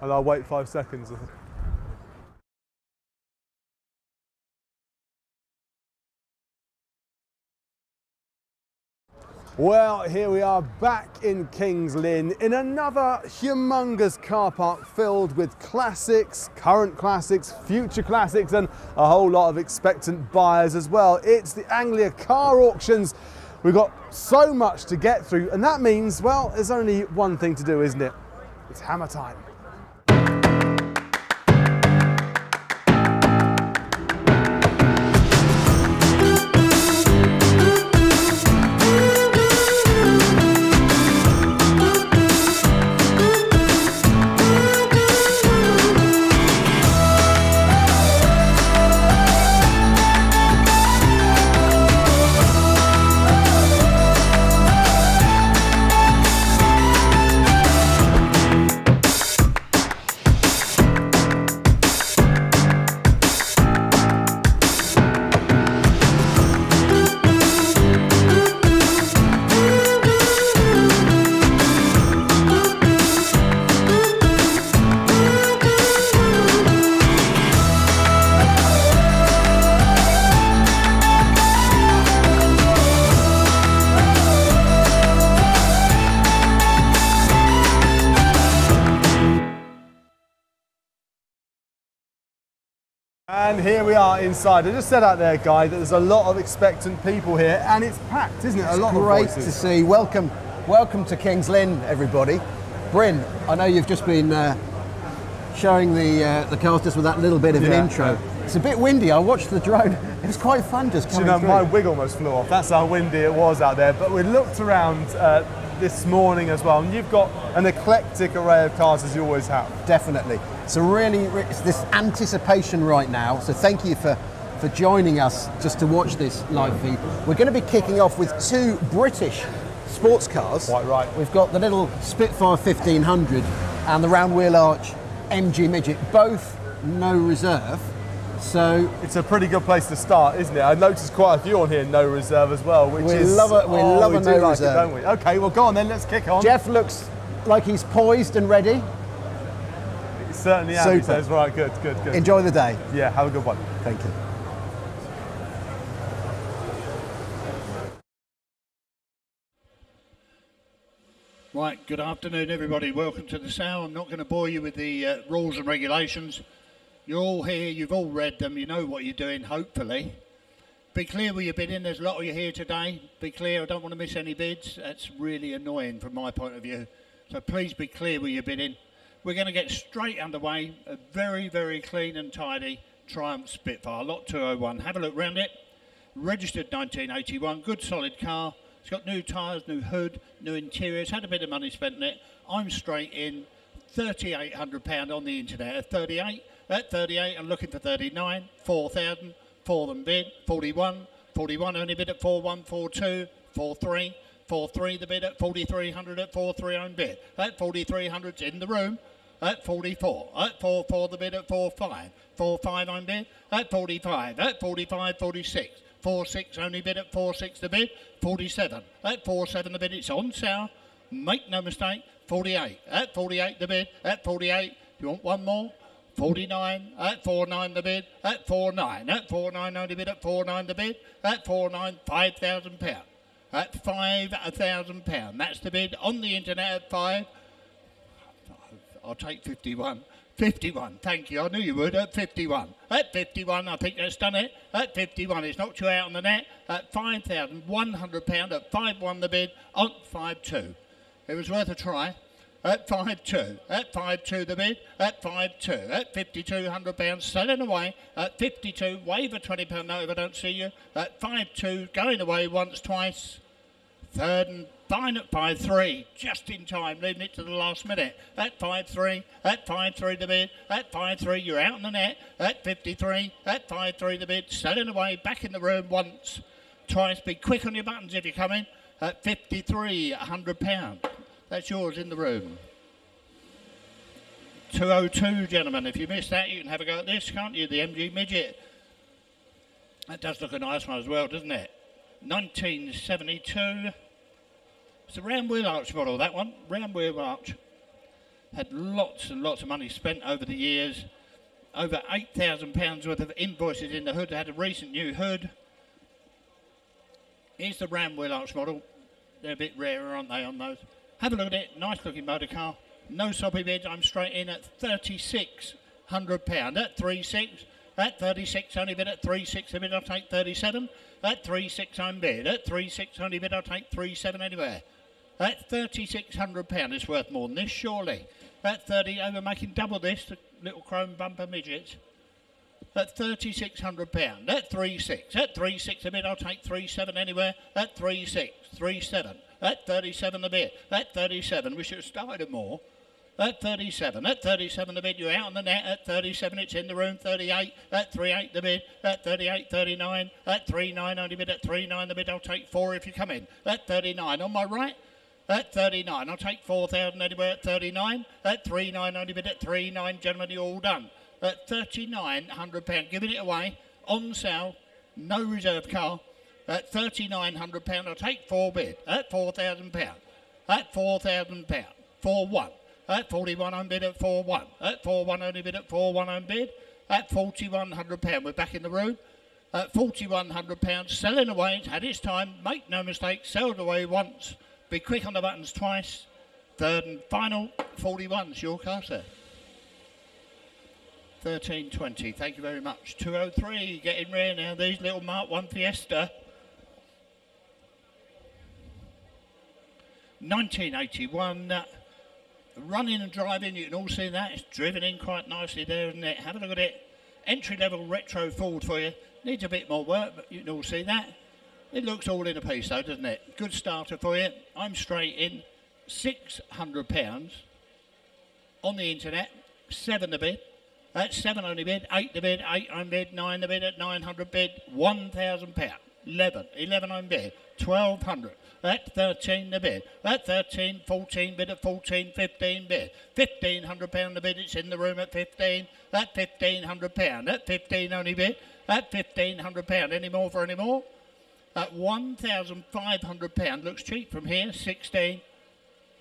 and I'll wait five seconds. Well, here we are back in Kings Lynn in another humongous car park filled with classics, current classics, future classics, and a whole lot of expectant buyers as well. It's the Anglia Car Auctions. We've got so much to get through, and that means, well, there's only one thing to do, isn't it? It's hammer time. Inside. I just said out there, Guy, that there's a lot of expectant people here, and it's packed, isn't it? a lot Great to see. Welcome, welcome to Kings Lynn, everybody. Bryn, I know you've just been uh, showing the uh, the cars just with that little bit of Yeah, an intro. yeah. It's a bit windy. I watched the drone. It was quite fun just Do you know, through. my wig almost flew off. That's how windy it was out there. But we looked around uh, this morning as well, and you've got an eclectic array of cars as you always have. Definitely. It's a really it's this anticipation right now. So thank you for for joining us just to watch this live feed. We're going to be kicking off with two British sports cars. Quite right. We've got the little Spitfire 1500 and the round wheel arch MG Midget, both no reserve. So It's a pretty good place to start, isn't it? I noticed quite a few on here, no reserve as well, which We is love it- we oh, love we a no like reserve. it, don't we? Okay, well, go on then. Let's kick on. Jeff looks like he's poised and ready. Certainly am. He Super. says, right, good, good, good. Enjoy the day. Yeah, have a good one. Thank you. Right, good afternoon, everybody. Welcome to the sale. I'm not going to bore you with the uh, rules and regulations. You're all here, you've all read them, you know what you're doing, hopefully. Be clear where you're bidding. There's a lot of you here today. Be clear, I don't want to miss any bids. That's really annoying from my point of view. So please be clear where you're bidding. We're going to get straight underway. A very, very clean and tidy Triumph Spitfire, lot 201. Have a look round it registered 1981, good solid car. It's got new tyres, new hood, new interiors, had a bit of money spent in it. I'm straight in, £3,800 on the internet at 38. At 38, I'm looking for 39, 4,000, for them bid, 41, 41 only bid at 4142, 43, 43 the bid at 4300 at 43 own bid. At 4300's in the room. At 44, at 44 the bid at 45, 45 on bid, at 45, at 45, 46, 46 only bid at 46 the bid, 47, at 47 the bid it's on sale, make no mistake, 48, at 48 the bid, at 48, do you want one more? 49, at 49 the bid, at 49, at 49 only bid at 49 the bid, at 49, 5,000 pound. At five thousand pound. That's the bid on the internet at five. I'll take 51. 51, thank you. I knew you would. At 51. At 51, I think that's done it. At 51, it's knocked you out on the net. At £5,100, at 5 1 the bid, on 5 2. It was worth a try. At 5 2. At 5 2 the bid. At 5 2. At £5,200, selling away. At 52, wave a £20 note if I don't see you. At 5 2, going away once, twice. Third and fine at 5 3, just in time, leaving it to the last minute. At 5 3, at 5 3 the bid, at 5 3, you're out in the net. At 53, at 5 3 the bid, selling away, back in the room once, twice. Be quick on your buttons if you're coming. At 53, £100. That's yours in the room. 202, gentlemen. If you missed that, you can have a go at this, can't you? The MG Midget. That does look a nice one as well, doesn't it? 1972. It's a round arch model, that one. Round arch. Had lots and lots of money spent over the years. Over £8,000 worth of invoices in the hood. Had a recent new hood. Here's the wheel arch model. They're a bit rarer, aren't they, on those? Have a look at it. Nice looking motor car. No soppy bids. I'm straight in at £3,600. At 3 6. At 36, only bid at 3 6 a bid, I'll take 37. At 3 6, I'm bid. At 3 6, only bid, I'll take 3 7 anywhere. At £3,600, it's worth more than this, surely. At 30, over making double this, the little chrome bumper midgets. At £3,600. At 3 6. At 3 6 a bid, I'll take 3 7 anywhere. At 3 6. 3 7. At 37 a bit. At 37, we should have started more. At 37, at 37 the bid, you're out on the net. At 37, it's in the room. 38, at 38 the bid. At 38, 39, at 39 only bid. At 39 the bid, I'll take four if you come in. At 39, on my right. At 39, I'll take 4,000 anywhere at 39. At 39 only bid. At 39, gentlemen, all done. At 3900 pound, giving it away on sale, no reserve car. At 3900 pound, I'll take four bid. At 4,000 pound. At 4,000 pound. Four one. At 41 on bid at 4 1. At 4 1 only bid at 4 1 on bid. At £4,100. We're back in the room. At £4,100. Selling away. It's had its time. Make no mistake. Sold away once. Be quick on the buttons twice. Third and final. 41's your car, sir. 1320. Thank you very much. 203. Getting rear now. These little Mark 1 Fiesta. 1981 running and driving, you can all see that. It's driven in quite nicely there, isn't it? Have a look at it. Entry level retro Ford for you. Needs a bit more work, but you can all see that. It looks all in a piece though, doesn't it? Good starter for you. I'm straight in. £600 on the internet. Seven the bid. That's uh, seven only bid. Eight the bid. Eight on bid. Nine the bid at 900 bid. £1,000. 11. 11 on bid. 1200 at 13 the bid. At 13, 14 bid at 14, 15 bid. 1500 pound the bid, it's in the room at 15. At 1500 pound. At 15 only bid. At 1500 pound. Any more for any more? At 1500 pound. Looks cheap from here. 16.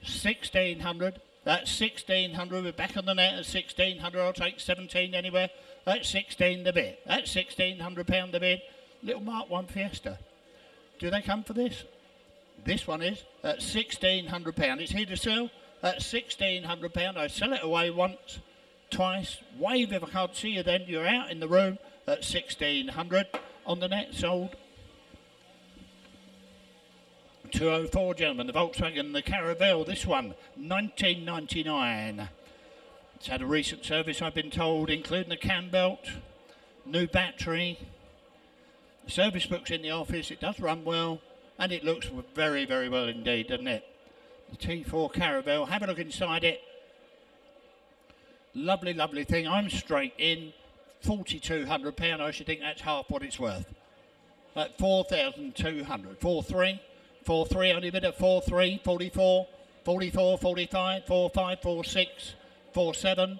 1600. That's 1600. We're back on the net at 1600. I'll take 17 anywhere. That's 16 the bid. At 1600 pound the bid. Little Mark 1 Fiesta. Do they come for this? This one is at £1,600. It's here to sell at £1,600. I sell it away once, twice. Wave if I can't see you then. You're out in the room at 1600 On the net, sold 204, gentlemen. The Volkswagen, the Caravelle, this one, 1999. It's had a recent service, I've been told, including the cam belt, new battery. The service book's in the office. It does run well and it looks very, very well indeed, doesn't it? The T4 Caravelle, have a look inside it. Lovely, lovely thing. I'm straight in. £4,200. I should think that's half what it's worth. At 4,200. 4 3, only bid at 4 3, 44, 44, 45, 45, 46, 47,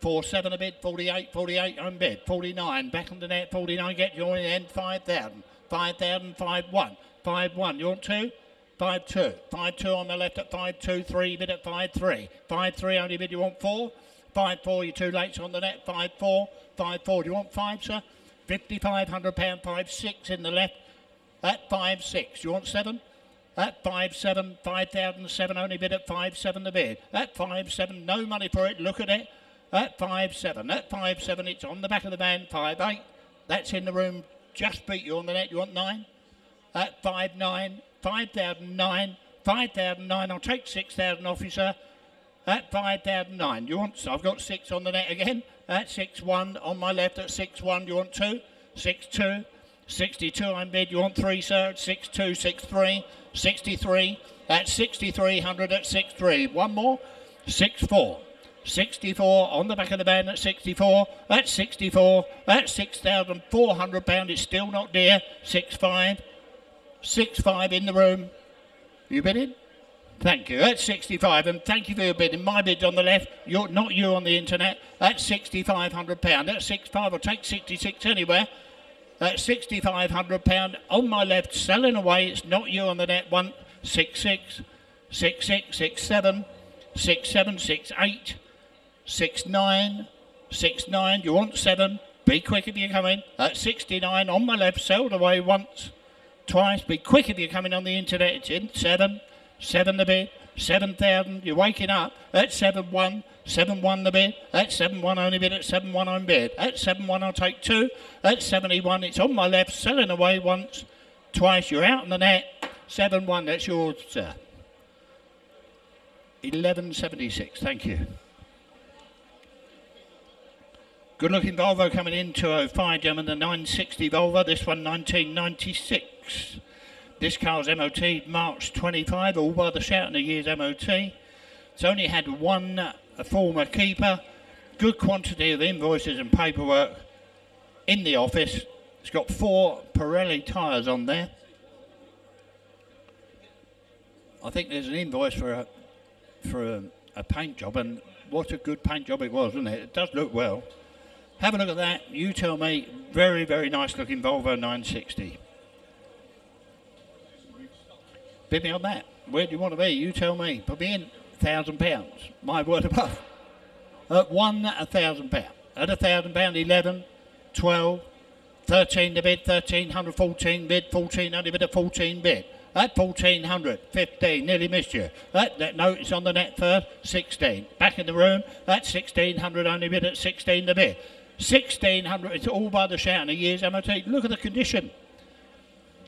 47 a bid, 48, 48 on bid, 49, back on the net, 49, get your end. 5,000, 5,000, 5 1, 5 1, you want two? 5 2, 5 2 on the left at 5 2, 3 bid at 5 3, 5 3 only bid, you want 4, 5 4, you're too late, so on the net, 5 4, 5 4, do you want 5, sir? £5,500, 5 6 in the left, at 5 6, you want 7? That 5-7, 5,007, only bid at 5-7 the bid. That 5-7, no money for it, look at it. That 5-7, that 5-7, it's on the back of the van, 5-8. That's in the room, just beat you on the net, you want 9? That 5-9, 5,009, 5,009, I'll take 6,000 officer. At 5,009, you want, I've got 6 on the net again. At 6-1 on my left, at 6-1, you want 2? 6-2. 62 I'm bid. You want three, sir? At 6-2, 6-3, 63. At 6,300 at 6-3. One more. 6-4. 64 on the back of the band at 64. At 64. At 6,400 pound. It's still not dear. 6-5. Six five in the room. You bid bidding? Thank you. That's 65, and thank you for your bid. bidding. My bid on the left, you're not you on the internet. That's 6,500 pound. That's 65. I'll take 66 anywhere. That's 6,500 pound on my left, selling away. It's not you on the net. One six six, six six, six seven, six seven, six eight, six nine, six nine. You want seven? Be quick if you're coming. At 69 on my left, sailed away once, twice. Be quick if you're coming on the internet. It's in seven, seven bid, seven thousand. You're waking up at seven one. Seven one the bid. At seven one only bid. At seven one I'm bid. At seven one I'll take two. At seventy one it's on my left, selling away once, twice. You're out in the net. Seven one. That's yours, sir. Eleven seventy six. Thank you. Good looking Volvo coming in 205, gentlemen. The 960 Volvo. This one 1996. This car's MOT March 25, all by the shout in the year's MOT. It's only had one uh, former keeper. Good quantity of invoices and paperwork in the office. It's got four Pirelli tyres on there. I think there's an invoice for a for a, a paint job, and what a good paint job it was, wasn't it? It does look well. Have a look at that. You tell me. Very, very nice looking Volvo 960. Bid me on that. Where do you want to be? You tell me. Put me in. Thousand pounds. My word above. At one, a thousand pounds. At a thousand pound, 11, 12, 13 the bid, 1300, 14 bid, 1400 bid, a 14 bid. At 1400, 15, nearly missed you. That, that note is on the net first, 16. Back in the room, at 1600, only bid at 16 the bid. 1600, it's all by the shout a year's MOT. Look at the condition.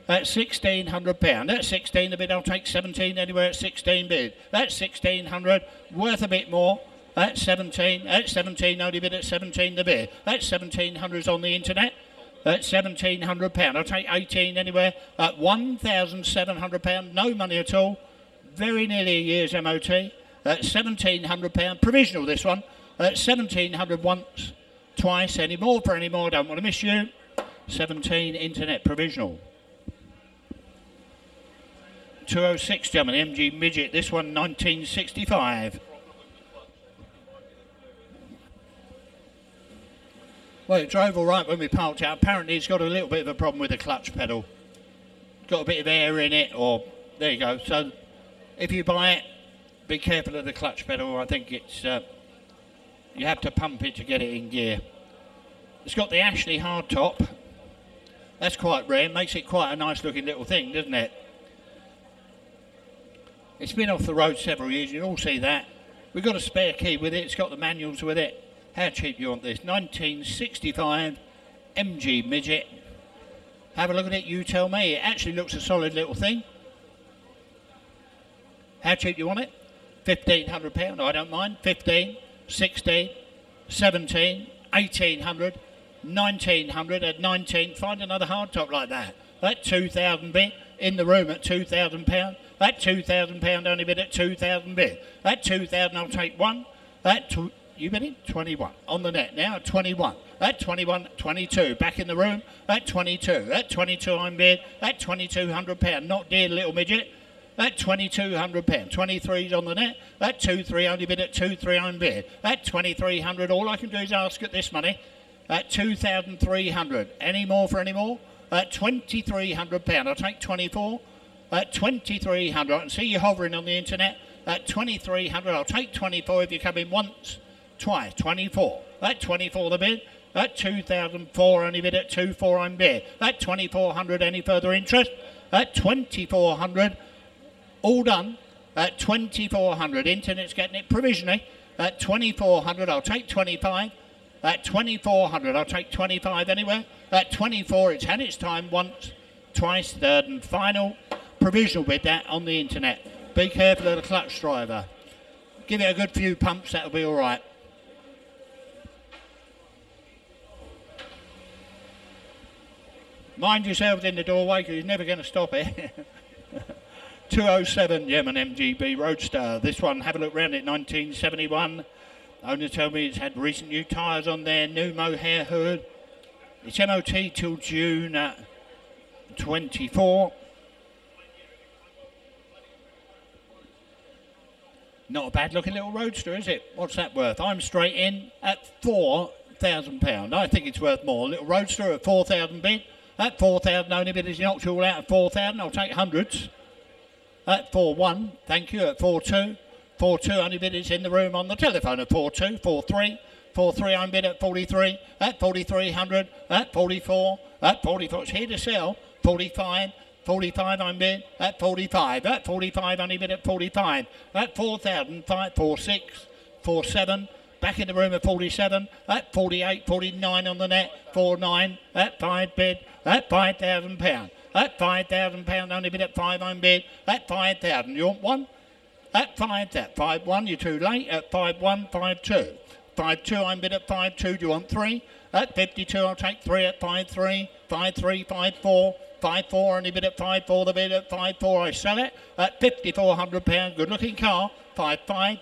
At £1,600. That's 16 a bid. I'll take 17 anywhere at 16 bid. That's 1600 worth a bit more. That's 17. That's 17 only bid at 17 the bid. That's 1700 on the internet. That's £1,700. I'll take 18 anywhere at £1,700. No money at all. Very nearly a year's MOT. That's £1,700. Provisional this one. That's 1700 once, twice, any more for any more. Don't want to miss you. 17 internet provisional. 206 gentlemen, MG Midget, this one 1965. Well, it drove all right when we parked out. Apparently, it's got a little bit of a problem with the clutch pedal. Got a bit of air in it, or there you go. So, if you buy it, be careful of the clutch pedal. I think it's uh, you have to pump it to get it in gear. It's got the Ashley hardtop. That's quite rare. Makes it quite a nice looking little thing, doesn't it? It's been off the road several years. You all see that. We've got a spare key with it. It's got the manuals with it. How cheap you want this? 1965 MG midget. Have a look at it. You tell me. It actually looks a solid little thing. How cheap you want it? Fifteen hundred pound. I don't mind. 15, 16, 17, 1800, 1900 at 19. Find another hardtop like that. That 2000 bit in the room at 2000 pound. That 2,000 pound only bid at 2,000 bid. That 2,000 I'll take one. That tw- you in 21 on the net now 21. That 21, 22 back in the room. That 22. That 22 I'm bid. That 2200 pound not dear little midget. That 2200 pound. 23's on the net. That 23 only bid at 23 I'm bid. That 2300 all I can do is ask at this money. that 2300. Any more for any more? At 2300 pound. I'll take 24 at 2300. I can see you hovering on the internet at 2300. I'll take 24 if you come in once, twice. 24. At 24 the bid. At 2004 only bid at 24 I'm bid. At 2400 any further interest? At 2400 all done. At 2400 internet's getting it provisionally. At 2400 I'll take 25. At 2400 I'll take 25 anywhere. At 24 it's had its time once, twice, third and final provisional with that on the internet. Be careful of the clutch driver. Give it a good few pumps, that'll be all right. Mind yourselves in the doorway because he's never going to stop it. 207 German MGB Roadster. This one, have a look round it, 1971. Owner told me it's had recent new tyres on there, new mohair hood. It's MOT till June uh, 24. Not a bad looking little roadster, is it? What's that worth? I'm straight in at four thousand pound. I think it's worth more. A Little roadster at four thousand bid. At four thousand only bid is knocked all out at four thousand. I'll take hundreds. At four one, thank you. At four two, Four two only bid is in the room on the telephone at four two four three. Four three I'm bid at forty three. At forty three hundred. At forty four. At forty four. It's here to sell. Forty five. 45 I'm bid at 45 at 45 only bid at 45 at 4,000 5 46 47 back in the room at 47 at 48 49 on the net 49 at 5 bid at 5,000 pound at 5,000 pound only bid at 5 I'm bid at 5,000 you want one? At 5 that 5 1 you're too late at 5 1 5 2 5 2 I'm bid at 5 2 do you want 3 at 52 I'll take 3 at 5 3 5 3 5 4 Five four, only bid at five four. The bid at five four. I sell it at fifty four hundred pound. Good looking car. Five five.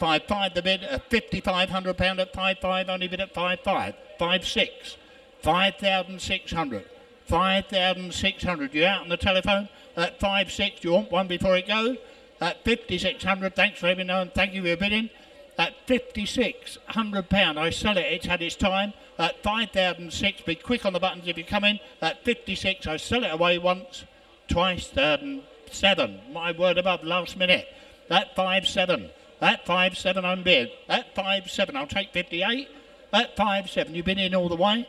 Five five. The bid at fifty five hundred pound at five five. Only bid at five five. Five six. Five thousand six hundred. Five thousand six hundred. You out on the telephone at five six. You want one before it goes? At fifty six hundred. Thanks for having on. Thank you for your bidding. At fifty six hundred pound. I sell it. It's had its time Uh, at 5,006. Be quick on the buttons if you come in. Uh, at 56, I sell it away once, twice, third and seven. My word above last minute. At 5 7. At 5 7, I'm bid. At 5 7, I'll take 58. At 5 7, you've been in all the way.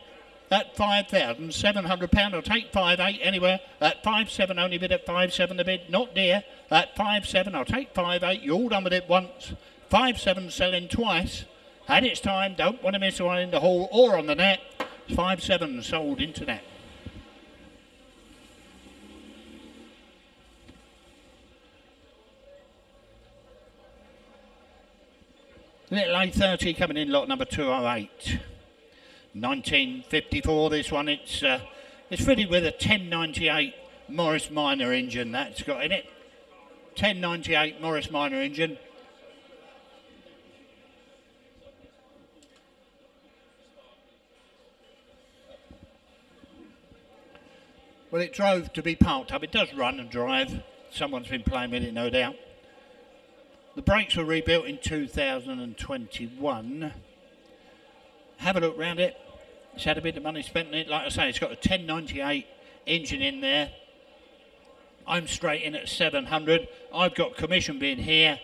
At £5,700, I'll take 5 8 anywhere. At 5 7, only bid at 5 7 the bid, not dear. At 5 7, I'll take 5 8. You're all done with it once. 5 7 selling twice. Had its time, don't want to miss one in the hall or on the net. 5 7 sold into that. Little A30 coming in lot number 208. 1954 this one. It's uh, it's fitted with a 1098 Morris Minor engine that's got in it. 1098 Morris Minor engine. Well, it drove to be parked up. It does run and drive. Someone's been playing with it, no doubt. The brakes were rebuilt in 2021. Have a look round it. It's had a bit of money spent on it. Like I say, it's got a 1098 engine in there. I'm straight in at 700. I've got commission being here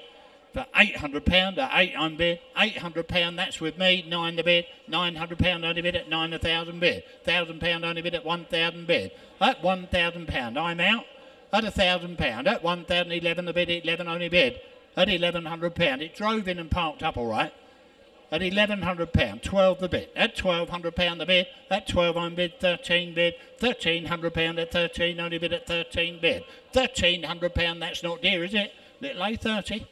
for £800 at 8 I'm bid. £800 that's with me, 9 the bid. £900 only bid at 9 a thousand bid. £1,000 only bid at 1,000 bid. At £1,000 I'm out. At a thousand pound, at one thousand eleven the bid, eleven only bid. At eleven hundred pound, it drove in and parked up all right. At eleven hundred pound, twelve the bid. At twelve hundred pound the bid. At twelve I'm bid, thirteen bid. Thirteen hundred pound at thirteen only bid at thirteen bid. Thirteen hundred pound, that's not dear, is it? Little A thirty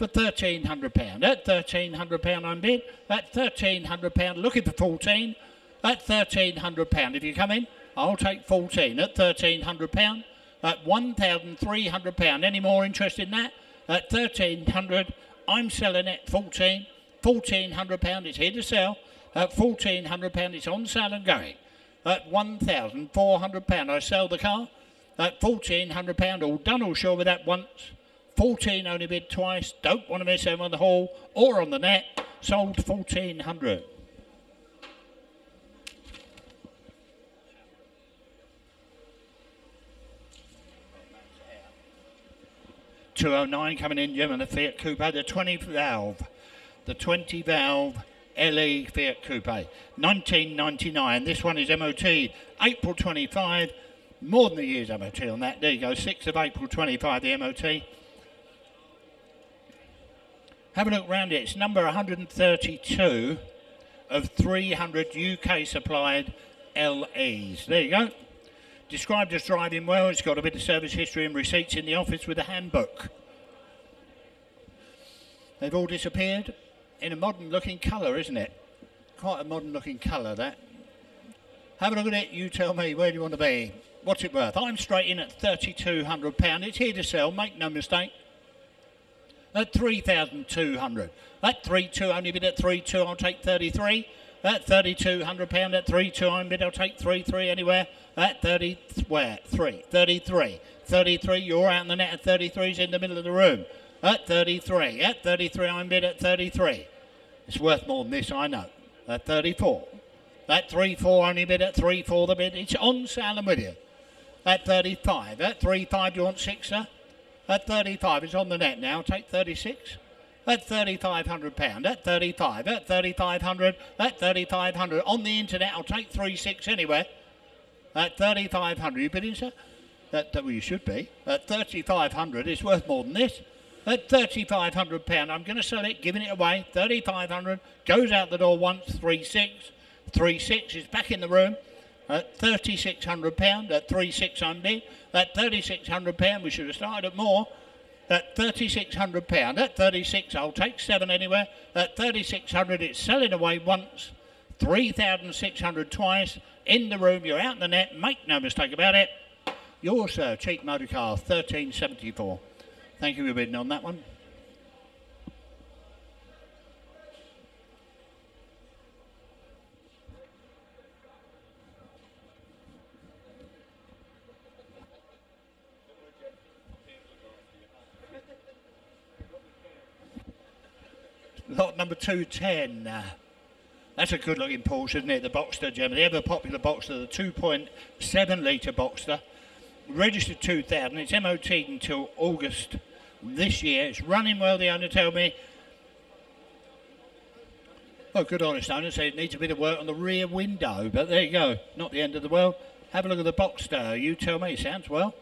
for thirteen hundred pound. At thirteen hundred pound I'm bid. At looking for fourteen. At thirteen hundred pound, if you come in, I'll take fourteen. At thirteen hundred pound, at one thousand three hundred pound. Any more interest in that? At thirteen hundred, I'm selling. Fourteen hundred pound, it's here to sell. At fourteen hundred pound, it's on sale and going. At one thousand four hundred pound, I sell the car. At fourteen hundred pound, all done, all sure with that once. 14 only bid twice. Don't want to miss them on the hall or on the net. Sold 1400. Two oh nine coming in, Jim, and the Fiat Coupe, the 20 valve, the 20 valve LE Fiat Coupe, 1999. This one is MOT, April 25. More than a year's MOT on that. There you go, 6th of April 25, the MOT. Have a look round it. It's number 132 of 300 UK supplied LEs. There you go. Described as driving well. It's got a bit of service history and receipts in the office with a handbook. They've all disappeared in a modern looking colour, isn't it? Quite a modern looking colour, that. Have a look at it. You tell me where do you want to be. What's it worth? I'm straight in at £3,200. It's here to sell, make no mistake at 3,200. At 3-2, only bid at 3-2, I'll take 33. At 3,200 pound at 3-2, I'm bid, I'll take 3-3 anywhere. At 30, where? 3, 33. 33, you're out in the net at 33, is in the middle of the room. At 33, at 33, I'm bid at 33. It's worth more than this, I know. At 34. At 3-4, only bid at 3-4 the bid. It's on sale and with you. At 35. At 3-5, you want 6, sir? At 35, it's on the net now. Take 36 at £3,500. At 35, at 3,500, at 3,500. On the internet, I'll take 3.6 anywhere. At 3,500, you bidding, sir? That, well, you should be. At 3,500, it's worth more than this. At 3,500 pound, I'm going to sell it, giving it away. 3,500 goes out the door once. 3.6, 3.6 is back in the room. At 3,600 pound, at 3,600. At 3,600 pound, we should have started at more at £3,600. At 36 I'll take seven anywhere. At 3600 it's selling away once, 3600 twice. In the room, you're out in the net, make no mistake about it. Yours, sir, cheap motor car, 1374. Thank you for bidding on that one. Lot number 210. Uh, that's a good looking Porsche, isn't it? The Boxster Gemma, the ever popular Boxster, the 2.7 litre Boxster. Registered 2000, it's MOT until August this year. It's running well, the owner told me. Oh, good honest owner said it needs a bit of work on the rear window, but there you go. Not the end of the world. Have a look at the Boxster. You tell me, It sounds well.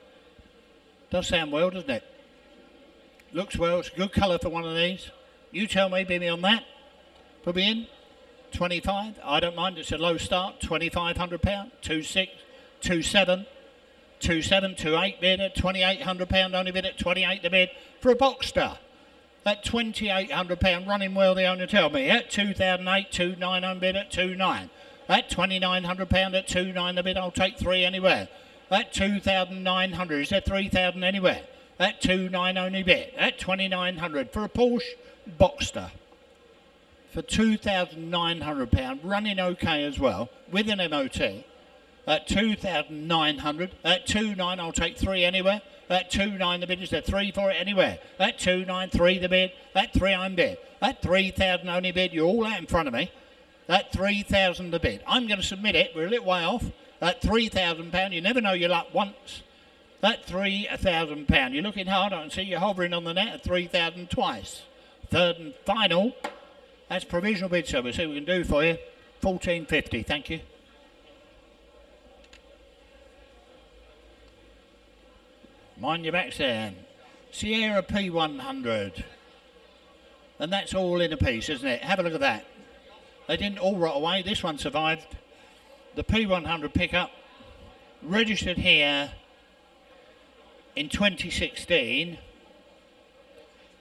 Does sound well, doesn't it? Looks well. It's a good colour for one of these. You tell me, me on that. Put me in. 25. I don't mind. It's a low start. 2,500 pound. 26. 27. 27, 28 bid at 2,800 pound. Only bid at 28 the bid for a Boxster. At 2,800 pound running well. The owner tell me at 2008, 2,900 bid at 2,9. At 2,900 pound at 2,9 the bid. I'll take three anywhere. At 2,900. Is there 3,000 anywhere? At 2,9 only bid. At 2,900 for a Porsche. Boxster for £2,900, running okay as well, with an MOT. At 2,900, at 2,9 I'll take three anywhere. At 2,9 the bid is there, three for it anywhere. At 2,9, the bid. At 3 I'm bid. At 3,000 only bid, you're all out in front of me. At 3,000 the bid. I'm going to submit it, we're a little way off. At £3,000, you never know your luck once. At £3,000, you're looking hard, I can see you hovering on the net at 3,000 twice third and final. That's provisional bid, so we'll see what we can do for you. 1450, thank you. Mind your backs there. Sierra P100. And that's all in a piece, isn't it? Have a look at that. They didn't all rot away. This one survived. The P100 pickup, registered here in 2016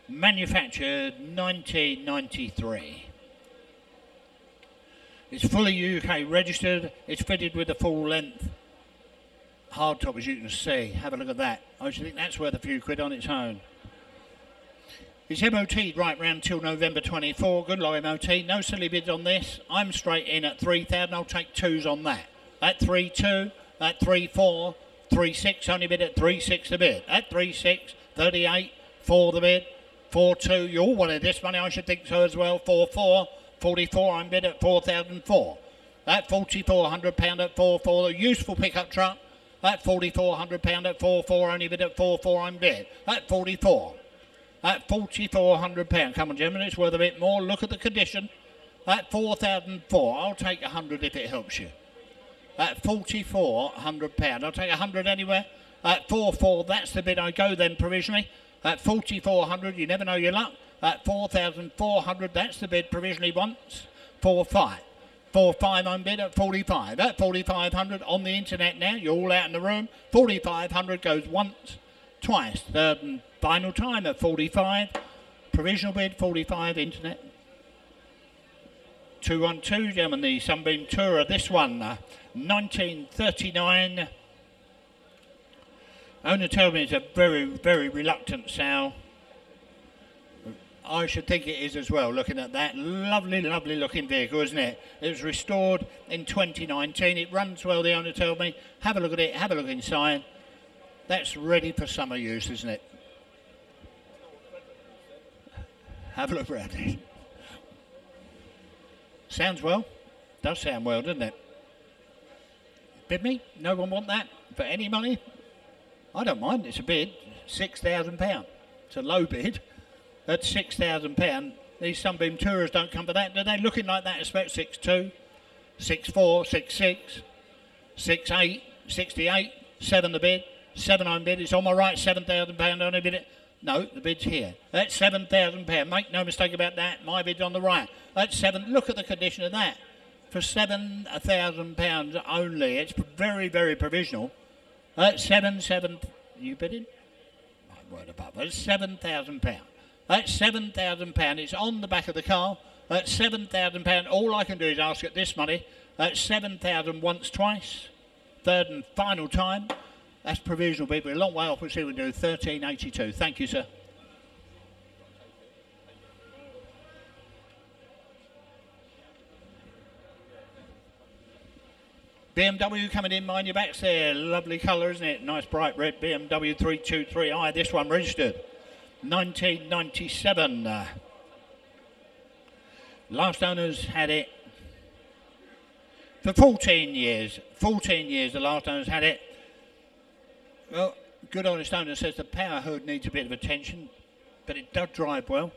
manufactured 1993. It's fully UK registered, it's fitted with a full length hardtop as you can see. Have a look at that. I think that's worth a few quid on its own. It's MOT right round till November 24. Good luck MOT. No silly bids on this. I'm straight in at 3,000. I'll take twos on that. At 3-2, at 3-4, 3-6 only bid at 3-6 the bid. At 3-6, 38 for the bid. 4-2, you all wanted this money, I should think so as well. 4-4, 44, I'm bid at 4,004. That 4,400 pound at 4-4, a useful pickup truck. That 4,400 pound at 4-4, only bid at 4-4, I'm bid. That 44. That 4,400 pound, come on gentlemen, it's worth a bit more. Look at the condition. That 4,004, I'll take 100 if it helps you. At 4,400 pound, I'll take 100 anywhere. At 4-4, that's the bid I go then provisionally. At 4,400, you never know your luck. At 4,400, that's the bid provisionally once. 4-5. 4-5 on bid at 45. At 4,500 on the internet now, you're all out in the room. 4,500 goes once, twice. Third and final time at 45. Provisional bid 45 internet. 212, gentlemen, the Sunbeam Tourer. This one, uh, 1939. Owner told me it's a very, very reluctant sow. I should think it is as well, looking at that. Lovely, lovely looking vehicle, isn't it? It was restored in 2019. It runs well, the owner told me. Have a look at it, have a look inside. That's ready for summer use, isn't it? Have a look around it. Sounds well. Does sound well, doesn't it? Bid me? No one want that? For any money? I don't mind, it's a bid. six thousand pound. It's a low bid. At six thousand pound, these Sunbeam Tourers don't come for that. Do they looking like that? Expect six two, six four, six six, six eight, sixty eight, seven the bid, seven on bid. It's on my right, seven thousand pound on a bid. No, the bid's here. That's seven thousand pound. Make no mistake about that. My bid's on the right. That's seven. Look at the condition of that. For seven thousand pounds only. It's very, very provisional. That's seven seven. You bidding? My word above. That's seven thousand pound. That's seven thousand pound. It's on the back of the car. That's seven thousand pound. All I can do is ask at this money. That's seven thousand once, twice, third and final time. That's provisional, people. A long way off. We'll see what we do. 1382. Thank you, sir. BMW coming in, mind your backs there. Lovely colour, isn't it? Nice bright red BMW 323i. This one registered 1997. Uh, last owners had it for 14 years. 14 years the last owners had it. Well, good honest owner says the power hood needs a bit of attention, but it does drive well.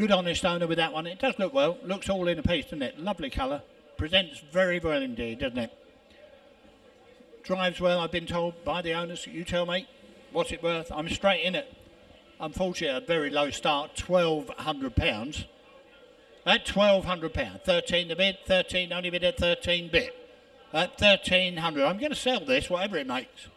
Good honest owner with that one. It does look well. Looks all in a piece, doesn't it? Lovely colour. Presents very well indeed, doesn't it? Drives well, I've been told by the owners. You tell me, what's it worth? I'm straight in it. Unfortunately, a very low start, £1,200. At £1,200. 13 the bid, 13 only bid at 13 bid. At 1300 I'm going to sell this, whatever it makes.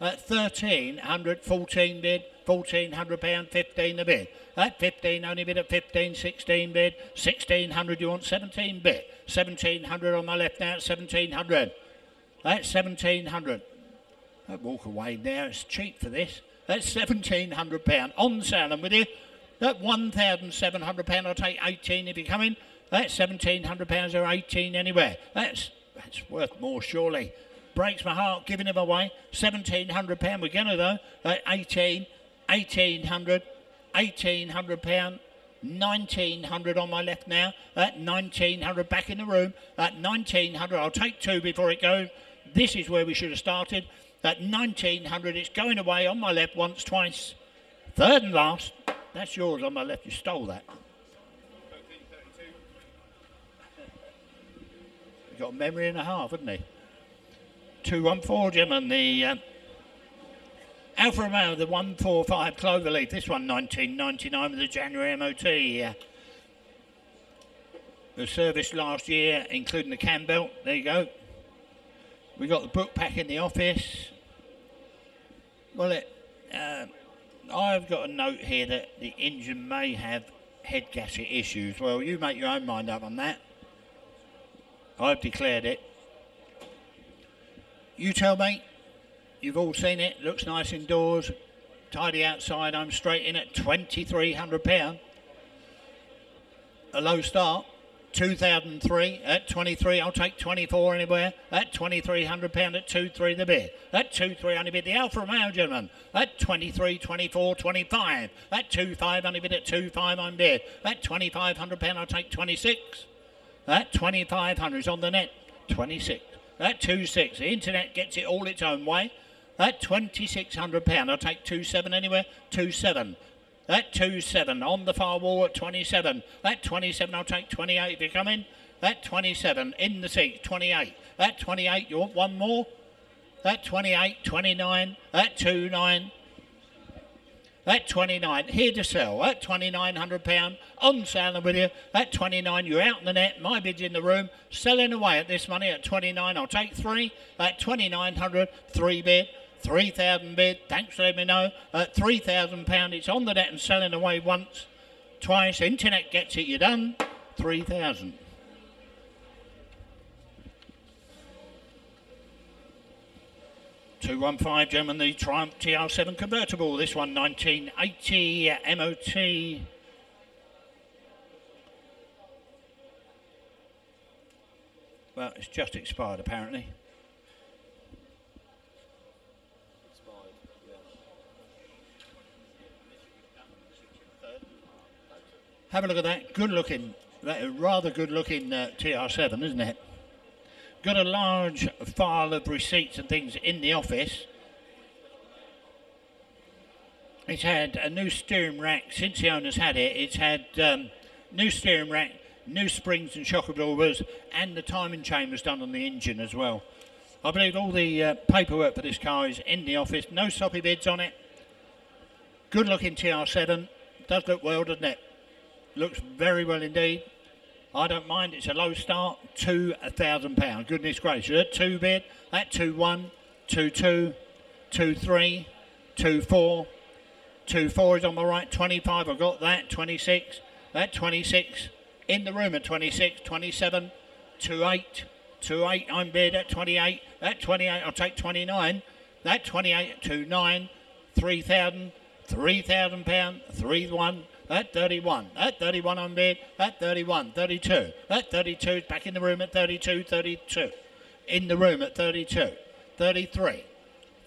At 1300 14 bid, 1400 pound, 15 the bid. At 15 only bid at 15, 16 bid, 1600 you want 17 bid. 1700 on my left now, 1700. That's 1700. Don't walk away now, it's cheap for this. That's 1700 pound on sale and with you. That £1,700, I'll take 18 if you come in. That's £1,700 or 18 anywhere. That's, that's worth more, surely. Breaks my heart giving them away. £1,700 we're going to, though. At 18, 1800 £1,800. 1900 on my left now. Uh, At 1900 back in the room. Uh, At 1900, I'll take two before it goes. This is where we should have started. At 1900, it's going away on my left once, twice. Third and last. That's yours on my left. You stole that. He's got a memory and a half, hasn't he? 214, gentlemen. The uh, Alfa Romeo, the 145 Cloverleaf. This one, 1999 with the January MOT. The service last year, including the cam belt. There you go. We got the book pack in the office. Well, it. Uh, I've got a note here that the engine may have head gasket issues. Well, you make your own mind up on that. I've declared it. You tell me. You've all seen it. Looks nice indoors. Tidy outside. I'm straight in at £2,300. A low start. 2003 at 23 I'll take 24 anywhere at 2300 pound at 23 the bid at 23 only bid the Alfa Romeo gentlemen at 23 24 25 at 25 only bid at 25 I'm bid at 2500 pound I'll take 26 at 2500 is on the net 26 at 26 the internet gets it all its own way That 2600 pound I'll take 27 anywhere 27 that 2 7 on the far wall at 27. That 27, I'll take 28 if you come in. That 27 in the seat, 28. That 28, you want one more? That 28, 29. That 2 9. That 29, here to sell. That £2,900 on sale with you. That 29, you're out in the net. My bid's in the room. Selling away at this money at 29. I'll take three. At 2900 three bid. 3,000 bid, thanks for letting me know. At £3,000, it's on the net and selling away once, twice. Internet gets it, you're done. 3,000. Two one five, gentlemen. The Triumph TR7 convertible. This one, 1980 MOT. Well, it's just expired apparently. Have a look at that. Good looking, rather good looking uh, TR7, isn't it? Got a large file of receipts and things in the office. It's had a new steering rack since the owner's had it. It's had um, new steering rack, new springs and shock absorbers, and the timing chain was done on the engine as well. I believe all the uh, paperwork for this car is in the office. No soppy bids on it. Good looking TR7. Does look well, doesn't it? Looks very well indeed. I don't mind. It's a low start. Two thousand pound. Goodness gracious. That two bid. That two one, two two, two three, two four, two four is on my right. Twenty five. I've got that. Twenty six. That twenty six. In the room at 26, 27, 28, 28. I'm bid at 28. That 28. I'll take 29. That 28 at 29, 3,000, 3,000 pound, 3 1. That 31. at 31 on bid. at 31. 32. at 32 back in the room at 32. 32. In the room at 32. 33.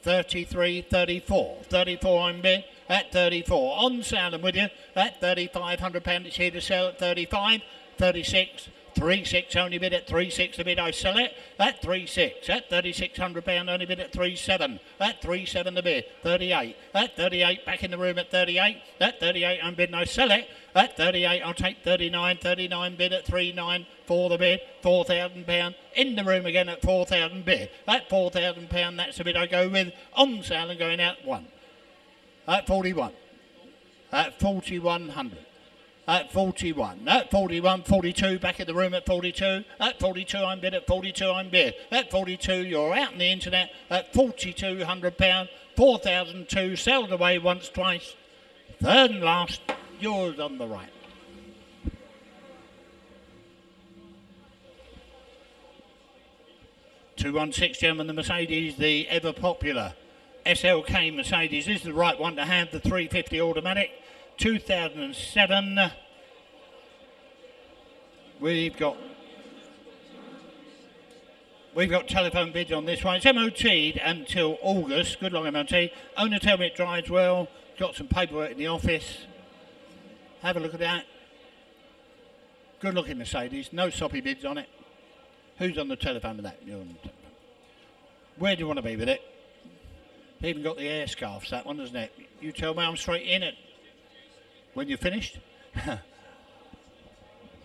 33, 34. 34 on bid. At 34. On sale and with you. At 3500 pound. It's here to sell at 35. 36. Three six only bid at three six the bid I sell it. At three six. At thirty six hundred pound only bid at three seven. At three seven the bid. Thirty eight. At thirty eight back in the room at thirty eight. At thirty eight I'm bidding I sell it. At thirty eight I'll take thirty nine. Thirty nine bid at three nine for the bid. Four thousand pound in the room again at four thousand bid. At four thousand pound that's the bid I go with on sale and going out one. At forty one. At forty one hundred at 41. At 41, 42, back in the room at 42. At 42, I'm bid. At 42, I'm bid. At 42, you're out on the internet. At 4,200 pound, 4,002, sold away once, twice. Third and last, yours on the right. Two one six, gentlemen. The Mercedes, the ever popular SLK Mercedes, this is the right one to have. The 350 automatic. 2007. We've got We've got telephone bids on this one. It's MOT'd until August. Good long MOT. Owner tell me it drives well. Got some paperwork in the office. Have a look at that. Good looking Mercedes. No soppy bids on it. Who's on the telephone with that? Where do you want to be with it? Even got the air scarves, that one, doesn't it? You tell me I'm straight in it when you're finished.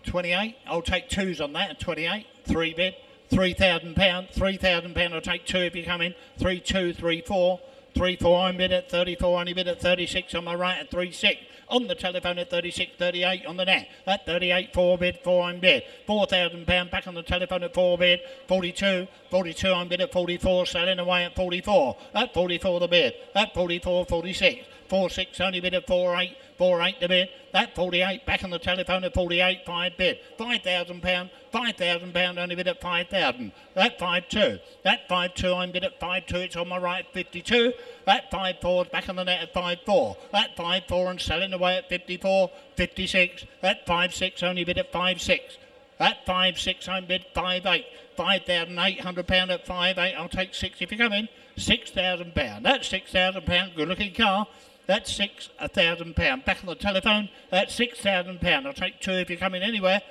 28. I'll take twos on that at 28. Three bid. £3,000. £3,000. I'll take two if you come in. Three, two, three, four. Three, four. I'm bid at 34. Only bid at 36 on my right at three, six. On the telephone at 36, 38 on the net. At 38, four bid, four I'm bid. £4,000 back on the telephone at four bid. 42, 42 I'm bid at 44. Selling away at 44. At 44 the bid. At 44, 46. 4 6 only bid at 4 8, 4 8 the bid. That 48 back on the telephone at 48, 5 bid. £5,000, £5,000 only bid at 5000 That 5 2. That 5 2 I'm bid at 5 2, it's on my right 52. That 5 4 is back on the net at 5 4. That 5 4 and selling away at 54, 56. That 5 6 only bid at 5 6. That 5 6 I'm bid 5 8. £5,800 at 5 8. I'll take 6 if you come in. £6,000. That's £6,000. Good looking car. That's six a thousand pound. Back on the telephone, that's six thousand pound. I'll take two if you're coming anywhere.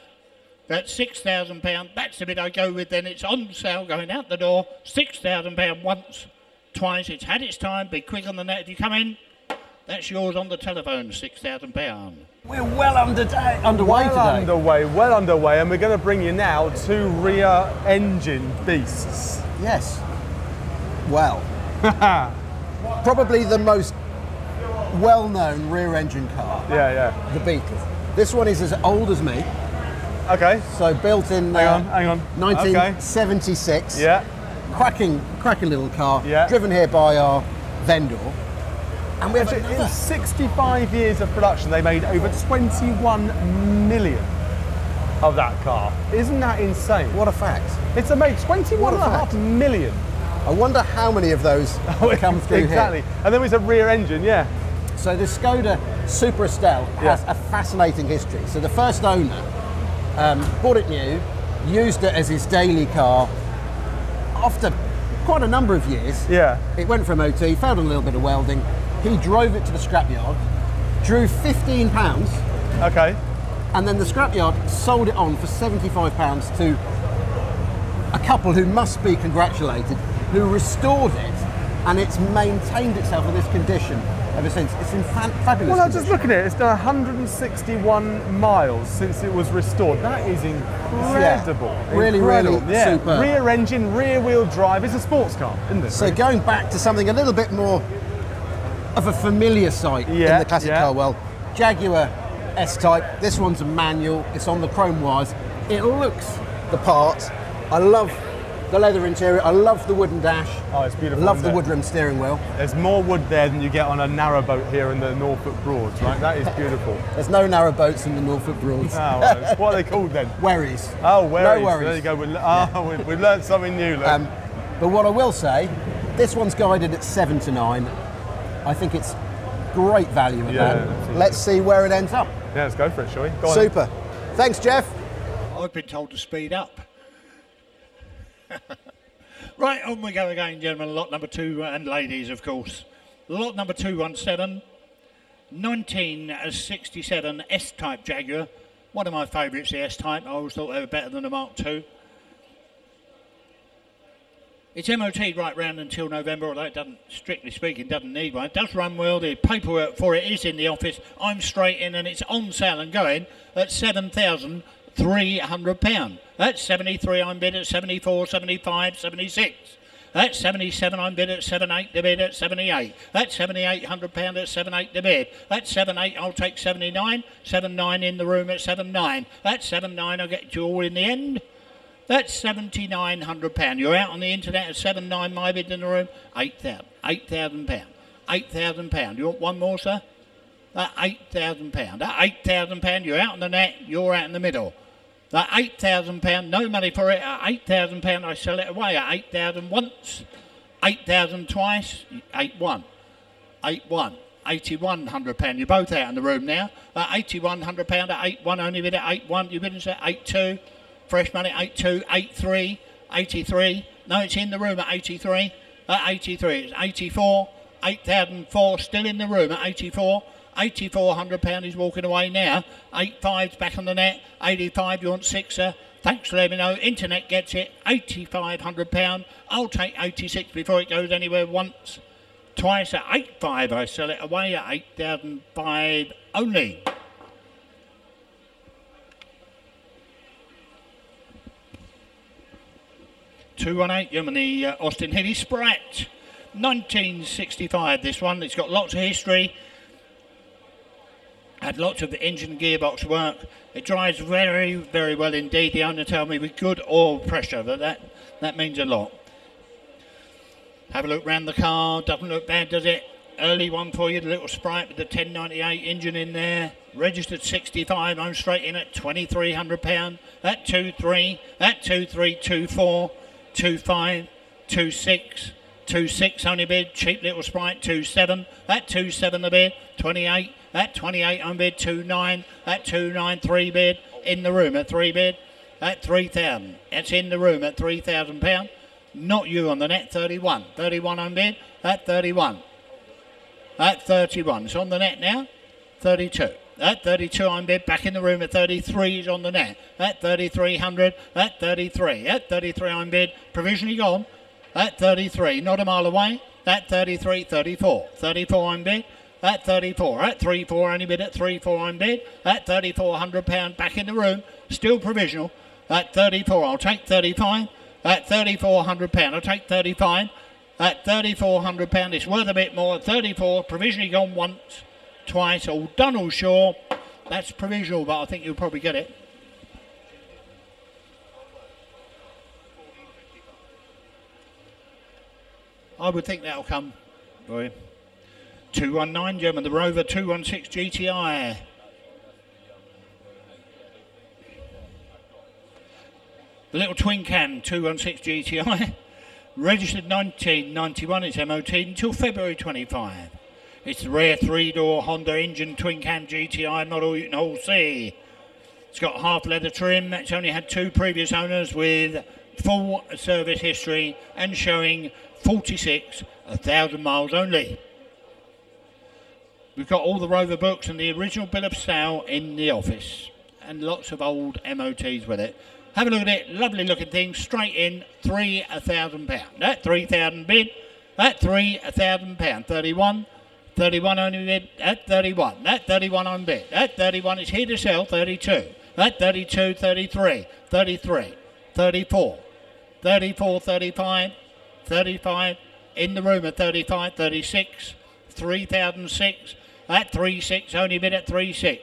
That's six thousand pound. That's the bit I go with. Then it's on sale, going out the door. Six thousand pound once, twice. It's had its time. Be quick on the net if you come in. That's yours on the telephone. Six thousand pound. We're well under underway well today. underway, well underway, and we're going to bring you now two rear engine beasts. Yes. Well, probably the most well-known rear-engine car, Yeah, yeah. the Beetle. This one is as old as me, Okay. so built in Hang uh, on, hang on. 1976. Yeah. Cracking, cracking little car. Yeah. Driven here by our vendor. And we have Actually, in 65 years of production, they made over 21 million of that car. Isn't that insane? What a fact! It's amazing. 21 a and a half million. I wonder how many of those come through exactly. here. And then it's a rear engine, yeah. So the Skoda Super Estelle has Yeah. a fascinating history. So the first owner um, bought it new, used it as his daily car. After quite a number of years, Yeah. it went for MOT, failed on a little bit of welding. He drove it to the scrapyard, drew 15 pounds, Okay. and then the scrapyard sold it on for 75 pounds to a couple who must be congratulated, who restored it, and it's maintained itself in this condition ever since. It's in fa- fabulous. Well, I was just looking at it. It's done 161 miles since it was restored. That is incredible. Really, really Incredible. yeah. superb. Rear engine, rear wheel drive. It's a sports car, isn't it? So going back to something a little bit more of a familiar sight Yeah, in the classic yeah. car world, Jaguar S-Type. This one's a manual. It's on the chrome wires. It looks the part. I love the leather interior. I love the wooden dash. Oh, it's beautiful, Love the it? woodrim steering wheel. There's more wood there than you get on a narrow boat here in the Norfolk Broads, right? That is beautiful. There's no narrow boats in the Norfolk Broads. oh, well, what are they called then? Wherries. Oh, where No worries. There you go. We, oh, we, we've learned something new. Look. Um, but what I will say, this one's guided at seven to nine. I think it's great value at Yeah, that. Let's see where it ends up. yeah, let's go for it, shall we? Go on. Super. Thanks, Jeff. I've been told to speed up. right, on we go again, gentlemen. Lot number two, uh, and ladies, of course. Lot number 217, 1967 S Type Jaguar. One of my favourites, the S Type. I always thought they were better than the Mark II. It's MOT right round until November, although it doesn't, strictly speaking, doesn't need one. It does run well. The paperwork for it is in the office. I'm straight in, and it's on sale and going at seven thousand three hundred pound. That's seventy-three. I'm bid at 74, 75, 76. That's 77. I'm bid at 78. The bid at 78. That's 7,800 pound at 78. The bid. That's 78. I'll take 79. 79 in the room at 79. That's 79. I'll get you all in the end. That's seventy nine hundred pound. You're out on the internet at 79. My bid in the room eight thousand. Eight thousand pound. Eight thousand pound. You want one more, sir? That eight thousand pound. That eight thousand pound. You're out on the net. You're out in the middle. That eight thousand pound. No money for it. At eight thousand pound. I sell it away at eight thousand once. Eight thousand twice. Eight one. Eight one. Eighty-one hundred pound. You're both out in the room now. Uh, Eighty-one hundred pound at eight one. Only bid at eight one. You bid at eight two. Fresh money eight two. Eight. Eighty-three. No, it's in the room at eighty-three. At eighty-three. It's eighty-four. Eight thousand four. Still in the room at eighty-four. Eighty-four hundred pound. He's walking away now. Eight five's back on the net. Eighty-five. You want sixer? Thanks for letting me know. Internet gets it. Eighty-five hundred pound. I'll take eighty-six before it goes anywhere once twice at eight five. I sell it away at eight thousand five only. Two one eight Germany, uh, Austin Healey Sprite, 1965. This one, it's got lots of history. Had lots of engine gearbox work. It drives very, very well indeed. The owner told me with good oil pressure, but that that means a lot. Have a look round the car. Doesn't look bad, does it? Early one for you. The little Sprite with the 1098 engine in there. Registered 65. I'm straight in at 2300 pound. That two three. That two three two four. Two five. Two six. Two six only bid. Cheap little Sprite. Two seven. That two seven the bid. 28. That 28 on bid. Two nine. That two nine three bid. In the room at three bid. At 3,000. That's in the room at 3,000 pound. Not you on the net, 31. 31 on bid, at 31. At 31. It's on the net now, 32. At 32 on bid, back in the room at 33 is on the net. At 3300, at 33. At 33 on bid, provisionally gone. At 33, not a mile away. At 33, 34. 34 on bid. At 34, at 34 only bid at 34, I'm bid. At 3400 pound back in the room, still provisional. At 34, I'll take 35 at £3,400. I'll take 35 At £3,400, it's worth a bit more. 34 provisionally gone once, twice, all done, all sure. That's provisional, but I think you'll probably get it. I would think that'll come. Boy. 219 German, the Rover 216 GTI. The little twin cam 216 GTI, registered 1991, it's MOT until February 25. It's the rare three door Honda engine twin cam GTI model you can all see. It's got half leather trim, it's only had two previous owners with full service history and showing 46,000 miles only. We've got all the Rover books and the original bill of sale in the office and lots of old MOTs with it. Have a look at it. Lovely looking thing. Straight in. Three thousand pound. That three thousand bid. That three thousand pound. Thirty-one. 31 only bid at 31. That 31 on bid. That 31 is here to sell 32. That 32, 33, 33, 34, 34, 35, 35. In the room at 35, 36, 3006. That 36 only bid at 36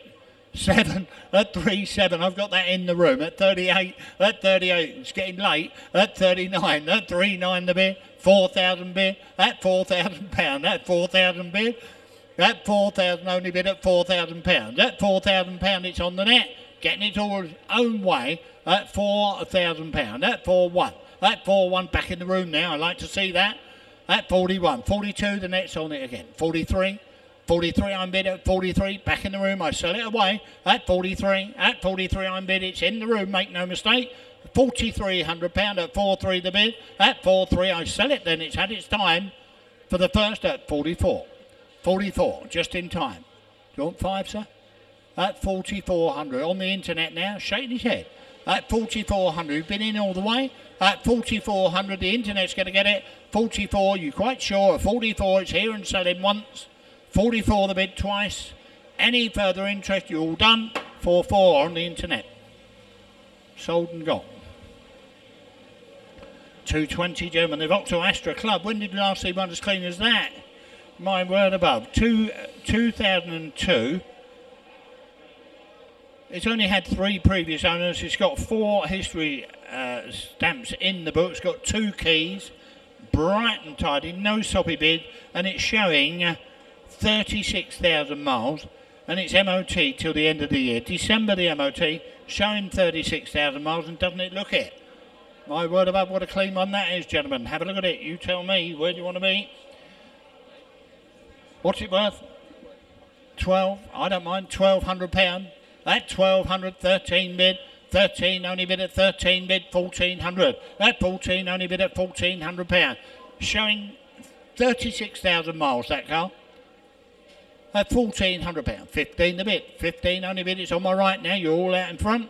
seven at three seven. I've got that in the room at 38. At 38, it's getting late. At 39, at three nine the bid. 4,000 bid. At 4,000 pound. At 4,000 bid. That 4,000 only bid at 4,000 pounds. That 4,000 pound, it's on the net. Getting it all its own way at 4,000 pound. That 4-1. That 4-1 back in the room now. I like to see that. At 41. 42, the net's on it again. 43. 43, I'm bid at 43. Back in the room, I sell it away. At 43, at 43, I'm bid. It's in the room, make no mistake. 4,300 pound at 4-3 the bid. At 4-3, I sell it. Then it's had its time for the first at 44. 44, just in time. Do you want five, sir? At 4,400 on the internet now, shaking his head. At 4,400, you've been in all the way. At 4,400, the internet's going to get it. 44, you quite sure? 44, it's here and selling once. 44 the bid twice. Any further interest, you're all done. 4 4 on the internet. Sold and gone. 220 German, They've the Vauxhall Astra Club. When did last see one as clean as that? My word above. Two, 2002. It's only had three previous owners. It's got four history uh, stamps in the book. It's got two keys. Bright and tidy, no soppy bid. And it's showing. Uh, 36,000 miles and it's MOT till the end of the year. December the MOT showing 36,000 miles and doesn't it look it? My word about what a clean one that is, gentlemen. Have a look at it. You tell me where do you want to be? What's it worth? 12. I don't mind. 1,200 pound. That 1,200, 13 bid. 13 only bid at 13 bid. 1,400. That 14 only bid at 1,400 pound. Showing 36,000 miles that car at £1,400. 15 the bit. 15 only bit. It's on my right now. You're all out in front.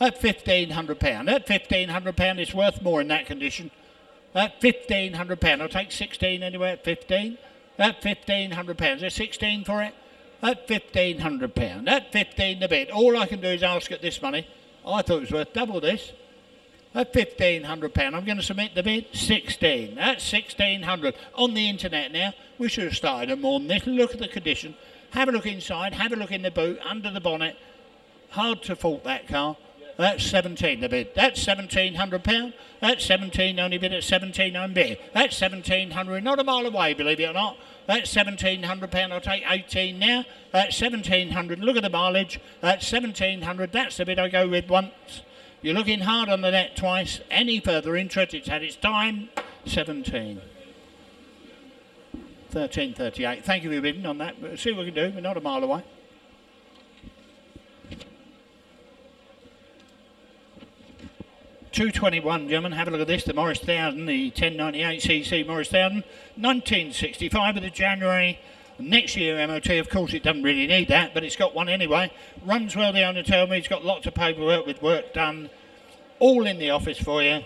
At £1,500. At £1,500 it's worth more in that condition. At £1,500. I'll take 16 anyway at 15 At £1,500. There's 16 for it. At £1,500. At 15 the bit. All I can do is ask at this money. I thought it was worth double this. At £1,500, I'm going to submit the bid. 16. That's 1600 On the internet now. We should have started them more than this. Look at the condition. Have a look inside. Have a look in the boot, under the bonnet. Hard to fault that car. That's 17 the bid. That's 1700 pound. That's 17 only bid at 17 on bid. That's 1700 not a mile away, believe it or not. That's 1700 pound. I'll take 18 now. That's 1700. Look at the mileage. That's 1700. That's the bid I go with once. You're looking hard on the net twice. Any further interest, it's had its time. 17. 13.38. Thank you for bidding on that. We'll see what we can do. We're not a mile away. Two twenty-one, gentlemen. Have a look at this. The Morris Thousand, the 1098 cc Morris Thousand, 1965 of the January Next year MOT, of course, it doesn't really need that, but it's got one anyway. Runs well, the owner told me. It's got lots of paperwork with work done, all in the office for you.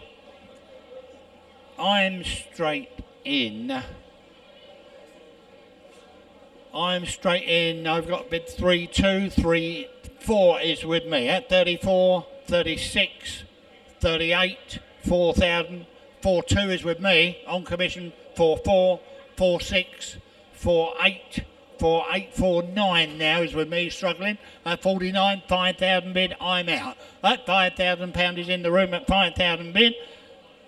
I'm straight in. I'm straight in. I've got bid 3 2, 3 4 is with me at 34, 36, 38, 4,000. 4 2 is with me on commission, 4 4, 4 6 for eight for eight four nine now is with me struggling. At 49 5000 bid I'm out. That 5000 pound is in the room at 5000 bid.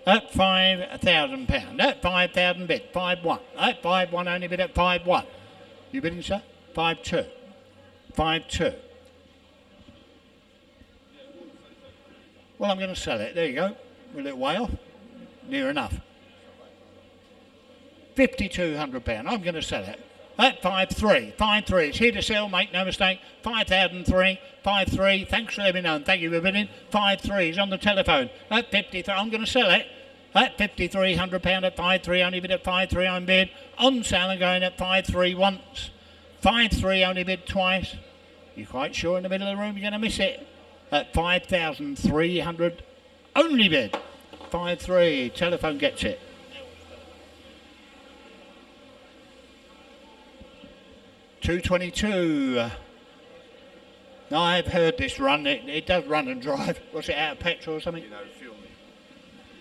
At 5000 pound at 5000 bid 5 1 at 5 1 only bid at 5 1 you bidding sir? 5 2 5 2 well I'm going to sell it. There you go. A little way off. Near enough £5,200. I'm going to sell it. At 5-3. 5-3. It's here to sell, make no mistake. 5,003. 5-3. Thanks for letting me know. Thank you for bidding. 5-3 is on the telephone. At 53. I'm going to sell it. At £5,300 at 5-3. Only bid at 5-3. I'm bid. On sale and going at 5-3 once. 5-3 only bid twice. You're quite sure in the middle of the room you're going to miss it. At 5,300 only bid. 5 3. Telephone gets it. Two twenty-two. Now I've heard this run. It, it does run and drive. Was it out of petrol or something?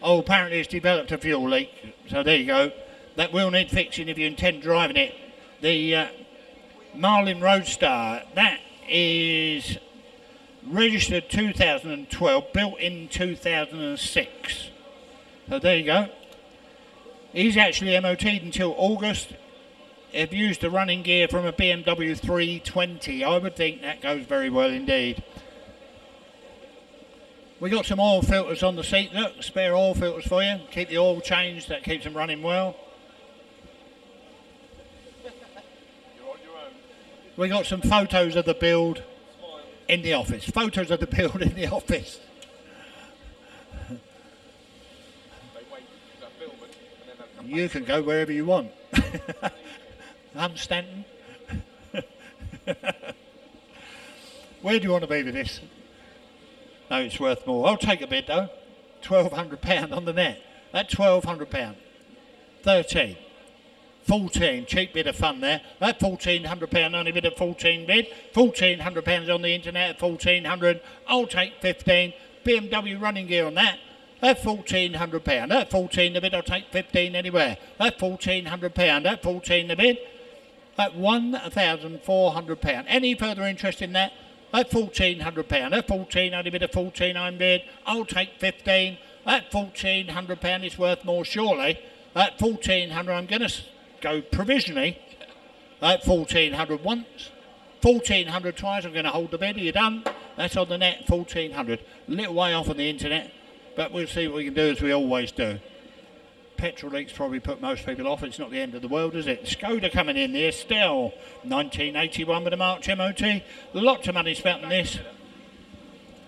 Oh, apparently it's developed a fuel leak. So there you go. That will need fixing if you intend driving it. The uh, Marlin Roadster. That is registered 2012, built in 2006. So there you go. He's actually MOT'd until August. Have used the running gear from a BMW 320. I would think that goes very well indeed. We got some oil filters on the seat. Look, spare oil filters for you. Keep the oil changed. That keeps them running well. We got some photos of the build in the office. Photos of the build in the office. You can go wherever you want. I'm Stanton. Where do you want to be with this? No, it's worth more. I'll take a bid though. Twelve hundred pound on the net. That twelve hundred pound. Thirteen. 14, cheap bit of fun there. That £1,400 only bid at 14 bid. £1,400 on the internet at 1400 I'll take 15 BMW running gear on that. That £1,400. That 14 the bid, I'll take 15 anywhere. That £1,400. That 14 the bid. That £1,400. Any further interest in that? That £1,400. That 14 only bid at 14 I'm bid. I'll take 15 That £1,400 is worth more surely. At 1400 I'm going to go provisionally at 1400 once, 1400 twice. I'm going to hold the bid. Are you done? That's on the net, 1400. A little way off on the internet, but we'll see what we can do as we always do. Petrol leaks probably put most people off. It's not the end of the world, is it? Skoda coming in, there still. 1981 with a March MOT. Lots of money spent on this.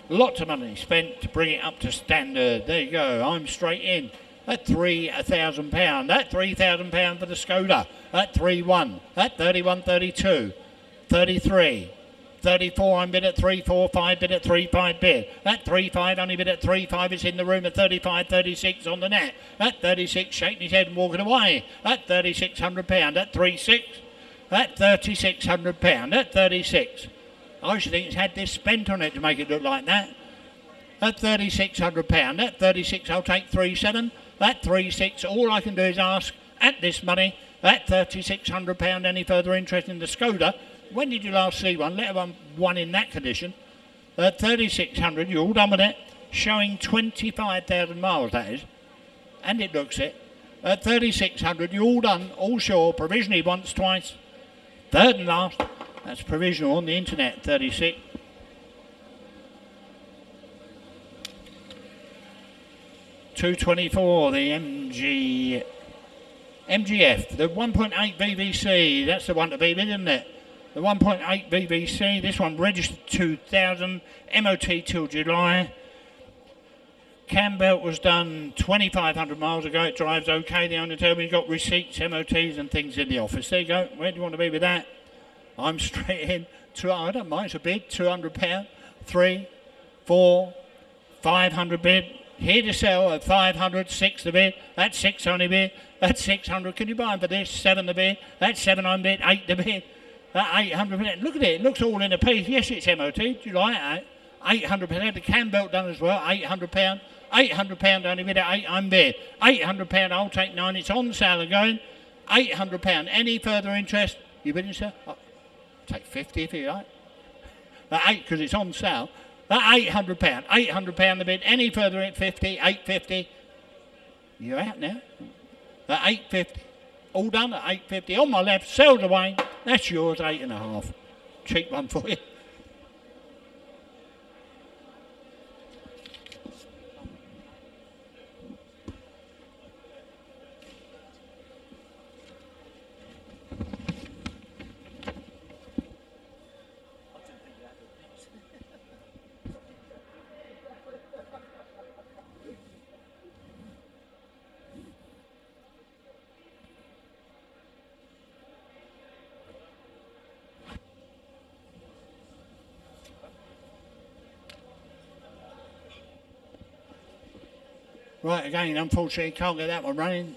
Lots of money spent to bring it up to standard. There you go. I'm straight in. That three thousand pound. That three thousand pound for the Skoda. At three one. That thirty one thirty two. Thirty three. 34 I'm bid at 3 4 5 bid at 3 5 bid. That 3 5 only bid at 3 5 is in the room at 35 36 on the net. That 36 shaking his head and walking away. That 3600 pound. That 3 6. That 3600 pound. That 36. I should think it's had this spent on it to make it look like that. That 3600 pound. That 36 I'll take 3 7. That 3.6, all I can do is ask at this money, that £3,600, any further interest in the Skoda? When did you last see one, let alone one in that condition? Uh, At 3,600, you're all done with it, showing 25,000 miles, that is. And it looks it. Uh, At 3,600, you're all done, all sure, provisionally once, twice. Third and last, that's provisional on the internet, 36. 224, the MG, MGF, the 1.8 VVC, that's the one to be with, isn't it? The 1.8 VVC, this one registered 2000, MOT till July. Cam belt was done 2,500 miles ago. It drives okay. The owner told me he's got receipts, MOTs, and things in the office. There you go. Where do you want to be with that? I'm straight in. Two, I don't mind. It's a bid. 200 pound. Three, four, 500 bid. Here to sell at 500, six the bid. That's six only bid. That's 600. Can you buy them for this? Seven the bid. That's seven on bid. Eight the bid. That 800 percent. Look at it. It looks all in a piece. Yes, it's MOT. Do you like that? 800 percent. The cam belt done as well. 800 pound. 800 pound only bid at eight. I'm bid. 800 pound. I'll take nine. It's on sale again. 800 pound. Any further interest? You bidding, sir? I'll take 50 if you like. At eight because it's on sale. That eight hundred pound, eight hundred pound a bid. Any further at 50, 850. You're out now. That eight fifty. All done at eight fifty. On my left, sells away. That's yours, eight and a half. Cheap one for you. Right, again, unfortunately, can't get that one running.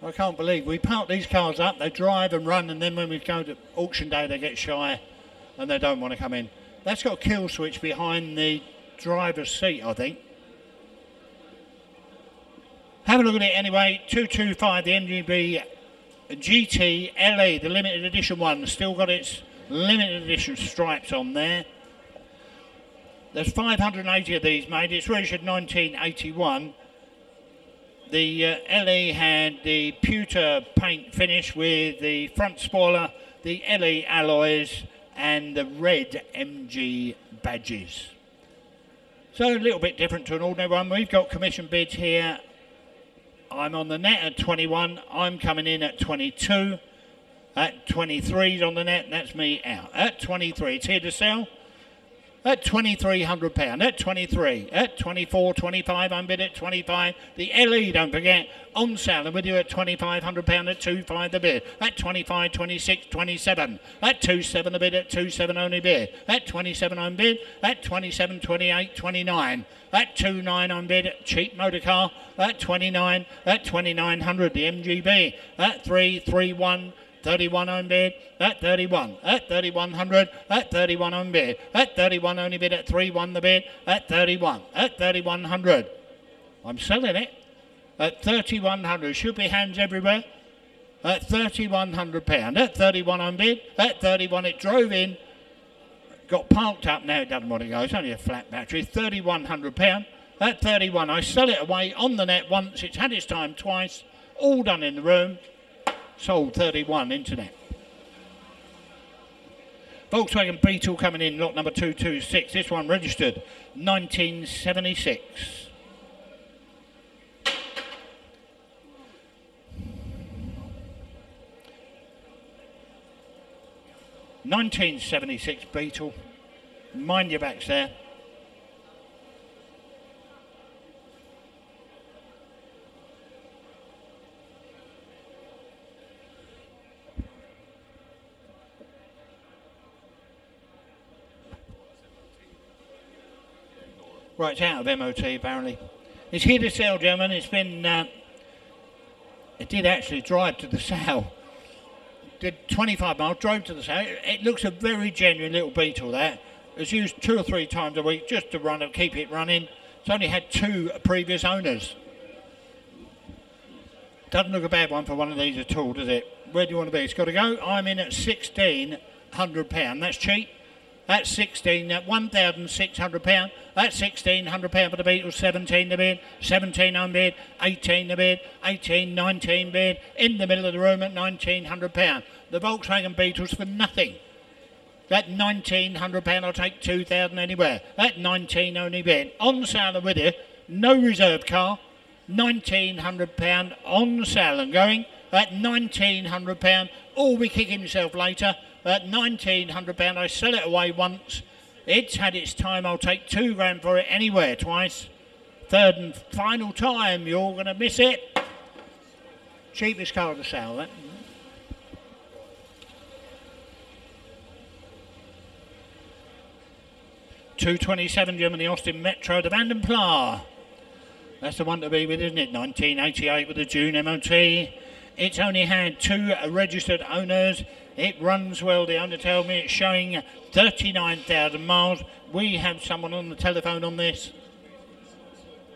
I can't believe we park these cars up, they drive and run, and then when we go to auction day, they get shy and they don't want to come in. That's got a kill switch behind the driver's seat, I think. Have a look at it anyway. 225, the MGB GT LE, the limited edition one, still got its limited edition stripes on there. There's 580 of these made. It's registered 1981. The uh, LE had the pewter paint finish with the front spoiler, the LE alloys, and the red MG badges. So a little bit different to an ordinary one. We've got commission bids here. I'm on the net at 21. I'm coming in at 22. At 23 on the net, that's me out. At 23, it's here to sell at £2,300. At 23, at 24, 25, I'm bid at 25. The LE, don't forget, on sale and with you at £2,500 at 25 the bid. At 25, 26, 27. At 27 the bid, at 27 only bid. At 27 on bid, at 27, 28, 29. At 29 I'm bid, cheap motor car. At 29, at 2900 the MGB. At 331. 31 on bid, at 31, at 3100, at 31 on bid, at 31 only bid at 3 1 the bid, at 31, at 3100. I'm selling it at 3100, should be hands everywhere, at 3100 pound, at 31 on bid, at 31 it drove in, got parked up, now it doesn't want to go, it's only a flat battery, 3100 pound, at 31 I sell it away on the net once, it's had its time twice, all done in the room, sold 31 internet. Volkswagen Beetle coming in, lot number 226. This one registered 1976. Nineteen seventy six Beetle. Mind your backs there. Right, it's out of MOT apparently. It's here to sell, gentlemen. It's been. Uh, it did actually drive to the sale. Did 25 miles, drove to the sale. It, looks a very genuine little Beetle. That it's used two or three times a week just to run it, keep it running. It's only had two previous owners. Doesn't look a bad one for one of these at all, does it? Where do you want to be? It's got to go. I'm in at sixteen hundred pound. That's cheap. That's 16, at £1,600. That's £1,600 for the Beetles, 17 the bid, 17 on bid, 18 the bid, 18, 19 bid, in the middle of the room at £1,900. The Volkswagen Beetles for nothing. That £1,900, I'll take 2000 anywhere. That 19 only bid. On sale with you, no reserve car, £1,900 on sale and going at £1,900. All we kick himself later at £1,900. I sell it away once. It's had its time. I'll take two grand for it anywhere twice. Third and final time, you're going to miss it. Cheapest car to sell, that. 227 Germany Austin Metro, the Vanden Plas. That's the one to be with, isn't it? 1988 with the June MOT. It's only had two registered owners. It runs well. The told me it's showing 39,000 miles. We have someone on the telephone on this.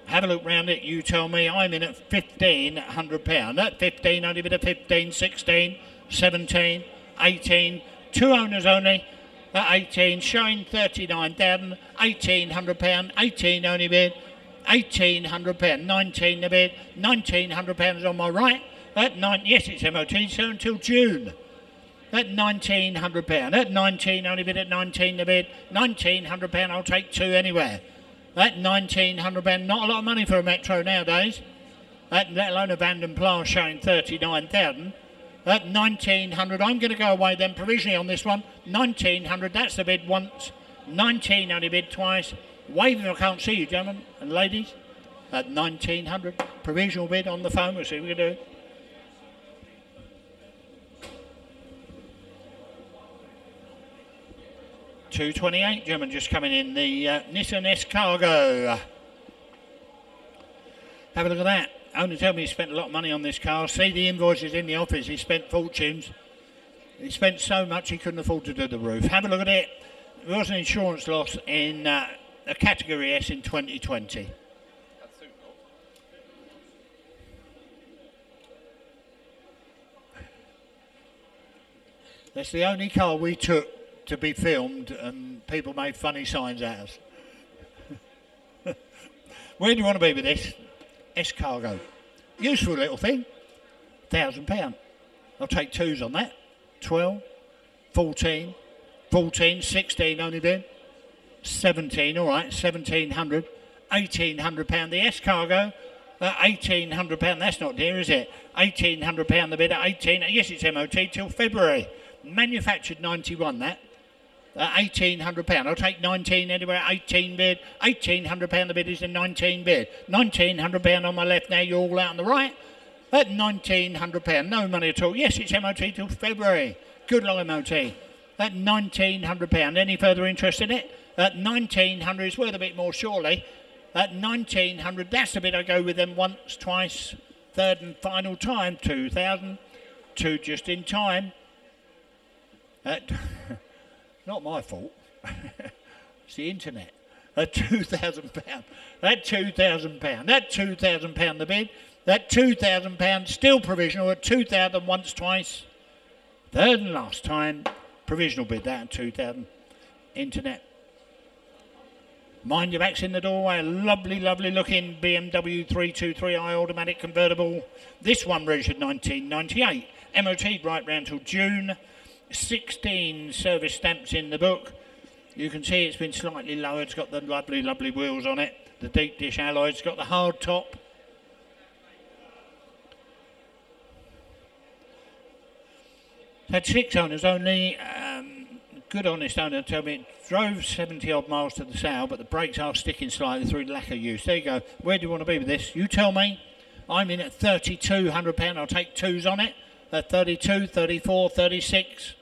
Have a look round it. You tell me. I'm in at £1,500. That 15, only bit of 15, 16, 17, 18. Two owners only. At 18, showing 39,000. £1,800. 18 only bid. £1,800. 19 the bid. £1,900 on my right. At nine, yes, it's MOT, so until June at £1,900. At 19 only bid at 19 the bid. £1,900, I'll take two anywhere. At £1,900, not a lot of money for a Metro nowadays. At, let alone a Vanden Plas showing 39000 At 1900 I'm going to go away then provisionally on this one. 1900 that's the bid once. 19 only bid twice. Waving, I can't see you, gentlemen and ladies. At 1900 provisional bid on the phone. We'll see what we can do. 228 German just coming in the uh, Nissan S Cargo. Have a look at that. Only tell me he spent a lot of money on this car. See the invoices in the office. He spent fortunes. He spent so much he couldn't afford to do the roof. Have a look at it. There was an insurance loss in uh, a Category S in 2020. That's the only car we took to be filmed, and people made funny signs at us. Where do you want to be with this? S cargo. Useful little thing. Thousand pound. I'll take twos on that. 12, 14, 14, 16 only then. 17, all right, 1700. 1800 pound the S cargo. Uh, 1800 pound, that's not dear, is it? 1800 pound the bid at 18. Yes, it's MOT till February manufactured 91 that. Uh, £1,800. I'll take 19 anywhere, 18 bid. £1,800 the bid is a 19 bid. £1,900 on my left now, you're all out on the right. At £1,900, no money at all. Yes, it's MOT till February. Good luck, MOT. At £1,900. Any further interest in it? At 1900 is worth a bit more, surely. At 1900 that's the bit I go with them once, twice, third and final time. 2000 two just in time. That, not my fault. it's the internet. That two thousand pound. That two thousand pound. That two thousand pound the bid. That two thousand pound still provisional at two thousand once twice. Third and last time provisional bid. That two thousand. Internet. Mind your backs in the doorway. A lovely, lovely looking BMW 323i automatic convertible. This one registered 1998. MOT right round till June. 16 service stamps in the book. You can see it's been slightly lowered. It's got the lovely, lovely wheels on it. The deep dish alloy. It's got the hard top. Had six owners only. Um, good honest owner told me it drove 70 odd miles to the south, but the brakes are sticking slightly through lack of use. There you go. Where do you want to be with this? You tell me. I'm in at £3,200. I'll take twos on it at 32, 34, 36.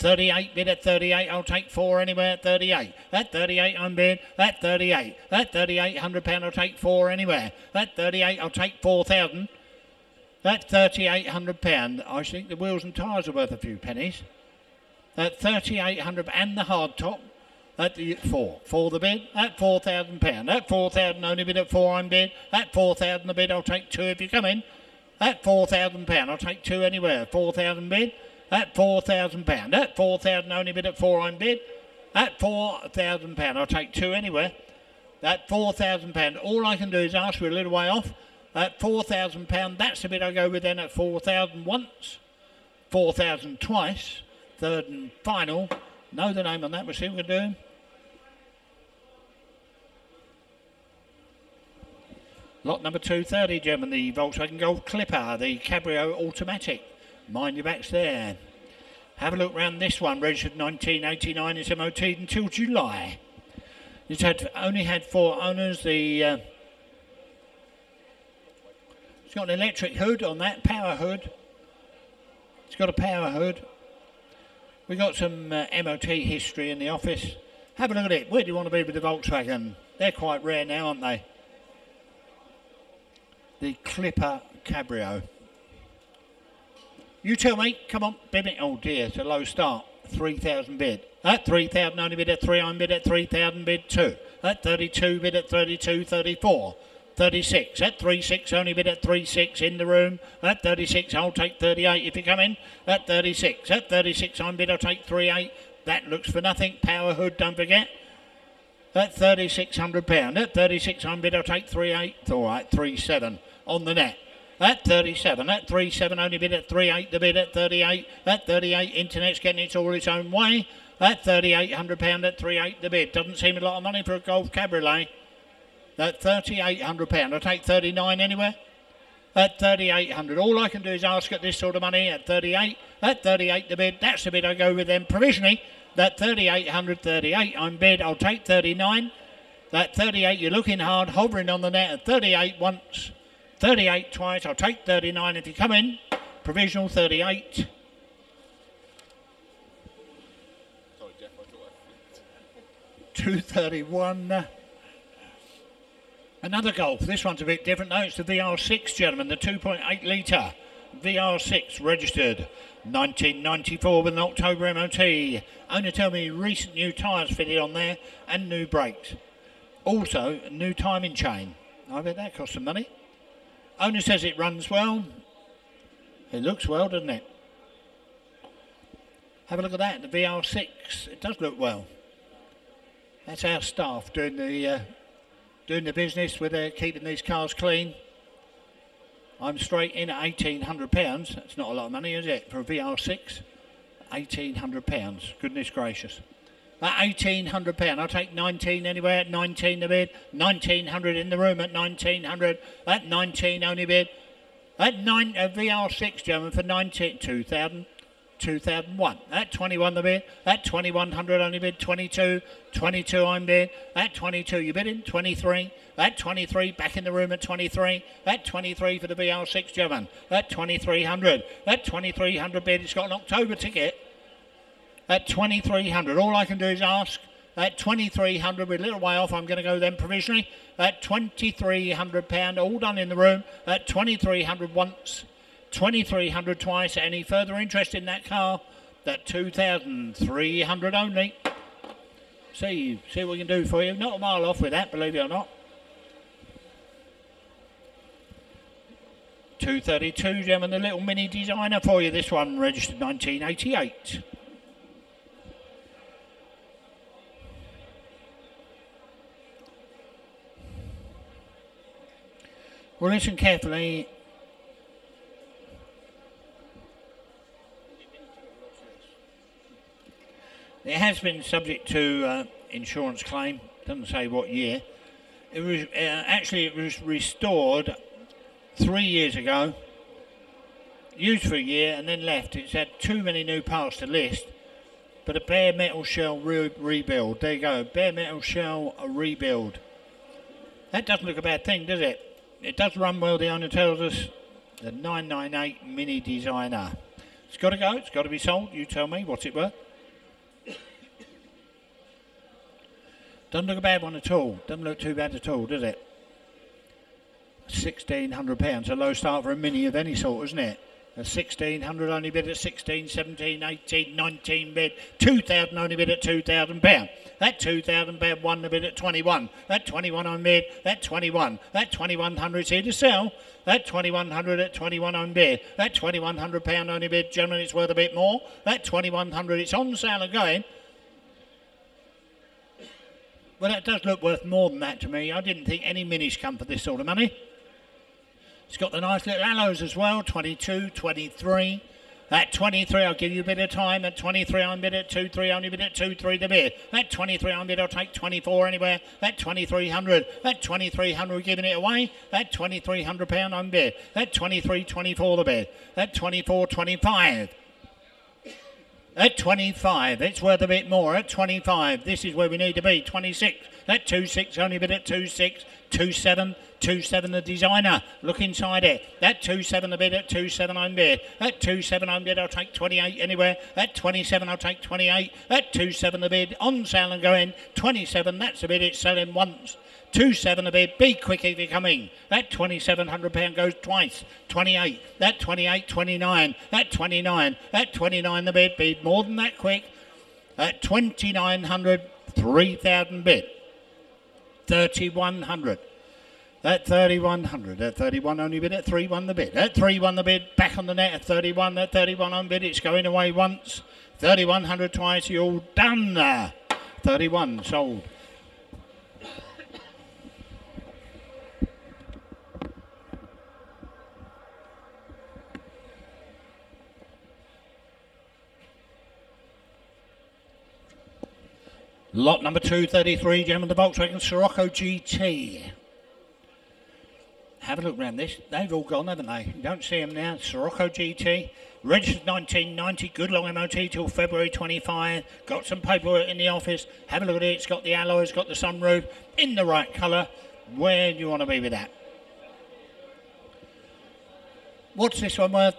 38 bid at 38, I'll take four anywhere at 38. At 38, I'm bid. At 38. At 38, £100, I'll take four anywhere. At 38, I'll take 4,000. At £3,800, I think the wheels and tyres are worth a few pennies. At 3,800 and the hard top. At the four. For the bid. At £4,000. At 4,000, only bid at four, I'm bid. At 4,000 the bid, I'll take two if you come in. At £4,000, I'll take two anywhere. 4,000 bid. At £4,000. At 4000 only bid at four, I'm bid. At £4,000, I'll take two anywhere. At £4,000, all I can do is ask for a little way off. At £4,000, that's the bid I go with then at 4000 once. 4000 twice. Third and final. Know the name on that, we'll see what we can do. Lot number 230, German, the Volkswagen Golf Clipper, the Cabrio Automatic. Mind your backs there. Have a look round this one, registered 1989, it's MOT until July. It's had only had four owners. The uh, It's got an electric hood on that, power hood. It's got a power hood. We've got some uh, MOT history in the office. Have a look at it. Where do you want to be with the Volkswagen? They're quite rare now, aren't they? the Clipper Cabrio. You tell me, come on, it. Oh dear, it's a low start. 3,000 bid. At 3,000 only bid at 3, I'm bid at 3,000 bid 2. At 32 bid at 32, 34. 36. At 36, only bid at 36 in the room. At 36, I'll take 38 if you come in. At 36. At 36, I'm bid, I'll take 38. That looks for nothing. Power hood, don't forget. At £3,600. At 36, I'm bid, I'll take 38. All right, 37 on the net. At 37, at 37, only bid at 38, the bid at 38, at 38, internet's getting it all its own way. At £3,800 at 38, the bid. Doesn't seem a lot of money for a Golf Cabriolet. At £3,800, I'll take 39 anywhere. At 3,800. All I can do is ask at this sort of money at 38. At 38, the bid. That's the bid I go with them provisionally. That 3,800, 38, I'm bid. I'll take 39. That 38, you're looking hard, hovering on the net at 38 once. 38 twice. I'll take 39 if you come in. Provisional 38. sorry, 231. Another Golf. This one's a bit different though. It's the VR6, gentlemen, the 2.8 litre VR6 registered 1994 with an October MOT. Owner tell me recent new tyres fitted on there and new brakes. Also, new timing chain. I bet that cost some money. Owner says it runs well. It looks well, doesn't it? Have a look at that, the VR6. It does look well. That's our staff doing the uh, doing the business with uh, keeping these cars clean. I'm straight in at £1,800. That's not a lot of money, is it, for a VR6? £1,800. Goodness gracious. At £1,800. I'll take 19 anyway at 19 a bid. 1900 in the room at 1900. At 19 only bid. At 9, uh, a VR6 German for 19, 2000. 2001. At 21 the bid. At 2100 only bid 22. 22 I'm bid. At 22 you bid in 23. At 23 back in the room at 23. At 23 for the VR6 German. At 2300. At 2300 bid. It's got an October ticket. At 2300. All I can do is ask. At 2300 we're a little way off. I'm going to go then provisionally. At 2300 pound all done in the room. At 2300 once. 2300 twice. Any further interest in that car? That 2300 only. See, see what we can do for you. Not a mile off with that, believe it or not. 232 gem and the little mini designer for you. This one registered 1988. Well, listen carefully. It has been subject to uh, insurance claim. Doesn't say what year. It was uh, actually it was restored three years ago. Used for a year and then left. It's had too many new parts to list. But a bare metal shell re- rebuild. There you go. Bare metal shell rebuild. That doesn't look a bad thing, does it? It does run well. The owner tells us. The 998 Mini Designer. It's got to go. It's got to be sold. You tell me what's it worth. Doesn't look a bad one at all. Doesn't look too bad at all, does it? £1,600, a low start for a mini of any sort, isn't it? A 1600 only bid at 16, 17, 18, 19 bid. 2000 only bid at 2000 pound. That 2000 pound won the bid at 21. That 21 on bid. That 21. That 2100 is here to sell. That 2100 at 21 on bid. That 2100 pound only bid. Generally, it's worth a bit more. That 2100 it's on sale again. Well, that does look worth more than that to me. I didn't think any minis come for this sort of money. It's got the nice little alloys as well, 22, 23. At 23, I'll give you a bit of time. At 23, I'm bid at 2 3, only bid at 2 3 the bid. At 23, I'm bid, I'll take 24 anywhere. At 2300, at 2300, we're giving it away. At 2300 pound, I'm bid. At 23, 24 the bid. At 24, 25. At 25, it's worth a bit more. At 25, this is where we need to be. 26, at 26, only bid at 26, 27, 27 the designer. Look inside it. That 27 the bid at 27 I'm bid. At 27 I'm bid, I'll take 28 anywhere. At 27 I'll take 28. At 27 the bid on sale and going. 27, that's the bid it's selling once. Two seven a bid. Be quick if you're coming. That twenty-seven hundred pound goes twice. Twenty-eight. That twenty-eight. Twenty-nine. That twenty-nine. That twenty-nine the bid. Be more than that quick. At twenty-nine hundred. Three thousand bid. Thirty-one hundred. At 3100, at 31 only bid, at 3 won the bid, at 3 won the bid, back on the net at 31, at 31 on bid, it's going away once, 3100 twice, you're all done there. 31 sold. Lot number 233, gentlemen, the Volkswagen Scirocco GT. Have a look around this. They've all gone, haven't they? You don't see them now. Scirocco GT. Registered 1990, good long MOT till February 25. Got some paperwork in the office. Have a look at it. It's got the alloys, got the sunroof in the right colour. Where do you want to be with that? What's this one worth?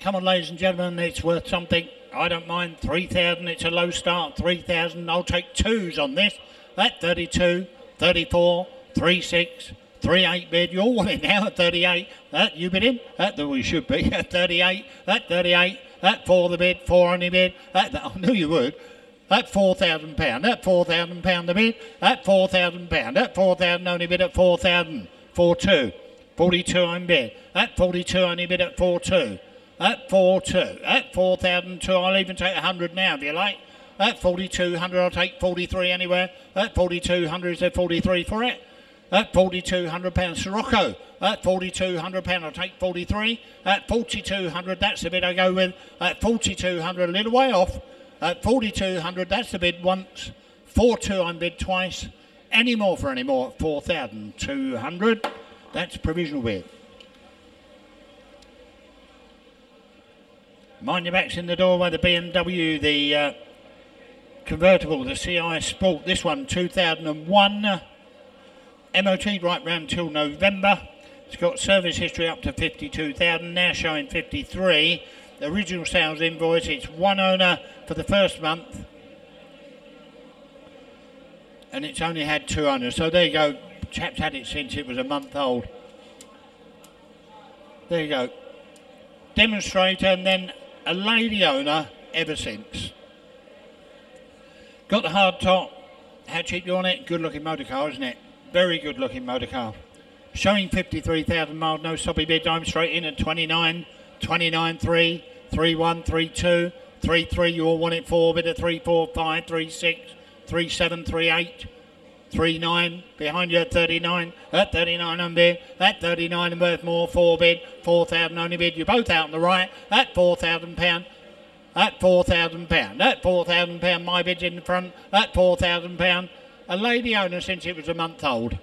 Come on, ladies and gentlemen, it's worth something. I don't mind 3,000. It's a low start. 3,000. I'll take twos on this. at 32, 34, 36, 38 bid. You're in now at 38. That you bid in? That the we should be at 38. At 38. That for the bid. Four only bid. That, that I knew you would. That four thousand pound. That four thousand pound the bid. That four thousand pound. That four thousand only bid at four thousand. Four two. 42 I'm bid. At 42 only bid at 4 2. At 4 2. At 4,002 I'll even take 100 now if you like. At 4,200 I'll take 43 anywhere. At 4,200 is there 43 for it. At 4,200 pounds Scirocco. At 4,200 pound I'll take 43. At 4,200 that's the bid I go with. At 4,200 a little way off. At 4,200 that's the bid once. 4-2 I'm bid twice. Any more for any more at 4,200. That's provisional bid. Mind your backs in the doorway, the BMW, the uh, convertible, the CI Sport. This one, 2001. MOT right round till November. It's got service history up to 52,000, now showing 53. The original sales invoice, it's one owner for the first month. And it's only had two owners. So there you go. Chap's had it since it was a month old. There you go. Demonstrator and then a lady owner ever since. Got the hard top. How cheap you on it? Good looking motor car, isn't it? Very good looking motor car. Showing 53,000 miles, no soppy bed, I'm straight in at 29, 29, 3, 3, 1, 3, 2, 3, 3. You all want it four bid at 3, 4, 5, 3, 6, 3, 7, 3, 8. 3 9 behind you at 39 at 39 on bid at 39 and worth more 4 bid 4,000 only bid you're both out on the right at 4,000 pound at 4,000 pound at 4,000 pound my bid's in the front at 4,000 pound a lady owner since it was a month old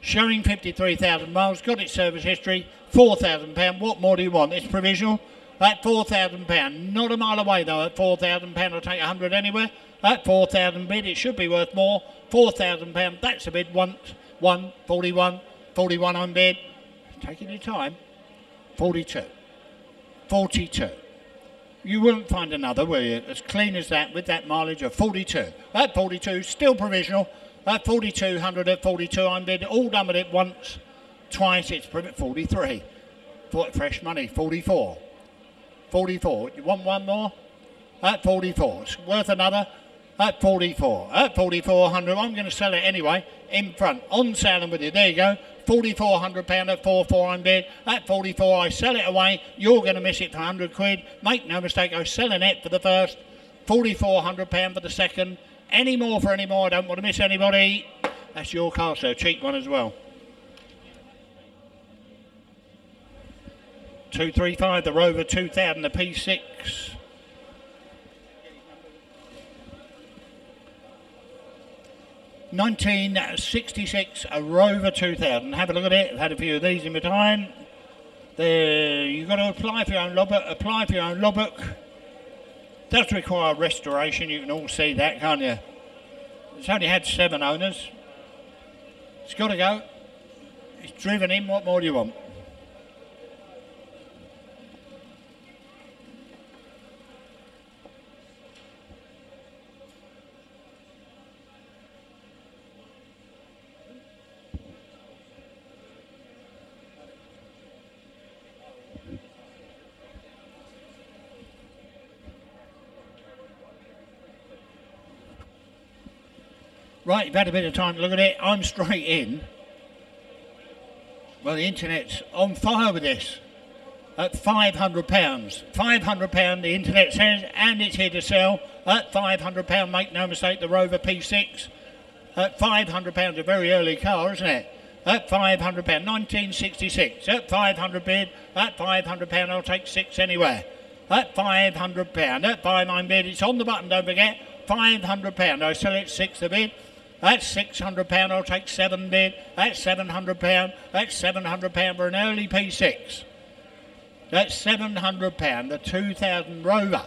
showing 53,000 miles got its service history 4,000 pound what more do you want it's provisional at 4,000 pound not a mile away though at 4,000 pound I'll take 100 anywhere at 4,000 bid it should be worth more £4,000. That's a bid. One, one, 41, 41 on bid. Taking your time. 42. 42. You wouldn't find another, will you? As clean as that with that mileage of 42. That 42, still provisional. That 4200 at 42 on bid. All done with it once. Twice it's 43. For fresh money, 44. 44. You want one more? At 44. It's worth another at 44. At 4400, I'm going to sell it anyway in front. On selling with you. There you go. 4400 pound at 4400. At 44, I sell it away. You're going to miss it for 100 quid. Make no mistake, I am selling it for the first. 4400 pound for the second. Any more for any more. I don't want to miss anybody. That's your car, sir. Cheap one as well. 235, the Rover 2000, the P6. 1966 a Rover 2000. Have a look at it. I've had a few of these in my time. There, you've got to apply for your own logbook. Apply for your own logbook. Does require restoration. You can all see that, can't you? It's only had seven owners. It's got to go. It's driven in. What more do you want? Right, you've had a bit of time to look at it. I'm straight in. Well, the internet's on fire with this. At £500. £500 the internet says, and it's here to sell. At £500, make no mistake, the Rover P6. At £500, a very early car, isn't it? At £500, 1966. At 500 bid. At £500, I'll take six anywhere. At £500. At 500 bid, It's on the button, don't forget. £500. I sell it six a bid. That's £600, I'll take seven bid. That's £700, that's £700 for an early P6. That's £700, the 2000 Rover.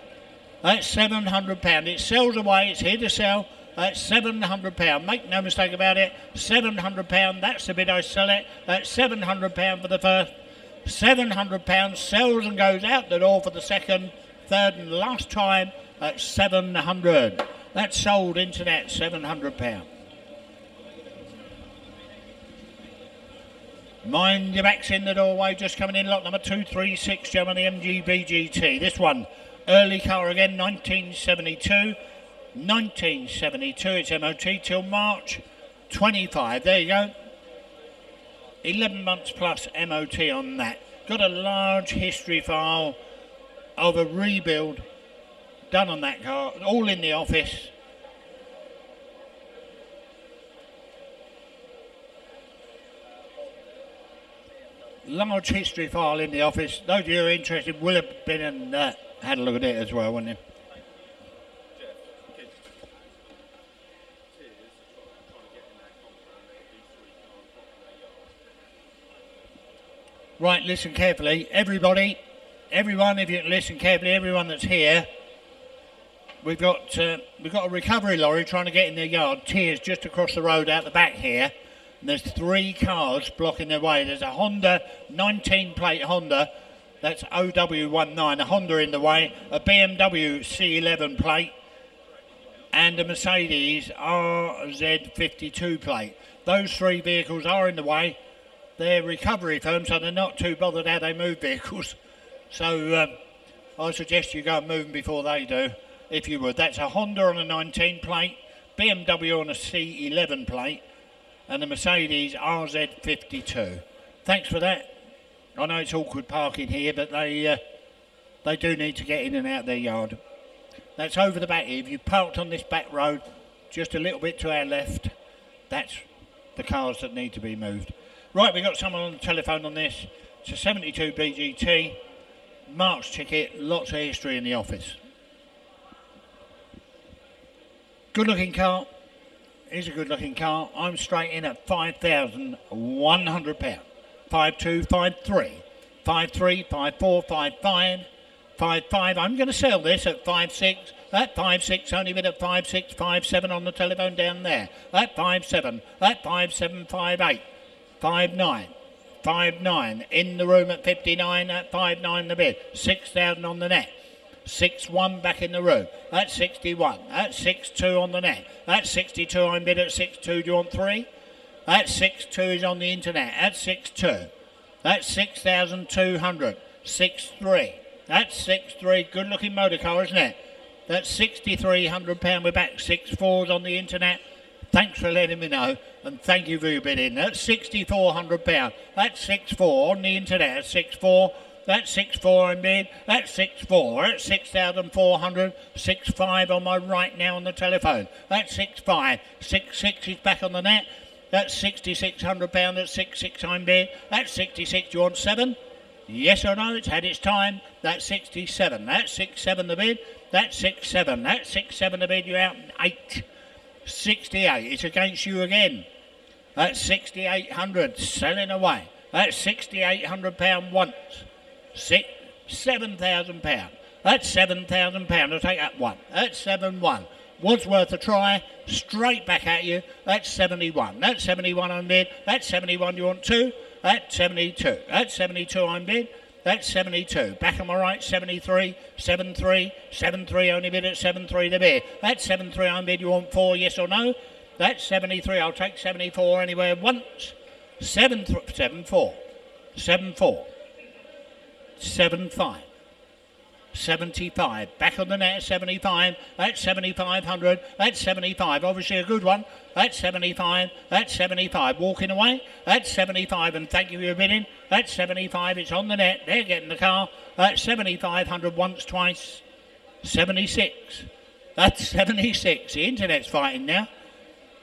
That's £700. It sells away, it's here to sell. That's £700. Make no mistake about it. £700, that's the bid I sell it. That's £700 for the first. £700 sells and goes out the door for the second, third, and last time at 700 That's sold internet, £700. Mind your backs in the doorway, just coming in, lot number 236, Germany MGBGT. This one, early car again, 1972. 1972, it's MOT till March 25. There you go. 11 months plus MOT on that. Got a large history file of a rebuild done on that car, all in the office. Large history file in the office. Those of you who are interested will have been and uh, had a look at it as well, wouldn't you? Right, listen carefully. Everybody, everyone, if you listen carefully, everyone that's here, we've got uh, we've got a recovery lorry trying to get in their yard. Tears just across the road out the back here. And there's three cars blocking their way. There's a Honda 19 plate Honda. That's OW19, a Honda in the way, a BMW C11 plate, and a Mercedes RZ52 plate. Those three vehicles are in the way they're recovery firms, so they're not too bothered how they move vehicles. So um, I suggest you go and move them before they do, if you would. That's a Honda on a 19 plate, BMW on a C11 plate, and the Mercedes RZ52. Thanks for that. I know it's awkward parking here, but they uh, they do need to get in and out their yard. That's over the back here. If you parked on this back road, just a little bit to our left, that's the cars that need to be moved. Right, we've got someone on the telephone on this. It's a 72 BGT, March ticket, lots of history in the office. Good looking car. Is a good looking car. I'm straight in at £5,100. 5253, 53, 54, 55, 55. I'm going to sell this at 56. That 56 only bid at 56, 57 on the telephone down there. That 57, that 5758. Five nine. Five nine. In the room at 59 at five nine the bid. 6,000 on the net. Six one back in the room. That's 61. That's six two on the net. That's 62. I'm bid at six two. Do you want three? That's six two is on the internet. That's six two. That's 6,200. Six three. That's six three. Good looking motor car, isn't it? That's 6,300 pound. We're back six fours on the internet. Thanks for letting me know, and thank you for your bidding. That's sixty-four hundred pound. That's six four on the internet. Six four. That's six four in bid. That's six four. That's six thousand four hundred. Six five on my right now on the telephone. That's six five. Six six is back on the net. That's sixty-six hundred pound. That's six six I'm bid. That's sixty-six. You want seven? Yes or no? It's had its time. That's sixty-seven. That's six seven the bid. That's six seven. That's six seven the bid. You're out eight. 68. It's against you again. That's 6,800 selling away. That's 6,800 pound once. Six, 7,000 pound. That's 7,000 pound. I'll take that one. That's 7 1. Was worth a try. Straight back at you. That's 71. That's 71 on bid. That's 71. You want two? That's 72. That's 72 I'm bid. That's 72. Back on my right, 73, 73, 73, only bid at 73 the bid. That's 73 on bid. You want four, yes or no? That's 73. I'll take 74 anywhere once. 7, th- 7 4. 7 4. 7 5. 75. Back on the net, 75. That's 7,500. That's 75. Obviously a good one. That's 75. That's 75. Walking away. That's 75. And thank you for your bidding. That's 75. It's on the net. They're getting the car. That's 7,500 once, twice. 76. That's 76. The internet's fighting now.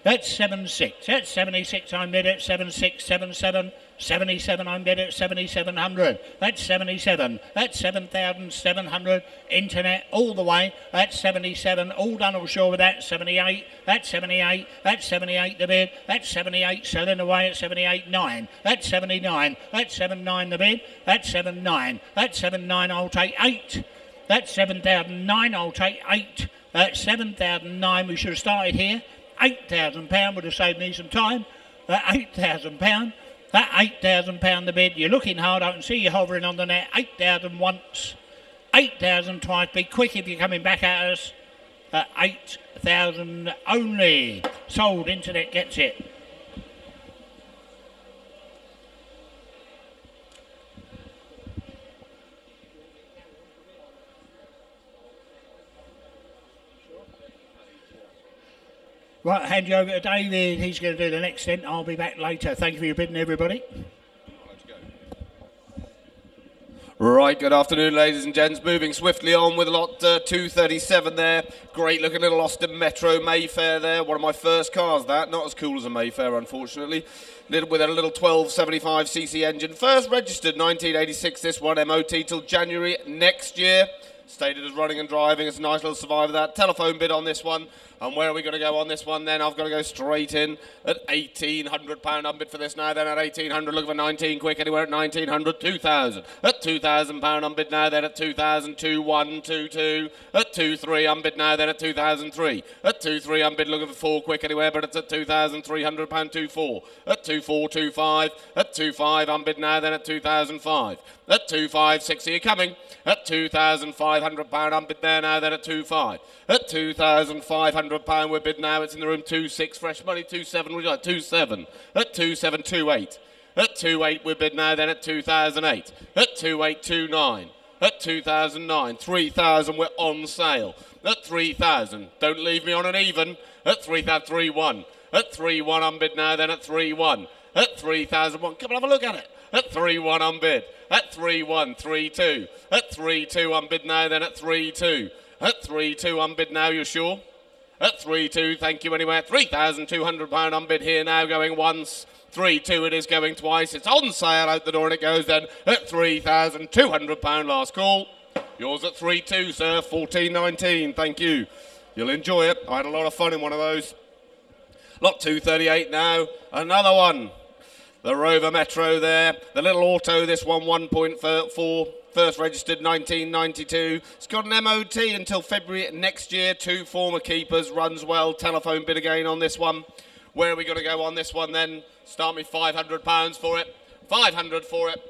That's 76. That's 76. I'm bid at 7677. 77 I'm bid at 7700. That's 77. That's 7700. Internet all the way. That's 77. All done offshore with that. 78. That's 78. That's 78 the bid. That's 78. Selling away at 78 9. That's 79. That's 79 the bid. That's 79. That's 79. I'll take 8. That's 7009. I'll take 8. That's 7009. We should have started here. £8,000 would have saved me some time. That £8,000. That £8,000 the bid. You're looking hard. I can see you hovering on the net. 8000 once. 8000 twice. Be quick if you're coming back at us. Uh, at 8000 only. Sold. Internet gets it. Right, hand you over to David. He's going to do the next stint. I'll be back later. Thank you for your bidding, everybody. Right, good afternoon, ladies and gents. Moving swiftly on with a lot uh, 237 there. Great looking little Austin Metro Mayfair there. One of my first cars, that. Not as cool as a Mayfair, unfortunately. Little, with a little 1275cc engine. First registered 1986, this one, MOT till January next year. Stated as running and driving. It's a nice little survivor that. Telephone bid on this one. And where are we going to go on this one then? I've got to go straight in at £1,800 unbid for this now. Then at 1800 look for 19 quick anywhere at 1900 2000 At £2,000 unbid now. Then at 2000 2122 At 23 unbid now. Then at 2003 At 23 unbid looking for 4 quick anywhere, but it's at £2,300 24 At 2425 At 25 unbid now. Then at 2005 At 2560 you're coming. At £2,500 unbid there now. Then at 25 At 2500 hundred pound we're bid now. It's in the room two six fresh money two seven. We got two seven at two seven two eight at two eight we're bid now. Then at two thousand eight at two eight two nine at two thousand nine three thousand we're on sale at three thousand. Don't leave me on an even at three thousand three one at three one on bid now. Then at three one at three thousand one. Come and have a look at it at three one on bid at three one three two at three two on bid now. Then at three two at three two on bid now. you're sure? At 3 2. Thank you anywhere. £3,200 on bid here now, going once. 3 2 it is going twice. It's on sale out the door and it goes then at £3,200 last call. Yours at 3 2, sir. 14.19. Thank you. You'll enjoy it. I had a lot of fun in one of those. Lot 238 now. Another one. The Rover Metro there. The little auto, this one 1.4 first registered 1992. It's got an MOT until February next year. Two former keepers, runs well. Telephone bid again on this one. Where are we going to go on this one then? Start me £500 for it. 500 for it.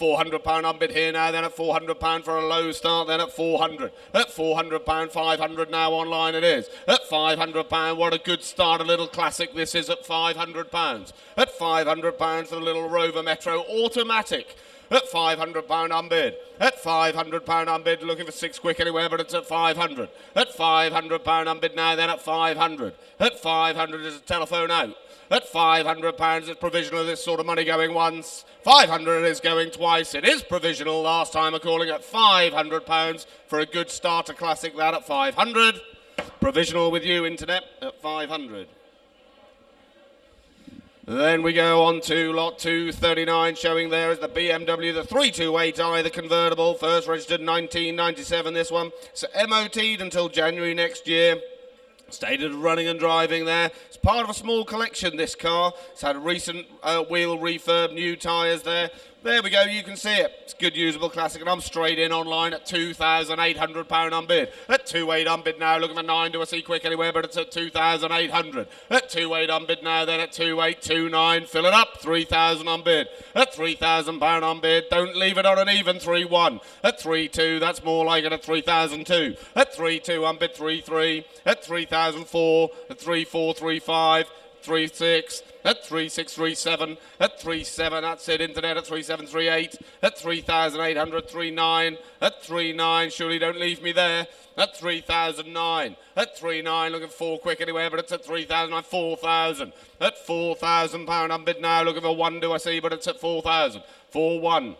£400 unbid here now, then at £400 for a low start, then at 400 At £400, 500 now online it is. At £500, what a good start, a little classic this is at £500. At £500 for the little Rover Metro Automatic at £500 unbid. At £500 unbid, looking for six quick anywhere, but it's at 500 At £500 unbid now, then at 500 At 500 is a telephone out. At £500 it's provisional, this sort of money going once. 500 is going twice. It is provisional. Last time I'm calling at £500 for a good starter classic, that at 500 Provisional with you, Internet, at 500 then we go on to lot 239, showing there is the BMW, the 328i, the convertible, first registered 1997, this one. So MOT'd until January next year. Stated running and driving there. It's part of a small collection, this car. It's had a recent uh, wheel refurb, new tyres there. There we go, you can see it. It's good usable classic, and I'm straight in online at £2,800 unbid. At 28 unbid now, looking for 9 do I see quick anywhere, but it's at 2,800. At 28 unbid now, then at 2829, fill it up, 3,000 unbid. At £3,000 unbid, don't leave it on an even 3-1. At 3-2, that's more like it at 3,002. At 3-2 unbid 3-3. At 3,004, at 3-4-3-5 three six at three six three seven at three seven. That's it. Internet at three seven three eight at three thousand eight hundred three nine at three nine. Surely don't leave me there. At three thousand nine at three nine. Looking for quick anywhere, but it's at three thousand four thousand at four thousand pound. I'm bid now. Looking for one. Do I see? But it's at four thousand four one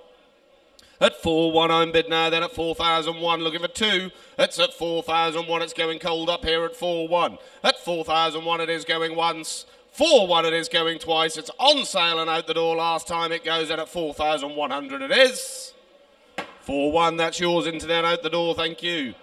at 4-1 I'm bid now then at 4,001 looking for 2 it's at 4,001 it's going cold up here at 4-1 at 4,001 it is going once 4-1 it is going twice. It's on sale and out the door. Last time it goes in at 4,100 it is. 4-1 that's yours into there out the door thank you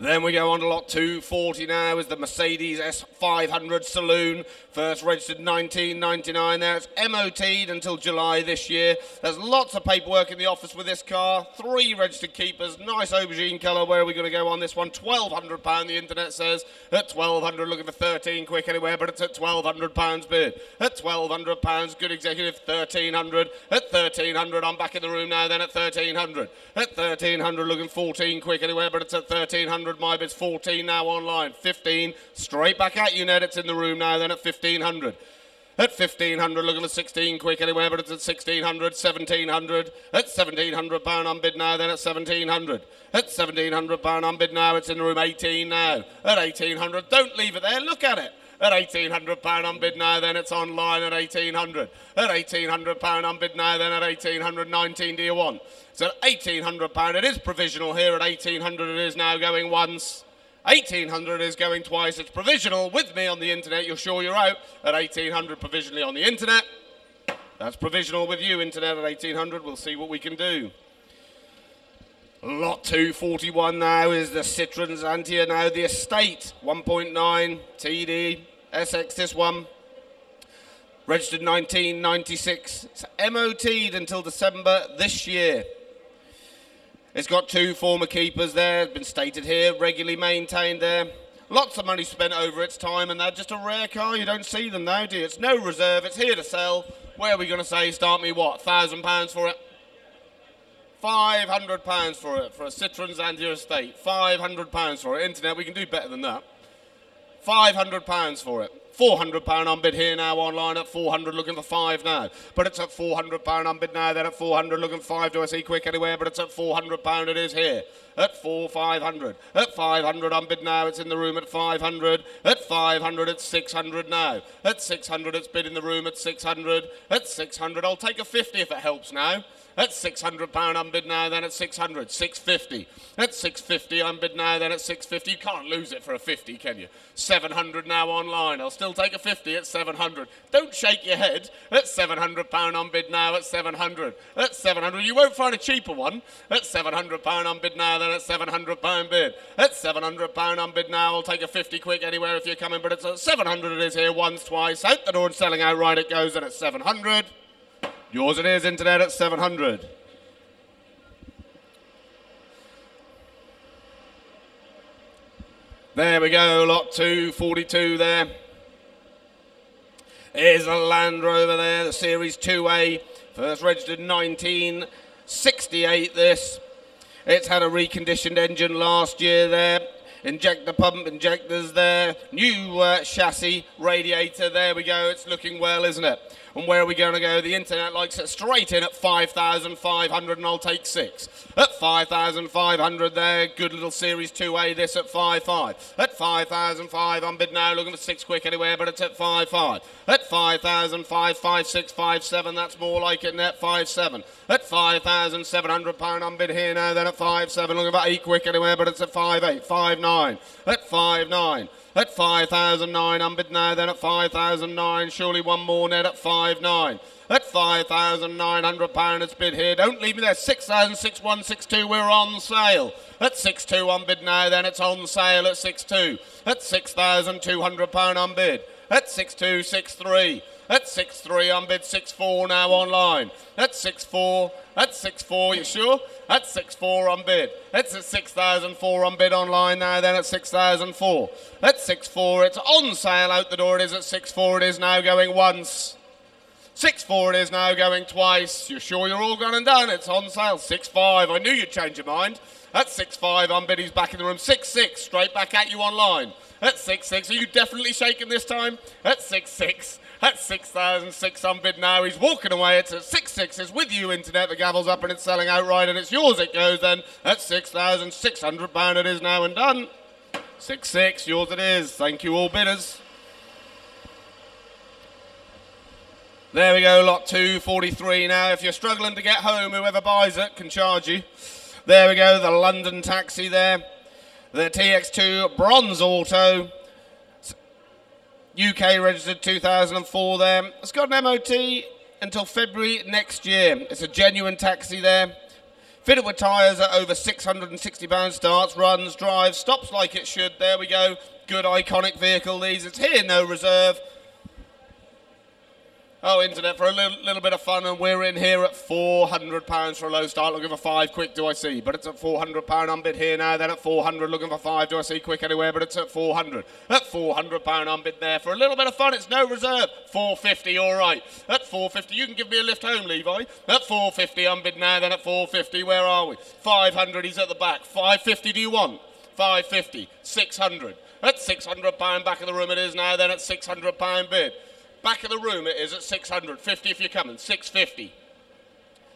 then we go on to lot 240 now is the Mercedes S500 Saloon. First registered 1999 there. It's MOT'd until July this year. There's lots of paperwork in the office with this car. Three registered keepers. Nice aubergine colour. Where are we going to go on this one? £1,200 the internet says. At 1200 looking for 13 quick anywhere, but it's at £1,200 bid. At £1,200 good executive 1300 At 1300 I'm back in the room now then at 1300 At 1300 looking 14 quick anywhere, but it's at 1300 100 my bid's 14 now online 15 straight back at you Ned it's in the room now then at 1500 At 1500, looking for 16 quick anywhere, but it's at 1600, 1700. At 1700 pound on bid now, then at 1700. At 1700 pound on bid now, it's in the room 18 now. At 1800, don't leave it there, look at it at £1,800 on bid now, then it's online at 1800 At £1,800 on bid now, then at 1819 do you want? So at £1,800, it is provisional here at 1800 it is now going once. 1800 is going twice. It's provisional with me on the internet. You're sure you're out at 1800 provisionally on the internet. That's provisional with you, internet at 1800. We'll see what we can do. Lot 241 now is the Citroen Xantia now the Estate 1.9 TD SX this one. Registered 1996. It's MOT'd until December this year. It's got two former keepers there, it's been stated here, regularly maintained there. Lots of money spent over its time, and they're just a rare car. You don't see them now, do you? It's no reserve, it's here to sell. Where are we going to say, start me what, £1,000 for it? £500 for it, for a Citroen Xantia Estate. £500 for it. Internet, we can do better than that. £500 for it. £400 on bid here now online at 400 looking for 5 now. But it's at £400 on bid now, then at 400 looking 5. Do I see quick anywhere? But it's at £400 it is here. At 4 500. At 500 on bid now, it's in the room at 500. At 500, it's 600 now. At 600, it's bid in the room at 600. At 600, I'll take a 50 if it helps now. At £600 I'm bid now, then at 600 650 At 650 I'm bid now, then at 650 You can't lose it for a 50, can you? 700 now online. I'll still take a 50 at 700 Don't shake your head. At £700 on bid now, at 700 At 700 You won't find a cheaper one. At £700 on bid now, then at £700 bid. At £700 on bid now, I'll take a 50 quick anywhere if you're coming, but it's at 700 it is here once, twice. Out the door and selling out right it goes, and at 700 Yours it is, internet at 700. There we go, lot 242 there. Here's a Land Rover there, the Series 2A, first registered 1968 this. It's had a reconditioned engine last year there. Injector pump, injectors there. New uh, chassis, radiator, there we go. It's looking well, isn't it? And where are we going to go? The internet likes it straight in at 5,500 and I'll take six. At 5,500 there, good little Series 2A, this at 5.5. At 5,005 I'm bid now, looking for six quick anywhere, but it's at 5.5. At 5,005, 5, 6, 5, that's more like it net, 5, 7. At 5,700 pound I'm bid here now, then at 5, 7, looking for eight quick anywhere, but it's at 5, 8, 5, 9. At 5, 9 at 5,009. I'm bid now then at 5,009. Surely one more net at 5,9. At 5,900 pound it's bid here. Don't leave me there. 6,6162. We're on sale. At 6,2 on bid now then it's on sale at 6,2. At 6,200 pound on bid. At 6,263. At 6-3 on bid 6-4 now online. At 6-4. At 6-4, you sure? At 6-4 on bid. It's at 6,004 on bid online now, then at 6,004. At 6-4, it's on sale out the door. It is at 6-4. It is now going once. 6-4 it is now going twice. You're sure you're all gone and done? It's on sale. 6-5. I knew you'd change your mind. At 6-5 on bid, he's back in the room. 6-6, straight back at you online. At 6-6, are you definitely shaking this time? At 6-6. At 6,006 on bid now. He's walking away. It's at 6.6. It's with you, Internet. The gavel's up and it's selling outright and it's yours it goes then. At 6,600 pound it is now and done. 6.6. Yours it is. Thank you all bidders. There we go, lot 243 now. If you're struggling to get home, whoever buys it can charge you. There we go, the London taxi there. The TX2 Bronze Auto. UK registered 2004 there. It's got an MOT until February next year. It's a genuine taxi there. Fitted with tyres at over 660 pounds, starts, runs, drives, stops like it should. There we go. Good iconic vehicle these. It's here, no reserve. Oh, internet for a little, little, bit of fun, and we're in here at £400 for a low start, looking for five quick, do I see? But it's at £400 unbid here now, then at 400 looking for five, do I see quick anywhere? But it's at 400 At £400 unbid there for a little bit of fun, it's no reserve. 450 all right. At 450 you can give me a lift home, Levi. At 450 unbid now, then at 450 where are we? 500 he's at the back. 550 do you want? 550, 600. At 600 pound back in the room it is now, then at 600 pound bid. Back of the room it is at 650 if you're coming. 650.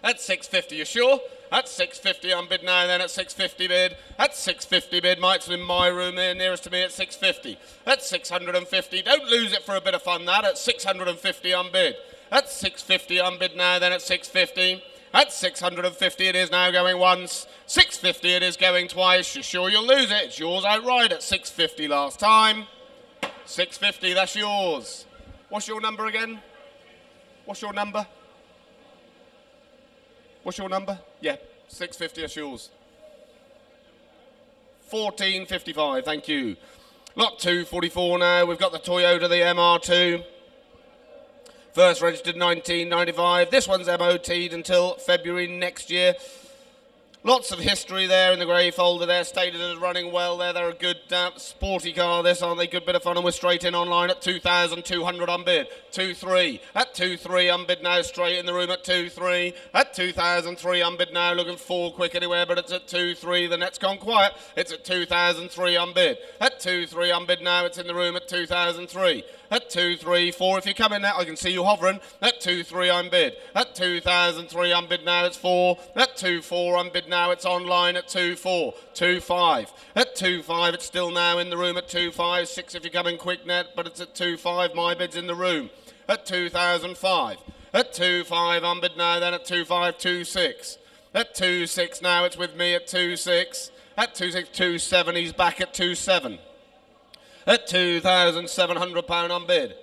That's 650, you sure? That's 650 on bid now, then at 650 bid. That's 650 bid. Mike's in my room there, nearest to me at 650. That's 650. Don't lose it for a bit of fun, that. At 650 on bid. That's 650 on bid now, then at 650. That's 650 it is now going once. 650 it is going twice. You're sure you'll lose it? It's yours outright at 650 last time. 650, that's yours. What's your number again? What's your number? What's your number? Yeah, 650, that's yours. 1455, thank you. Lot 244 now. We've got the Toyota, the MR2. First registered 1995. This one's MOT'd until February next year. Lots of history there in the grey folder there, stated as running well there. They're a good uh, sporty car, this, aren't they? Good bit of fun, and we're straight in online at 2,200 on bid. 2-3. At 2-3 on bid now, straight in the room at 2-3. At 2,003 on bid now, looking four quick anywhere, but it's at 2-3. The net's gone quiet. It's at 2,003 on bid. At 2-3 on bid now, it's in the room at 2,003. At 2-3-4, if you come in now, I can see you hovering. At two, three, I'm bid. At 2003, I'm bid now, it's 4. At two four, I'm bid now, it's online at 2-4, 2-5. At 2-5, it's still now in the room at 2-5, 6 if you come in quick net, but it's at 2-5, my bid's in the room at 2005. At 2-5, I'm bid now, then at 2-5, 2-6. At 2-6 now, it's with me at 2-6. At 2-6, 2-7, he's back at 2-7. At £2,700 on bid.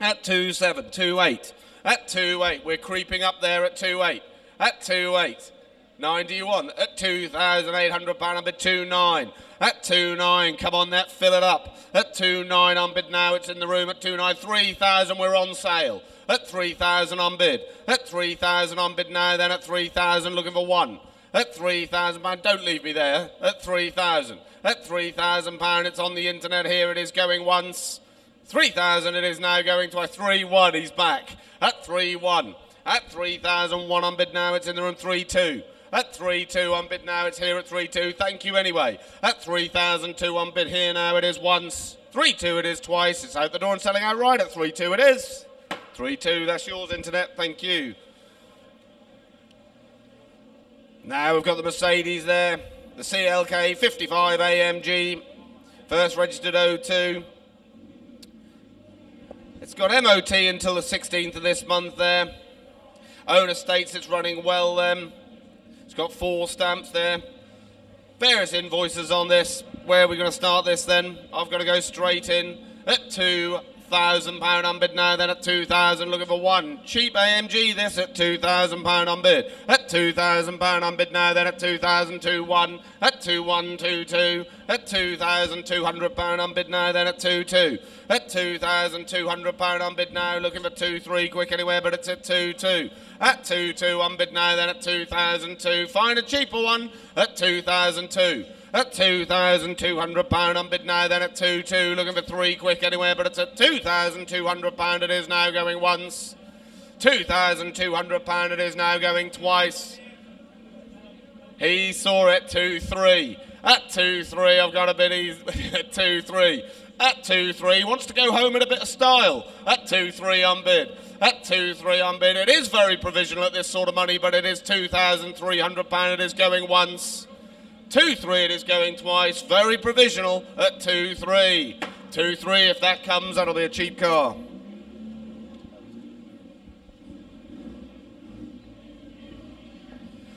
At 2-7, 2-8. At 2-8, we're creeping up there at 2-8 at 2.8. 91 at 2,800 pound on bid 2.9. At 2.9, come on net, fill it up. At 2.9 on bid now, it's in the room at 2.9. 3,000, we're on sale. At 3,000 on bid. At 3,000 on bid now, then at 3,000, looking for one. At 3,000 pound, don't leave me there. At 3,000. At 3,000 pound, it's on the internet here, it is going once. 3,000, it is now going twice. 3-1, he's back. At 3-1. At 3,001 on bid now, it's in the room 3-2. At 3-2 on bid now, it's here at 3-2. Thank you anyway. At 3,002 on bid here now, it is once. 3-2 it is twice. It's out the door and selling out right at 3-2 it is. 3-2, that's yours, Internet. Thank you. Now we've got the Mercedes there. The CLK 55 AMG. First registered 02. It's got MOT until the 16th of this month there. Owner states it's running well then. It's got four stamps there. Various invoices on this. Where are we going to start this then? I've got to go straight in at two thousand pound on bid now. Then at two thousand, looking for one cheap AMG. This at two thousand pound on bid. At two thousand pound on bid now. Then at two thousand two one. At two one two two. At two thousand two hundred pound on bid now. Then at two two. At two thousand two hundred pound on bid now. Looking for two three quick anywhere, but it's at two two at 2-2 on bid now, then at 2002. Find a cheaper one at 2002. At £2,200 on bid now, then at 2-2. Looking for three quick anywhere, but it's at £2,200 it is now going once. £2,200 it is now going twice. He saw it 2-3. At 2-3, I've got a bid at 2-3. At 2-3, wants to go home in a bit of style. At 2-3 on bid at 2-3 on bid. It is very provisional at this sort of money, but it is £2,300. It is going once. 2-3 it is going twice. Very provisional at 2-3. 2-3 if that comes, that'll be a cheap car.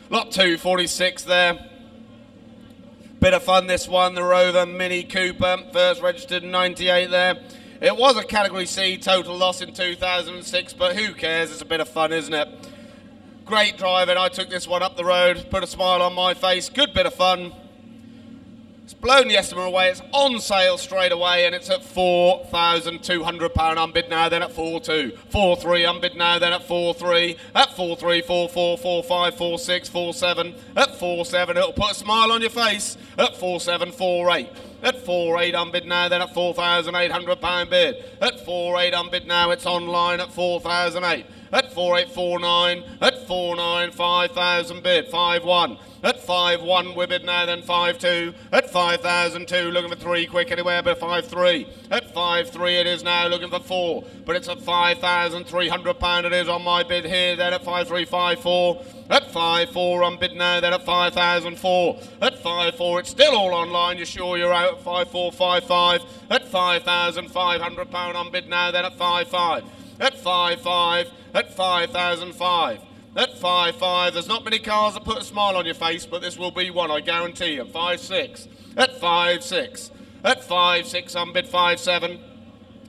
Lot 246 there. Bit of fun this one, the Rover Mini Cooper, first registered in 98 there. It was a Category C total loss in 2006, but who cares? It's a bit of fun, isn't it? Great driving. I took this one up the road, put a smile on my face. Good bit of fun. It's blown the estimate away. It's on sale straight away, and it's at £4,200 unbid now, then at 4-2. 4-3 unbid now, then at 4-3. At 4-3, 4-4, 4-5, 4-6, 4-7. At 4-7, it'll put a smile on your face. At 4-7, 4-8 at 4.8 unbid now, then at £4,800 bid. At 4.8 unbid now, it's online at 4,008. At 4849, at 49, 5,000 bid, 5-1. At five one with it now, then five two. At five thousand two, looking for three quick anywhere, but five three. At five three it is now, looking for four, but it's at five thousand three hundred pound. It is on my bid here. Then at five three five four. At five four on bid now. Then at five thousand four. At five four, it's still all online. You're sure you're out at five four five five. At five thousand five hundred pound on bid now. Then at five five. At five five. At five thousand five. At five five, there's not many cars that put a smile on your face, but this will be one, I guarantee. At five six, at five six, at five six on bid five seven,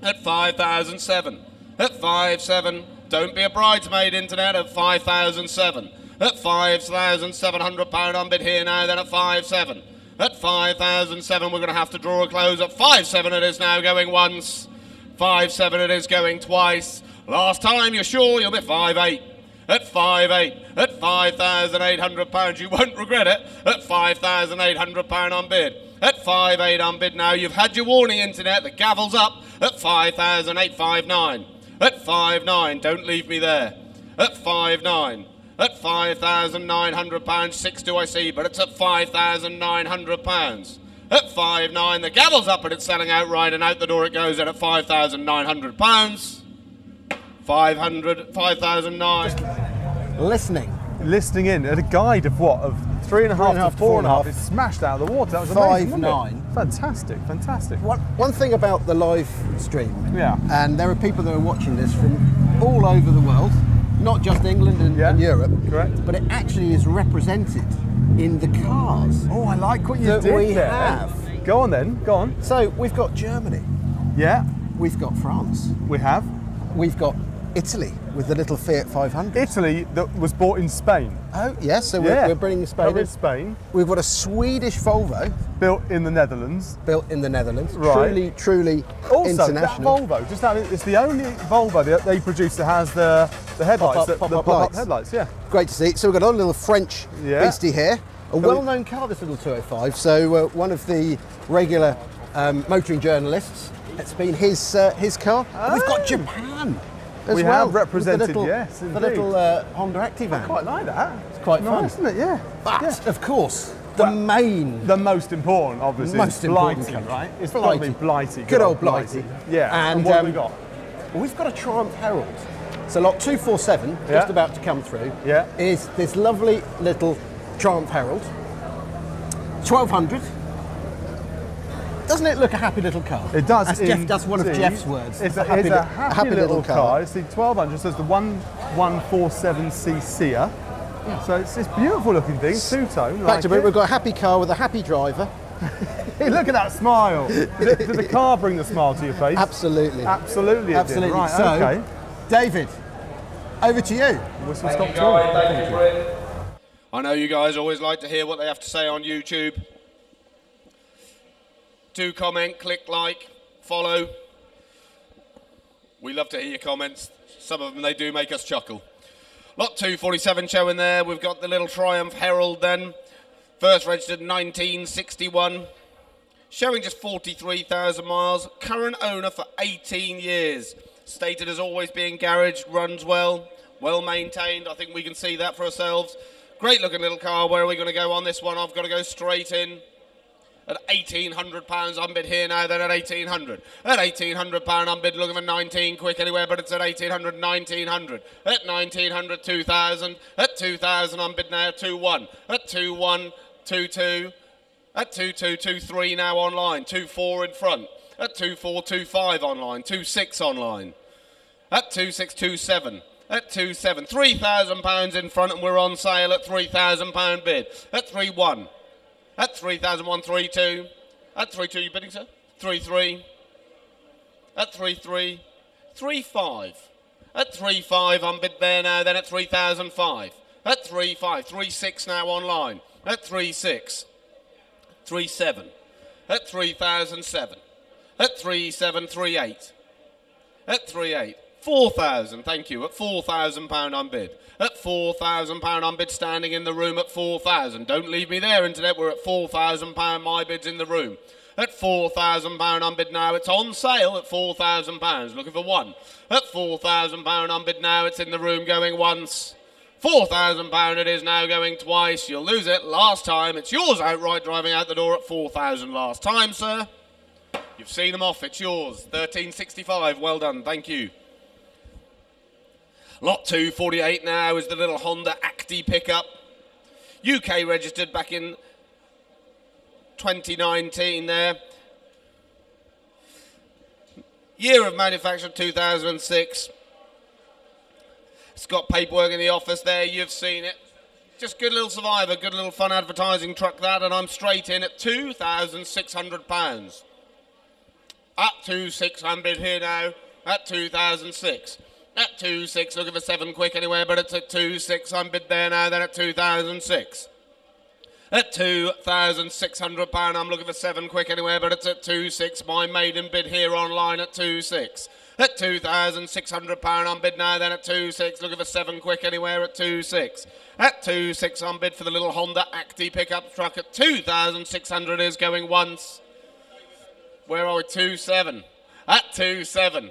at five thousand seven, at five seven. Don't be a bridesmaid, internet. At five thousand seven, at five thousand seven hundred pound on bid here now. Then at five seven, at five thousand seven, we're going to have to draw a close. At five seven, it is now going once. Five seven, it is going twice. Last time, you're sure you'll be five eight at five eight, at five thousand eight hundred pounds. You won't regret it. At five thousand eight hundred pound on bid. At five eight on bid now. You've had your warning, internet. The gavel's up. At five thousand eight five nine. At five nine. Don't leave me there. At five nine. At five thousand nine hundred pounds. Six do I see, but it's at five thousand nine hundred pounds. At five nine. The gavel's up and it's selling outright, and out the door it goes. And at five thousand nine hundred pounds. 500, 5,009. Listening. Listening in at a guide of what? Of three and a half and a half to to four and a half. four It and a smashed out of the water. That was Five amazing. wasn't nine. Fantastic, fantastic. One, one thing about the live stream, Yeah. and there are people that are watching this from all over the world, not just England and, Yeah, and Europe, correct. but it actually is represented in the cars. Oh, I like what you That did we there. have. Go on then, go on. So we've got Germany, Yeah, we've got France, we have. we've got Italy with the little Fiat 500. Italy that was bought in Spain. oh, yes, so we're, yeah. we're bringing Spain Covered in. Spain, We've got a Swedish Volvo built in the Netherlands. built in the Netherlands. Right. Truly, truly Also, that. Volvo, just that, it's the only Volvo that they produce that has the, the headlights, Pop-up- that- the pop-up lights. headlights, yeah. Great to see. So we've got a little French Yeah. beastie here. A we- well-known car, this little 205. So uh, one of the regular um, motoring journalists. It's been his uh, his car. And We've got Japan as We well. have with the represented, little- yes, The little uh, Honda Activan. Quite like that. It's quite fun. isn't it? Yeah. But Yeah. of course, the main The most important, obviously, Most is important Blighty, right? It's Blighty. Blighty. Good old Blighty. Yeah. And, And, what have um, we got? We've got a Triumph Herald. So lot 247, Yeah. just about to come through, Yeah. is this lovely little Triumph Herald. 1200. Doesn't it look a happy little car? It does. That's, Jeff, that's one of. Jeff's words. It's, a, a, it's a happy, little, car. car. It's the 1200, so it's the 1147cc. So it's this beautiful looking thing, two tone. Back like to it. it. We've got a happy car with a happy driver. Hey, look at that smile. did, it- did the car bring the smile to your face? Absolutely. Absolutely. it did. Absolutely. Right, so, okay. David, over to you. Whistle stop tour. I know you guys always like to hear what they have to say on YouTube. Do comment, click like, follow. We love to hear your comments. Some of them they do make us chuckle. Lot 247 showing there. We've got the little Triumph Herald then. First registered 1961. Showing just 43,000 miles. Current owner for 18 years. Stated as always being garage, runs well, well maintained. I think we can see that for ourselves. Great looking little car. Where are we going to go on this one? I've got to go straight in at eighteen hundred pounds on bid here now. Then at eighteen hundred, at eighteen hundred pound on bid, looking for nineteen quick anywhere, but it's at 1800, 1900, at 1900, 2000, at 2000 on bid now, two one, at two one, two two, at two two, two three now online, two four in front, at two four, two five online, two six online, at two six, two seven. At two seven, three thousand pounds in front, and we're on sale at three thousand pound bid. At three one, at 3,132. At 3 2, you bidding, sir? 3 3. At 3 3. 3 5. At 3 5, I'm bid there now, then at 3,005. At 3 5. 3 6 now online. At 3 6. 3 7. At 3,007. At 3 7 3 8. At 3 8. 4,000, thank you. At 4,000 pound on bid. At 4,000 pound on bid, standing in the room at 4,000. Don't leave me there, internet. We're at 4,000 pound. My bid's in the room. At 4,000 pound on bid now. It's on sale at 4,000 pounds. Looking for one. At 4,000 pound on bid now. It's in the room going once. £4,000 it is now going twice. You'll lose it last time. It's yours outright driving out the door at 4000 last time, sir. You've seen them off. It's yours. 1365. Well done. Thank you. Lot 248 now is the little Honda Acty pickup. UK registered back in 2019 there. Year of manufacture 2006. It's got paperwork in the office there, you've seen it. Just good little survivor, good little fun advertising truck that, and I'm straight in at £2,600. Up to 600 here now, at 2006. At 2-6, looking for 7 quick anywhere, but it's at 2-6, I'm bid there now, then at 2006. At £2,600, I'm looking for 7 quick anywhere, but it's at 2-6, my maiden bid here online at 2-6 at £2,600 on bid now, then at two 2.6, looking for 7 quick anywhere at 2.6. At two 2.6 on bid for the little Honda Acty pickup truck at 2,600 is going once. Where are we? 2.7. At 2.7.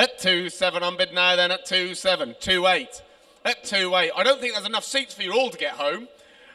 At 2.7 on bid now, then at 2.7. 2.8. At 2.8. I don't think there's enough seats for you all to get home.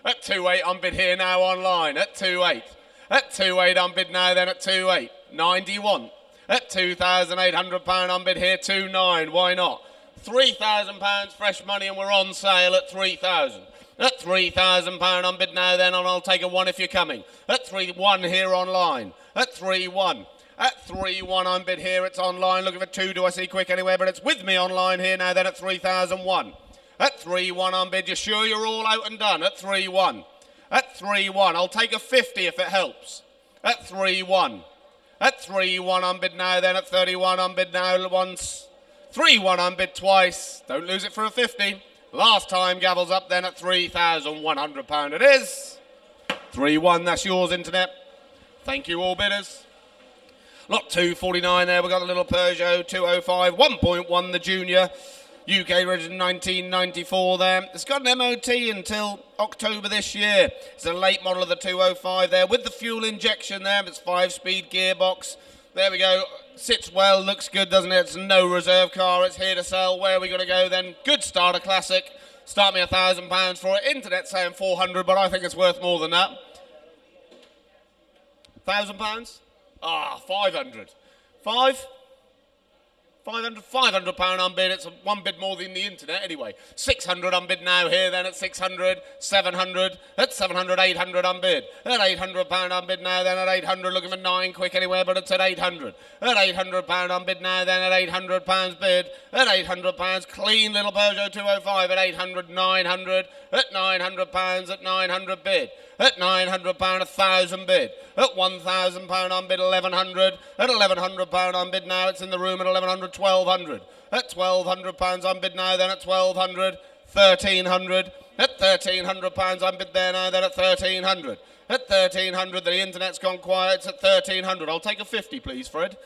At 2.8 on bid here now online. At 2.8. At 2.8 on bid now, then at 2.8. 91 at £2,800 on bid here, 2.9, why not? £3,000 fresh money and we're on sale at 3000 At £3,000 on bid now then, and I'll take a one if you're coming. At 3-1 here online. At 3-1. At 3-1 on bid here, it's online. Looking for two, do I see quick anywhere, but it's with me online here now then at 3001. At 3-1 on bid, you sure you're all out and done? At 3-1. At 3-1, I'll take a 50 if it helps. At 3-1. At 3 1 on bid now, then at 31 on bid now once. 3 1 on bid twice. Don't lose it for a 50. Last time Gavel's up then at £3,100 it is. 3 1, that's yours, Internet. Thank you, all bidders. Lot 249 there, we've got a little Peugeot 205, 1.1 the junior. UK registered 1994 there. It's got an MOT until October this year. It's a late model of the 205 there with the fuel injection there. It's five-speed gearbox. There we go. Sits well, looks good, doesn't it? It's no reserve car. It's here to sell. Where are we going to go then? Good starter classic. Start me a thousand pounds for it. Internet saying 400, but I think it's worth more than that. Thousand pounds? Ah, 500. Five? 500, 500 pound on bid. It's one bid more than the internet anyway. 600 on bid now here, then at 600, 700, at 700, 800 on bid. At 800 pound on bid now, then at 800, looking for nine quick anywhere, but it's at 800. At 800 pound on bid now, then at 800 pounds bid. At 800 pounds, clean little Peugeot 205 at 800, 900. At 900 pounds, at 900 bid. At 900 pound, a thousand bid. At 1,000 pound on bid, 1100. At 1100 pound on bid now, it's in the room at 1100. 1200. At 1200 pounds I'm bid now, then at 1200. 1300. At 1300 pounds I'm bid there now, then at 1300. At 1300 the internet's gone quiet, it's at 1300. I'll take a 50 please, Fred.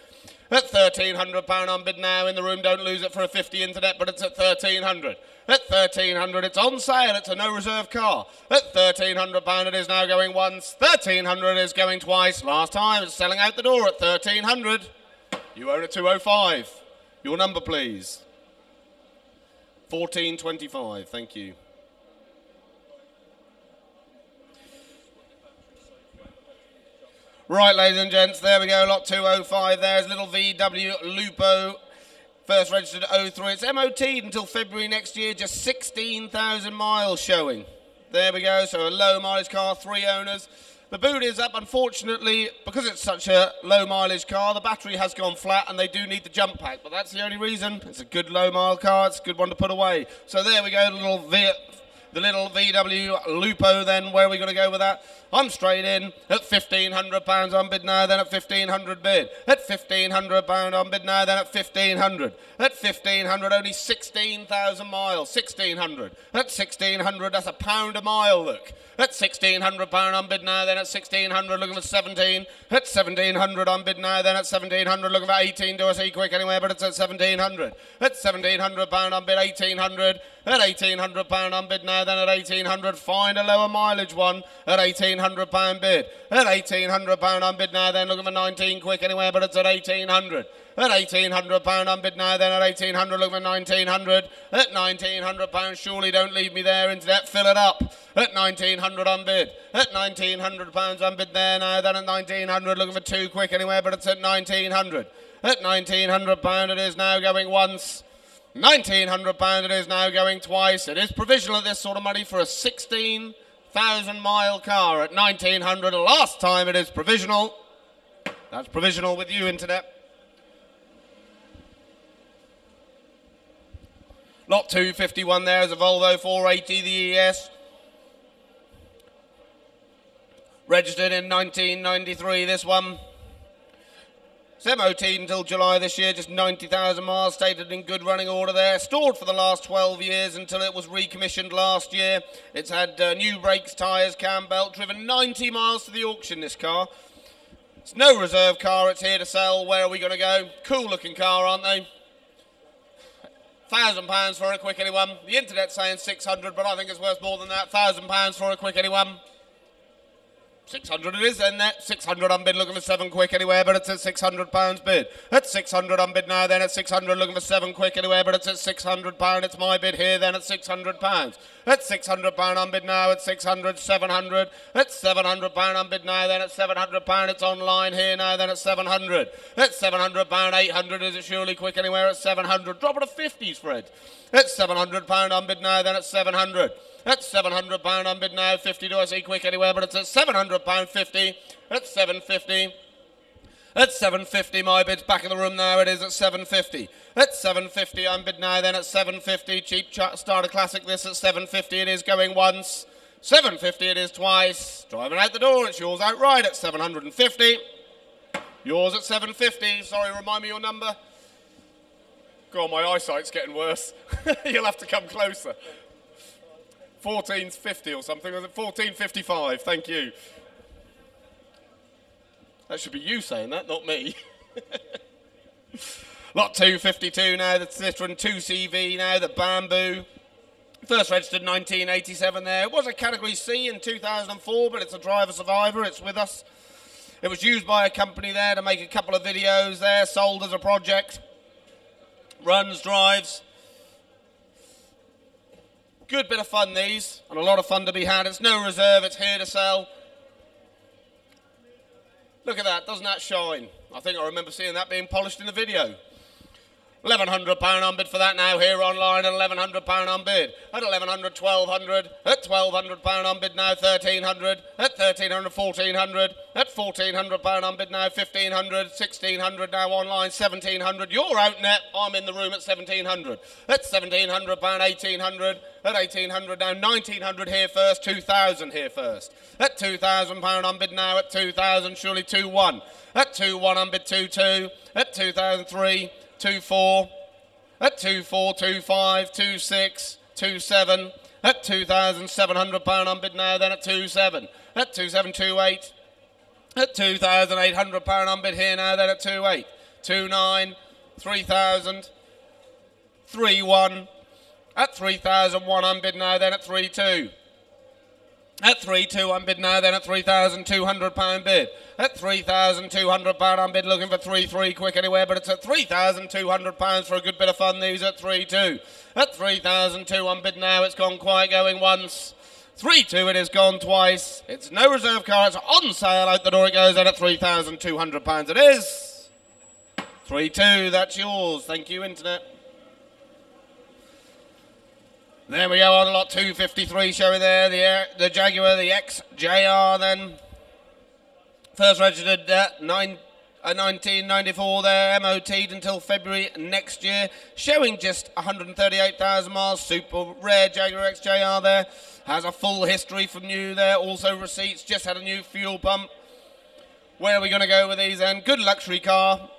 At £1,300 on bid now in the room, don't lose it for a 50 internet, but it's at 1300 At 1300 it's on sale, it's a no reserve car. At £1,300 it is now going once, 1300 is going twice. Last time it's selling out the door at 1300 You own a 205 your number, please. 1425, thank you. Right, ladies and gents, there we go, lot 205. There's little VW Lupo, first registered 03. It's MOT'd until February next year, just 16,000 miles showing. There we go, so a low mileage car, three owners. The boot is up, unfortunately, because it's such a low mileage car, the battery has gone flat and they do need the jump pack, but that's the only reason. It's a good low mile car, it's a good one to put away. So there we go, the little v the little VW Lupo then, where are we going to go with that? I'm straight in at £1,500 on bid now, then at 1500 bid. At £1,500 on bid now, then at 1500 At 1500 only 16,000 miles. 1600 At 1600 that's a pound a mile, look. At £1,600 on bid now, then at 1600 looking for 17 At 1700 on bid now, then at 1700 looking for 18 Do I see quick anywhere, but it's at 1700 At £1,700 on bid, 1800 At £1,800 unbid now, then at 1800 find a lower mileage one at £1,800 bid. At £1,800 on bid now, then looking for 19 quick anywhere, but it's at 1800 at £1,800 on bid now, then at 1800 look for 1900 At £1,900, surely don't leave me there, internet, fill it up. At 1900 unbid. At £1,900 on bid there now, then at 1900 looking for two quick anywhere, but it's at 1900 At £1,900 it is now going once. £1,900 it is now going twice. It is provisional at this sort of money for a 16,000 mile car at 1900 Last time it is provisional. That's provisional with you, Internet. Lot 251 there is a Volvo 480, the ES. Registered in 1993, this one. MOT until July this year, just 90,000 miles, stated in good running order there. Stored for the last 12 years until it was recommissioned last year. It's had uh, new brakes, tyres, cam belt, driven 90 miles to the auction, this car. It's no reserve car, it's here to sell. Where are we going to go? Cool looking car, aren't they? Thousand pounds for a quick anyone. The internet's saying 600, but I think it's worth more than that. Thousand pounds for a quick anyone. 600 it is then that 600 unbid looking for seven quick anywhere but it's at 600 pounds bid. At 600 unbid now then at 600 looking for seven quick anywhere but it's at 600 pound it's my bid here then at 600 pounds. At 600 pound unbid now at 600 700 at 700 pound unbid now then at 700 pound it's online here now then at 700 at 700 pound 800 is it surely quick anywhere at 700 drop it to 50s Fred at 700 pound unbid now then at 700 at £700 on bid now. 50 do I see quick anywhere, but it's at £700 50. At 750. At 750, my bid's back in the room now. It is at 750. At 750, I'm bid now. Then at 750, cheap starter classic. This at 750, it is going once. 750, it is twice. Driving out the door, it's yours outright at 750. Yours at 750. Sorry, remind me your number. God, my eyesight's getting worse. You'll have to come closer. 1450 or something. Was it 1455? Thank you. That should be you saying that, not me. Lot 252 now, the Citroen 2CV now, the Bamboo. First registered 1987 there. It was a Category C in 2004, but it's a driver survivor. It's with us. It was used by a company there to make a couple of videos there, sold as a project. Runs, drives. Good bit of fun, these, and a lot of fun to be had. It's no reserve, it's here to sell. Look at that, doesn't that shine? I think I remember seeing that being polished in the video. £1,100 on bid for that now here online at £1,100 on bid. At 1100 £1,200. At £1,200 on bid now 1300 At 1300 £1,400. At £1,400 on bid now 1500 1600 now online 1700 You're out net. I'm in the room at 1700 At £1,700 1800 At 1800 now 1900 here first. 2000 here first. At £2,000 on bid now at 2000 surely 2-1. At 2-1 on bid 2-2. At 2003 two four, at two four, two five, two six, two seven, at two thousand seven hundred pound on bid now, then at two seven, at two seven two eight, at two thousand eight hundred pound on bid here now, then at two eight, two nine, three thousand, three one, at three thousand one on bid now, then at three two. At 3-2 I'm bid now, then at £3,200 bid. At £3,200 I'm bid, looking for 3-3 quick anywhere, but it's at £3,200 for a good bit of fun. These at 3-2. At 3,002 I'm bid now, it's gone quiet going once. 3-2 it has gone twice. It's no reserve car, it's on sale out the door it goes, and at £3,200 it is. 3-2, that's yours. Thank you, Internet. There we go on lot 253 showing there the the Jaguar, the XJR then. First registered uh, nine, uh, 1994 there, MOT'd until February next year, showing just 138,000 miles. Super rare Jaguar XJR there. Has a full history from new there, also receipts, just had a new fuel pump. Where are we going to go with these then? Good luxury car.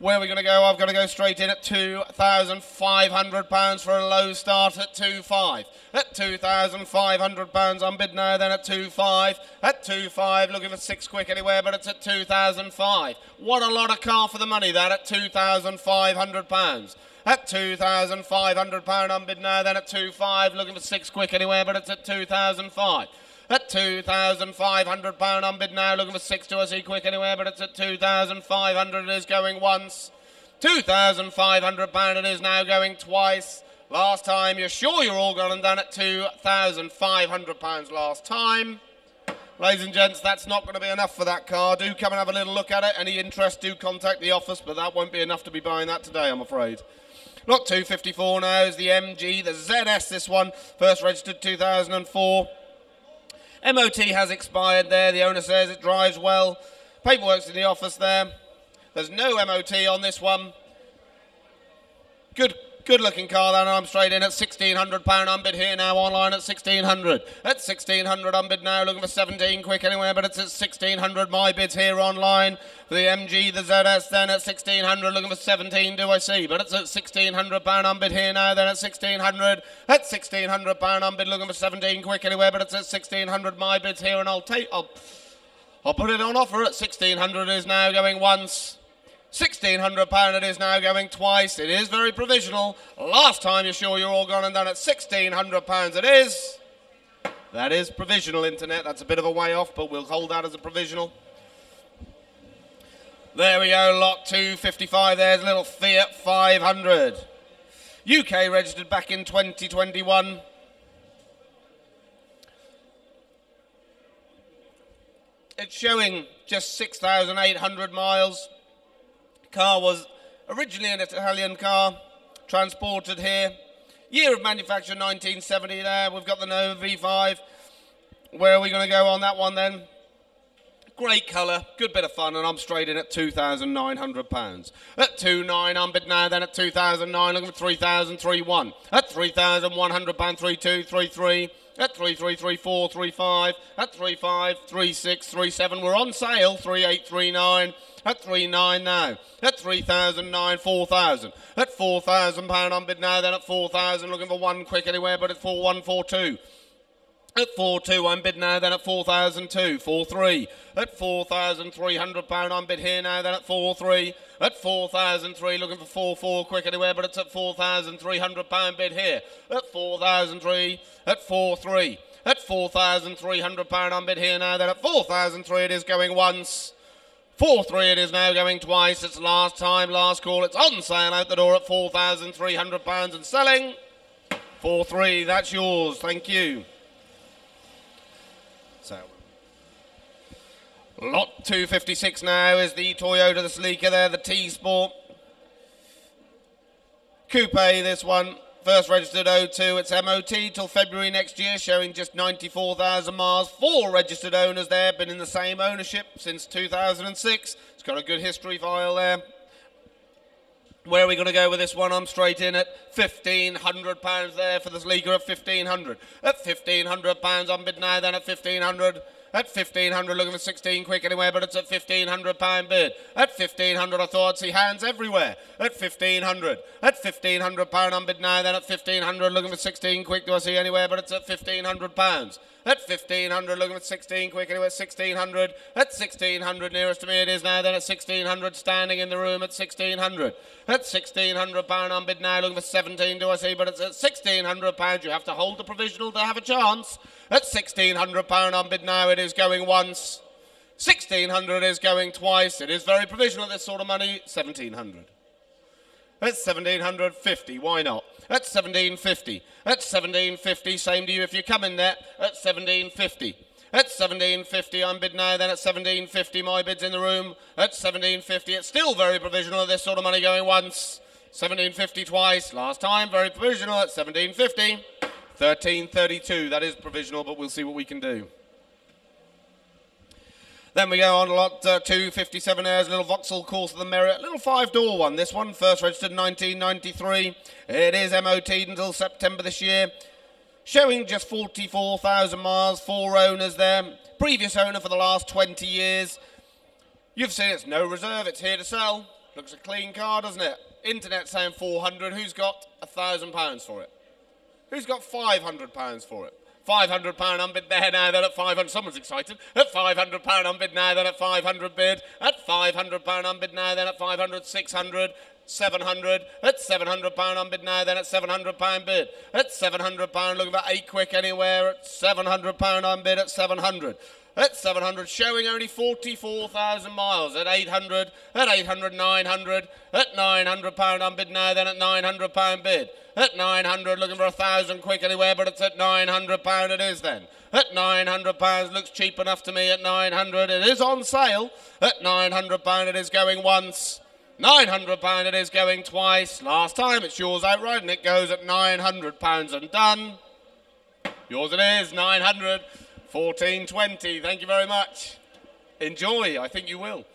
Where are we going to go? I've got to go straight in at £2,500 for a low start at 2.5. At £2,500 I'm bid now, then at 2.5. At 2.5, looking for six quick anywhere, but it's at 2,005. What a lot of car for the money, that, at £2,500. at £2,500 unbid now, then at 2.5, looking for six quick anywhere, but it's at 2,005. At £2,500 unbid now, looking for six to a see quick anywhere, but it's at 2,500, it is going once. £2,500 it is now going twice. Last time, you're sure you're all gone and done at £2,500 last time. Ladies and gents, that's not going to be enough for that car. Do come and have a little look at it. Any interest, do contact the office, but that won't be enough to be buying that today, I'm afraid. Lot 254 now is the MG, the ZS, this one, first registered 2004. MOT has expired there. The owner says it drives well. Paperwork's in the office there. There's no MOT on this one. Good Good looking car then. I'm straight in at £1,600 unbid here now online at 1600 At 1600 unbid now, looking for 17 quick anywhere, but it's at 1600 My bids here online for the MG, the ZS then at 1600 looking for 17 do I see, but it's at £1,600 unbid here now, then at 1600 At £1,600 unbid looking for 17 quick anywhere, but it's at 1600 My bids here and I'll take, I'll, I'll put it on offer at 1600 is now going once. £1,600 it is now going twice. It is very provisional. Last time you're sure you're all gone and done at £1,600 it is. That is provisional internet. That's a bit of a way off, but we'll hold that as a provisional. There we go, lot 255. There's a little Fiat 500. UK registered back in 2021. It's showing just 6,800 miles. Car was originally an Italian car, transported here. Year of manufacture 1970 there. We've got the Nova V5. Where are we going to go on that one then? Great colour, good bit of fun, and I'm straight in at £2,900. At 2.9, I'm bid now, then at 2,009, looking for 3,031. At £3,100, 3233. At 333435. At 353637. We're on sale, 3839 at 3.9 now. At 3,009, 4,000. At 4,000 pound on bid now, then at 4,000 looking for one quick anywhere, but it's 4142. At 4-2 I'm bid now, then at 4,002, 4-3. At 4,300 pound I'm bid here now, then at 4-3. At 4,003 looking for 4-4 quick anywhere, but it's at 4,300 pound bid here. At 4,003, at 4-3. At 4,300 pound I'm bid here now, then at 4,003 it is going once. 4-3 it is now going twice. It's last time, last call. It's on sale out the door at £4,300 and selling. 4-3, that's yours. Thank you. So, lot 256 now is the Toyota, the Celica there, the T-Sport. Coupe, this one, first registered 02, it's MOT till February next year, showing just 94,000 miles. Four registered owners there, been in the same ownership since 2006. It's got a good history file there. Where are we going to go with this one? I'm straight in at £1,500 there for the Celica at 1500 At £1,500, I'm bid now then at 1500 at 1500 looking for 16 quick anywhere, but it's at 1500 pound bid. At 1500 I thought I'd see hands everywhere. At 1500. At 1500 pound on bid now, then at 1500 looking for 16 quick do I see anywhere, but it's at 1500 pounds. At 1500 looking for 16 quick anywhere, 1600. At 1600 nearest to me it is now, then at 1600 standing in the room at 1600. At 1600 pound on bid now looking for 17 do I see, but it's at 1600 pounds. You have to hold the provisional to have a chance. At £1,600 on bid now, it is going once. 1600 is going twice. It is very provisional this sort of money. 1700. At 1750, why not? At 1750. At 1750, same to you if you come in there. At 1750. At 1750, I'm bid now. Then at 1750, my bid's in the room. At 1750, it's still very provisional this sort of money going once. 1750 twice. Last time, very provisional at 1750. 1332, that is provisional, but we'll see what we can do. Then we go on lot uh, 257 airs, little Vauxhall Corsa the Merit, little five door one. This one first registered 1993. It is MOT until September this year. Showing just 44,000 miles, four owners there. Previous owner for the last 20 years. You've seen it's no reserve, it's here to sell. Looks a clean car, doesn't it? Internet saying 400. Who's got a thousand pounds for it? Who's got £500 for it? £500 unbid there now, then at 500 Someone's excited. At £500 unbid now, then at 500 bid. At £500 unbid now, then at 500 600 700 at 700 pound unbid now then at 700 pound bid at 700 pound looking for eight quick anywhere at 700 pound unbid at 700 at 700, showing only 44,000 miles at 800, at 800, 900, at 900 pound unbid now, then at 900 pound bid. At 900, looking for a thousand quick anywhere, but it's at 900 pound it is then. At 900 pounds, looks cheap enough to me at 900. It is on sale. At 900 pound it is going once. 900 pound it is going twice. Last time it's yours outright and it goes at 900 pounds and done. Yours it is, 900. 1420, thank you very much. Enjoy, I think you will.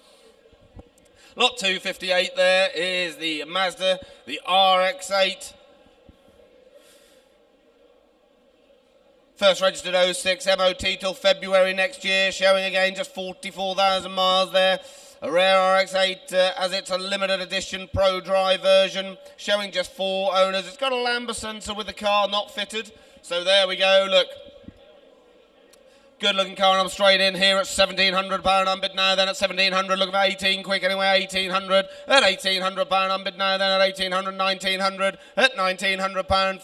Lot 258 there is the Mazda, the RX-8. First registered 06 MOT till February next year, showing again just 44,000 miles there. A rare RX-8 uh, as it's a limited edition Prodrive version, showing just four owners. It's got a Lambda sensor with the car not fitted. So there we go, look, Good looking car, and I'm straight in here at £1,700 unbid now, then at 1700 looking for 18 quick anyway, 1800 at £1,800 unbid now, then at 1800 1900 at £1,900,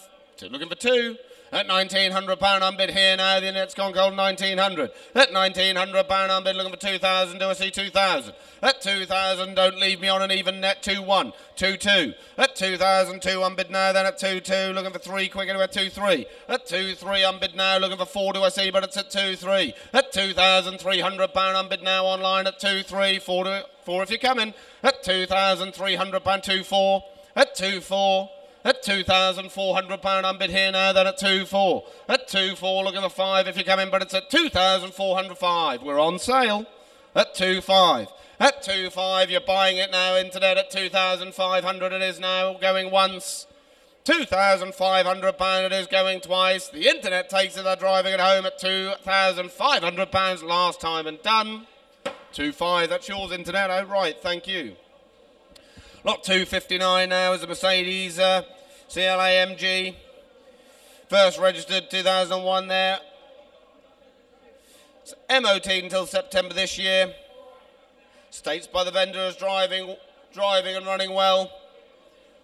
looking for two at £1,900 unbid here now. The net's gone gold 1900 At £1,900 unbid, looking for 2,000. Do I see 2,000? At 2,000, don't leave me on an even net. 2-1, 2-2. At 2,000, 2 unbid now. Then at 2-2, looking for 3 quick anyway. 2-3. At 2-3 unbid now, looking for 4. Do I see? But it's at 2-3. At £2,300 unbid now online at 2-3. 4, to, 4 if you're coming. At £2,300 2-4. At 2-4. At £2,400 unbid here now, then at 2-4. At 2-4, looking for 5 if you're coming, but it's at 2,405. We're on sale at 2-5. At 2-5, you're buying it now, internet at 2,500 it is now, going once. £2,500 it is going twice. The internet takes it, they're driving it home at £2,500 last time and done. 2-5, that's yours, internet. Oh, right, thank you. Lot 259 now is a Mercedes uh, CL AMG. First registered 2001 there. It's MOT until September this year. States by the vendor as driving, driving and running well.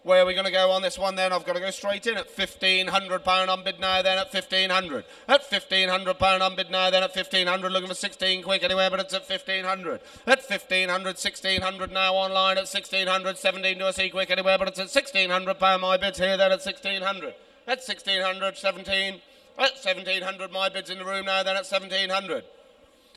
Where are we going to go on this one then? I've got to go straight in at £1,500 unbid now, then at 1500 At £1,500 unbid now, then at 1500 Looking for 16 quick anywhere, but it's at 1500 At 1500 1600 now online at 1600 17 to a C quick anywhere, but it's at £1,600 my bids here, then at 1600 At 1600 17 At 1700 my bids in the room now, then at 1700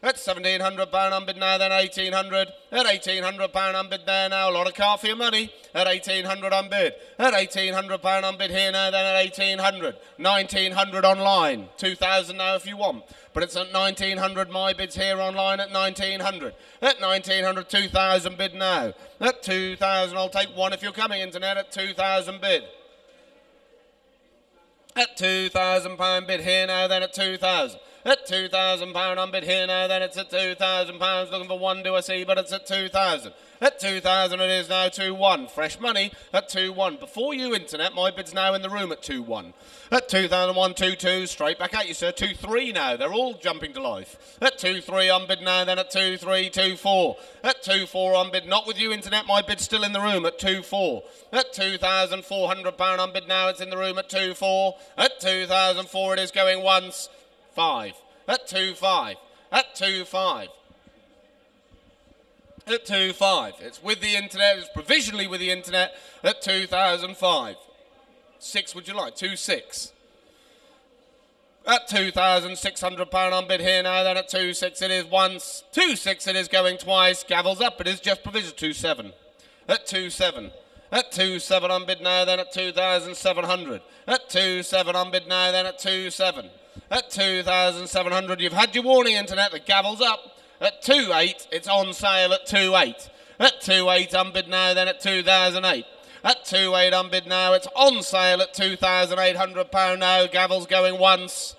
at £1,700 unbid now, then 1800 At £1,800 unbid there now. A lot of car for your money. At 1800 unbid. At £1,800 unbid here now, then at 1800 1900 online. 2000 now if you want. But it's at 1900 my bids here online at 1900 At 1900 2000 bid now. At 2000 I'll take one if you're coming internet at 2000 bid. At £2,000 bid here now, then at 2000 at £2,000 unbid here now, then it's at £2,000. Looking for one, do I see, but it's at 2000 At 2000 it is now 2-1. Fresh money at 2-1. Before you, Internet, my bid's now in the room at 2-1. At 2001, 2-2, straight back at you, sir. 2-3 now. They're all jumping to life. At 2-3 I'm bid now, then at 2-3, 2-4. At 2-4 unbid, not with you, Internet, my bid's still in the room at 2-4. At £2,400 I'm bid now, it's in the room at 2-4. At 2004 it is going once five. At two five. At two five. At two five. It's with the internet. It's provisionally with the internet at 2005. Six, would you like? Two six. At £2,600 on bid here now, then at 2 6 it is once, 2 6 it is going twice, gavels up, it is just provision 2 7. At 2 7. At 2 7 on bid now, then at 2,700. At 2 7 on bid now, then at 2 7 at 2,700. You've had your warning, internet. The gavel's up. At 2.8, it's on sale at 2.8. At 2.8, unbid now, then at 2008. At 2.8 unbid now, it's on sale at £2,800 now. Gavel's going once.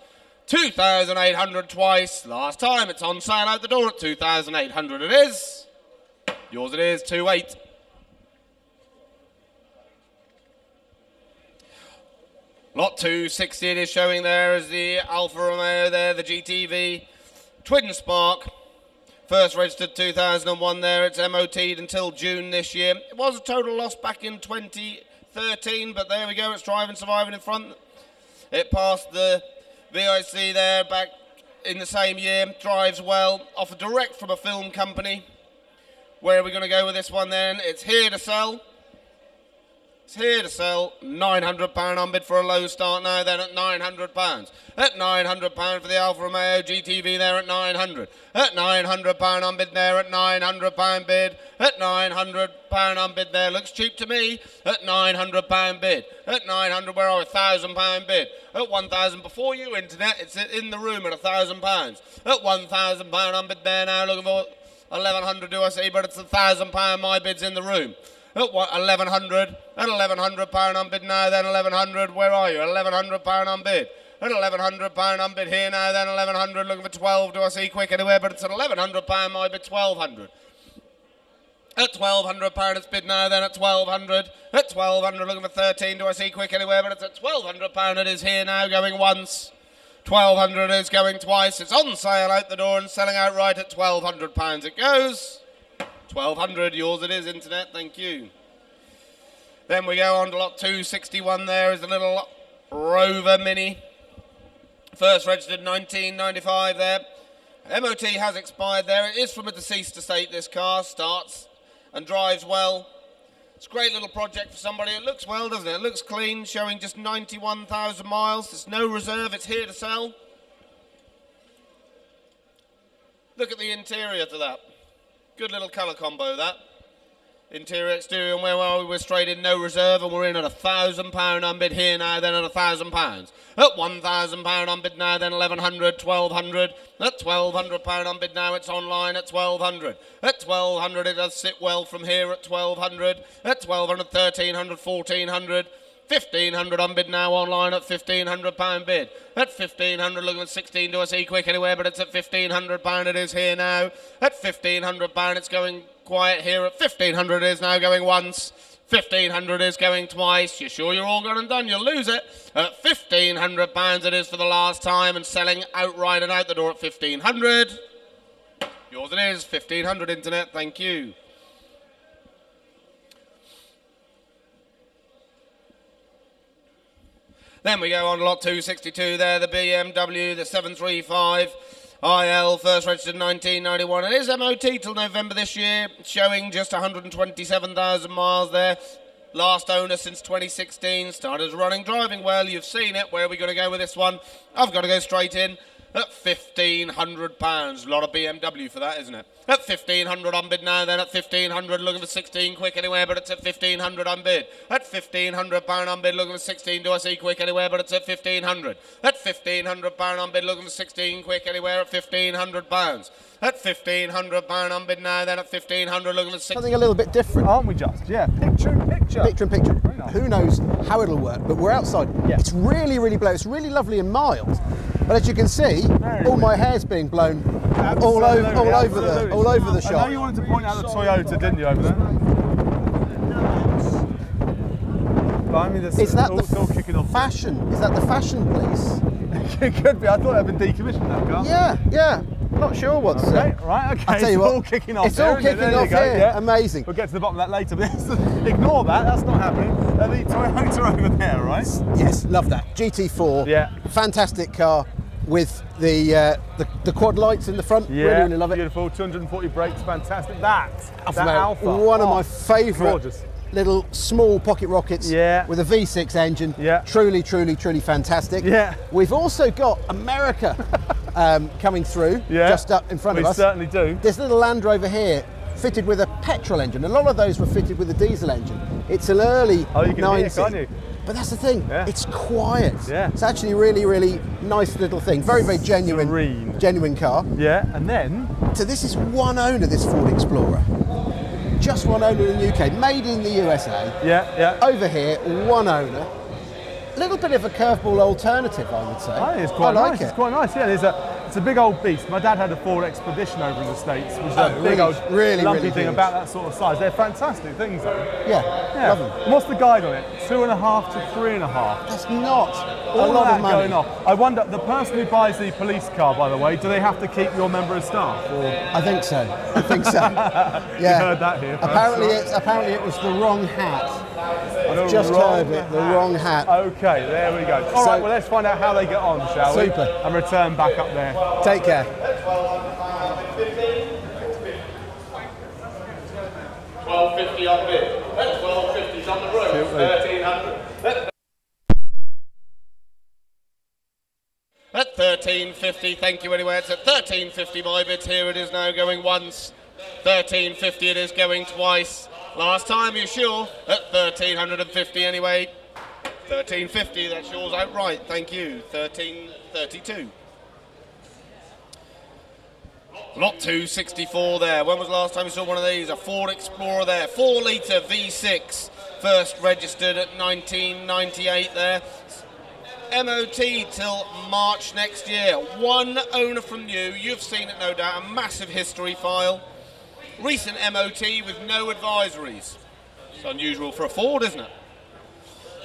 2,800 twice. Last time it's on sale out the door at 2,800 it is. Yours it is, 2.8. Lot 260 it is showing there as the Alfa Romeo there, the GTV. Twin Spark. First registered 2001 there. It's MOT'd until June this year. It was a total loss back in 2013, but there we go. It's driving, surviving in front. It passed the VIC there back in the same year. Drives well. Offered direct from a film company. Where are we going to go with this one then? It's here to sell. It's here to sell £900 on bid for a low start now, then at £900. At £900 for the Alfa Romeo GTV there at 900 At £900 on bid there at £900 bid. At £900 on bid there. Looks cheap to me. At £900 bid. At 900 where are we? £1,000 bid. At 1000 before you, internet, it's in the room at £1,000. At £1,000 on bid there now, looking for 1100 do I see, but it's a thousand pound my bid's in the room. At what, 1100? At 1100 pound on bid now, then 1100. Where are you? 1100 pound on bid. At 1100 pound on bid here now, then 1100. Looking for 12. Do I see quick anywhere? But it's at 1100 pound my bid, 1200. At 1200 pound it's bid now, then at 1200. At 1200 looking for 13. Do I see quick anywhere? But it's at 1200 pound. It is here now, going once. 1200 is going twice. It's on sale out the door and selling outright at 1200 pounds. It goes. 1200, yours it is, internet. Thank you. Then we go on to lot 261. There is a little Rover Mini. First registered 1995 there. MOT has expired there. It is from a deceased estate, this car. Starts and drives well. It's a great little project for somebody. It looks well, doesn't it? It looks clean, showing just 91,000 miles. There's no reserve. It's here to sell. Look at the interior to that. Good little colour combo, that. Interior, exterior, and where are we? We're straight in, no reserve, and we're in at a thousand pound unbid here now, then at a thousand pounds. At one thousand pound unbid now, then eleven hundred, twelve hundred. At twelve hundred pound unbid now, it's online at twelve hundred. At twelve hundred, it does sit well from here at twelve hundred. At twelve hundred, thirteen hundred, fourteen hundred. 1500 on bid now online at 1500 pound bid. At 1500 looking at 16 do I see quick anywhere but it's at 1500 pound it is here now. At 1500 pound it's going quiet here at 1500 is now going once. 1500 is going twice. You're sure you're all gone and done? You'll lose it. At 1500 pounds it is for the last time and selling outright and out the door at 1500. Yours it is, 1500 internet, thank you. Then we go on lot 262 there, the BMW, the 735. IL, first registered 1991. It is MOT till November this year, showing just 127,000 miles there. Last owner since 2016, started running, driving well. You've seen it. Where are we going to go with this one? I've got to go straight in at £1,500. A lot of BMW for that, isn't it? At 1500 on bid now, then at 1500 looking for 16 quick anywhere, but it's at 1500 on bid. At 1500 pound on bid looking for 16, do I see quick anywhere, but it's at 1500. At 1500 pound on bid looking for 16 quick anywhere at 1500 pounds. At 1500 pound on bid now, then at 1500 looking for 16. Something a little bit different. Aren't we just? Yeah, picture picture. Picture in picture. Nice. Who knows how it'll work, but we're outside. Yeah. It's really, really blown. It's really lovely and mild. But as you can see, Very all my hair's being blown all over, Absolutely, all over the, absolutely. all over the shop. I know you wanted to point out the Toyota, didn't you, over there? Mean, it's, Is that all, the all kicking off. fashion? Is that the fashion police? it could be. I thought had been decommissioned, that car. Yeah, yeah. Not sure what's. Okay, right, okay. I'll tell it's you what, all kicking off. it's all here, it? kicking off here. yeah. Amazing. We'll get to the bottom of that later. But ignore that. That's not happening. Uh, the Toyota over there, right? Yes, love that. GT4. Yeah. Fantastic car with the, uh, the the quad lights in the front. Yeah, really, really love it. Beautiful. 240 brakes, fantastic. That, Alpha that Male, Alpha. One of oh, my favourite Gorgeous. little small pocket rockets Yeah. with a V6 engine. Yeah. Truly, truly, truly fantastic. Yeah. We've also got America um, coming through Yeah. just up in front of us. We certainly do. This little Land Rover here fitted with a petrol engine. A lot of those were fitted with a diesel engine. It's an early Oh, you can hear, 90s. can't you? But that's the thing. Yeah. It's quiet. Yeah. It's actually really, really nice little thing. Very, very genuine, Serene. genuine car. Yeah, and then So this is one owner, this Ford Explorer. Just one owner in the UK, made in the USA. yeah, yeah. Over here, one owner. A little bit of a curveball alternative, I would say. I think it's quite I like nice. it. It's quite nice. Yeah, there's a It's a big old beast. My dad had a Ford Expedition over in the States, which is Oh, a big really- old really, lumpy really thing huge. about that sort of size. They're fantastic things though. Yeah, Yeah. love them. What's the guide on it? Two and a half to three and a half. That's not All a lot of money. going on. I wonder, the person who buys the police car, by the way, do they have to keep your member of staff? Or I think so. I think so. Yeah. heard that here Apparently, it's apparently it was the wrong hat. The just heard it, the wrong hat. Okay, there we go. All So- right, well, let's find out how they get on, shall we? Super. And return back up there. Take care. Twelve fifty on bid. That's twelve on the road. Thirteen hundred. At thirteen fifty, thank you anyway. It's at thirteen fifty my bid. Here it is now going once. Thirteen fifty it is going twice. Last time, you sure? At thirteen hundred and fifty anyway. Thirteen fifty, that's yours oh, outright. Thank you. Thirteen thirty-two. Lot 264 there. When was the last time you saw one of these? A Ford Explorer there. 4 litre V6. First registered at 1998 there. MOT till March next year. One owner from you. You've seen it no doubt. A massive history file. Recent MOT with no advisories. It's unusual for a Ford, isn't it?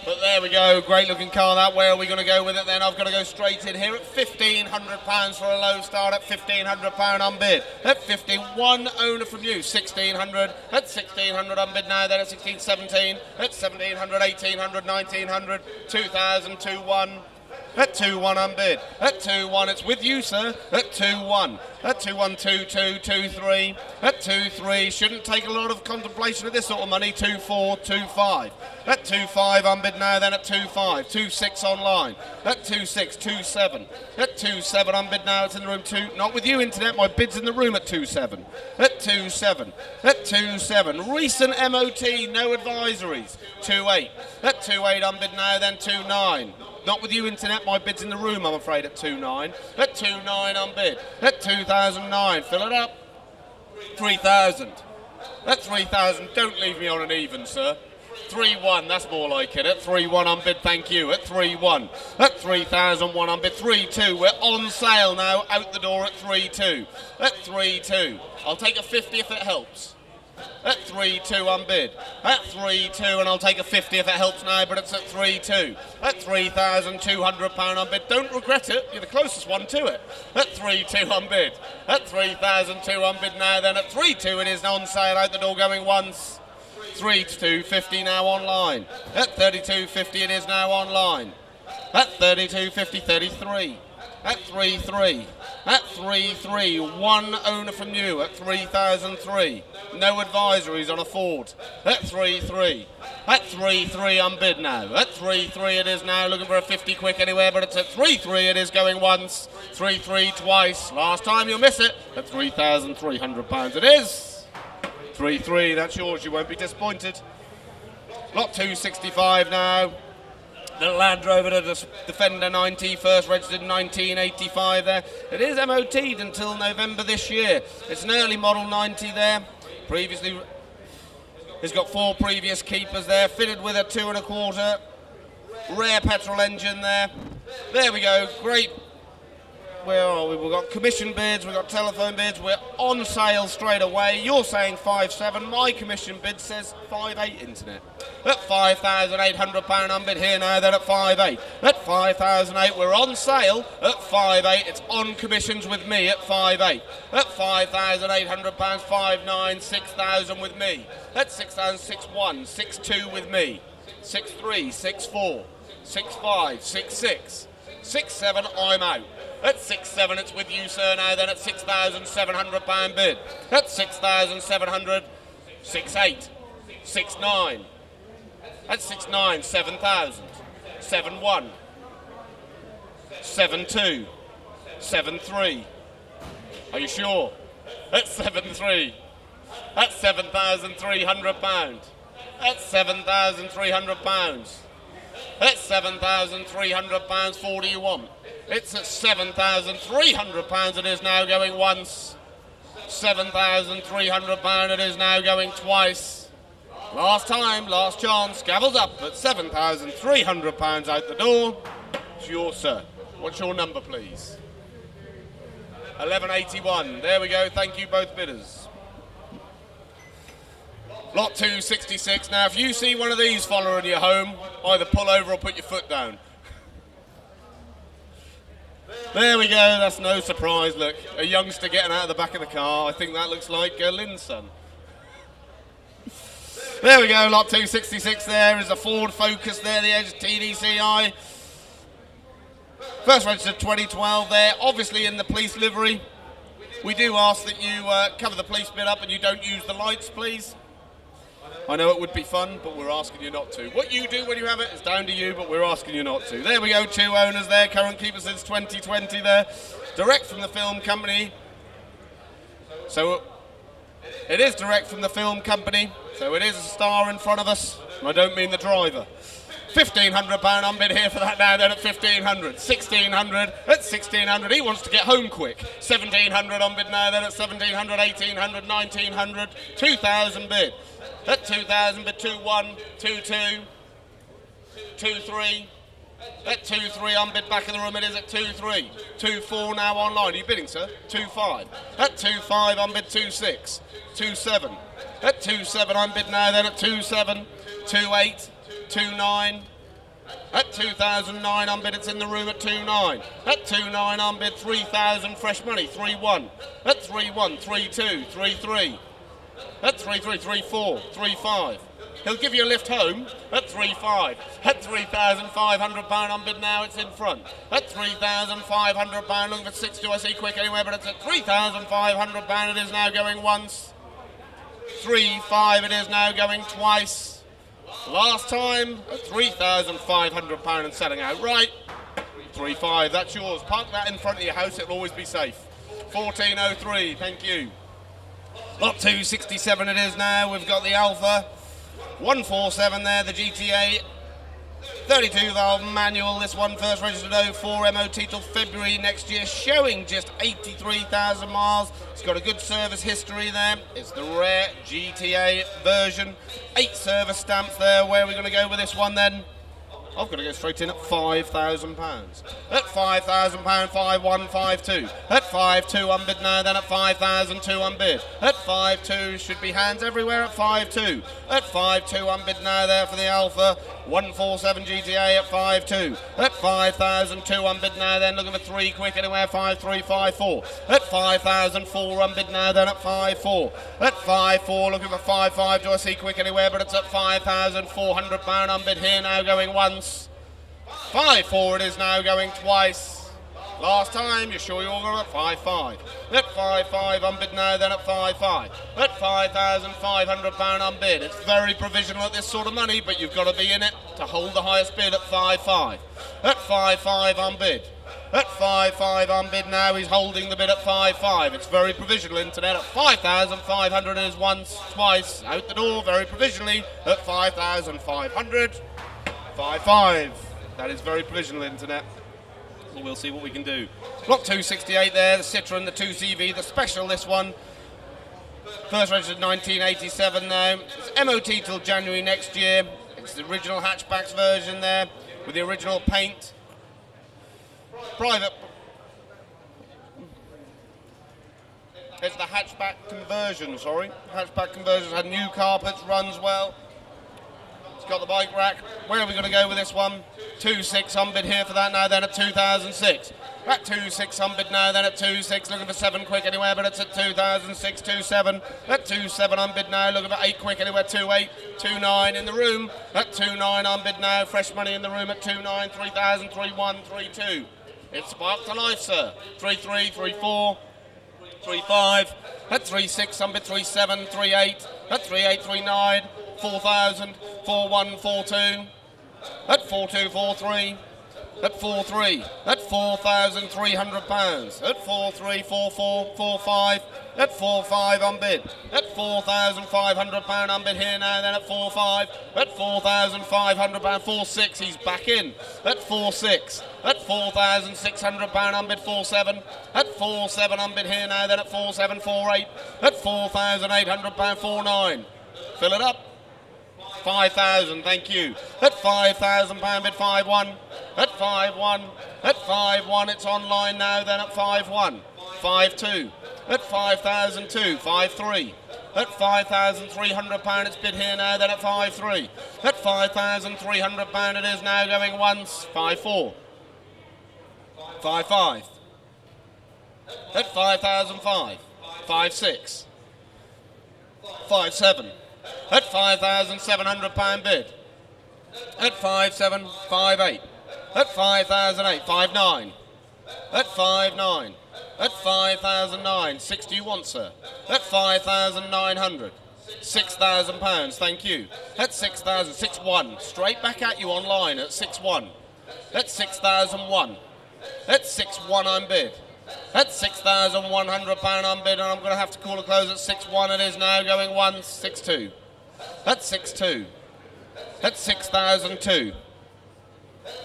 But there we go, great looking car that. Where are we going to go with it then? I've got to go straight in here at £1,500 for a low start at £1,500 unbid. At 51 owner from you, 1600 At 1600 unbid now, then at 1617 At 1700 1800 1900 2000 21 at 2 1 unbid. At 2 1, it's with you, sir. At 2 1. At 2 1 2 2 2 3. At 2 3, shouldn't take a lot of contemplation of this sort of money. 2 4 2 5. At 2 5, unbid now, then at 2 5. 2 6 online. At 2 6 2 7. At 2 7, unbid now, it's in the room 2. Not with you, internet, my bid's in the room at 2 7. At 2 7. At 2 7. Recent MOT, no advisories. 2 8. At 2 8, unbid now, then 2 9. Not with you, internet. My bid's in the room, I'm afraid, at 2 9. At 2 9 on bid. At 2009. Fill it up. 3,000. At 3,000. Don't leave me on an even, sir. 3 1, that's more like it. At 3 1 on bid, thank you. At 3 1. At 3,001 on bid. 3 2. We're on sale now. Out the door at 3 2. At 3 2. I'll take a 50 if it helps. At 3 2 on bid. At 3 2, and I'll take a 50 if it helps now, but it's at 3 2. At £3,200 on bid. Don't regret it, you're the closest one to it. At 3 2 on bid. At 3002 on bid now, then at 3 2 it is on sale out the door going once. 3250 now online. At 3250 it is now online. At 3250 33. At 3 3. At 3 3. One owner from you at 3003. No advisories on a Ford. At 3 3. At 3 3 unbid now. At 3 3 it is now looking for a 50 quick anywhere, but it's at 3 3 it is going once. 3 3 twice. Last time you'll miss it. At £3,300 it is. 3 3, that's yours, you won't be disappointed. Lot 265 now. The Land Rover the Defender 90, first registered in 1985 there. It is MOT'd until November this year. It's an early model 90 there. Previously, it's got four previous keepers there, fitted with a two and a quarter rare petrol engine there. There we go, great. Are we? We've got commission bids, we've got telephone bids, we're on sale straight away. You're saying 5.7, my commission bid says 5.8 internet. At £5,800 unbid here now, then at 5.8. At 5,008, we're on sale at 5.8. It's on commissions with me at 5.8. At £5,800, 5.9, 6,000 with me. At 6,061, 6.2 with me. 6.3, 6.4, 6.5, 6.6. Six seven, I'm out. At six seven, it's with you, sir. Now then, at six thousand seven hundred pound bid. At six thousand seven hundred, six eight, six nine. At six nine, seven thousand, seven one, seven two, seven three. Are you sure? At seven three. At seven thousand three hundred pound. At seven thousand three hundred pounds. It's £7,300. Four do you want? It's at £7,300 it is now going once. £7,300 it is now going twice. Last time, last chance, gavels up at £7,300 out the door. It's yours, sir. What's your number, please? 1181. There we go. Thank you, both bidders. Lot 266. Now, if you see one of these following you home, either pull over or put your foot down. There we go. That's no surprise. Look, a youngster getting out of the back of the car. I think that looks like uh, Lynn's son. There we go. Lot 266 there is a Ford Focus there, the Edge TDCI. First registered 2012 there, obviously in the police livery. We do ask that you uh, cover the police bit up and you don't use the lights, please. I know it would be fun, but we're asking you not to. What you do when you have it is down to you, but we're asking you not to. There we go, two owners there, current keeper since 2020 there. Direct from the film company. So it is direct from the film company, so it is a star in front of us. I don't mean the driver. £1,500 unbid here for that now, then at 1500 1600 at 1600 He wants to get home quick. 1700 unbid now, then at 1700 1800 1900 2000 bid. At 2000 but 2 1, 2 2, 2 3. At 2 3 unbid back in the room, it is at 2 3. 2 4 now online. Are you bidding, sir? 2 5. At 2 5 unbid 2 6. 2 7. At 2 7 I'm unbid now, then at 2 7. 2 8. 2-9. At 2009 unbid, it's in the room at 2-9. At 2-9 unbid, 3,000 fresh money, 3-1. At 3-1, 3-2, 3-3. At 3-3, 3-4, 3-5. He'll give you a lift home at 3-5. At £3,500 unbid now, it's in front. At £3,500, looking for 6 Do I see quick anywhere, but it's at £3,500 it is now going once. 3-5 it is now going twice. Last time, at £3,500 and selling out. Right, 3-5, that's yours. Park that in front of your house, it'll always be safe. 1403, thank you. Lot 267 it is now. We've got the Alfa. 147 there, the GTA 32 valve manual, this one first registered 04 MOT till February next year, showing just 83,000 miles. It's got a good service history there. It's the rare GTA version. Eight service stamps there. Where are we going to go with this one then? I've got to go straight in at £5,000. At £5,000, 5152. At 5-2 unbid now, then at 5,002 unbid. At 5-2 should be hands everywhere at 5-2. At 5-2 unbid now there for the Alfa. 147 GTA at 5-2. At 5,002 unbid now then, looking for three quick anywhere, 5-3-5-4. At 5,004 unbid now then at 5-4. At 5-4 looking for 5-5, do I see quick anywhere, but it's at 5,400 pound unbid here now going once. 5-4 it is now going twice. Last time, you're sure you're going at 5-5. At 5-5 unbid now, then at 5-5. At £5,500 unbid. It's very provisional at this sort of money, but you've got to be in it to hold the highest bid at 5-5. At 5-5 unbid. At 5-5 unbid now, he's holding the bid at 5-5. It's very provisional internet at 5,500 is once, twice, out the door, very provisionally at 5,500. 5-5. That is very provisional internet we'll see what we can do. Block 268 there, the Citroen, the 2CV, the special this one. First registered 1987 now. It's MOT till January next year. It's the original hatchbacks version there with the original paint. Private. It's the hatchback conversion, sorry. Hatchback conversion had new carpets, runs well got the bike rack. Where are we going to go with this one? 2-6 unbid here for that now, then at 2006. At 2-6 unbid now, then at 2-6, looking for 7 quick anywhere, but it's at 2006, 2-7. At 2-7 unbid now, looking for 8 quick anywhere, 2-8, 2-9 in the room. At 2-9 unbid now, fresh money in the room at 2-9, 3,000, 3-1, 3-2. It's sparked to life, sir. 3-3, 3-4. 3-5, at 3-6, unbid 3-7, 3-8, at 3-8, 3-9, 4,000, 4,142, at 4,243, at 4,3, at 4,300 pounds, at 4,34445, at 4,5 on bid, at 4,500 pound on bid here now, then at 4,5, at 4,500 pound, 4,6, he's back in, at 4,6, at 4,600 pound on bid, 4,7, at 4,7 on bid here now, then at 4,748, at 4,800 pound, 4,9, fill it up. 5,000, thank you. At 5,000 pound bid, 5-1. At 5-1. At 5-1, it's online now, then at 5-1. 5-2. At 5,002, 5-3. At £5,300 it's bid here now, then at 5-3. At £5,300 it is now going once, 5-4. 5-5. At 5,005, 5-6, 5-7. At five thousand seven hundred pound bid. At five seven five eight. At five thousand eight five nine. At five nine. At five thousand nine. Six do you want, sir? At five thousand nine hundred. Six thousand pounds, thank you. At six thousand six one. Straight back at you online at six one. At six thousand one. At six one I'm bid. At six thousand one hundred pound I'm bid, and I'm going to have to call a close at six one. It is now going one six two. At six two. At six thousand two.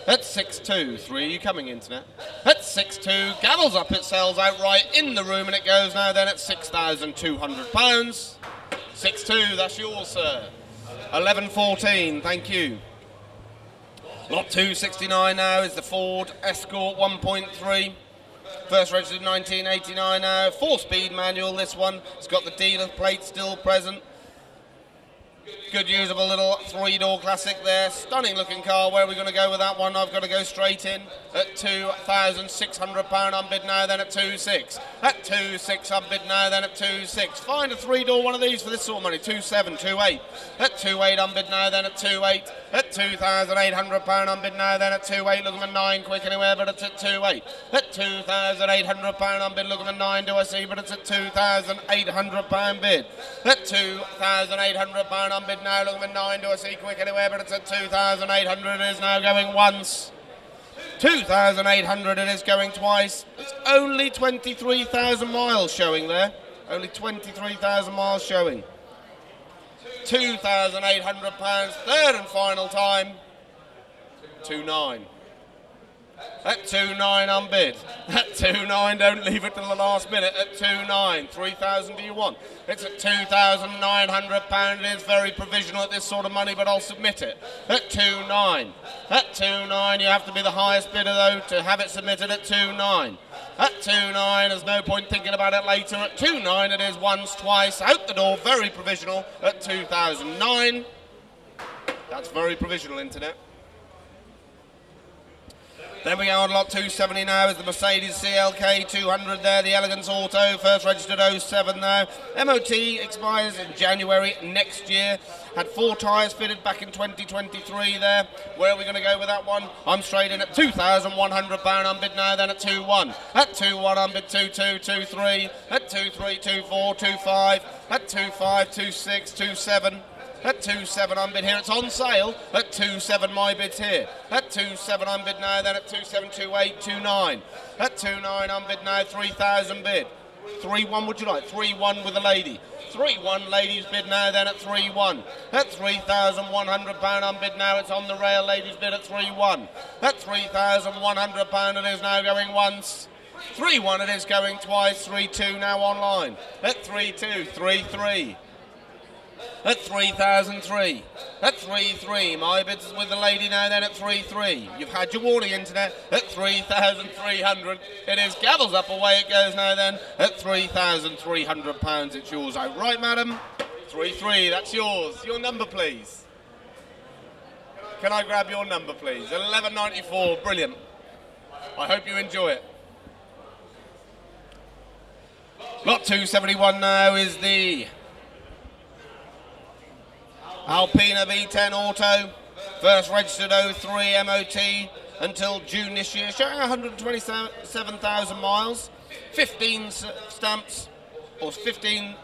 At six two three. You coming internet? At six two. Gavels up. It sells outright in the room, and it goes now. Then at six thousand two hundred pounds. Six two. That's yours, sir. Eleven fourteen. Thank you. Lot 269 now is the Ford Escort 1.3. First registered 1989 now. Uh, four speed manual, this one. It's got the dealer plate still present. Good usable little three door classic there. Stunning looking car. Where are we going to go with that one? I've got to go straight in at £2,600 on bid now, then at two six. At 2.6 on bid now, then at two six. Find a three door one of these for this sort of money. 2.7, 2.8. At 2.8 on bid now, then at 2.8. At £2,800 on bid now, then at 2.8. Looking for 9 quick anywhere, but it's at 2.8. At £2,800 on bid. Looking for 9 do I see, but it's at £2,800 bid. At £2,800 on bid now, looking for 9 do I see quick anywhere, but it's at 2,800. It is now going once. 2,800 it is going twice. It's only 23,000 miles showing there. Only 23,000 miles showing. 2,800 pounds. Third and final time. 2-9. At 2-9 unbid. At 2-9, don't leave it till the last minute. At 2-9, 3,000 do you want? It's at £2,900. It is very provisional at this sort of money, but I'll submit it. At 2-9. At 2-9, you have to be the highest bidder, though, to have it submitted at 2-9. At 2-9, there's no point thinking about it later. At 2-9, it is once, twice. Out the door, very provisional. At 2009. That's very provisional, internet. Then we go on lot 270 now is the Mercedes CLK 200 there, the Elegance Auto, first registered 07 now. MOT expires in January next year. Had four tyres fitted back in 2023 there. Where are we going to go with that one? I'm straight in at £2,100 on bid now, then at 2-1. At 2-1 on bid 2-2, 2-3. At 2-3, 2-4, 2-5. At 2-5, 2-6, 2-7. At 2-7 on bid here, it's on sale. At 2-7 my bid's here. At 2-7 on bid now, then at 2-7, 2-8, 2-9. At 2-9 on bid now, 3,000 bid. 3-1 would you like? 3-1 with a lady. 3-1 ladies bid now, then at 3-1. At £3,100 on bid now, it's on the rail ladies bid at 3-1. At £3,100 it is now going once. 3-1 it is going twice, 3-2 now online. At 3-2, 3-3 at 3003. At 3-3. My bid's with the lady now then at 3-3. You've had your warning internet at 3,300. It is gavels up away it goes now then at 3,300 pounds. It's yours out. Right, madam? 3-3. That's yours. Your number, please. Can I grab your number, please? 1194. Brilliant. I hope you enjoy it. Lot 271 now is the Alpina B10 Auto, first registered 03 MOT until June this year, showing 127,000 miles, 15 stamps, or 15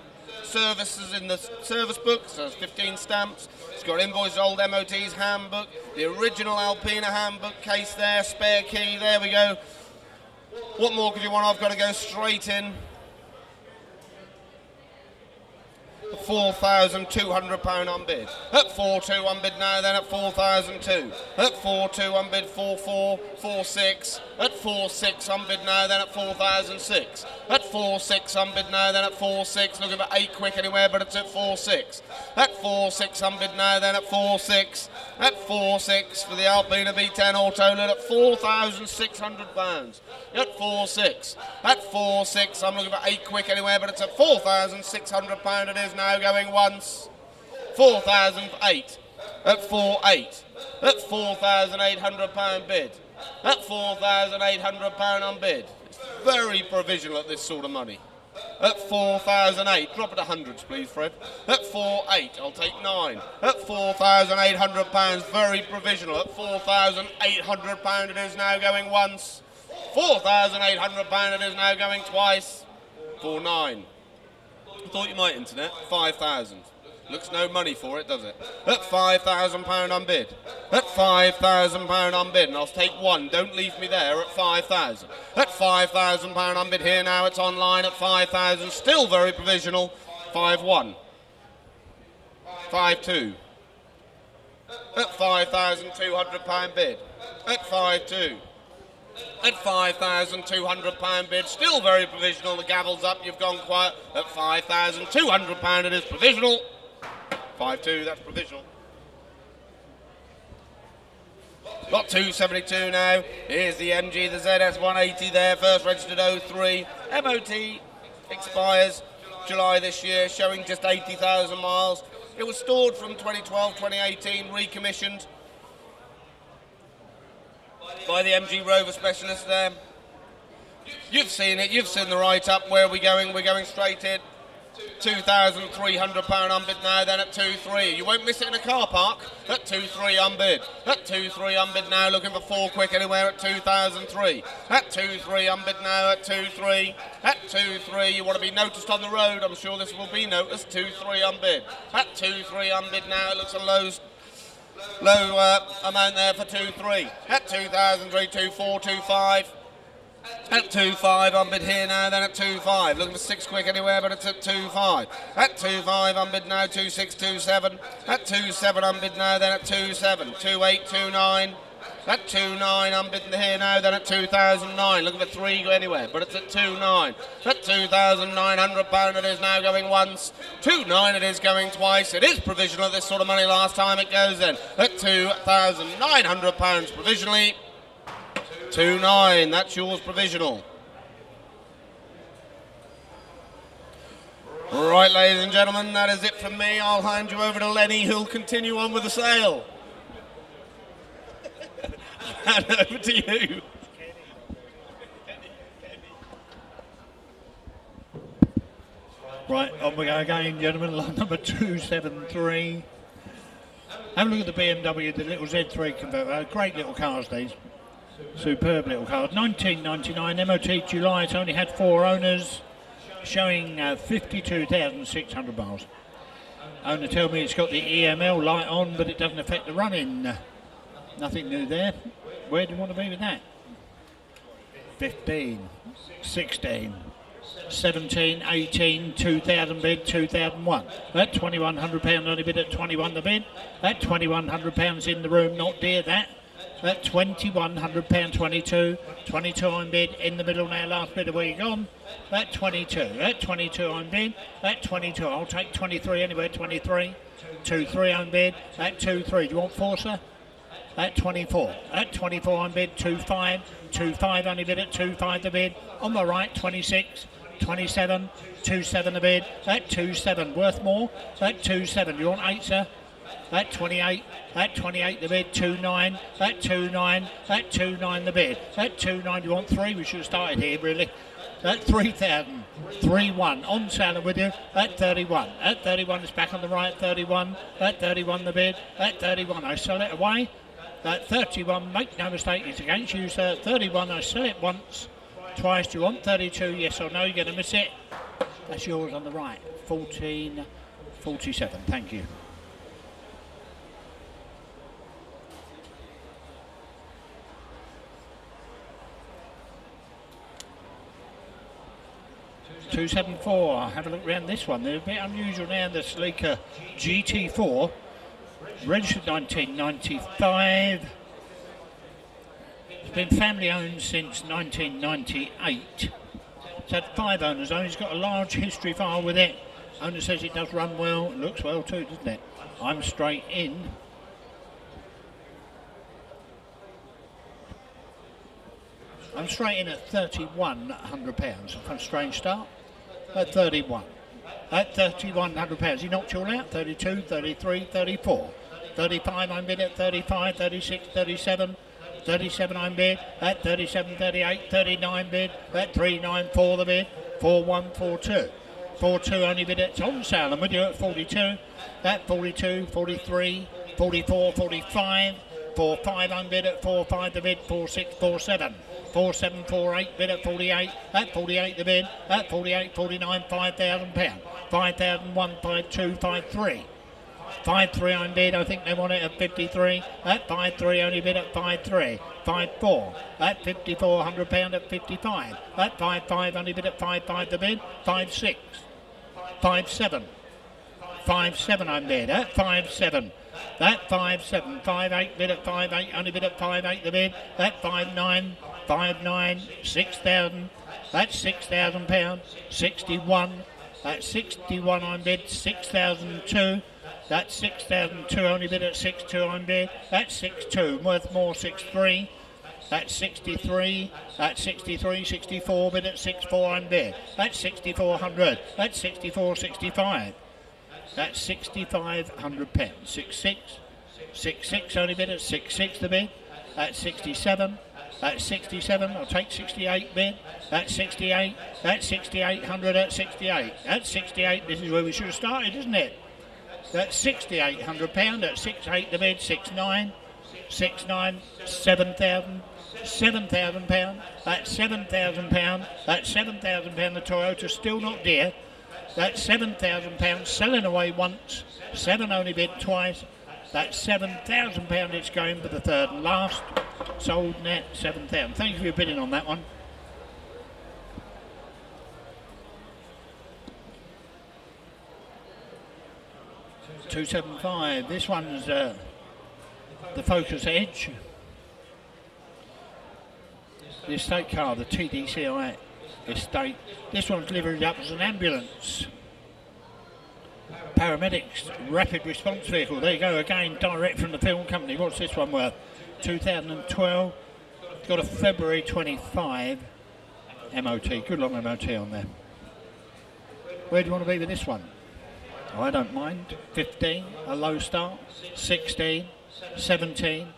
services in the service book, so it's 15 stamps. It's got invoice old MOT's handbook, the original Alpina handbook case there, spare key, there we go. What more could you want? I've got to go straight in. £4,200 on bid. At 4-2 on bid now, then at 4,002. At 4-2 on bid 4-4, 4-6. At 4-6 on bid now, then at 4,006. At 4-6 on bid now, then at 4-6. Looking for 8 quick anywhere, but it's at 4-6. At 4-6 on bid now, then at 4-6. At 4-6 for the Alpina B10 Autolid at £4,600. At 4-6. At 4-6. I'm looking for 8 quick anywhere, but it's at £4,600 it is now going once. 4,008. At 4-8. At £4,800 bid. At £4,800 on bid. It's very provisional at this sort of money at 4,008. Drop it to hundreds, please, Fred. At 4,8, I'll take nine. At 4,800 pounds, very provisional. At 4,800 pound, it is now going once. 4,800 pound, it is now going twice. Four nine. Thought you might, internet. 5,000. Looks no money for it, does it? At £5,000 on bid. At £5,000 on bid. And I'll take one. Don't leave me there at 5000 At £5,000 on bid here now. It's online at 5000 Still very provisional. 5-1. 5-2. At £5,200 bid. At 5-2 at £5,200 bid. Still very provisional. The gavel's up. You've gone quiet at £5,200. It is provisional. 5-2, that's provisional. Got 272 now. Here's the MG, the ZS 180 there, first registered 03. MOT expires July this year, showing just 80,000 miles. It was stored from 2012, 2018, recommissioned by the MG Rover specialist there. You've seen it, you've seen the write-up. Where are we going? We're going straight in. £2,300 unbid now, then at 2-3. You won't miss it in a car park at 2-3 unbid. At 2-3 unbid now, looking for four quick anywhere at 2003. At 2-3 unbid now at 2-3. At 2-3, you want to be noticed on the road. I'm sure this will be noticed. 2-3 unbid. At 2-3 unbid now, it looks a low low uh, amount there for 2-3. At 2003, 2-4, 2-5. At 2-5, I'm bid here now, then at 2-5. Looking for six quick anywhere, but it's at 2-5. At 2-5, I'm bid now, 2-6, 2-7. At 2-7, I'm bid now, then at 2-7. 2-8, 2-9. At 2-9, I'm bidding here now, then at 2009. Looking for three anywhere, but it's at 2-9. At £2,900 it is now going once. 2-9 it is going twice. It is provisional, this sort of money last time it goes in. At £2,900 provisionally. 2 9, that's yours provisional. Right, ladies and gentlemen, that is it from me. I'll hand you over to Lenny, who'll continue on with the sale. Hand over to you. Right, on we go again, gentlemen. Line number 273. Have a look at the BMW, the little Z3 converter. Great little cars, these. Superb little car. 1999 MOT July. It's only had four owners, showing uh, 52,600 miles. Owner tell me it's got the EML light on, but it doesn't affect the running. Nothing new there. Where do you want to be with that? 15, 16, 17, 18, 2000 bid, 2001. That £2,100 only bid at 21 the bid. That £2,100 in the room, not dear that at £2,100, 22, 22 on bid, in the middle now, last bit of where you gone, at 22, at 22 on bid, at 22, I'll take 23 anyway, 23, 2, 3 on bid, at 2, 3, do you want four, sir? At 24, at 24 on bid, 2, 5, 2, 5 only bid at 2, 5 the bid, on the right, 26, 27, 2, 7 the bid, at 2, 7, worth more, at 2, 7, you want 8, sir? At 28, at 28 the bid, 2-9, at 2-9, at 2-9 the bid, at 2-9 you want 3, we should have started here really. At 3,000, 3-1, on sale with you, at 31, at 31 it's back on the right, 31, at 31 the bid, at 31 I sell it away, at 31, make no mistake, it's against you sir, 31 I sell it once, twice, do you want 32, yes or no, you're going to miss it, that's yours on the right, 14, 47, thank you. 274. Have a look around this one. They're a bit unusual now. The Celica GT4, registered 1995. It's been family owned since 1998. It's had five owners owned. It's got a large history file with it. Owner says it does run well. It looks well too, doesn't it? I'm straight in. I'm straight in at thirty-one hundred pounds. A strange start at 31. At £3,100. He knocked you all out. 32, 33, 34. 35 I'm bid at 35, 36, 37. 37 I'm bid at 37, 38, 39 bid at 394 the bid, 4142. 42 only bid at Tom sale. I'm with you at 42, at 42, 43, 44, 45, 45 I'm bid at 45 the bid, 46, 47. 4748 bid at 48, at 48 the bid, at 48, 49, 5,000 pound, 5,001, 52, 53. 5-3 on bid, I think they want it at 53. At 5-3 only bid at 5-3. 5-4. At 54, 100 pound at 55. At 5-5 only bid at 5-5 the bid. 5-6. 5-7. 5-7 on bid. At 5-7. At 5-7. 5-8 bid at 5-8 only bid at 5-8 the bid. At 5-9. 5-9. 6,000. That's 6,000 pounds. 61. At 61 on bid. 6,002. That's 6,002 only bid at 6.2 on bid. That's 6.2. Worth more 6.3. That's 63. That's 63, 64 bid at 6.4 on bid. That's 6,400. That's 64.65. That's 6,500 pounds. 6.6. 6.6 only bid at 6.6 the bid. That's 67. That's 67. I'll take 68 bid. That's 68. That's 6,800 at 68. That's 68. This is where we should have started, isn't it? That's £6,800. That's 6 8 the bid, 6 9, 6 9, 7,000. £7,000. That's £7,000. That's £7,000. The Toyota still not dear. That's £7,000. Selling away once. Seven only bid twice. That's £7,000 it's going for the third and last. Sold net 7000 Thank you for your bidding on that one. 275. This one's uh, the Focus Edge. The estate car, the TDCI estate. This one's delivered up as an ambulance. Paramedics rapid response vehicle. There you go again, direct from the film company. What's this one worth? 2012. Got a February 25 MOT. Good long MOT on there. Where do you want to be with this one? I don't mind. 15, a low start. 16, 17,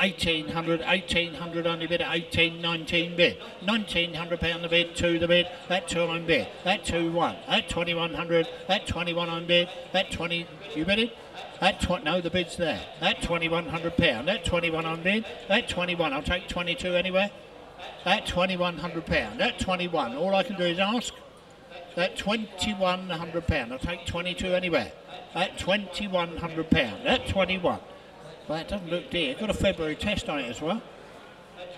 1800, 1800 only bid at 18, 19 bid. 1900 pound the bid, two the bid, that two on bid, that two one, that 2100, that 21 on bid, that 20, you bet it? That tw- no, the bid's there. That 2100 pound, that 21 on bid, that 21, I'll take 22 anywhere. That 2100 pound, that 21, all I can do is ask. That £2,100. I'll take 22 anywhere. That £2,100. That 21 But it doesn't look dear. Got a February test on it as well.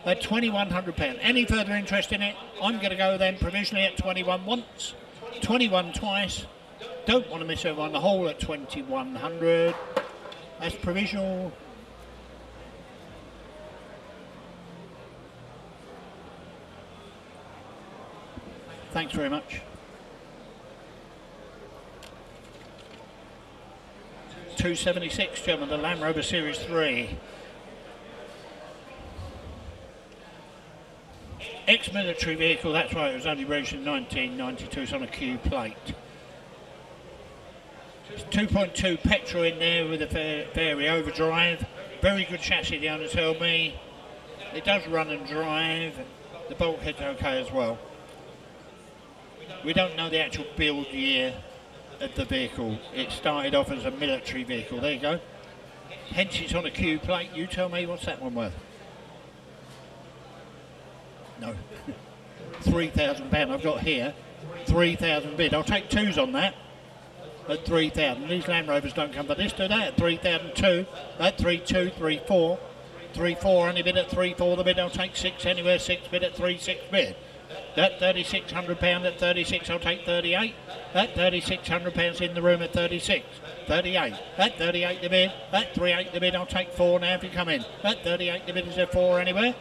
At £2,100. Any further interest in it? I'm going to go then provisionally at 21 once, 21 twice. Don't want to miss over on the whole at 2100. That's provisional. Thanks very much. 276, gentlemen, the Land Rover Series 3. Ex-military vehicle, that's right, it was only registered in 1992, it's on a Q plate. 2.2 petrol in there with a Fairey overdrive. Very good chassis, the owner told me. It does run and drive. The bulkhead's okay as well. We don't know the actual build year the vehicle. It started off as a military vehicle. There you go. Hence it's on a Q plate. You tell me what's that one worth? No. Three thousand pound I've got here. Three thousand bid. I'll take twos on that. At three thousand. These Land Rovers don't come for this, do they? At three thousand two. At three two, three four. Three four only bid at three four the bid. I'll take six anywhere, six bid at three six bid. That £3,600 at 36, I'll take 38. That £3,600 in the room at 36. 38. At 38 the bid. At 38 the bid, I'll take four now if you come in. At 38 the bid, is there four anywhere?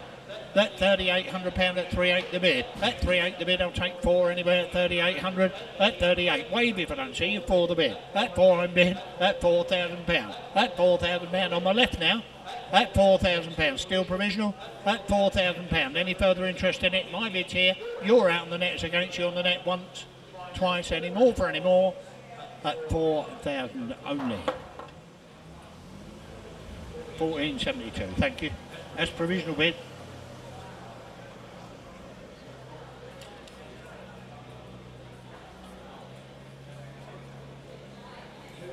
That £3,800 at 3.8 the bid. At 3.8 the bid, I'll take four anywhere at 3,800. At 38, wave if I don't see you, for the bid. At four I'm bid. At £4,000. At £4,000 on my left now. At £4,000. Still provisional. At £4,000. Any further interest in it? My bid's here. You're out on the net. It's against you on the net once, twice, any more for any more. At 4,000 only. 1472. Thank you. That's provisional bid.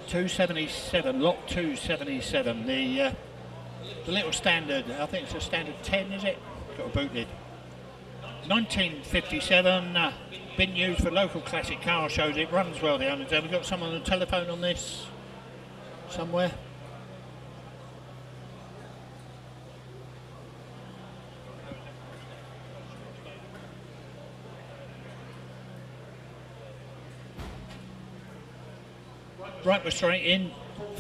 Two seventy seven, lot two seventy seven. The uh, the little standard. I think it's a standard ten, is it? Got a booted. 1957. Uh, been used for local classic car shows. It runs well. The owners. Have we got someone on the telephone on this somewhere? Right, we're straight in.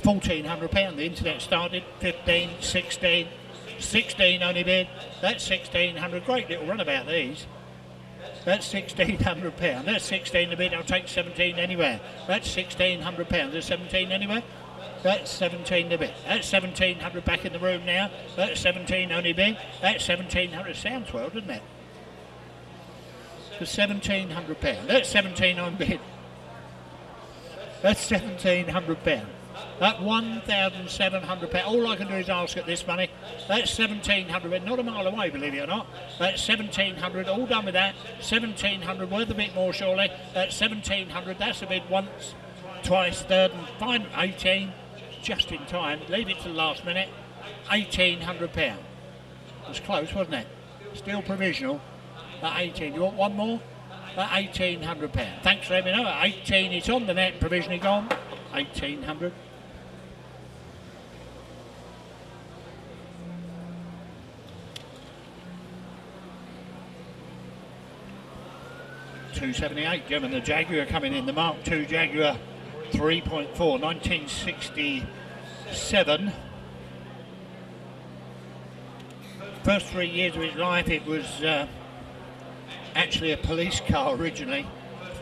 £1,400. The internet started. 15, 16, 16 only bid. That's 1600 Great little runabout, these. That's £1,600. That's 16 a bid. I'll take 17 anywhere. That's £1,600. There's 17 anywhere. That's 17 a bit. That's 1700 back in the room now. That's 17 only bid. That's 1700. Sounds well, doesn't it? For 1700 pounds. That's 17 on bid. That's seventeen hundred hundred pound. All I can do is ask at this money. That's seventeen hundred. Not a mile away, believe it or not. That's seventeen hundred. All done with that. Seventeen hundred. Worth a bit more, surely. That's seventeen hundred. That's a bid once, twice, third, and final. Eighteen. Just in time. Leave it to the last minute. Eighteen hundred pound. It was close, wasn't it? Still provisional. At eighteen. You want one more? at £1,800. Thanks for letting me know. At 18 it's on the net, provisionally gone. 1800 Two seventy eight, given the Jaguar coming in, the Mark II Jaguar 3.4, 1967. First three years of its life, it was uh, actually a police car originally.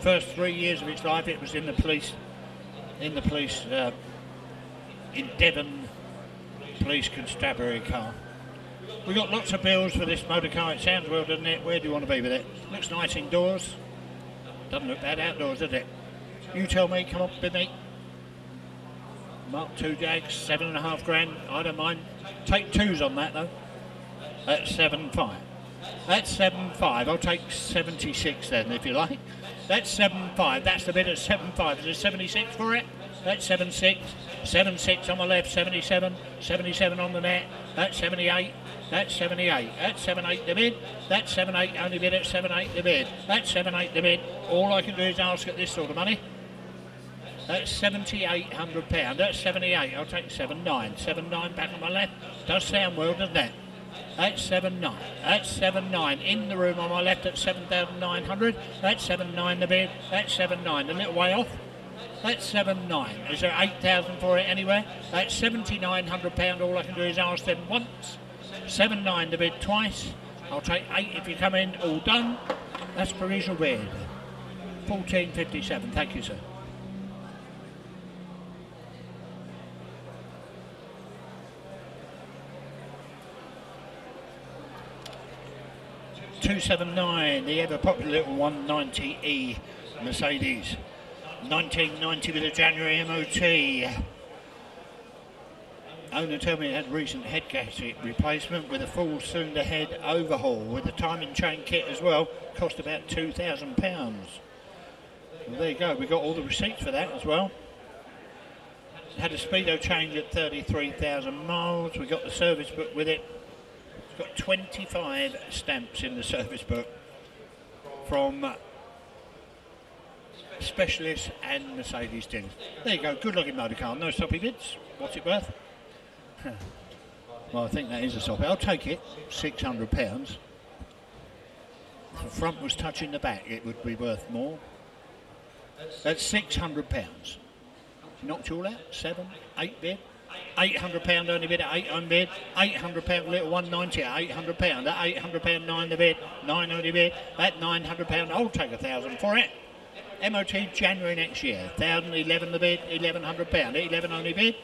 First three years of its life, it was in the police, in the police, uh, in Devon police constabulary car. We've got lots of bills for this motor car. It sounds well, doesn't it? Where do you want to be with it? Looks nice indoors. Doesn't look bad outdoors, does it? You tell me. Come on, with me. Mark two Jags, seven and a half grand. I don't mind. Take twos on that though. That's seven five. That's seven five. I'll take 76 then, if you like. That's seven five. That's the bid at seven five. Is there 76 for it? That's seven six. Seven six on the left, 77. 77 on the net. That's 78. That's 78. That's 78 the bid. That's 78 only bid at 78 the bid. That's 78 the bid. All I can do is ask at this sort of money. That's £7,800. That's 78. I'll take 79. 79 back on my left. Does sound well, doesn't it? That's seven nine. That's seven nine. In the room on my left at seven thousand nine hundred. That's seven nine the bid. That's seven nine. A little way off. That's seven nine. Is there eight thousand for it anywhere? That's seventy nine hundred pound. All I can do is ask them once. Seven nine the bid twice. I'll take eight if you come in. All done. That's provisional bid. Fourteen fifty seven. Thank you, sir. 279, the ever popular little 190E Mercedes. 1990 with a January MOT. Owner told me it had recent head gasket replacement with a full cylinder head overhaul with the timing chain kit as well. Cost about £2,000. Well, there you go, we got all the receipts for that as well. Had a speedo change at 33,000 miles. We got the service book with it got 25 stamps in the service book from specialists and Mercedes dealers. There you go, good looking motor car, no soppy bits. What's it worth? well, I think that is a soppy. I'll take it, £600. If the front was touching the back, it would be worth more. That's £600. Knocked you all out? Seven, eight bid? £800 only bid at 800 £800 little 190 at £800 at £800 nine the bid, nine only bid, at £900 I'll take a thousand for it. MOT January next year, 1011 the bid, £1,100, 11 only bid,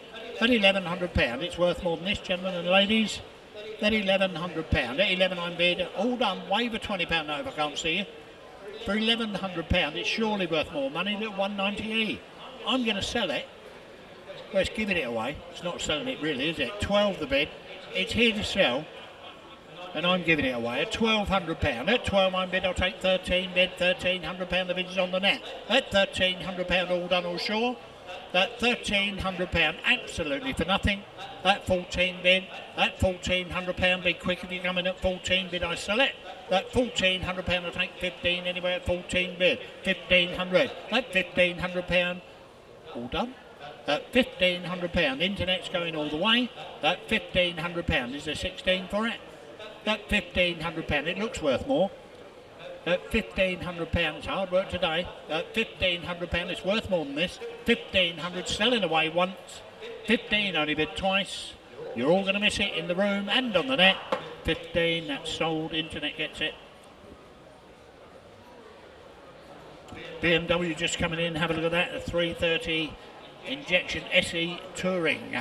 at £1,100 it's worth more than this gentlemen and ladies. At £1,100, at 11 I'm bid, all done, waiver £20 over, I can't see you. For £1,100 it's surely worth more money than 190e. I'm going to sell it well, it's giving it away. It's not selling it really, is it? 12 the bid. It's here to sell. And I'm giving it away at £1,200. At 12 I'm bid, I'll take 13 bid, £1,300 the bid is on the net. At £1,300 all done all sure. At £1,300 absolutely for nothing. that 14 bid, that £1,400 be quick if you come in at 14 bid, I select that £1,400 I'll take 15 anyway at 14 bid. 1500 that £1,500 all done. At £1,500, internet's going all the way. that £1,500, is there 16 for it? that £1,500, it looks worth more. Uh, at £1,500, hard work today. Uh, at £1,500, it's worth more than this. 1500 selling away once. 15 only bid twice. You're all going to miss it in the room and on the net. 15, that's sold, internet gets it. BMW just coming in, have a look at that, at 330 Injection SE Touring.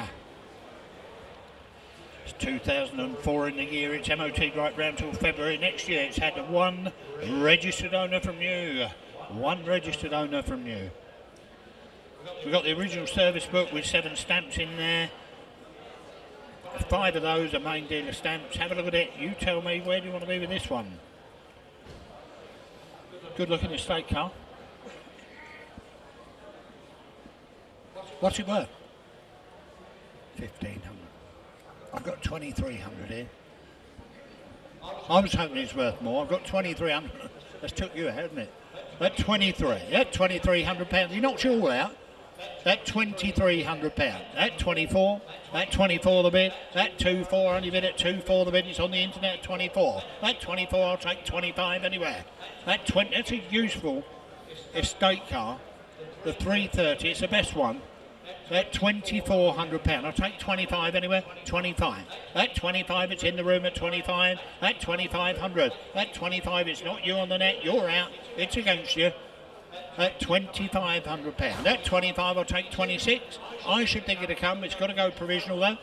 It's 2004 in the year. It's MOT right round till February next year. It's had one registered owner from you. One registered owner from you. We've got the original service book with seven stamps in there. Five of those are main dealer stamps. Have a look at it. You tell me where do you want to be with this one. Good looking estate car. What's it worth? 1500 I've got 2300 here. I was hoping it's worth more. I've got 2300 That's took you ahead, hasn't it? At 23, at 2300 pounds. You knocked you all out. At 2300 pounds. At 24, at 24 the bid. At 24 only bid at 24 the bid. It's on the internet at 24. At 24 I'll take 25 anywhere. At 20, that's a useful estate car. The 330, it's the best one at £2,400. I'll take 25 anywhere, 25. At 25, it's in the room at 25. At 2,500. At 25, it's not you on the net. You're out. It's against you. At £2,500. At 25, I'll take 26. I should think it'll come. It's got to go provisional though.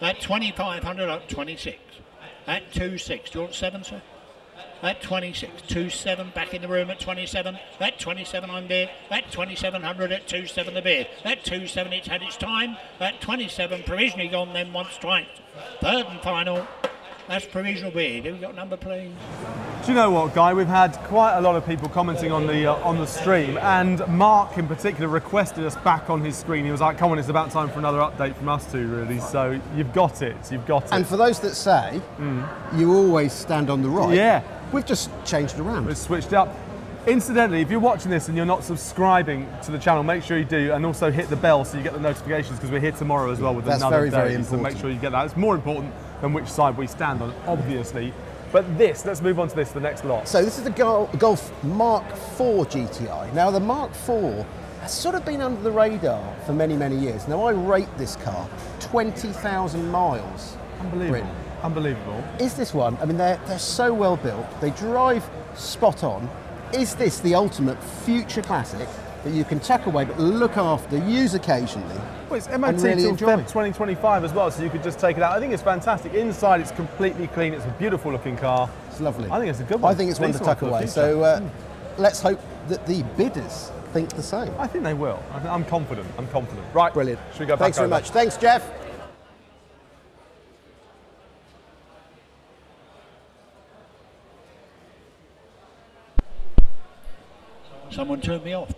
At 2,500, at 26. At 2,6. Do you want 7, sir? At 26. 27 back in the room at 27. At 27 I'm there. At 2700 at 27 the bid. At 27 it's had its time. At 27 provisionally gone then once twice. Third and final. That's provisional bid. Have we got number, please? Do you know what, Guy? We've had quite a lot of people commenting on the uh, on the stream, and Mark in particular requested us back on his screen. He was like, "Come on, it's about time for another update from us two, really." So you've got it. You've got it. And for those that say mm. you always stand on the right, yeah, we've just changed around. We've switched up. Incidentally, if you're watching this and you're not subscribing to the channel, make sure you do, and also hit the bell so you get the notifications because we're here tomorrow as well with That's another very, day. very important. So make sure you get that. It's more important than which side we stand on, obviously. But this, let's move on to this, the next lot. So this is the Golf Mark IV GTI. Now the Mark IV has sort of been under the radar for many, many years. Now I rate this car 20,000 miles. Unbelievable. Unbelievable. Is this one? I mean, they're, they're so well built. They drive spot on. Is this the ultimate future classic that you can tuck away but look after, use occasionally? Well, it's MOT really till enjoy. 2025 as well, so you could just take it out. I think it's fantastic. Inside, it's completely clean. It's a beautiful looking car. It's lovely. I think it's a good one. I think it's one to tuck away. So uh, mm. let's hope that the bidders think the same. I think they will. I'm confident. I'm confident. Right. Brilliant. Should we go Thanks very over? much. Thanks, Jeff. Someone turned me off.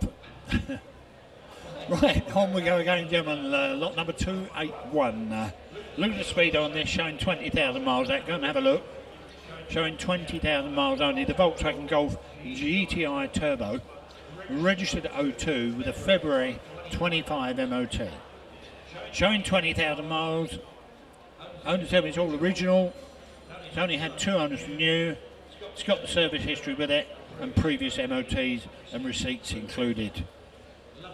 right, on we go again, gentlemen. Uh, lot number 281. Uh, look at the speed on this, showing 20,000 miles. That, go and have a look. Showing 20,000 miles only. The Volkswagen Golf GTI Turbo, registered 02 with a February 25 MOT. Showing 20,000 miles. Only tell me it's all original. It's only had two owners new. It's got the service history with it and previous MOTs and receipts included.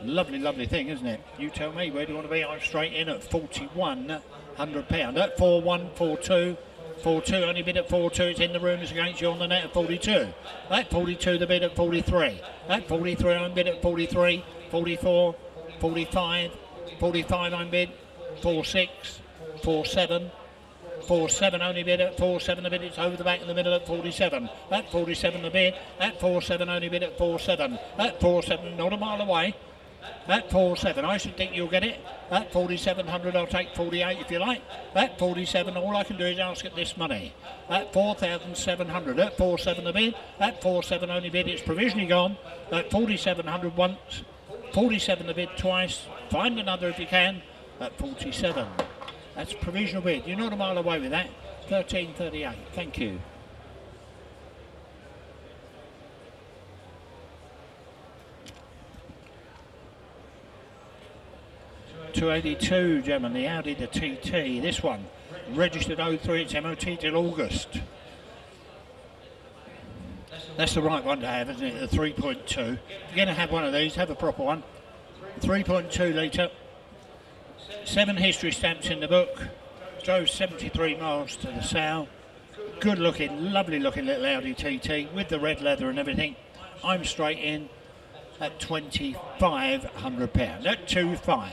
Lovely, lovely thing, isn't it? You tell me, where do you want to be? I'm straight in at £4,100. At 4142. 4-2, only bid at 4-2, it's in the room, it's against you on the net at 42. That 42, the bid at 43. That 43, I'm bid at 43, 44, 45, 45, I'm bid, 4-6, 4-7, 4-7 only bid at 4-7 the bid it's over the back in the middle at 47 at 47 the bid at 4-7 only bid at 4-7 at 4-7 not a mile away at 4-7 I should think you'll get it at 4700 I'll take 48 if you like at 47 all I can do is ask at this money at 4700 that 4-7 the bid That 4-7 only bid it's provisionally gone at 4700 once 47 the bid twice find another if you can at 47 that's provisional bid. You're not a mile away with that. 1338. Thank you. Two eighty two, gentlemen, the Audi the TT. This one registered 03, it's MOT till August. That's the right one to have, isn't it? The 3.2. If you're going to have one of these, have a proper one. 3.2 litre. Seven history stamps in the book. Drove 73 miles to the south. Good looking, lovely looking little Audi TT with the red leather and everything. I'm straight in at £2,500. At 2.5.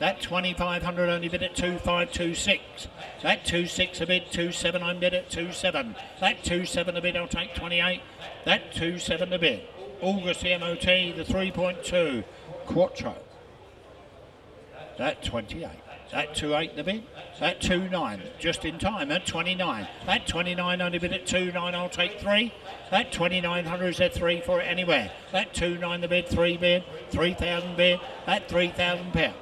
That 2500 only bid at 2526. That 26 a bid, 27 I'm bid at 27. That 27 a bid, I'll take 28. That 27 a bid. August MOT, the 3.2 Quattro. That 28. That 2.8 the bid. That 2.9. Just in time. That 29. That 29 only bid at 2.9. I'll take 3. That 2900 is at 3 for it anywhere. That 2.9 the bid. 3 bid. 3,000 bid. That 3,000 pound.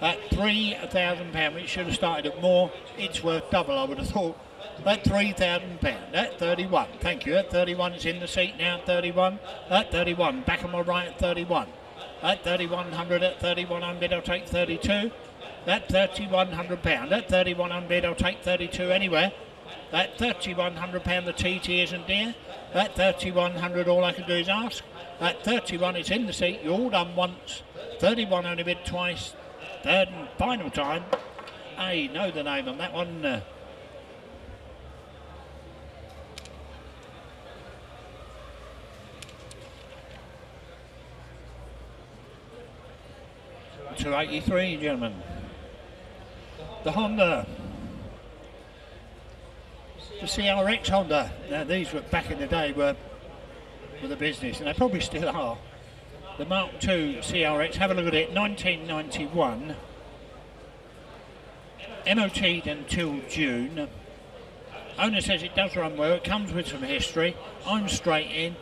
That 3,000 pound. It should have started at more. It's worth double I would have thought. That £3,000. That 31. Thank you. At 31 it's in the seat now. 31. At 31. Back on my right at 31 at 3100 at 3100 I'll take 32 that 3100 pound at 3100 I'll take 32 anywhere that 3100 pound the TT isn't dear that 3100 all I can do is ask at 31 it's in the seat you're all done once 31 only bid twice third and final time I know the name on that one uh, to 83, gentlemen. The Honda. The CRX Honda. Now these were back in the day were for the business, and they probably still are. The Mark II CRX. Have a look at it. 1991. MOT'd until June. Owner says it does run well. It comes with some history. I'm straight in.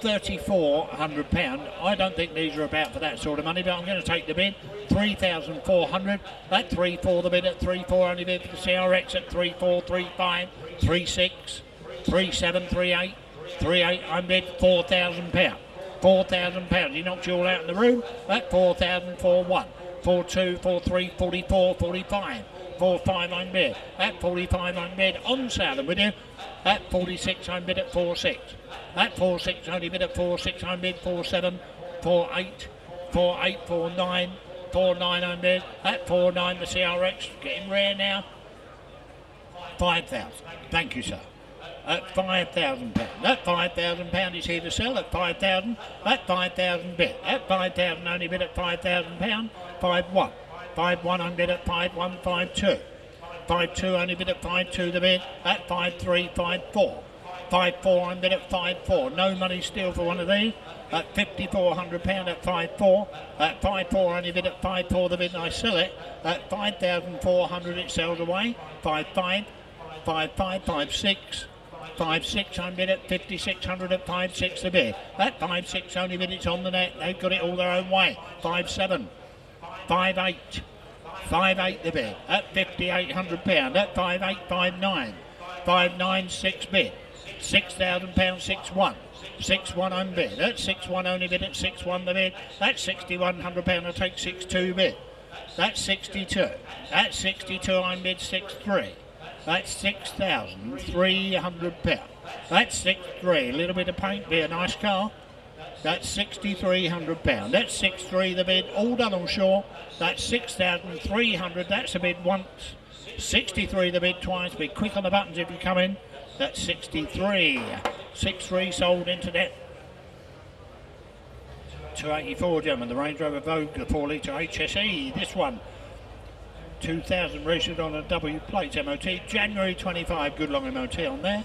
£3,400. I don't think these are about for that sort of money, but I'm going to take the bid. 3400 That 3 4 the bid at 3 4 only bid for the CRX at 3 4 3 5 3 6 3 7 3 8 3 8 I'm bid £4,000. £4,000. He knocked you all out in the room. That 4,000 4 1 4 2 4 3 44 45 4 5 I'm bid. At 45 I'm bid on sale with you. At 46 I'm bid at 4 6. At 4 6 only bid at 4 6 I'm bid 4 7 4 8 4 8 4 9 4 9 I'm bid. At 4 9 the CRX getting rare now. 5,000. Thank you sir. At five thousand pound. That five thousand pound is here to sell at five thousand. That five thousand bid. That five thousand only bid at five thousand pound. Five one. Five one I'm bid at five one five two. Five two only bid at five two the bid. At five three five four. Five four I'm bid at five four. No money still for one of these. At fifty four hundred pound at five four. At five four only bid at five four the bid I sell it. At five thousand four hundred it sells away. Five five. Five five five six five six. I'm bid at fifty six hundred at five six a bid. That five six only bid it's on the net. They've got it all their own way. Five seven, five eight, five eight the bid at fifty eight hundred pound. At five eight five nine, five nine six bid. Six thousand pound six one. Six one on bid. At six one only bid at six one the bid. That's sixty one hundred pound. I take six two bid. That's sixty two. At sixty two I'm bid six three. That's six thousand three hundred pound. That's six three. A little bit of paint, be a nice car. That's sixty-three hundred pound. That's six three the bid. All done on shore. That's six thousand three hundred. That's the bid once. Sixty-three the bid twice. Be quick on the buttons if you come in. That's sixty-three. Six three sold into that. 284 gentlemen, the Range Rover Vogue, the 4 litre HSE, this one 2000 registered on a W plate MOT, January 25, good long MOT on there.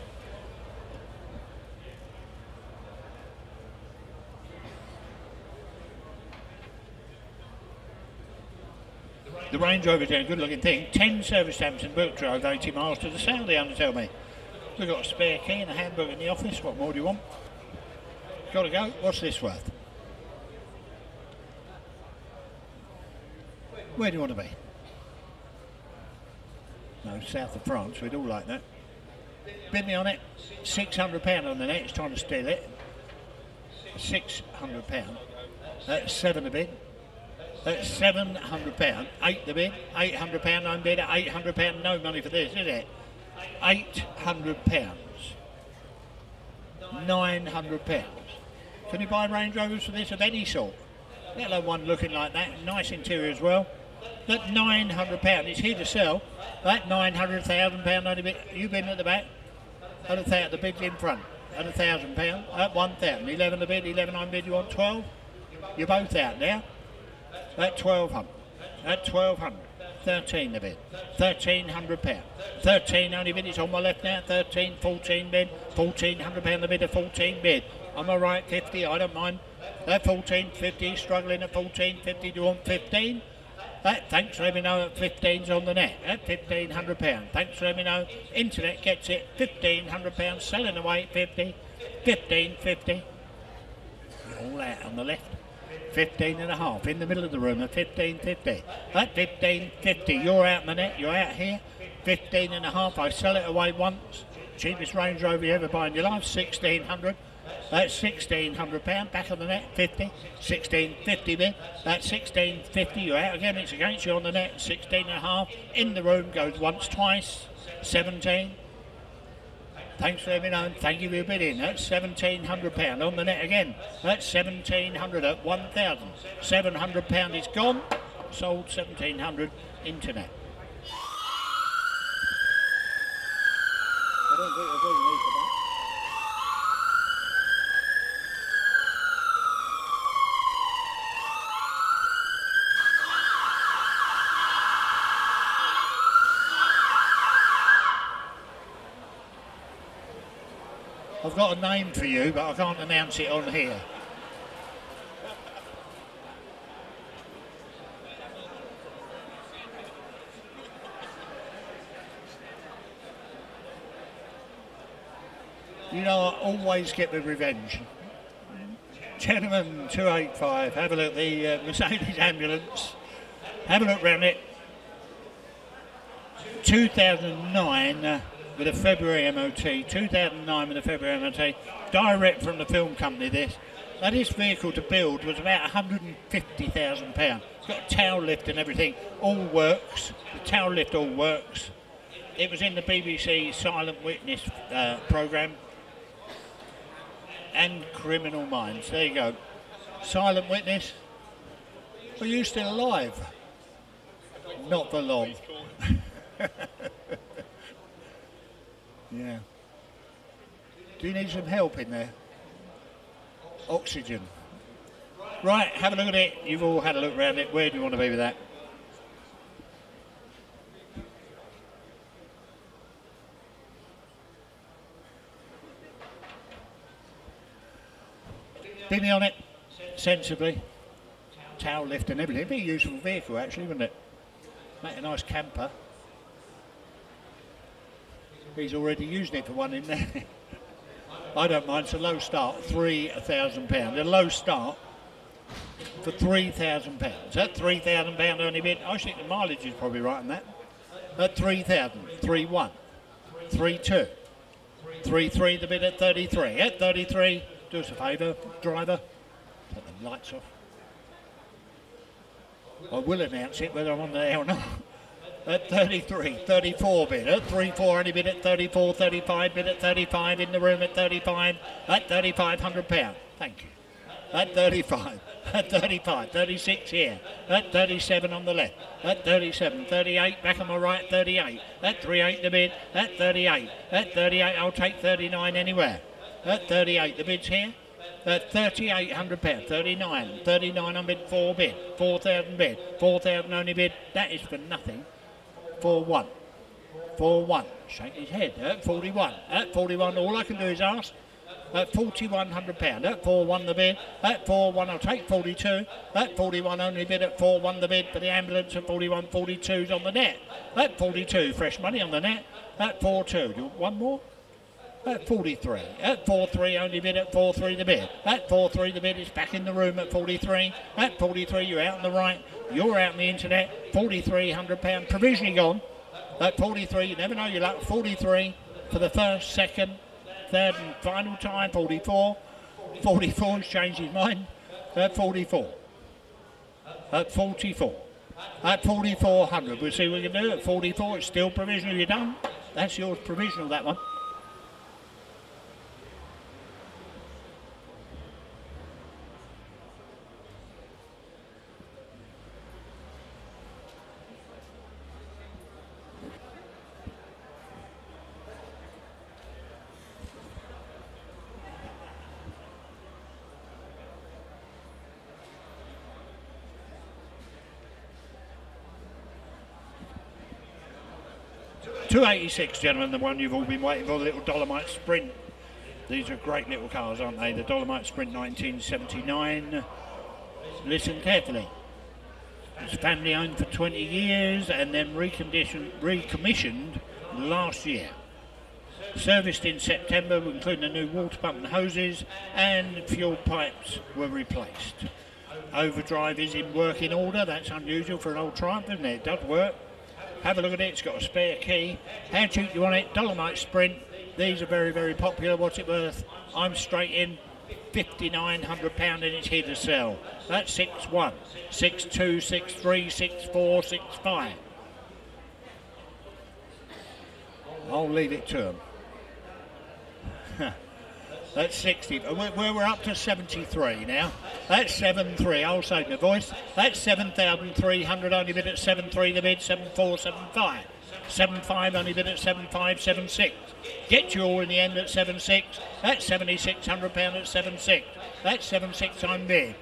The Range Rover's a good looking thing. 10 service stamps and book drove 80 miles to the south, they undertell me. We've got a spare key and a handbook in the office. What more do you want? Got to go. What's this worth? Where do you want to be? No, south of France. We'd all like that. Bid me on it. £600 on the net. It's trying to steal it. £600. That's seven a bid. That's seven hundred pound. Eight the bid. Eight hundred pound on bid. Eight hundred pound. No money for this, is it? Eight hundred pounds. Nine hundred pounds. Can you buy Range Rovers for this of any sort? Let alone one looking like that. Nice interior as well. That nine hundred pound. It's here to sell. That nine hundred thousand pound only bit, You been at the back. At a. The bid's in front. At a thousand pound. At one thousand. Eleven the bid. Eleven on bid. You want twelve? You're both out now. At 1200. At 1200. 13 the bid. 1300 pound. 13 only bid. It's on my left now. 13, 14 bid. 1400 pound the bid. A 14 bid. I'm all right, 50. I don't mind. At 14, 50. Struggling at 14, 50. Do you want 15? That, thanks, know at 15's on the net eh? at £1,500. Thanks, know. Internet gets it, £1,500. Selling away at 50, 1550. All out on the left. 15 and a half in the middle of the room at 15.50 at 15.50 you're out in the net you're out here 15 and a half I sell it away once cheapest Range Rover you ever buy in your life 1600 that's 1600 pound back on the net 50 1650 bid that's 1650 you're out again it's against you on the net 16 and a half in the room goes once twice 17 Thanks for me know. Thank you for your bidding. That's seventeen hundred pound on the net again. That's seventeen hundred at one thousand. Seven hundred pound is gone. Sold seventeen hundred internet. I don't think for that. I've got a name for you, but I can't announce it on here. You know, I always get the revenge. Gentlemen, 285, have a look at the uh, Mercedes ambulance. Have a look round it. 2009 uh, with a February MOT, 2009 with a February MOT, direct from the film company this. Now this vehicle to build was about £150,000. It's got a tail lift and everything, all works. The tail lift all works. It was in the BBC Silent Witness uh, programme and Criminal Minds. There you go. Silent Witness. Are you still alive? Not for long. Yeah. Do you need some help in there? Oxygen. Right, have a look at it. You've all had a look around it. Where do you want to be with that? Binny on it, sensibly. Tail lift and everything. It'd be a useful vehicle actually, wouldn't it? Make a nice camper. He's already used it for one in there. I don't mind. It's a low start, three thousand pound. A low start for three thousand pounds. That three thousand pound only bid. I think the mileage is probably right on that. At three thousand, three one, three two, three three. The bid at thirty three. At thirty three, do us a favour, driver. Put the lights off. I will announce it whether I'm on the air or not at 33, 34 bid at 34, only bid at 34, 35 bid at 35, in the room at 35, at 3,500 pound. Thank you. at 35, at 35, 36 here, at 37 on the left, at 37, 38, back on my right, 38, at 38 the bid, at 38, at 38, I'll take 39 anywhere, at 38 the bid's here, at 3800 pounds, 39, 39 on bid, 4 bid, 4,000 bid, 4,000 only bid, that is for nothing, for 1. 4 1. Shake his head. At 41. At 41, all I can do is ask. At 4100 pound. At 4 1 the bid. At 4 1, I'll take 42. At 41, only bid. At 4 1 the bid for the ambulance. At 41, 42's on the net. At 42, fresh money on the net. At 4 2. Do you want one more? At 43. At 4 3, only bid at 4 3 the bid. At 4 3, the bid is back in the room at 43. At 43, you're out on the right. You're out on the internet. £4,300 provisionally gone. At 43, you never know your luck. 43 for the first, second, third, and final time. 44. 44 has changed his mind. At 44. At 44. At 4400. We'll see what we can do. At 44, it's still provisional. You're done. That's yours provisional, that one. Two eighty six, gentlemen, the one you've all been waiting for, the little Dolomite Sprint. These are great little cars, aren't they? The Dolomite Sprint 1979. Listen carefully. It's family owned for 20 years and then reconditioned, recommissioned last year. Serviced in September, including the new water pump and hoses, and fuel pipes were replaced. Overdrive is in working order. That's unusual for an old Triumph, isn't it? It does work. Have a look at it. It's got a spare key. How cheap do you want it? Dolomite Sprint. These are very, very popular. What's it worth? I'm straight in. £5,900 and it's here to sell. That's 6 1, 6 2, 6 3, 6 4, 6 5. I'll leave it to them. That's 60. Uh, we're, we're up to 73 now. That's 7 3. I'll save my voice. That's 7,300. Only bid at 7 3 the bid. 7 4, 7 5. 7 5 only bid at 7 5, 7 6. Get you all in the end at 7 6. That's 7,600 pound at 7 6. That's 7 6 I'm bid.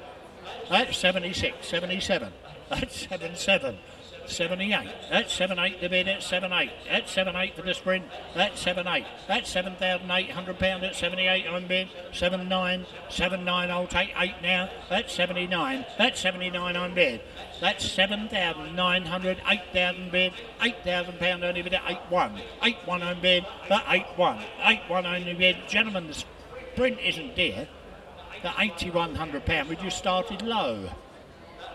That's 76, 77. That's 7 7. 78. That's 7 8 the bid at 7 8. That's 7 8 for the sprint. That's 7 8. That's 7,800 pound at 78 on bid. 7 9. 7 9. I'll take 8 now. That's 79. That's 79 on bid. That's 7,900. 8,000 bid. 8,000 pound only bid at 8 1. 8 1 on bid. That 8 1. 8 1 only bid. Gentlemen, the sprint isn't dear. The 8,100 pound. We just started low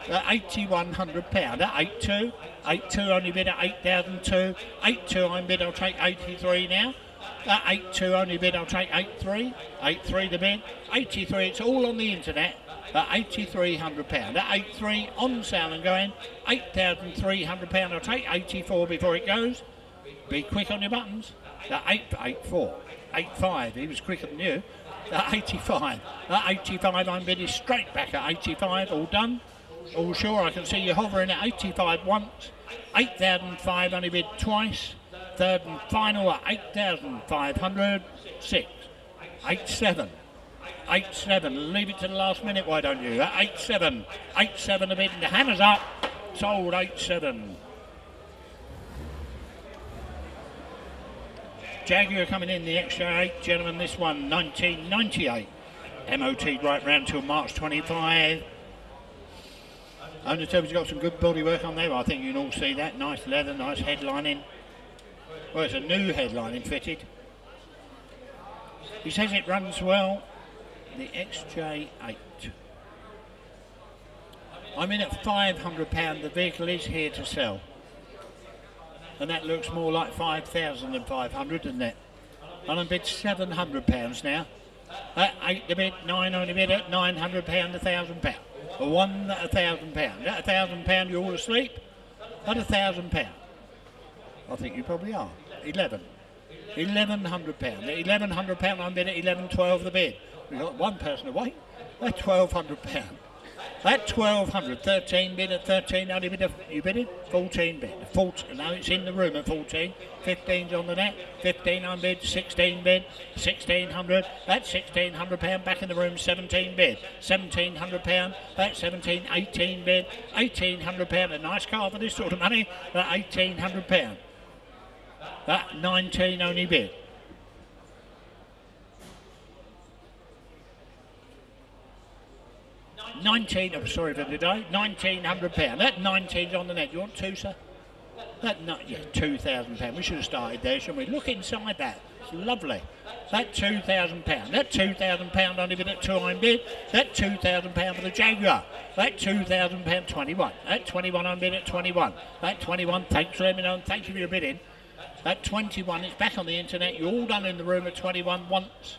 at 8100 pound at 82 82 only bid at 8002 82 I'm bid I'll take 83 now. At 82 only bid I'll take 83 83 the bid. 83 it's all on the internet. At 8300 pound at 83 on sale and going 8300 pound I'll take 84 before it goes. Be quick on your buttons. At 884 85 he was quicker than you. At 85 at 85 I'm bidding straight back at 85 all done all sure I can see you hovering at 85 once. 8005 only bid twice. Third and final at 8500 6 87 8 7 leave it to the last minute why don't you? At 8 7 8 7 a bid and the hammer's up. Sold 8 7 Jaguar coming in the XJ8 gentlemen. This one 1998 MOT right round till March 25 Undertow got some good body work on there. I think you can all see that. Nice leather, nice headlining. Well, it's a new headlining fitted. He says it runs well. The XJ8. I'm in at £500. The vehicle is here to sell. And that looks more like 5,500, doesn't it? And I'm bid £700 now. At 8 the bid, 9 on the bid at £900, £1,000 one a thousand pound. At a thousand pound, you're all asleep. At a thousand pound, I think you probably are. Eleven. Eleven hundred pound. Eleven hundred pound. I'm bid at eleven twelve the bid. We've got one person away. That's £1,200. That 1200, 13 bid at 13, only bid, you bid it? 14 bid. 14, now it's in the room at 14. 15's on the net, 15 on bid, 16 bid, 1600, that's 1600 pound back in the room, 17 bid, 1700 pound, that's 17, 18 bid, 1800 pound, a nice car for this sort of money, that 1800 pound. That 19 only bid. 19, I'm sorry for the day, 1900 pound. That 19's on the net. You want two, sir? That not yeah, two thousand pound. We should have started there, shouldn't we? Look inside that. It's lovely. That two thousand pound. That two thousand pound only been at two bid. That two thousand pound for the Jaguar. That two thousand pound twenty one. That twenty one I'm bid at twenty one. That twenty one. Thanks for letting me know. Thank you for your bidding. That twenty one. It's back on the internet. You're all done in the room at twenty one once.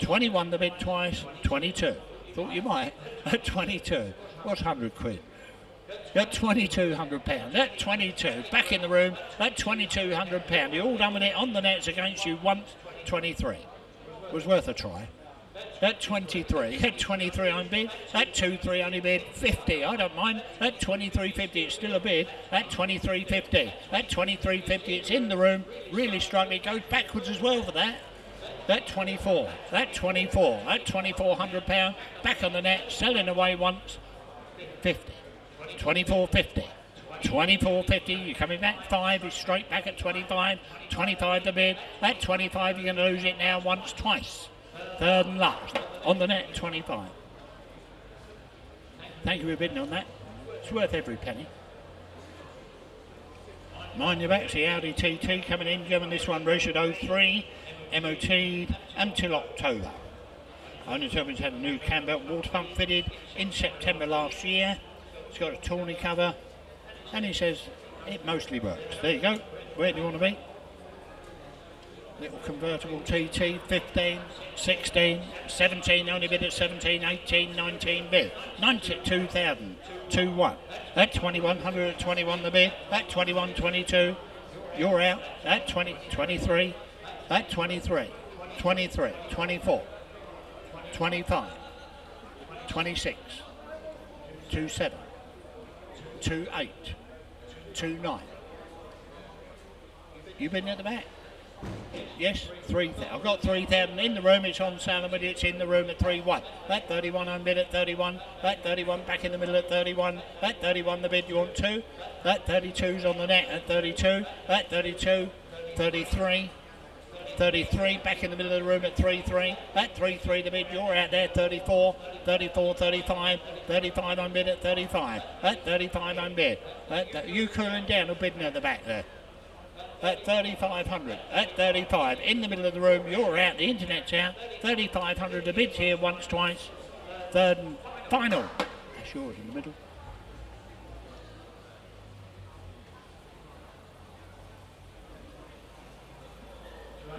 Twenty one the bid twice. Twenty two. Thought you might. At 22. What's 100 quid? At 2200 pound. At 22. Back in the room. At 2200 pound. You're all done with it on the nets against you once. 23. Was worth a try. At 23. At 23 I'm bid. At 2-3 only bid. 50. I don't mind. At 23.50 it's still a bid. At 23.50. At 23.50 it's in the room. Really struggling. It goes backwards as well for that. That 24, that 24, that 2400 pound back on the net, selling away once, 50, 2450. 24.50, you're coming back five, is straight back at 25, 25 the bid, that 25 you're going to lose it now once, twice, third and last, on the net 25. Thank you for bidding on that, it's worth every penny. Mind your back, the Audi TT coming in, giving this one Richard 03. MOT'd until October. I only Tobin's had a new cam belt water pump fitted in September last year. It's got a tonneau cover and he says it mostly works. There you go. Where do you want to be? Little convertible TT, 15, 16, 17, only bid at 17, 18, 19 bid. 92,000, 2 1. At 2100 at 21 the bid. At 21, 22, you're out. At 20, 23, at 23, 23, 24, 25, 26, 27, 28, 29. You been at the back? Yes, 3,000. I've got 3,000 in the room. It's on sale, but it's in the room at 3 1. That 31 I'm bid at 31. That 31 back in the middle at 31. That 31 the bid you want 2. That 32's on the net at 32. That 32, 33. 33, back in the middle of the room at 3-3. At 3-3 to bid, you're out there, 34, 34, 35, 35 on bid at 35. At 35 on bid. At, you cooling down or bidding at the back there? At 3,500, at 35, in the middle of the room, you're out, the internet's out, 3,500, the bid's here once, twice, third and final. That's in the middle.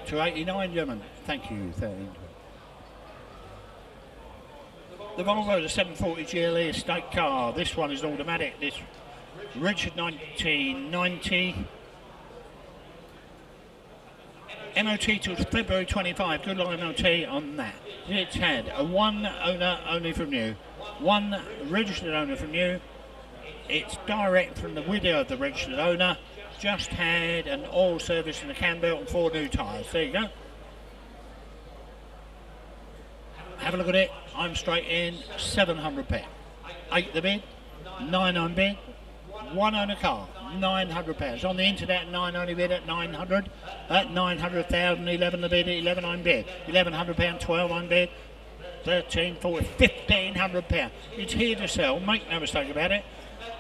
289, gentlemen. Thank you, 13. The Volvo, the 740 GLE estate car. This one is automatic. This Richard 1990. MOT till February 25. Good luck MOT on that. It's had a one owner only from new, one registered owner from new. It's direct from the widow of the registered owner just had an oil service in the cam belt and four new tyres. There you go. Have a look at it. I'm straight in, 700 pound. Eight the bid, nine on bid, one on a car, 900 pounds. On the internet, nine only bid at 900. At 900,000, 11 the bid, 11 on bid. 1100 pound, 12 on bid. 13, 14, 1500 pound. It's here to sell, make no mistake about it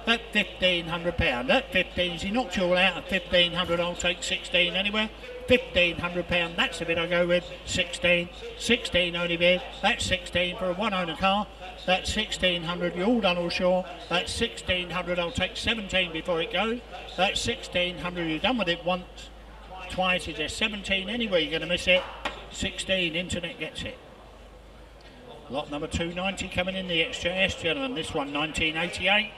at fifteen hundred pound. At fifteen, he knocked you all out at fifteen hundred. I'll take sixteen anywhere. Fifteen hundred pound. That's the bid I go with. Sixteen. Sixteen only bid. That's sixteen for a one owner car. That's sixteen hundred. You're all done all sure. That's sixteen hundred. I'll take seventeen before it goes. That's sixteen hundred. You're done with it once, twice. Is there seventeen anyway? You're going to miss it. Sixteen. Internet gets it. Lot number 290 coming in the XJS, gentlemen. This one 1988.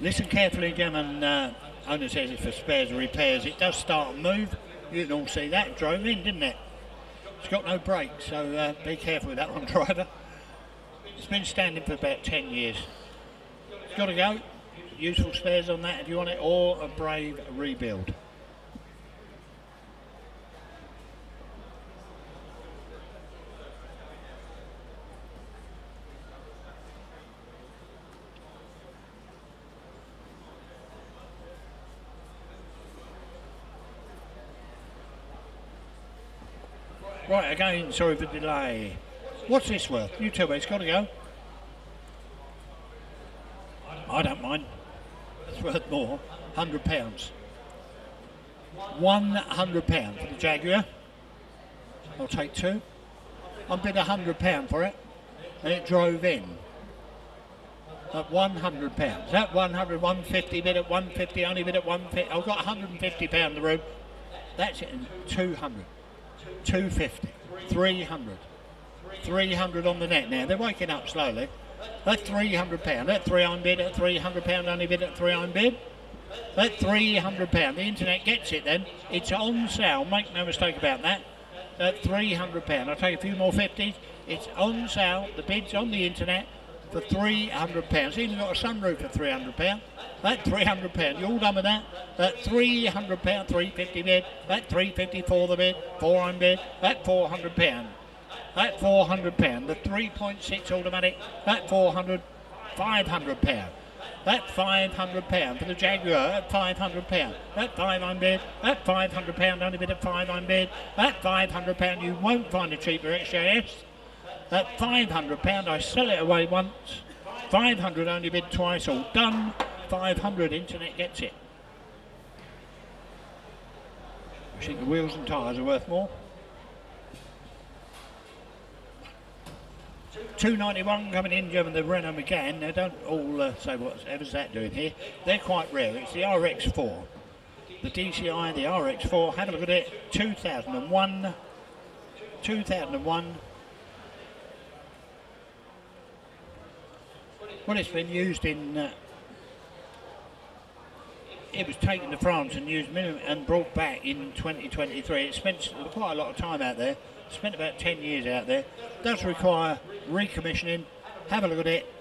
Listen carefully, gentlemen. Uh, owner says it's for spares and repairs. It does start and move. You can all see that. Drove in, didn't it? It's got no brakes, so uh, be careful with that one, driver. It's been standing for about 10 years. It's got to go. Useful spares on that if you want it, or a brave rebuild. Right, again, sorry for the delay. What's this worth? You tell me, it's got to go. I don't mind. It's worth more. Hundred pounds. One hundred pound for the Jaguar. I'll take two. I bid a hundred pound for it, and it drove in at one hundred pounds. That 100, 150 bid at 150, only bid at 150. I've got 150 pound the room. That's it. 200. 250, 300, 300 on the net now. They're waking up slowly. That 300 pound, that three on bid that 300 pound, only bid that three on bid. That 300 pound, the internet gets it then. It's on sale, make no mistake about that. That 300 pound, I'll take a few more 50s. It's on sale, the bid's on the internet for 300 pounds. Even got a sunroof for 300 pound. That 300 pound. You all done with that? That 300 pound, 350 bid. That 350 for the bid, 400 bid. That 400 pound. That 400 pound. The 3.6 automatic. That 400, 500 pound. That 500 pound for the Jaguar. That 500 pound. That 500 bid. That 500 pound. Only bid at 500 bid. That 500 pound. You won't find a cheaper XJS. At 500 pound, I sell it away once. 500 only bid twice, all done. 500 internet gets it. I think the wheels and tyres are worth more. 291 coming in, German, the Renault Megane. They don't all uh, say whatever's that doing here. They're quite rare. It's the RX4. The DCI, the RX4. Have a look at it. 2001. 2001. Well, it's been used in. Uh, it was taken to France and used and brought back in 2023. It spent quite a lot of time out there. Spent about 10 years out there. Does require recommissioning. Have a look at it.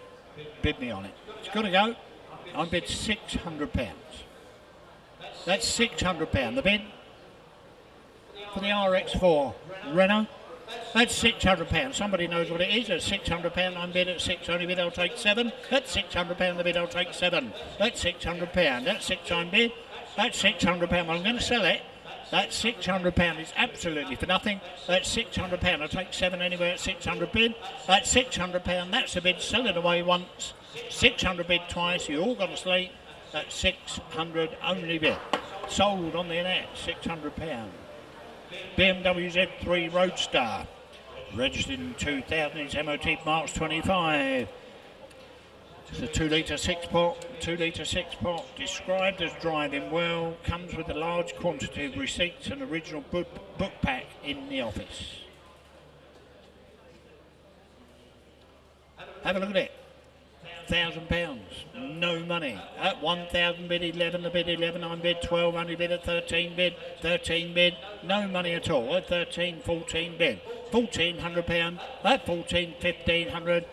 Bid me on it. It's got to go. I'm bid 600 pounds. That's 600 pound. The bid for the RX4 Renault that's six hundred pounds. Somebody knows what it is. At six hundred pound, I'm bid at six. Only bid, I'll take seven. That's six hundred pound. The bid, I'll take seven. That's six hundred pound. That's six I'm bid. That's six hundred pound. I'm going to sell it. That's six hundred pound. It's absolutely for nothing. That's six hundred pound. I'll take seven anywhere at six hundred bid. That's six hundred pound. That's a bid. Sell it away once. Six hundred bid twice. You all got to sleep. That's six hundred only bid. Sold on the net. Six hundred pound. BMW Z3 Roadster. Registered in 2000, it's MOT March 25. It's a 2 litre 6 pot, 2 litre 6 pot, described as driving well, comes with a large quantity of receipts and original book, book pack in the office. Have a look at it thousand pounds. No money. At one thousand bid, eleven the bid, eleven I'm bid, twelve only bid at thirteen bid, thirteen bid, no money at all. At 13, 14 bid. Fourteen hundred pound. At fourteen, fifteen hundred.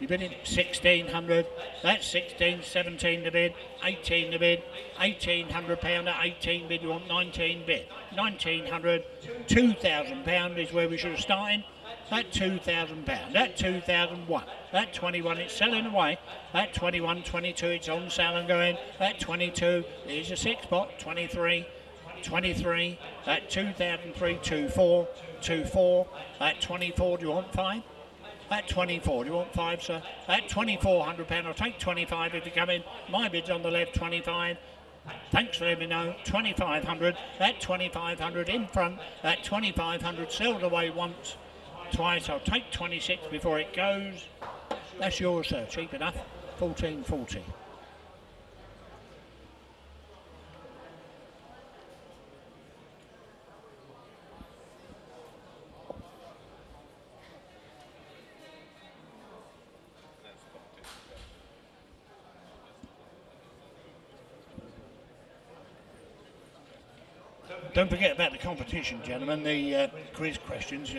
You bid in 1600, that's uh, 16, 17 to bid, 18 to bid, 1800 pound at 18 bid, you want 19 bid, 1900, 2000 pound is where we should have started. That £2,000. That 2001. That 21, it's selling away. That 21, 22, it's on sale and going. That 22, there's a six pot, 23. 23, that 2003, 24, 24, that 24, do you want five? That 24, do you want five, sir? That 2400 pound, I'll take 25 if you come in. My bid's on the left, 25. Thanks for letting me know. 2500, that 2500 in front, that 2500 sold away once twice. I'll take 26 before it goes. That's yours, sir. Cheap enough. 14.40. Don't forget about the competition, gentlemen, the uh, quiz questions.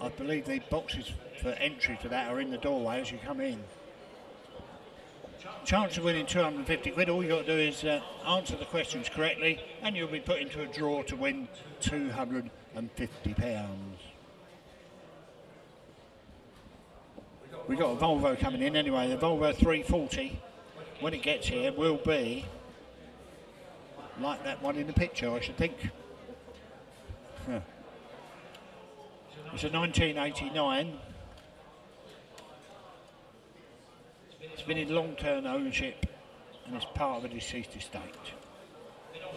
I believe the boxes for entry to that are in the doorway as you come in. Chance of winning 250 quid. All you got to do is uh, answer the questions correctly, and you'll be put into a draw to win 250 pounds. We've got a Volvo coming in anyway. The Volvo 340, when it gets here, will be like that one in the picture, I should think. Huh. It's a 1989. It's been in long-term ownership and it's part of a deceased estate.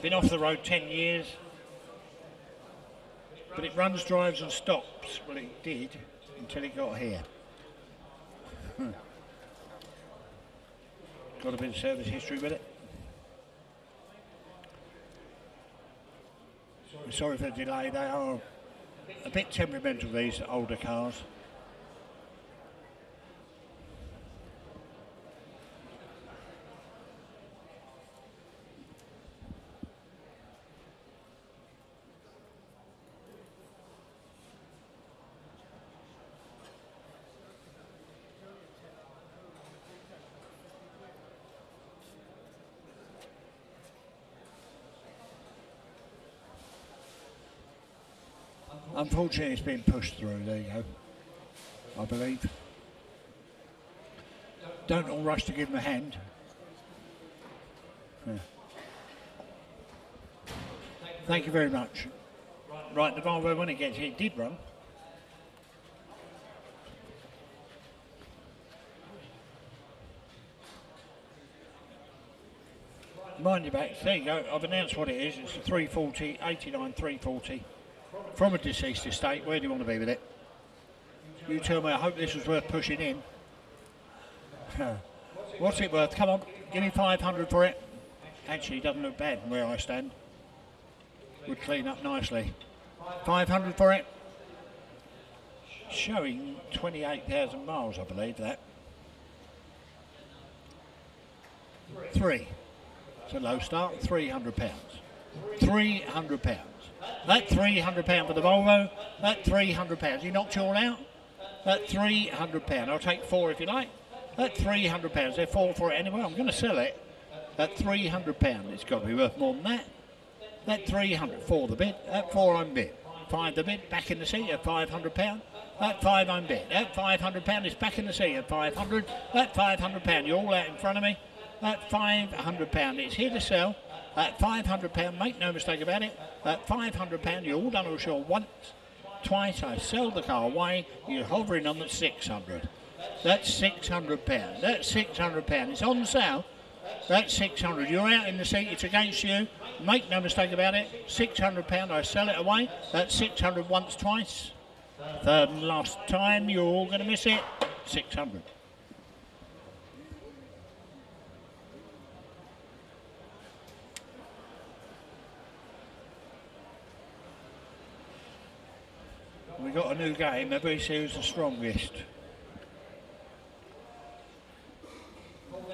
Been off the road 10 years, but it runs, drives and stops. Well, it did until it got here. Got a bit of service history with it. Sorry for the delay, they are a bit temperamental, these older cars. Unfortunately, it's been pushed through. There you go. I believe. Don't all rush to give him a hand. Yeah. Thank you very much. Right, the Volvo, when it gets here, it did run. Mind your back, there you go. I've announced what it is. It's a 340, 89 340 from a deceased estate. Where do you want to be with it? You tell me. I hope this was worth pushing in. What's it worth? Come on, give me 500 for it. Actually, it doesn't look bad from where I stand. Would clean up nicely. 500 for it. Showing 28,000 miles, I believe that. Three. It's a low start, 300 pounds. 300 pounds. That £300 for the Volvo, that £300. You knocked all out? That £300. I'll take four if you like. That £300. They're four for it anyway. I'm going to sell it. That £300. It's got to be worth more than that. That 300 for the bid. That four I'm bid. Five the bid. Back in the seat at £500. That five I'm bid. That £500 is back in the seat at 500 That £500. You're all out in front of me. That £500. It's here to sell. That £500, make no mistake about it, at £500, you're all done ashore once, twice, I sell the car away, you're hovering on the 600 That's £600. That's £600. It's on sale. That's 600 You're out in the seat, it's against you. Make no mistake about it, £600, I sell it away. That's 600 once, twice. Third and last time, you're all going to miss it. 600 we got a new game, everybody see who's the strongest.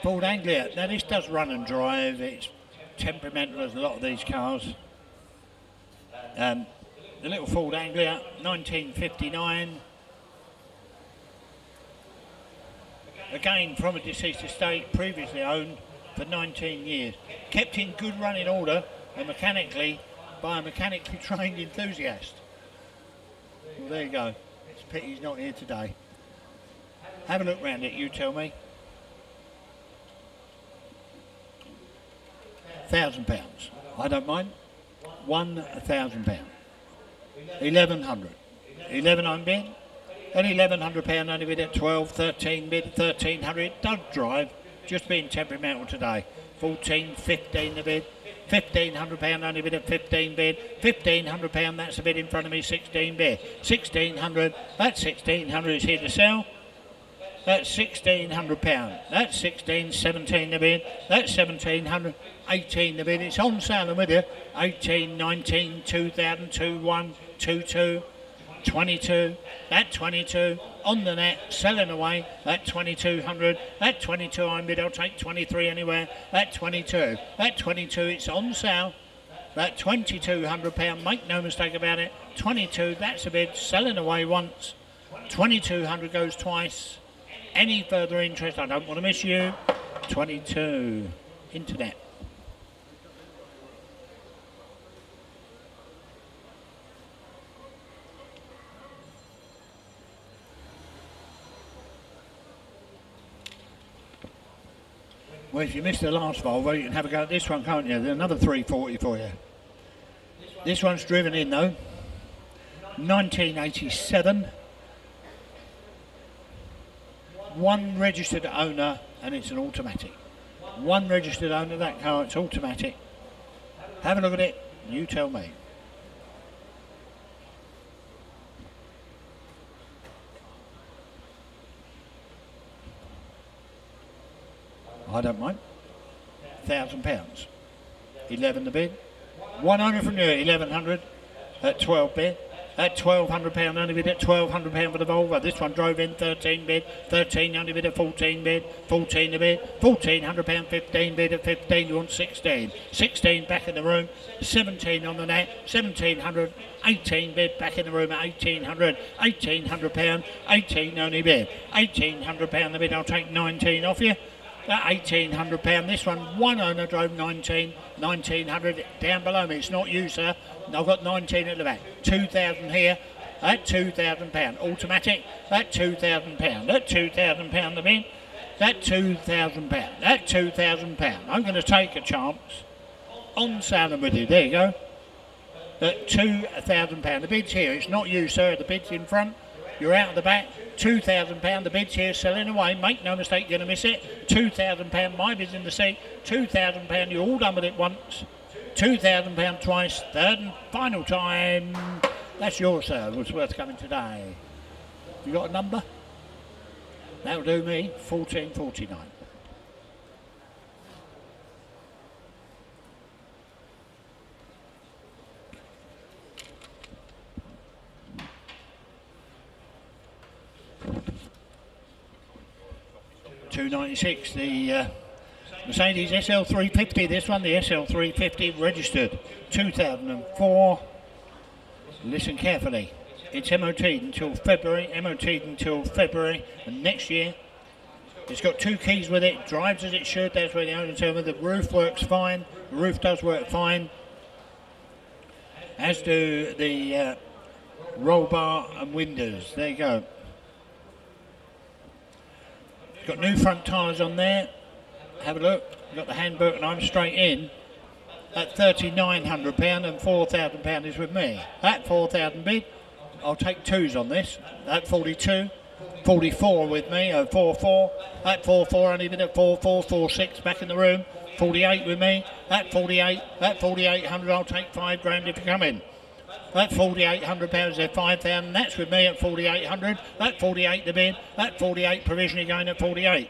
Ford Anglia, now this does run and drive, it's temperamental as a lot of these cars. Um, the little Ford Anglia, 1959. Again from a deceased estate, previously owned for 19 years. Kept in good running order and mechanically by a mechanically trained enthusiast. There you go. It's a pity he's not here today. Have a look round it, you tell me. Thousand pounds. I don't mind. One thousand pound. Eleven hundred. Eleven I'm bid. An eleven hundred pound only bid at twelve, thirteen bid, thirteen hundred. Don't drive. Just being temperamental today. Fourteen, fifteen the bid. £1,500 only bid at 15 bid. £1,500, that's the bid in front of me, 16 bid. 1600 that's 1600 is here to sell. That's £1,600. That's 16, 17 the bid. That's 1700 18 the bid. It's on sale, I'm with you. 18, 19, 2000, 2, 1, 2, 2. 22, that 22, on the net, selling away, that 2200, that 22 I'm bid, I'll take 23 anywhere, that 22, that 22, it's on sale, That £2,200, make no mistake about it. 22, that's a bid, selling away once. 2200 goes twice. Any further interest, I don't want to miss you. 22, internet. Well, if you missed the last Volvo, you can have a go at this one, can't you? Another 340 for you. This one's driven in though. 1987. One registered owner and it's an automatic. One registered owner, that car, it's automatic. Have a look at it, you tell me. I don't mind. Thousand pounds. Eleven the bid. One hundred from you, eleven hundred at twelve bid. At twelve hundred pound only bid at twelve hundred pound for the Volvo. This one drove in thirteen bid, thirteen only bid at fourteen bid, fourteen a bid, fourteen hundred pound fifteen bid at fifteen. You want sixteen. Sixteen back in the room, seventeen on the net, Seventeen hundred. Eighteen bid back in the room at eighteen hundred, eighteen hundred pound, eighteen only bid, eighteen hundred pound the bid. I'll take nineteen off you. That £1,800. This one, one owner drove 19, 1900 down below me. It's not you, sir. I've got 19 at the back. 2,000 here. at £2,000. Automatic. at £2,000. That £2,000 the bin. That £2,000. That £2,000. I'm going to take a chance on selling with you. There you go. At £2,000. The bid's here. It's not you, sir. The bid's in front. You're out of the back. £2,000. The bid's here selling away. Make no mistake, you're going to miss it. £2,000. My bid's in the seat. £2,000. You're all done with it once. £2,000 twice. Third and final time. That's yours, sir. What's worth coming today? You got a number? That'll do me. 1449. Two ninety six. The uh, Mercedes SL350. This one, the SL350, registered 2004. Listen carefully. It's MOT until February. MOT until February, and next year. It's got two keys with it. Drives as it should. That's where the owner told me the roof works fine. The roof does work fine. As do the uh, roll bar and windows. There you go. Got new front tyres on there. Have a look. Got the handbook and I'm straight in at £3,900 and £4,000 is with me. That 4000 bid, I'll take twos on this. That 42, 44 with me, oh, 44. That 44 only bid at 44, 46 back in the room. 48 with me. That 48, that 4800 I'll take five grand if you come in. That 4,800 pounds there, 5,000. That's with me at 4,800. That 48 the bid. That 48 provisionally going at 48.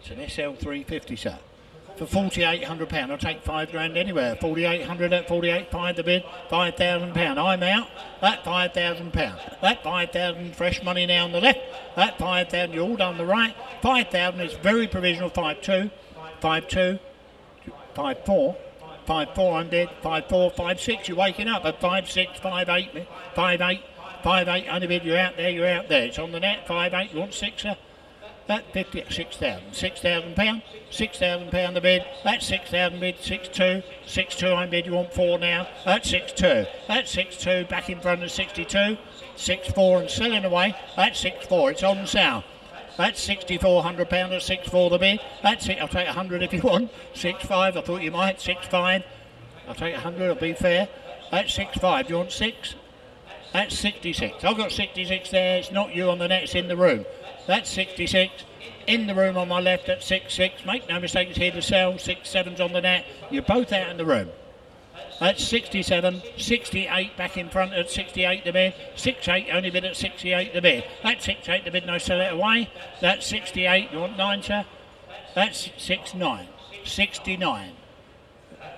It's an SL350, sir. For 4,800 pound, I'll take five grand anywhere. 4,800 at 48, five the bid, 5,000 pound. I'm out. That 5,000 pound. That 5,000 fresh money now on the left. That 5,000 you're all down the right. 5,000 is very provisional. 5-2, 5-2, 5-4. Five four, I'm dead. Five four, five six. You're waking up at five six, five eight, five eight, five eight. Only bid. You're out there. You're out there. It's on the net. Five eight. You want sixer? Uh, that fifty six thousand. Six thousand pound. Six thousand pound the bid. That's six thousand bid. Six two. Six two. I'm bid. You want four now? That's six two. That's six two. Back in front of sixty two. Six four and selling away. That's six four. It's on sale. That's sixty-four hundred pound at six four the bid. That's it. I'll take a hundred if you want. Six five. I thought you might. Six five. I'll take a hundred. I'll be fair. That's six five. Do you want six? That's sixty-six. I've got sixty-six there. It's not you on the net. It's in the room. That's sixty-six. In the room on my left at six six. Make no mistakes here to sell. Six sevens on the net. You're both out in the room. That's 67, 68 back in front at 68 the bid, 68 only bid at 68 the bid. That's 68 the bid, no sell it away. That's 68, you want 9 sir? That's 69, 69.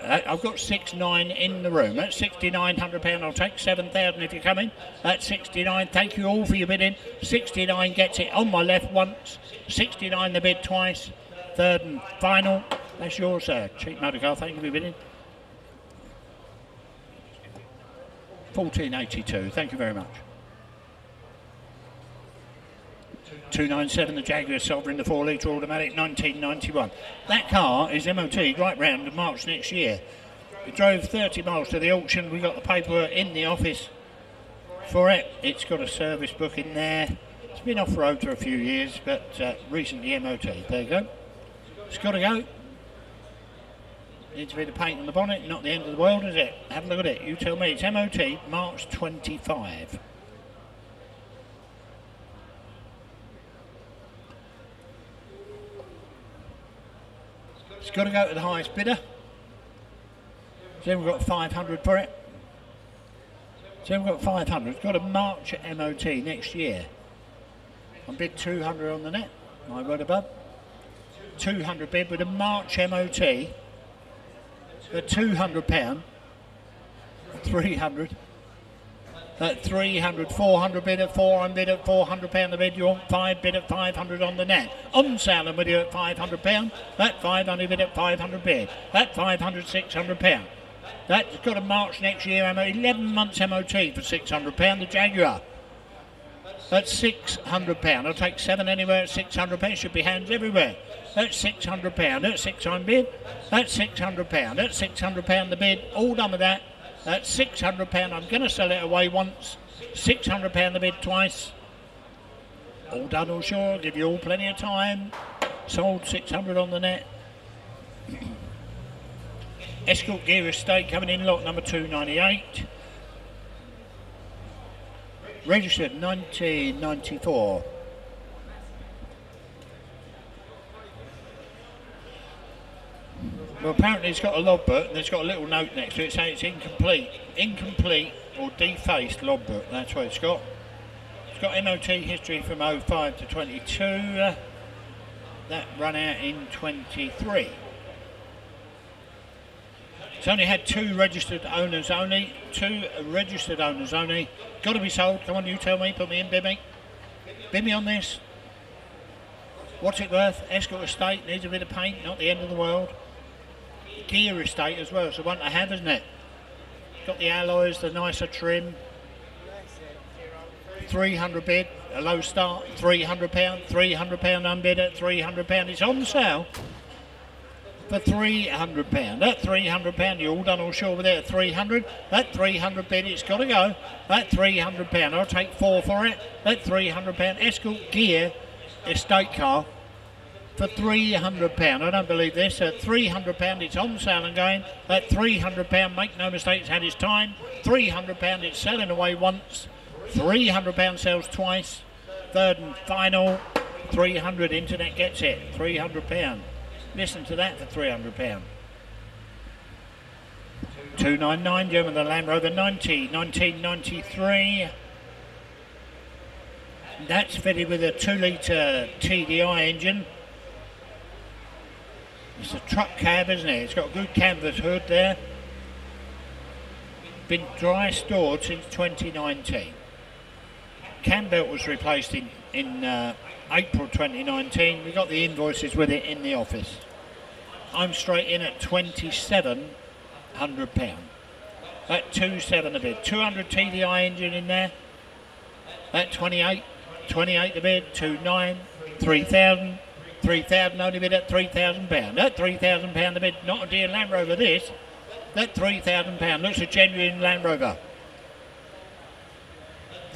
Uh, I've got 69 in the room. That's 6900 pound. I'll take 7,000 if you're coming. That's 69. Thank you all for your bidding. 69 gets it on my left once. 69 the bid twice. Third and final. That's yours, sir. Cheap motor car. Thank you for bidding. 1482. Thank you very much. 297 the Jaguar Sovereign, the 4 litre automatic 1991. That car is MOT right round to March next year. We drove 30 miles to the auction. We got the paperwork in the office for it. It's got a service book in there. It's been off road for a few years, but uh, recently MOT. There you go. It's got to go. Needs a bit of paint on the bonnet, not the end of the world, is it? Have a look at it. You tell me. It's MOT March 25. It's got to go to the highest bidder. So we've got 500 for it. So we've got 500. It's got a March at MOT next year. I bid 200 on the net. My word above. 200 bid with a March MOT at 200 pound. 300 at 300, 400 bid at 400 bid at 400 pound the bid. You want five bid at 500 on the net. On sale and video at 500 pound. That 500 bid at 500 bid. That 500, 600 pound. That's got a March next year. 11 months MOT for 600 pound. The Jaguar. That's 600 pound. I'll take seven anywhere at 600 pound. Should be hands everywhere. That's 600 pound. That's 600 bid. That's 600 pound. That's 600 pound the bid. All done with that. That's 600 pound. I'm going to sell it away once. 600 pound the bid twice. All done, all sure. Give you all plenty of time. Sold 600 on the net. Escort Ghia Estate coming in lot number 298. Registered 1994. Well, apparently it's got a logbook and it's got a little note next to it saying it's incomplete. Incomplete or defaced logbook, that's what it's got. It's got MOT history from 05 to 22. Uh, that run out in 23. It's only had two registered owners only. Two registered owners only. Got to be sold. Come on, you tell me. Put me in, Bimmy. Bimmy on this. What's it worth? Escort Estate needs a bit of paint. Not the end of the world Ghia estate as well. So one to have, isn't it? Got the alloys, the nicer trim. 300 bid, a low start, 300 pound, 300 pound unbid at 300 pound. It's on sale for 300 pound. That 300 pound, you're all done all sure with it at 300. That 300 bid, it's got to go. That 300 pound, I'll take four for it. That 300 pound Escort Ghia estate car for £300. I don't believe this. Uh, At £300, it's on sale and going. At £300, make no mistake, had its time. £300, it's selling away once. £300 sells twice. Third and final, 300 internet gets it. £300. Listen to that for £300. 299 German the Land Rover 90 1993 that's fitted with a 2 litre TDI engine it's a truck cab, isn't it? It's got a good canvas hood there. Been dry stored since 2019. Cam belt was replaced in, in uh, April 2019. We got the invoices with it in the office. I'm straight in at £2,700. That 27 a bid. 200 TDI engine in there. That 28, 28 a bid, 29, 3000. 3,000 only bid at 3,000 pound. That 3,000 pound the bid, not a dear Land Rover this. That 3,000 pound looks a genuine Land Rover.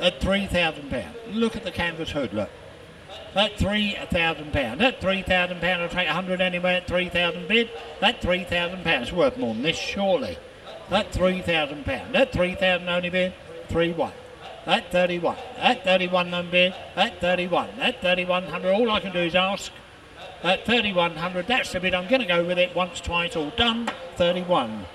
At 3,000 pound. Look at the canvas hood, look. That 3,000 pound. That 3,000 pound will take 100 anyway at 3,000 bid. That 3,000 pound is worth more than this, surely. That 3,000 pound. That 3,000 only bid, 3-1. That 31. That 31 number. That 31. That 3,100. All I can do is ask at 3100. That's the bid. I'm going to go with it once, twice, all done. 31.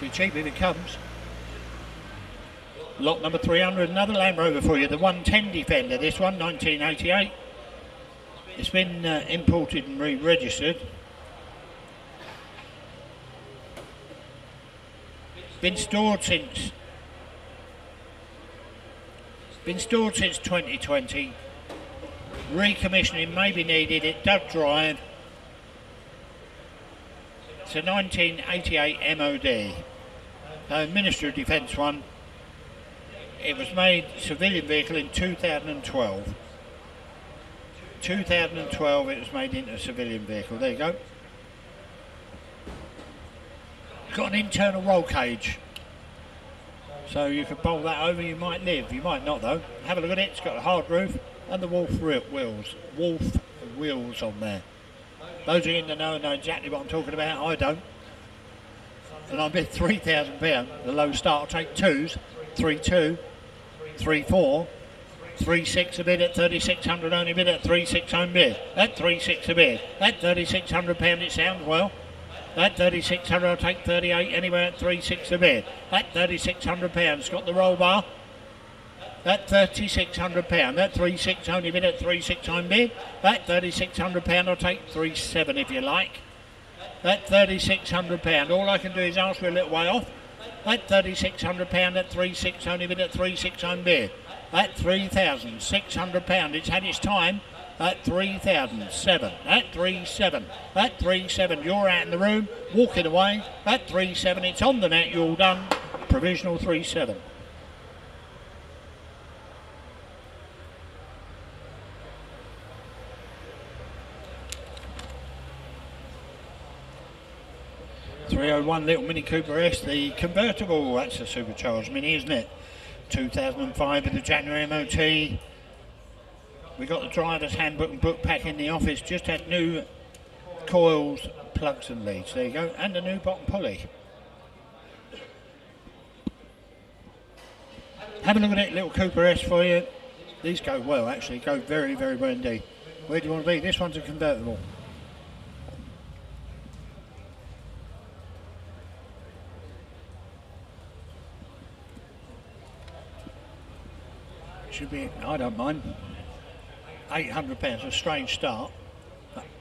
Be cheap if it comes. Lot number 300, another Land Rover for you, the 110 Defender. This one, 1988. It's been uh, imported and re-registered. Been stored since. Been stored since 2020. Recommissioning may be needed. It does drive. It's a 1988 MOD. Uh, Minister of Defence one. It was made civilian vehicle in 2012. 2012 it was made into a civilian vehicle. There you go. Got an internal roll cage. So you could bowl that over, you might live, you might not though. Have a look at it, it's got a hard roof and the wolf wheels. Wolf wheels on there. Those who in the know know exactly what I'm talking about, I don't. And I bid £3,000, the low start, I'll take twos, 3 2, 3 4, 3 6 a bid at 3600 only bid at 3 6 home bid. At 3 6 a bid. At £3,600 it sounds well. At 3600 I'll take 38 anywhere at 3 6 a bid. At £3,600 got the roll bar. At £3,600, at 3 6 only bid at 3 6 home bid. At £3,600 I'll take 3 7 if you like. At £3,600 all I can do is ask for a little way off. At £3,600 at 3 6 only bid at 3 6 home bid at £3,600. It's had its time at 3,007, at 3,7, at 3,7. You're out in the room, walking away at 3,7. It's on the net, you're all done. Provisional 3,7. Three oh one little Mini Cooper S, the convertible. That's a supercharged Mini, isn't it? 2005 with the January MOT. We got the driver's handbook and book pack in the office. Just had new coils, plugs and leads. There you go, and a new bottom pulley. Have a look at it, little Cooper S for you. These go well, actually, go very, very well indeed. Where do you want to be? This one's a convertible. should be, I don't mind. £800, a strange start,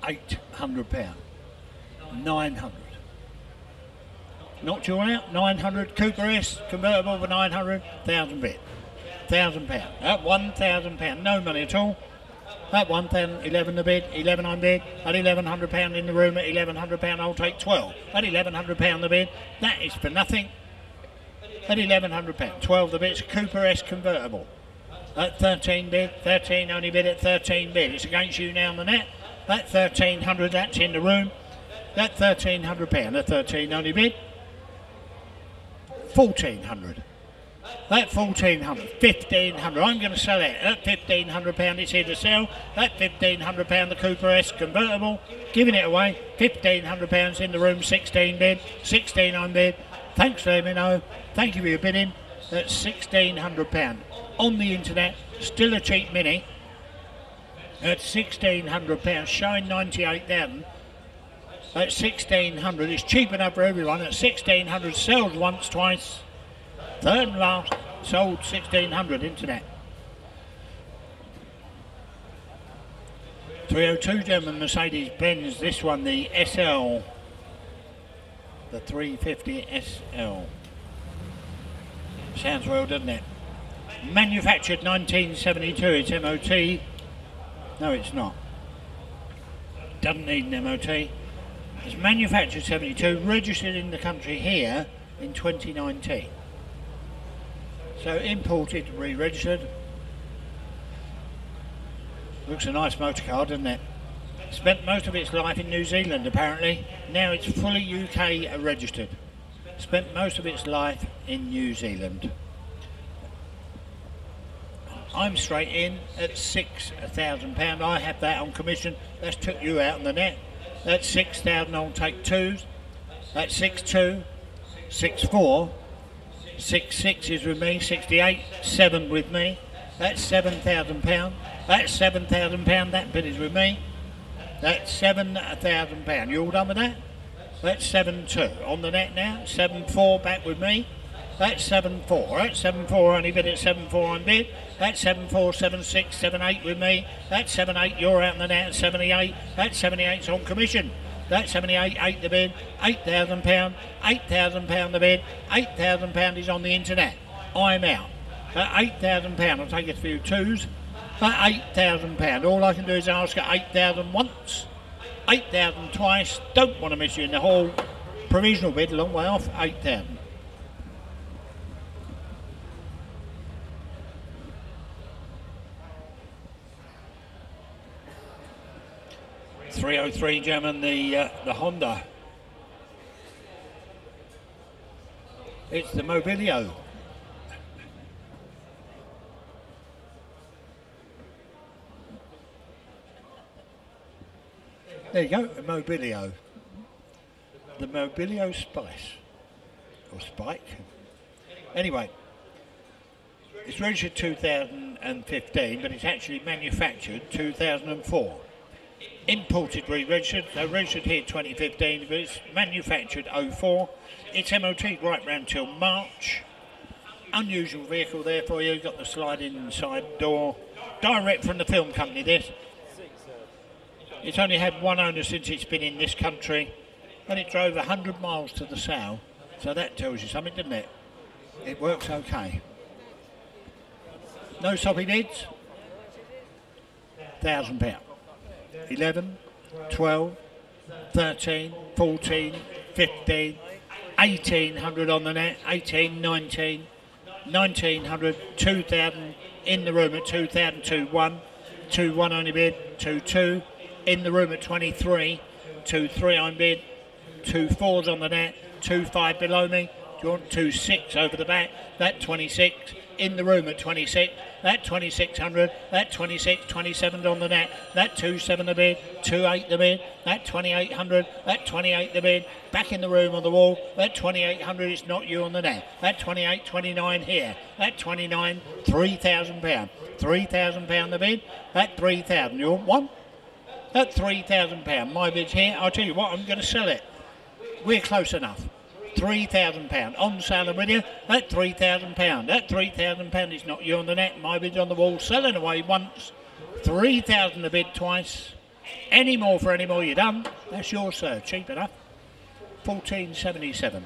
£800. 900 Not your out, 900 Cooper S, convertible for 900, 1000 bit. Thousand pound. At one thousand pound, no money at all. At one thousand, eleven the bid, eleven on bid. At eleven hundred pound in the room, at eleven hundred pound, I'll take twelve. At eleven hundred pound the bid, that is for nothing. At eleven hundred pound, twelve the bid. It's Cooper S convertible at 13 bid, 13 only bid at 13 bid. It's against you now on the net. That 1300, that's in the room. That 1300 pound, that 13 only bid. 1400. That 1400, 1500. I'm going to sell it. That 1500 pound, it's here to sell. That 1500 pound, the Cooper S convertible, giving it away. 1500 pounds in the room, 16 bid, 16 on bid. Thanks know. Thank you for your bidding. That's 1600 pound on the internet, still a cheap mini at £1,600, showing ninety-eight 98,000. At 1600 it's cheap enough for everyone. At 1600 sold once, twice, third and last, sold 1600 internet. 302 German Mercedes Benz, this one the SL, the 350 SL. Sounds well, doesn't it? Manufactured 1972, it's MOT. No, it's not. Doesn't need an MOT. It's manufactured 72, registered in the country here in 2019. So imported, re-registered. Looks a nice motor car, doesn't it? Spent most of its life in New Zealand apparently. Now it's fully UK registered. Spent most of its life in New Zealand. I'm straight in at six thousand pound. I have that on commission. That's took you out on the net. That's six thousand. I'll take twos. That's six two, six four, six six is with me. Sixty-eight, seven with me. That's seven thousand pound. That's seven thousand pound. That bit is with me. That's seven thousand pound. You all done with that? That's seven two on the net now. Seven four back with me. That's seven four. That's seven four. Only bid at seven four on bid. That's seven four, seven six, seven eight with me. That's seven eight. You're out in the net at seventy eight. That seventy eight's on commission. That seventy eight. Eight the bid. Eight thousand pound. Eight thousand pound the bid. Eight thousand pound is on the internet. I'm out. At eight thousand pound. I'll take a few twos. At eight thousand pound. All I can do is ask at eight thousand once, eight thousand twice. Don't want to miss you in the hall. Provisional bid, a long way off. Eight thousand. Three oh three German, the uh, the Honda. It's the Mobilio. There you go, the Mobilio. The Mobilio Spice. Or Spike. Anyway, it's registered 2015, but it's actually manufactured 2004. Imported re-registered, so registered here 2015, but it's manufactured 04. It's MOT right round till March. Unusual vehicle there for you, got the sliding side door. Direct from the film company this. It's only had one owner since it's been in this country, and it drove 100 miles to the south. So that tells you something, doesn't it? It works okay. No soppy bids. Thousand pound. 11, 12, 13, 14, 15, 1800 on the net, 18, 19, 1900, 2000 in the room at 2002, 1, 2, 1 only bid, 2, 2 in the room at 23, 2, 3 on bid, 2, 4s on the net, 2, 5 below me, do you want 2, 6 over the back, that 26, in the room at 26, that 2600, that 26, 27 on the net, that 27 the bid, 28 the bid, that 2800, that 28 the bid, back in the room on the wall, that 2800 is not you on the net, that 28, 29 here, that 29, 3,000 pound, 3,000 pound the bid, that 3,000, you want one? That 3,000 pound, my bid's here, I'll tell you what, I'm going to sell it. We're close enough. £3,000 on sale with you at £3,000. That £3,000 is not you on the net, my bid's on the wall, selling away once, 3000 a bid twice. Any more for any more you're done, that's yours, sir, cheap enough. 1477.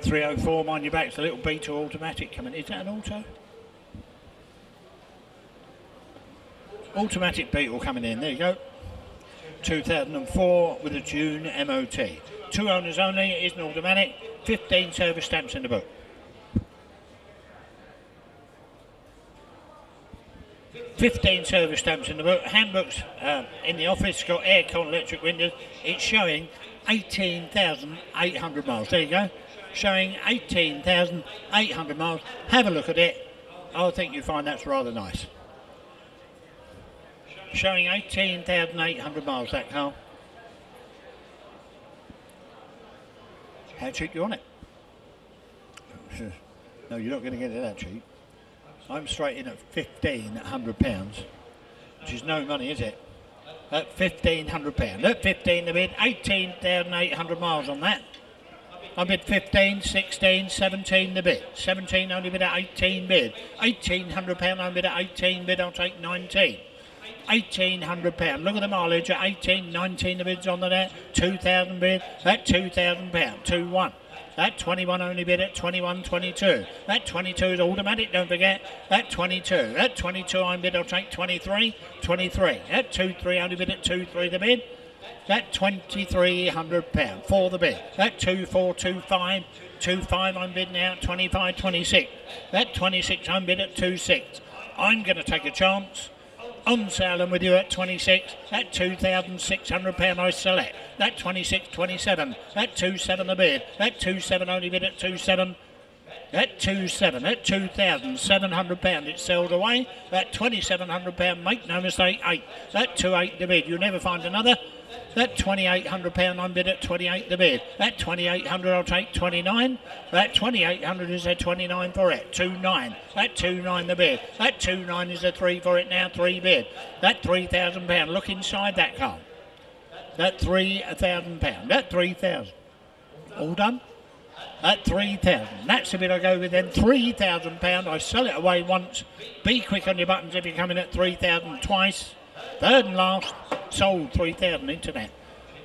Three oh four, mind your back. It's a little Beetle automatic coming. Is that an auto? Automatic Beetle coming in. There you go. 2004 with a June MOT. Two owners only, it is an automatic, 15 service stamps in the book. Fifteen service stamps in the book. Handbooks uh, in the office. Got aircon, electric windows. It's showing eighteen thousand eight hundred miles. There you go. Showing eighteen thousand eight hundred miles. Have a look at it. I think you find that's rather nice showing 18,800 miles that car. How cheap do you want it? no, you're not going to get it that cheap. I'm straight in at 1,500 pounds, which is no money, is it? At 1,500 pounds. At 15 the bid, 18,800 miles on that. I bid 15, 16, 17 the bid. 17 only bid at 18 bid. 1,800 pound I bid at 18 bid, I'll take 19. £1,800. Look at the mileage at 18, 19 the bids on the net, 2,000 bid, that £2,000, 2 1. That 21 only bid at 21, 22. That 22 is automatic, don't forget. That 22. That 22 I'm bid, I'll take 23, 23. That 2 3 only bid at 2 3 the bid. That £2,300 for the bid. That 2 4 2 5. 2 5 I'm bid now, 25, 26. That 26 I'm bid at 2 6. I'm going to take a chance on sale and with you at 26 at 2,600 pound I select. That 26 27 at 27 a bid that 27 only bid at 27 at 27 at 2,700 pound it's sold away. At 2,700 pound make no mistake 8 that 28 the bid you'll never find another that £2,800 I'm bid at 28 the bid. That 2800 I'll take 29. That 2800 is a 29 for it. 2-9. That 2-9 the bid. That 2-9 is a 3 for it now. 3 bid. That £3,000. Look inside that car. That £3,000. That 3000 All done? At 3000 That's the bid I go with then. £3,000. I sell it away once. Be quick on your buttons if you're coming at 3000 twice. Third and last, sold 3,000 internet.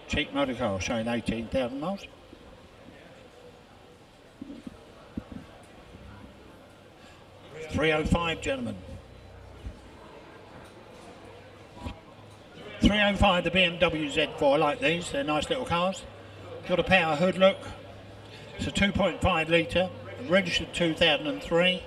Cheap motor car showing 18,000 miles. 305, gentlemen. 305, the BMW Z4. I like these. They're nice little cars. Got a power hood look. It's a 2.5 litre, registered 2003.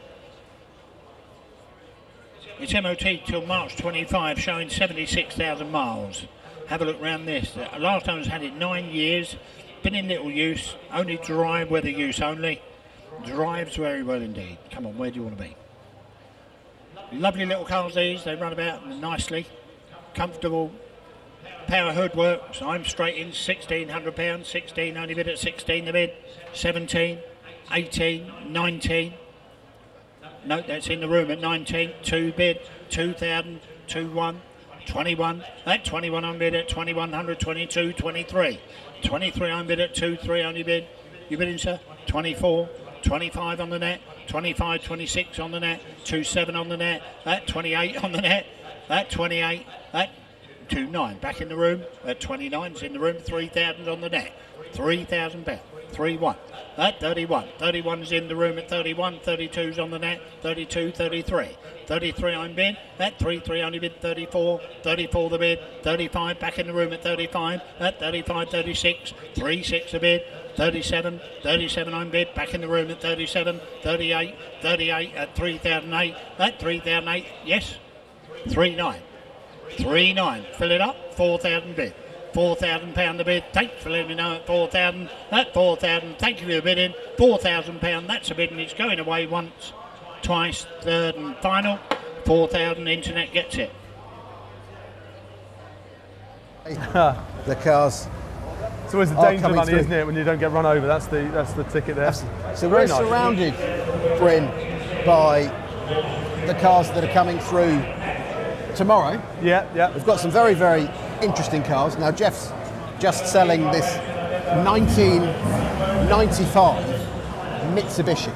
It's MOT till March 25, showing 76,000 miles. Have a look round this. Uh, Last I had it nine years. Been in little use. Only drive weather use only. Drives very well indeed. Come on, where do you want to be? Lovely little cars these. They run about nicely. Comfortable. Power hood works. I'm straight in. £1,600. pounds. 16 only bid at 16 the bid. 17, 18, 19. No, that's in the room at 19. Two bid, 2,000, 2 1, 21. That 21 on bid at 2100, 22, 23. 23 on bid at 2 3 only bid. You bidding, sir? 24, 25 on the net, 25, 26 on the net, 2 7 on the net, that 28 on the net, that 28, that 2 9. Back in the room at 29. It's in the room, 3,000 on the net, 3,000 pounds. 3 1. That 31. 31 is in the room at 31. 32's on the net. 32, 33. 33 I'm bid. That 3 3 only bid 34. 34 the bid. 35 back in the room at 35. That 35, 36. 3 6 a bid. 37. 37 I'm bid. Back in the room at 37. 38. 38 at 3008. That 3008. Yes. 3 9. 3 9. Fill it up. 4,000 bid. Four thousand pound the bid. Thanks for letting me know at four thousand. That four thousand. Thank you for bidding. Four thousand pound. That's a bid, and it's going away once, twice, third, and final. Four thousand. Internet gets it. The cars. It's always the danger money, through. isn't it, when you don't get run over? That's the that's the ticket there. So Very we're nice. surrounded, Bryn, by the cars that are coming through tomorrow. Yeah, yeah. We've got some very, very interesting cars. Now, Jeff's just selling this 1995 Mitsubishi.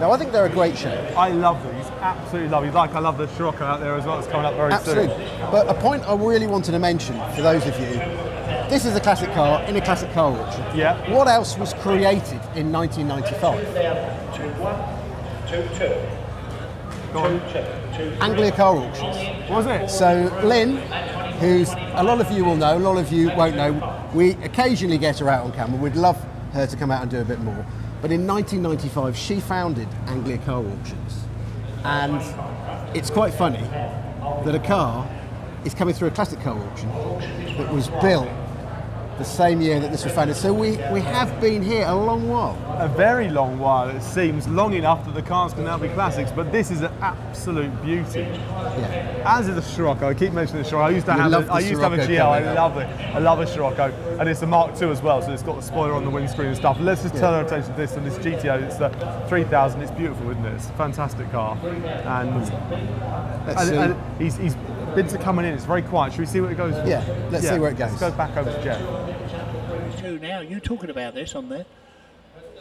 Now, I think they're a great shape. I love these. Absolutely love these. Like I love the Scirocco out there as well. It's coming up very Absolutely. soon. But a point I really wanted to mention for those of you this is a classic car in a classic car auction. Yeah. What else was created in 1995? Go on. Anglia Car Auctions. Was it? So Lynn, who's a lot of you will know, a lot of you won't know, we occasionally get her out on camera. We'd love her to come out and do a bit more. But in 1995, she founded Anglia Car Auctions. And it's quite funny that a car is coming through a classic car auction that was built the same year that this was founded. So we, we have been here a long while. A very long while, it seems. Long enough that the cars can now be classics, but this is an absolute beauty. Yeah. As is a Scirocco. I keep mentioning the Scirocco. I used to You have. A, I used to have a GL. I love it. I love a Scirocco, and it's a Mark II as well. So it's got the spoiler on the windscreen and stuff. Let's just turn our attention to this and this GTO. It's the 3000. It's beautiful, isn't it? It's a fantastic car, and Let's and, see. and he's, he's bids are coming in. It's very quiet. Should we see what it goes for? Yeah, let's see where it goes. Let's goes. go back over to Jeff. Two now. You talking about this on there?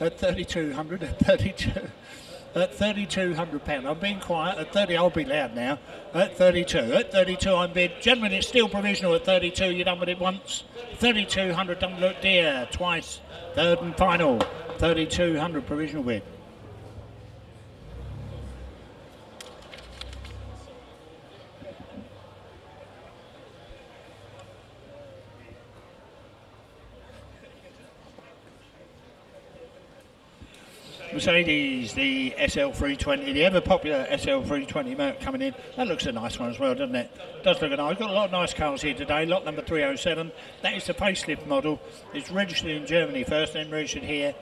At 3200, at 32. At 3200 pound, I'm being quiet. At 30, I'll be loud now. At 32, at 32, I'm bid. Gentlemen, it's still provisional. At 32, you done with it once. 3200, done look dear twice. Third and final. 3200 provisional bid. Mercedes, the SL320, the ever popular SL320 Merc coming in. That looks a nice one as well, doesn't it? Does look nice. We've got a lot of nice cars here today. Lot number 307. That is the facelift model. It's registered in Germany first, then registered here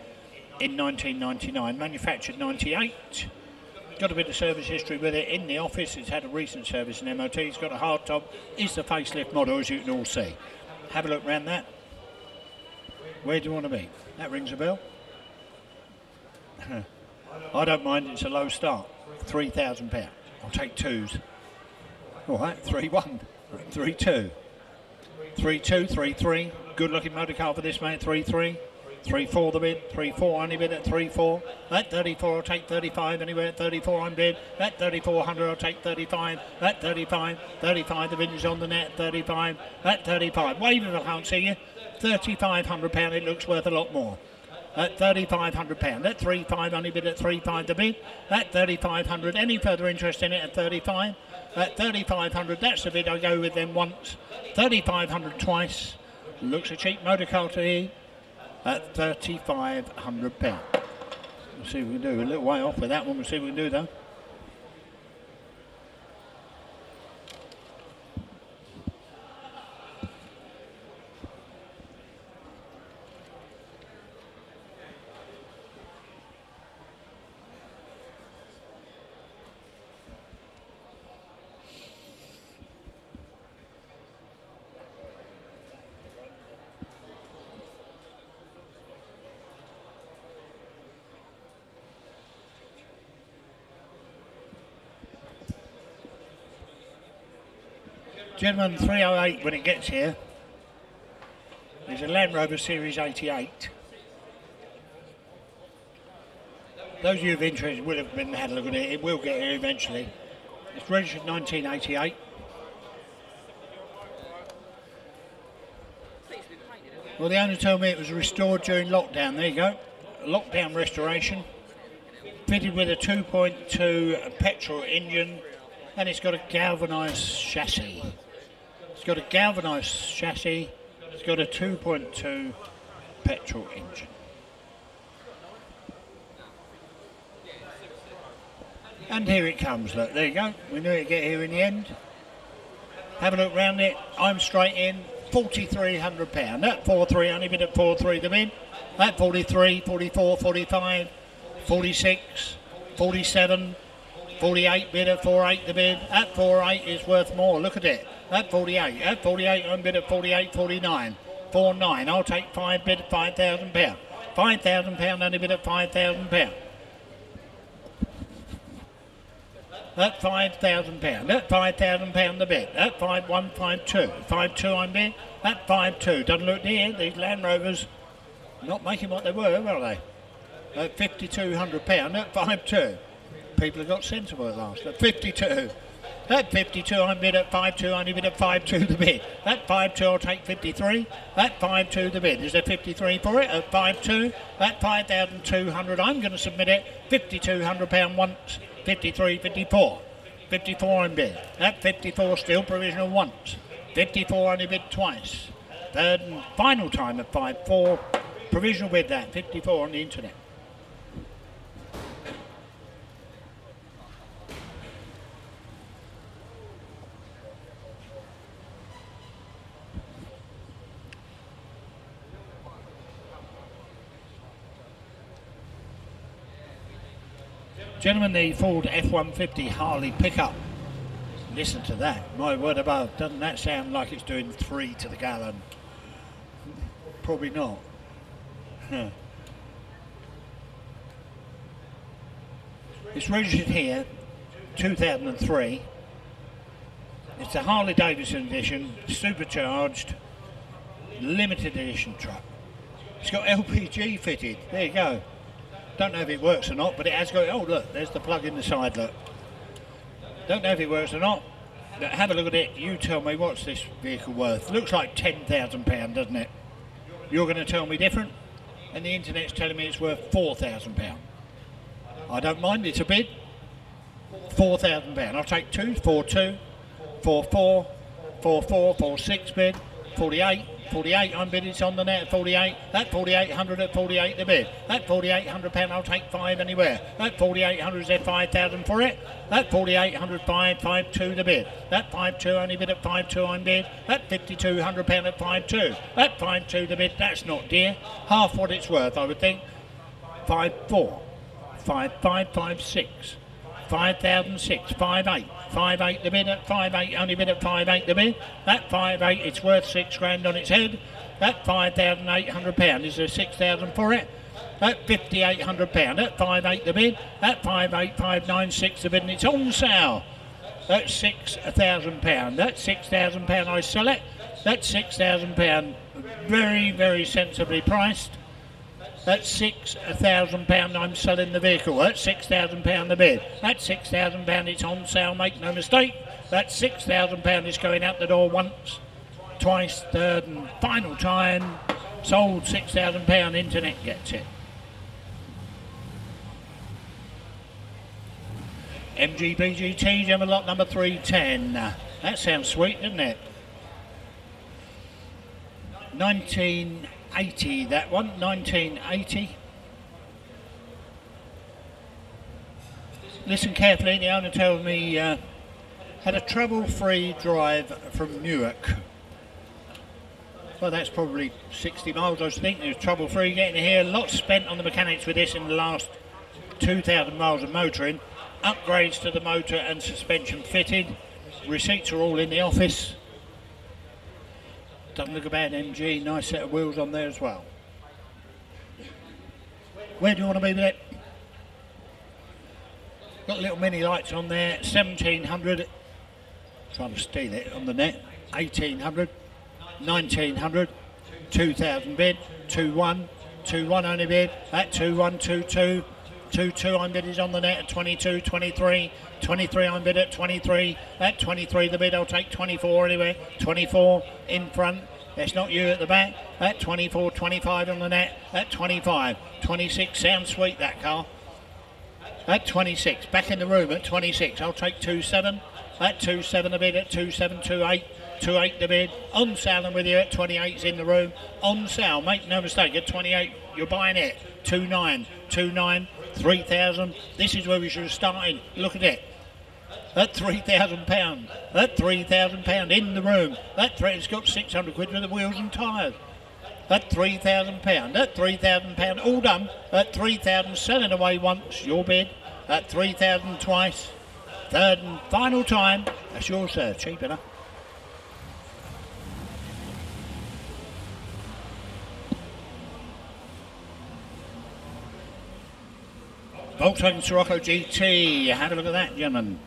in 1999. Manufactured 98. Got a bit of service history with it in the office. It's had a recent service in MOT. It's got a hard top. It's the facelift model, as you can all see. Have a look around that. Where do you want to be? That rings a bell. I don't mind. It's a low start. Three thousand pound. I'll take twos. All right. Three one. Three two. Three two. Three three. Good looking motor car for this man. Three three. Three four the bid. Three four only bid at three four. At thirty four I'll take thirty five anywhere at thirty four I'm bid. At thirty four hundred I'll take thirty five. At 35, 35 the bid is on the net. Thirty five. At thirty five. Wave if I can't see you. Thirty five hundred pound. It looks worth a lot more. At £3,500. At 3 5 only bid at 3 5 the bid. At 3,500. Any further interest in it at 35? At 3,500, that's the bid I go with them once. 3,500 twice. Looks a cheap motor car to me at £3,500. We'll see if we can do. A little way off with that one. We'll see what we can do though. Gentlemen, 308 when it gets here. There's a Land Rover Series 88. Those of you of interest will have been had a look at it. It will get here eventually. It's registered 1988. Well, the owner told me it was restored during lockdown. There you go. Lockdown restoration. Fitted with a 2.2 petrol engine and it's got a galvanised chassis. It's got a galvanised chassis. It's got a 2.2 petrol engine. And here it comes, look, there you go. We knew it'd get here in the end. Have a look round it. I'm straight in. £4,300. That 43, only bid at 43 the bid. That 43, 44, 45, 46, 47, 48 bid at 48 the bid. At 48 is worth more. Look at it. At 48. At 48 I'm bid at 48, 49. 49. I'll take five bid at £5,000. £5,000 only bid at £5,000. At five thousand pound. At five thousand pound the bid. At five one five two. Two I'm bid. At five two. Doesn't look near. These Land Rovers not making what they were, are they? At fifty two hundred pound. At five two people have got sensible at last. At 52. At 52, I'm bid at 5-2, only bid at 5-2 the bid. That 5-2, I'll take 53. That 5-2 the bid. Is there 53 for it? At 5-2. At 5,200, I'm going to submit it. £5,200 once. 53, 54. 54 I'm bid. That 54, still provisional once. 54 only bid twice. Third and final time at 5-4. Provisional bid that. 54 on the internet. Gentlemen, the Ford F-150 Harley pickup. Listen to that. My word above. Doesn't that sound like it's doing three to the gallon? Probably not. Huh. It's registered here, 2003. It's a Harley Davidson edition, supercharged, limited edition truck. It's got LPG fitted. There you go. Don't know if it works or not, but it has got, oh look, there's the plug in the side, look. Don't know if it works or not. Have a look at it. You tell me what's this vehicle worth. Looks like £10,000, doesn't it? You're going to tell me different? And the internet's telling me it's worth £4,000. I don't mind, it's a bid. £4,000. I'll take two, four, two, four, four, four, four, four, six bid, 48, 48 I'm bidding, it's on the net at 48. That 4800 at 48 the bid. That 4800 pound I'll take five anywhere. That 4800 is there 5,000 for it. That 4800 five, five two the bid. That five two only bid at five two I'm bid. That 5200 pound at five two. That five two the bid, that's not dear. Half what it's worth I would think. Five four. Five five five six. 5,006, 5,8, 5,8 the bid at five eight only bid at five eight the bid. That five eight it's worth six grand on its head. That 5,800 pound, is there 6,000 for it? At 5,800 pound, at five eight the bid. At 5,8596 the bid, and it's on sale. That's 6,000 pound. That's 6,000 pound I sell it. That's 6,000 pound. Very, very sensibly priced. That's six thousand pound. I'm selling the vehicle. That's six thousand pound the bid. That's six thousand pound. It's on sale. Make no mistake. That six thousand pound is going out the door once, twice, third and final time. Sold six thousand pound. Internet gets it. MGBGT Gemma lot number 310. That sounds sweet, doesn't it? 19 1980, that one, 1980. Listen carefully, the owner tells me uh, had a trouble-free drive from Newark. Well, that's probably 60 miles, I. It was trouble-free getting here. Lots spent on the mechanics with this in the last 2,000 miles of motoring. Upgrades to the motor and suspension fitted. Receipts are all in the office. Doesn't look bad MG. Nice set of wheels on there as well. Where do you want to be with it? Got little mini lights on there. 1700. Trying to steal it on the net. 1800. 1900. 2000 bid. 21. 21 only bid. That 2122. 22 I'm bid is on the net at 22, 23, 23 I'm bid at 23, at 23 the bid I'll take 24 anyway, 24 in front, that's not you at the back, at 24, 25 on the net, at 25, 26 sounds sweet that car, at 26, back in the room at 26, I'll take 27, at 27 the bid at 27, 28, 28 the bid, on sale and with you at 28's in the room, on sale, make no mistake, at 28 you're buying it, 29, 29, 3,000. This is where we should have started. Look at it. At £3,000. that £3,000 in the room. That three, it's got 600 quid for the wheels and tyres. That £3,000. that £3,000. All done. that 3,000. Selling away once. Your bid. that 3,000 twice. Third and final time. That's yours, sir. Cheap enough. Volkswagen Scirocco GT. Have a look at that, gentlemen.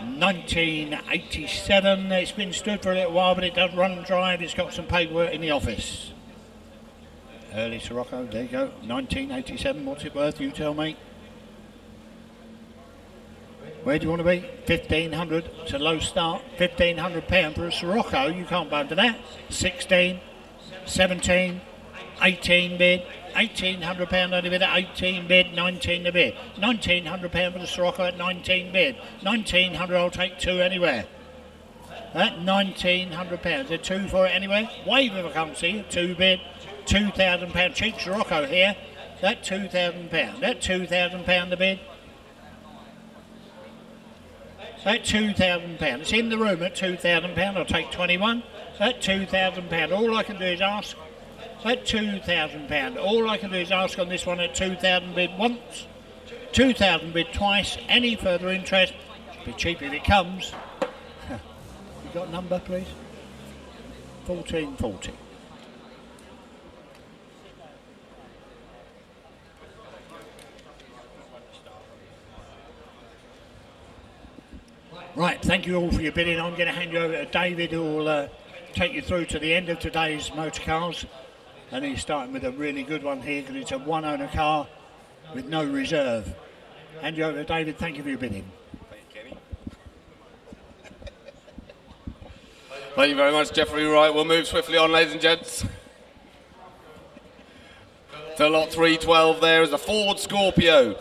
1987. It's been stood for a little while, but it does run and drive. It's got some paperwork in the office. Early Scirocco, there you go. 1987. What's it worth? You tell me. Where do you want to be? 1500. It's a low start. 1500 pound for a Scirocco. You can't bump to that. 16, 17, 18 bid. £1,800 only bid 18 bid, 19 the bid. £1,900 for the Scirocco at 19 bid. 1900 I'll take two anywhere. At £1,900. There two for it anyway. Wave if I come see Two bid. £2,000 cheap Scirocco here. That £2,000. That £2,000 the bid. At £2,000. It's in the room at £2,000. I'll take 21. At £2,000. All I can do is ask at £2,000. All I can do is ask on this one at 2000 bid once, 2000 bid twice. Any further interest? Be cheap if it comes. you got number, please? 1440. Right, thank you all for your bidding. I'm going to hand you over to David, who will uh, take you through to the end of today's motor cars and he's starting with a really good one here because it's a one owner car with no reserve. Hand you over to David, thank you for your bidding. Thank you. Thank you very much, Jeffrey Wright. We'll move swiftly on, ladies and gents. To lot 312 there is a Ford Scorpio.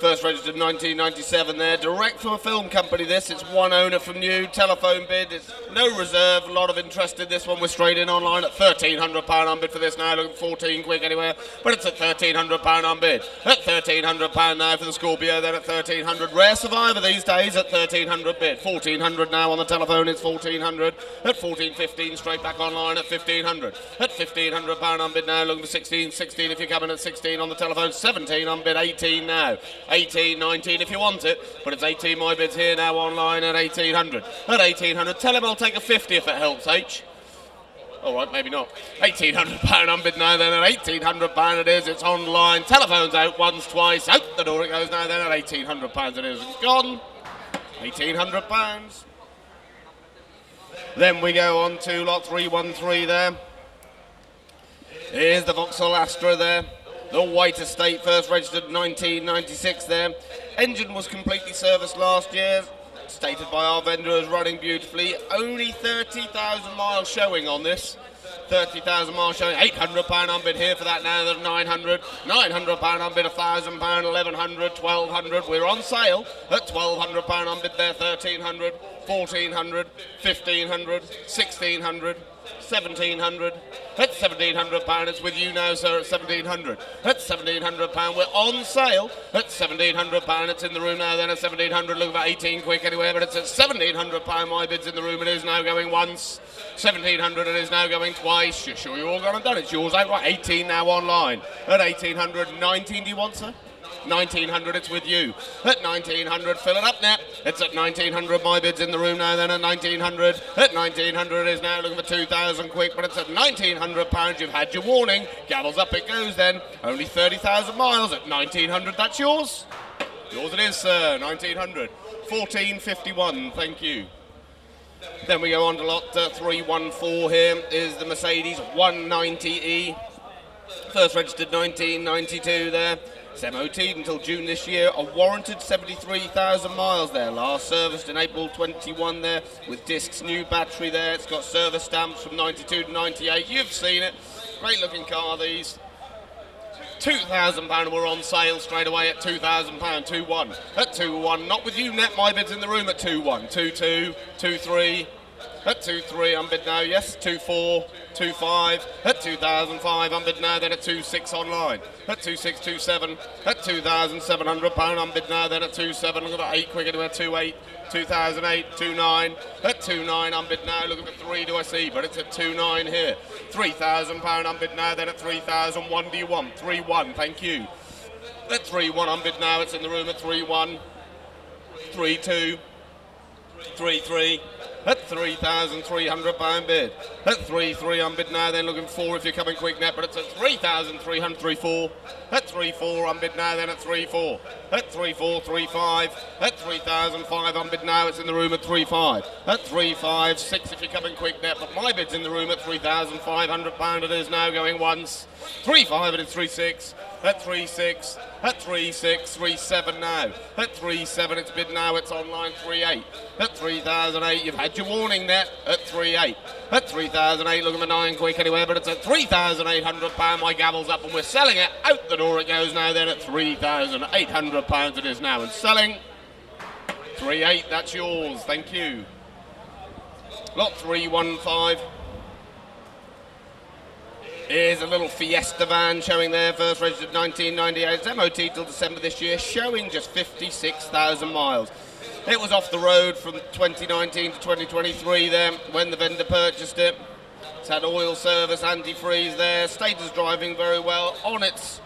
First registered 1997 there. Direct from a film company this. It's one owner from new. Telephone bid. It's no reserve. A lot of interest in this one. We're straight in online at £1,300 on bid for this now. Looking 14 quick anywhere. But it's at £1,300 on bid. At £1,300 now for the Scorpio. Then at 1300 Rare survivor these days at 1300 bid. 1400 now on the telephone. It's 1400 At 1415 straight back online at 1500 At £1,500 on bid now. Looking for 16 16 if you're coming at 16 on the telephone. 17 on bid. 18 now. 18, 19 if you want it, but it's 18 my bids here now online at 1800. At 1800, tell him I'll take a 50 if it helps, H. All right, maybe not. £1,800 unbid now then at £1,800 it is. It's online. Telephone's out once, twice. Out the door it goes now then at £1,800 it is. It's gone. £1,800. Then we go on to lot 313 there. Here's the Vauxhall Astra there. The White Estate first registered 1996 there. Engine was completely serviced last year. Stated by our vendor as running beautifully. Only 30,000 miles showing on this. 30,000 miles showing. 800 pound unbid here for that now. There's 900. 900 pound unbid, 1,000 pound, 1,100, 1,200. We're on sale at 1,200 pound unbid there. 1,300, 1,400, 1,500, 1,600. 1700 That's 1700 pound. It's with you now sir at 1700 That's 1700 pound. We're on sale at 1700 pound. It's in the room now then at 1700 look about 18 quick anywhere but it's at 1700 pound. My bid's in the room. It is now going once. 1700 it is now going twice. You're sure you all gone and done it's yours outright. 18 now online at 1800 19 do you want sir 1900, it's with you. At 1900, fill it up now. It's at 1900, my bid's in the room now then at 1900. At 1900 it is now looking for 2000 quick, but it's at 1900 pounds. You've had your warning. Gavels up it goes then. Only 30,000 miles at 1900, that's yours. Yours it is, sir. 1900. 1451, thank you. Then we go on to lot uh, 314 here is the Mercedes 190E. First registered 1992 there. It's MOT'd until June this year. A warranted 73,000 miles there. Last serviced in April 21 there with discs, new battery there. It's got service stamps from 92 to 98. You've seen it. Great looking car these. £2,000 we're on sale straight away at £2,000, 2-1. At 2-1, not with you net, my bid's in the room at 2-1, 2-2, 2-3, at 2-3 unbid now, yes, 2-4, 2-5, at 2005 unbid now, then at 2-6 online, at 2-6, 2-7, at 2,700 pound unbid now, then at 2-7, look at that 8 quick anywhere, 2-8, 2008, 2-9, at 2-9 unbid now, look at the 3 do I see, but it's at 2-9 here, 3,000 pound unbid now, then at 3,000, 1 do you want, 3-1, thank you. At 3-1 unbid now, it's in the room at 3-1, 3-2, 3-3, at £3,300 bid. At 3-3 on bid now, then looking four if you're coming quick net, but it's at 3,300, 3-4. At 3-4 on bid now, then at 3-4. At 3-4, 3-5. At 3,005 on bid now, it's in the room at 3-5. At 3-5, 6 if you're coming quick net, but my bid's in the room at £3,500 it is now going once. 3-5 it is 3-6 at 3-6, at 3-6, 3-7 now, at 3-7 it's bid now, it's online 3-8, at 3008 you've had warning net at 3-8, at 3008 look at the 9 quick anywhere, but it's at 3,800 pound, my gavel's up and we're selling it, out the door it goes now then at 3,800 pounds it is now and selling, 3-8 that's yours, thank you. Lot 315. Here's a little Fiesta van showing there, first registered 1998. It's MOT till December this year, showing just 56,000 miles. It was off the road from 2019 to 2023 then when the vendor purchased it. It's had oil service, antifreeze there, status driving very well on its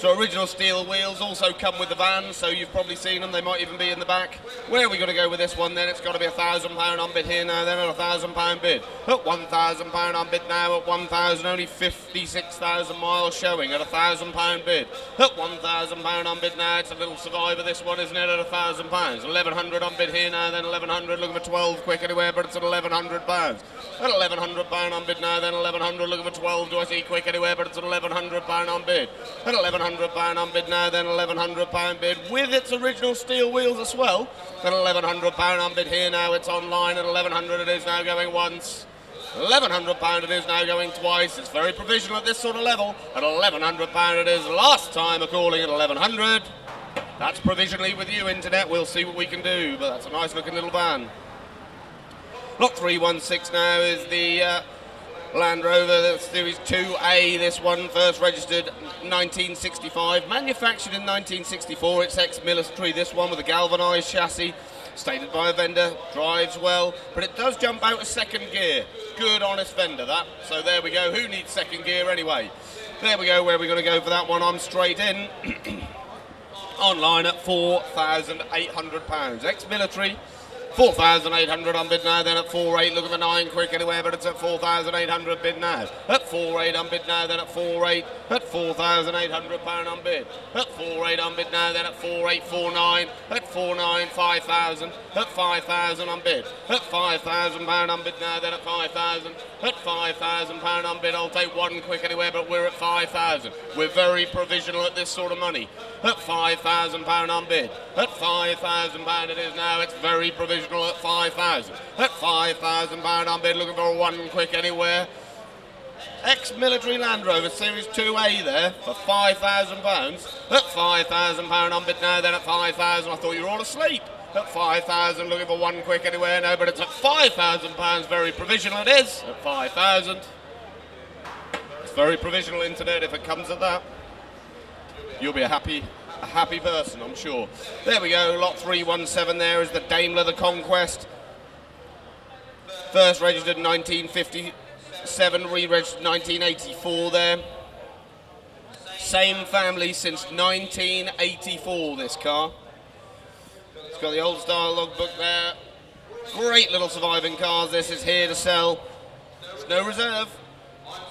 so original steel wheels also come with the van, so you've probably seen them. They might even be in the back. Where are we going to go with this one then? It's got to be a thousand pound on bid here now. Then a thousand pound bid. At one thousand pound on bid now. At one thousand, only fifty-six thousand miles showing. At a thousand pound bid. At one thousand pound on bid now. It's a little survivor. This one isn't it? At a thousand pounds. Eleven hundred on bid here now. Then eleven hundred. Looking for twelve quick anywhere, but it's at eleven hundred pounds. At eleven hundred pound on bid now. Then eleven hundred. Looking for twelve. Do I see quick anywhere? But it's at eleven hundred pound on bid. At eleven hundred. £1,100 on bid now, then £1,100 bid with its original steel wheels as well. Then £1,100 on bid here now, it's online at 1100 it is now going once. £1,100 it is now going twice. It's very provisional at this sort of level. At £1,100 it is last time a calling at 1100 That's provisionally with you, Internet. We'll see what we can do, but that's a nice looking little van. Lot 316 now is the uh, Land Rover Series 2A, this one first registered 1965, manufactured in 1964. It's ex-military, this one with a galvanised chassis, stated by a vendor, drives well, but it does jump out of second gear. Good, honest vendor, that. So there we go. Who needs second gear anyway? There we go, where are we going to go for that one? I'm straight in. Online at £4,800. Ex-military, 4,800 on bid now, then at 4.8, look at the 9 quick anywhere, but it's at 4,800 bid now. At 4.8 on bid now, then at 4.8, at 4,800 pound on bid. At 4.8 on bid now, then at 4.8, 4.9, at 4.9, 5,000, at 5,000 on bid. At 5,000 pound on bid now, then at 5,000, at 5,000 pound on bid. I'll take one quick anywhere, but we're at 5,000. We're very provisional at this sort of money. At 5,000 pound on bid. At 5,000 pound it is now, it's very provisional provisional at 5,000. At 5,000 pound on bid, looking for a one quick anywhere. Ex-military Land Rover Series 2A there for £5,000. At £5,000 on bid now, then at 5000 I thought you were all asleep. At 5000 looking for one quick anywhere. No, but it's at £5,000. Very provisional it is. At 5000 It's very provisional internet if it comes at that. You'll be a happy a happy person, I'm sure. There we go, lot 317 there is the Daimler the Conquest. First registered in 1950, seven re-registered 1984 there. Same family since 1984, this car. It's got the old style logbook there. Great little surviving cars. This is here to sell. No reserve.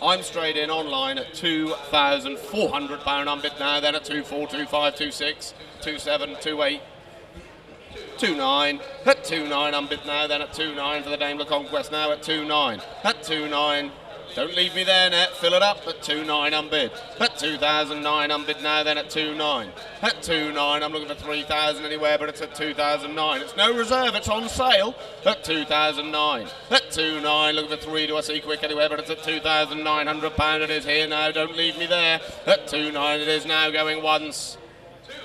I'm straight in online at £2,400 on bid now, then at 2425, 26, 27, 28. 2-9, at 2-9 on bid now, then at 2-9 for the Daimler Conquest now at 2-9, at 2-9, don't leave me there, net. Fill it up at 2.9 unbid. At 2009 unbid now, then at 2.9. At 2.9, I'm looking for 3,000 anywhere, but it's at 2009. It's no reserve, it's on sale at 2009. At 2.9, looking for 3 do I see quick anywhere, but it's at 2,900 pound. It is here now, don't leave me there. At 2.9, it is now going once.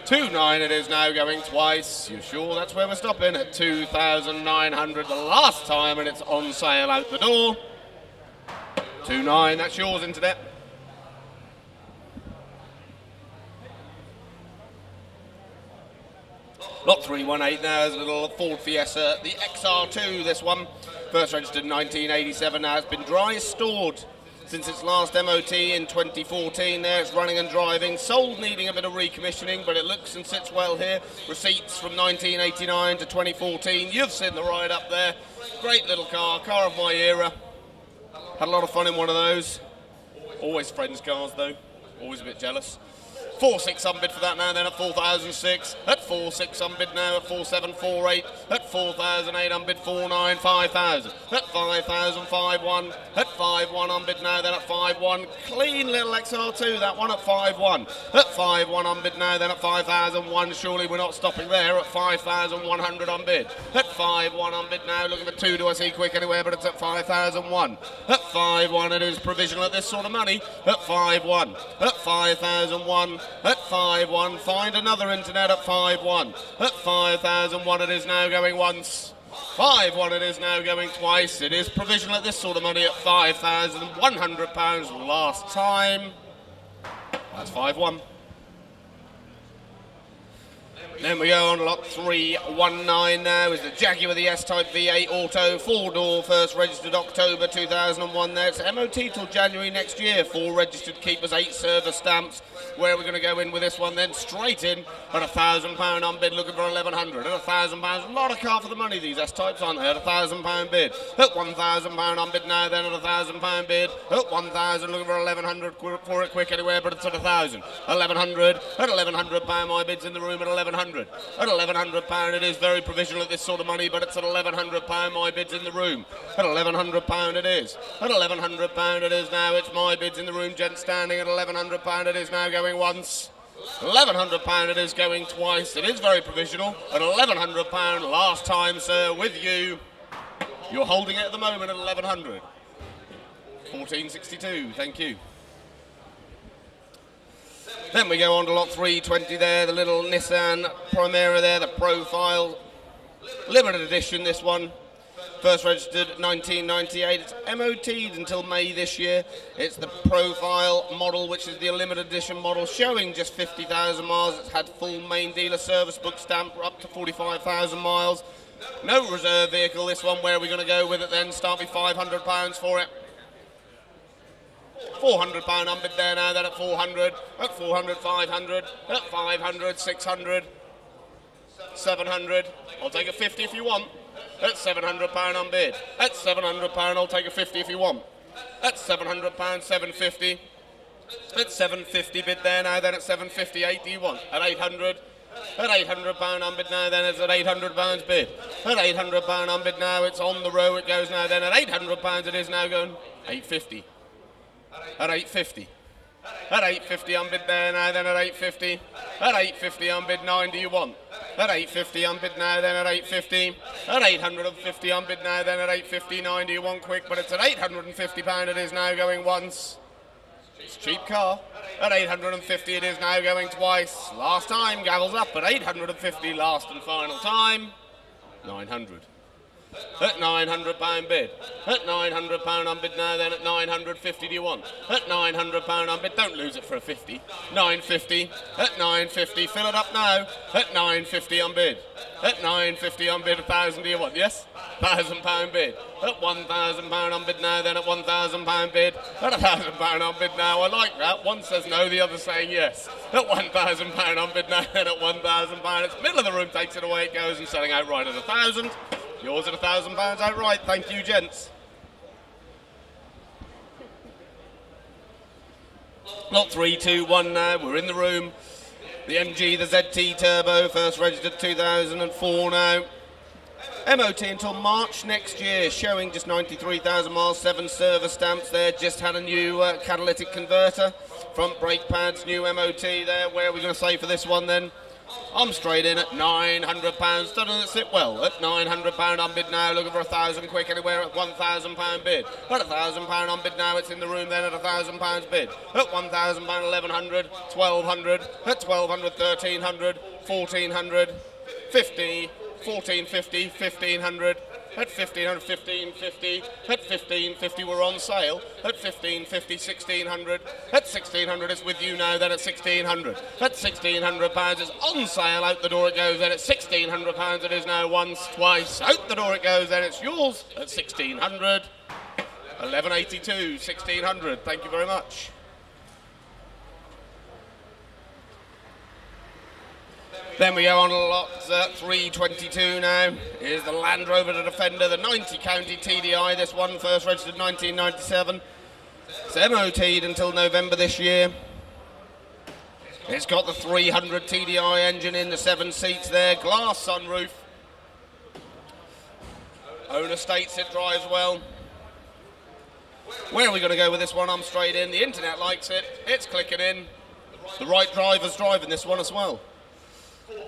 2.9 it is now going twice. You sure that's where we're stopping? At 2,900 the last time and it's on sale out the door. 2-9, that's yours, Internet. Lot 318 now is a little Ford Fiesta, the XR2, this one. First registered in 1987, now it's been dry stored since its last MOT in 2014 there. It's running and driving, sold needing a bit of recommissioning, but it looks and sits well here. Receipts from 1989 to 2014. You've seen the ride up there. Great little car, car of my era. Had a lot of fun in one of those. Always friends' cars though. Always a bit jealous. 4-6 unbid for that now then at 4,006. At 4-6 unbid now at 4,748. At 4,008 unbid 4,9, 5,000. At 5,000, 5,1. At 5,1 unbid now then at five one. Clean little XR2, that one at five one. At 5,1 unbid now then at 5,001. Surely we're not stopping there at 5,100 unbid. At 5,1 unbid now, looking for two do I see quick anywhere, but it's at 5,001. At five one. it is provisional at this sort of money. At five one. At 5,001 at 5-1. Find another internet at 5-1. At 5,001 it is now going once. 5-1 it is now going twice. It is provisional at this sort of money at £5,100 last time. That's 5-1. Then we go on lot 319 now is the Jaguar the S-Type V8 Auto, four-door, first registered October 2001 there. It's MOT till January next year, four registered keepers, eight service stamps. Where are we going to go in with this one then? Straight in at a thousand pound on bid, looking for 1100 at a thousand pounds. A lot of car for the money, these S-Types, aren't they? At a thousand pound bid. At one thousand pound on bid now then at a thousand pound bid. At 1,000 looking for 1100 for it quick anywhere, but it's at a thousand. 1100 at 1100 pound, my bid's in the room at 1100. At £1,100 it is very provisional at this sort of money, but it's at £1,100 my bid's in the room. At £1,100 it is. At £1,100 it is now. It's my bid's in the room. Gent standing at £1,100 it is now going once. £1,100 it is going twice. It is very provisional. At £1,100 last time, sir, with you. You're holding it at the moment at 1100 1462, thank you. Then we go on to lot 320 there, the little Nissan Primera there, the profile. Limited edition, this one. First registered 1998. It's MOT'd until May this year. It's the profile model, which is the limited edition model, showing just 50,000 miles. It's had full main dealer service book stamp up to 45,000 miles. No reserve vehicle, this one. Where are we going to go with it then? Start me £500 for it. £400 unbid there now, then at 400, at 400, 500, at 500, 600, 700. I'll take a 50 if you want. At £700 unbid. At £700 I'll take a 50 if you want. At £700, 750. At 750 bid there now, then at 758 do you want? At 800. At 800 pound unbid now, then it's at 800 pounds bid. At 800 pound unbid now, it's on the row. It goes now. Then at 800 pounds, it is now going 850 at 850. At 850 unbid there now, then at 850. At 850 unbid 9 do you want? At 850 unbid now, then at 850. At 850 unbid now, then at 859. Do you want quick? But it's at 850 pound. It is now going once. It's cheap car. At 850 it is now going twice. Last time, gavels up at 850, last and final time. 900 at 900 pound bid. At 900 pound on bid now, then at 950 do you want? At 900 pound on bid, don't lose it for a 50. 950 at 950, fill it up now. At 950 on bid. At 950 on bid, a thousand do you want? Yes? Thousand pound bid. At 1,000 pound on bid now, then at 1,000 pound bid. At a thousand pound on bid now, I like that. One says no, the other saying yes. At 1,000 pound on bid now, then at 1,000 pound. It's middle of the room, takes it away, it goes and selling out right at a thousand. Yours at a thousand pounds outright. Thank you, gents. Lot three, two, one now. We're in the room. The MG, the ZT Turbo, first registered 2004 now. MOT until March next year, showing just 93,000 miles, seven service stamps there. Just had a new uh, catalytic converter, front brake pads, new MOT there. Where are we going to say for this one then? I'm straight in at £900. Doesn't it sit well? At £900 on bid now, looking for a thousand quick anywhere at £1,000 bid. At a thousand pound on bid now, it's in the room then at a thousand pounds bid. At £1,000, 1100 1200 At 1200 1300 1400 50 1450 1500 at 1500, 1550, at 1550 we're on sale, at 1550, 1600, at 1600 it's with you now, then at 1600, at 1600 pounds it's on sale, out the door it goes, then at 1600 pounds it is now once, twice, out the door it goes, then it's yours at 1600, 1182, 1600, thank you very much. Then we go on a lot uh, 322 now. Is the Land Rover the Defender, the 90 county TDI. This one first registered 1997. It's MOT'd until November this year. It's got the 300 TDI engine in the seven seats there, glass sunroof. Owner states it drives well. Where are we going to go with this one? I'm straight in. The internet likes it. It's clicking in. The right driver's driving this one as well.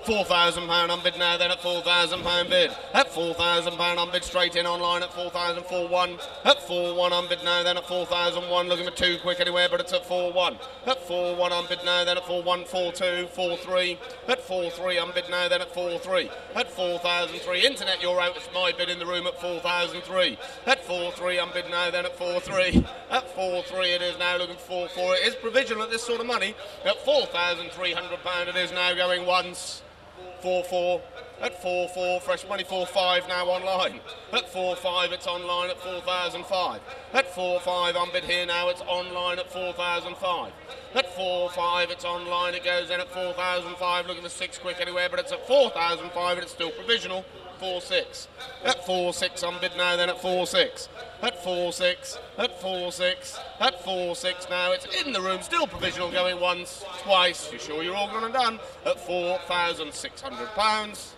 £4,000 on bid now, then at £4,000 bid. At £4,000 on bid, straight in online at 4,041. At 4-1 on bid now, then at 4,001. Looking for two quick anywhere, but it's at 4-1. At 4-1 on bid now, then at 4-1, 4-2, 4-3. At 4-3 on bid now, then at 4-3. At 4,003. Internet, you're out. It's my bid in the room at 4,003. At 4-3 on bid now, then at 4-3. At 4-3 it is now looking for 4 It is provisional at this sort of money. At £4,300 it is now going once. 4-4 at 4-4, fresh money 4-5 now online. At 4-5 it's online at 4,005. At 4-5 on bid here now it's online at 4,005. At 4-5 it's online it goes in at 4,005 looking for 6 quick anywhere but it's at 4,005 and it's still provisional. 4-6. At 4-6 on bid now, then at 4-6. At 4-6. At 4-6. At 4-6 now. It's in the room, still provisional going once, twice. You sure you're all gone and done? At £4,600.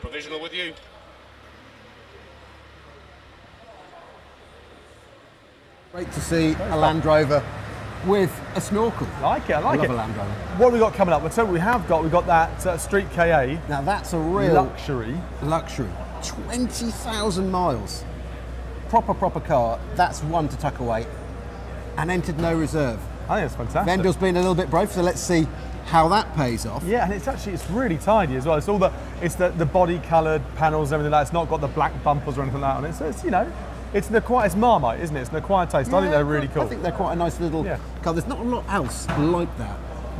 Provisional with you. Great to see a Land Rover with a snorkel. I like it, I like love it. a Land Rover. What have we got coming up? Well, so we have got, we've got that uh, Street KA Now that's a real luxury. luxury. 20,000 miles. Proper, proper car. That's one to tuck away. And entered no reserve. I think it's fantastic. Vendor's been a little bit brave, so let's see how that pays off. Yeah, and it's actually it's really tidy as well. It's all the it's the, the body coloured panels and everything like that. It's not got the black bumpers or anything like that on it. So it's you know, it's an acquired it's Marmite, isn't it? It's an acquired taste. I think they're really cool. I think they're quite a nice little Yeah. car. There's not a lot else like that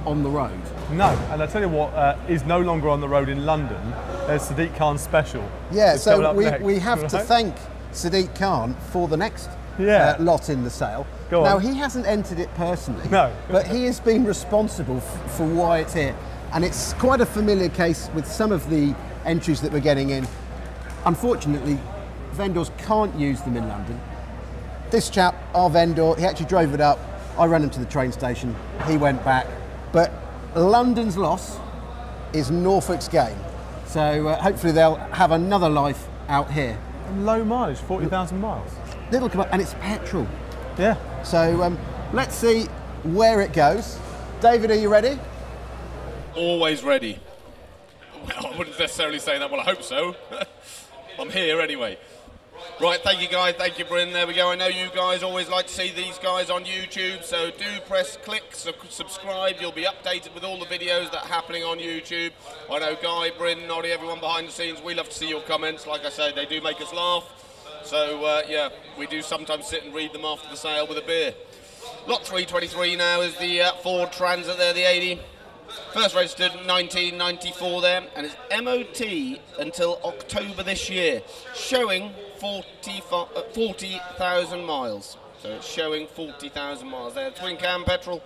on the road. no, and I tell you what uh, is no longer on the road in London. There's Sadiq Khan's special. Yeah, so we, next, we have to thank Sadiq Khan for the next Yeah. uh, lot in the sale. Go now, on. he hasn't entered it personally, No. but he has been responsible f- for why it's here. And it's quite a familiar case with some of the entries that we're getting in. Unfortunately, vendors can't use them in London. This chap, our vendor, he actually drove it up. I ran him to the train station. He went back. But London's loss is Norfolk's gain. So uh, hopefully they'll have another life out here. Low mileage, forty thousand miles. Little come up, and it's petrol. Yeah. So um, let's see where it goes. David, are you ready? Always ready. Well, I wouldn't necessarily say that. Well, I hope so. I'm here anyway. Right, thank you guys, thank you Bryn, there we go. I know you guys always like to see these guys on YouTube, so do press click, su- subscribe, you'll be updated with all the videos that are happening on YouTube. I know Guy, Bryn, Noddy, everyone behind the scenes, we love to see your comments, like I say, they do make us laugh. So uh, yeah, we do sometimes sit and read them after the sale with a beer. Lot 323 now is the uh, Ford Transit there, the 80. First registered 1994 there, and it's MOT until October this year, showing 40,000 uh, 40,000 miles. So it's showing 40,000 miles there. Twin cam petrol.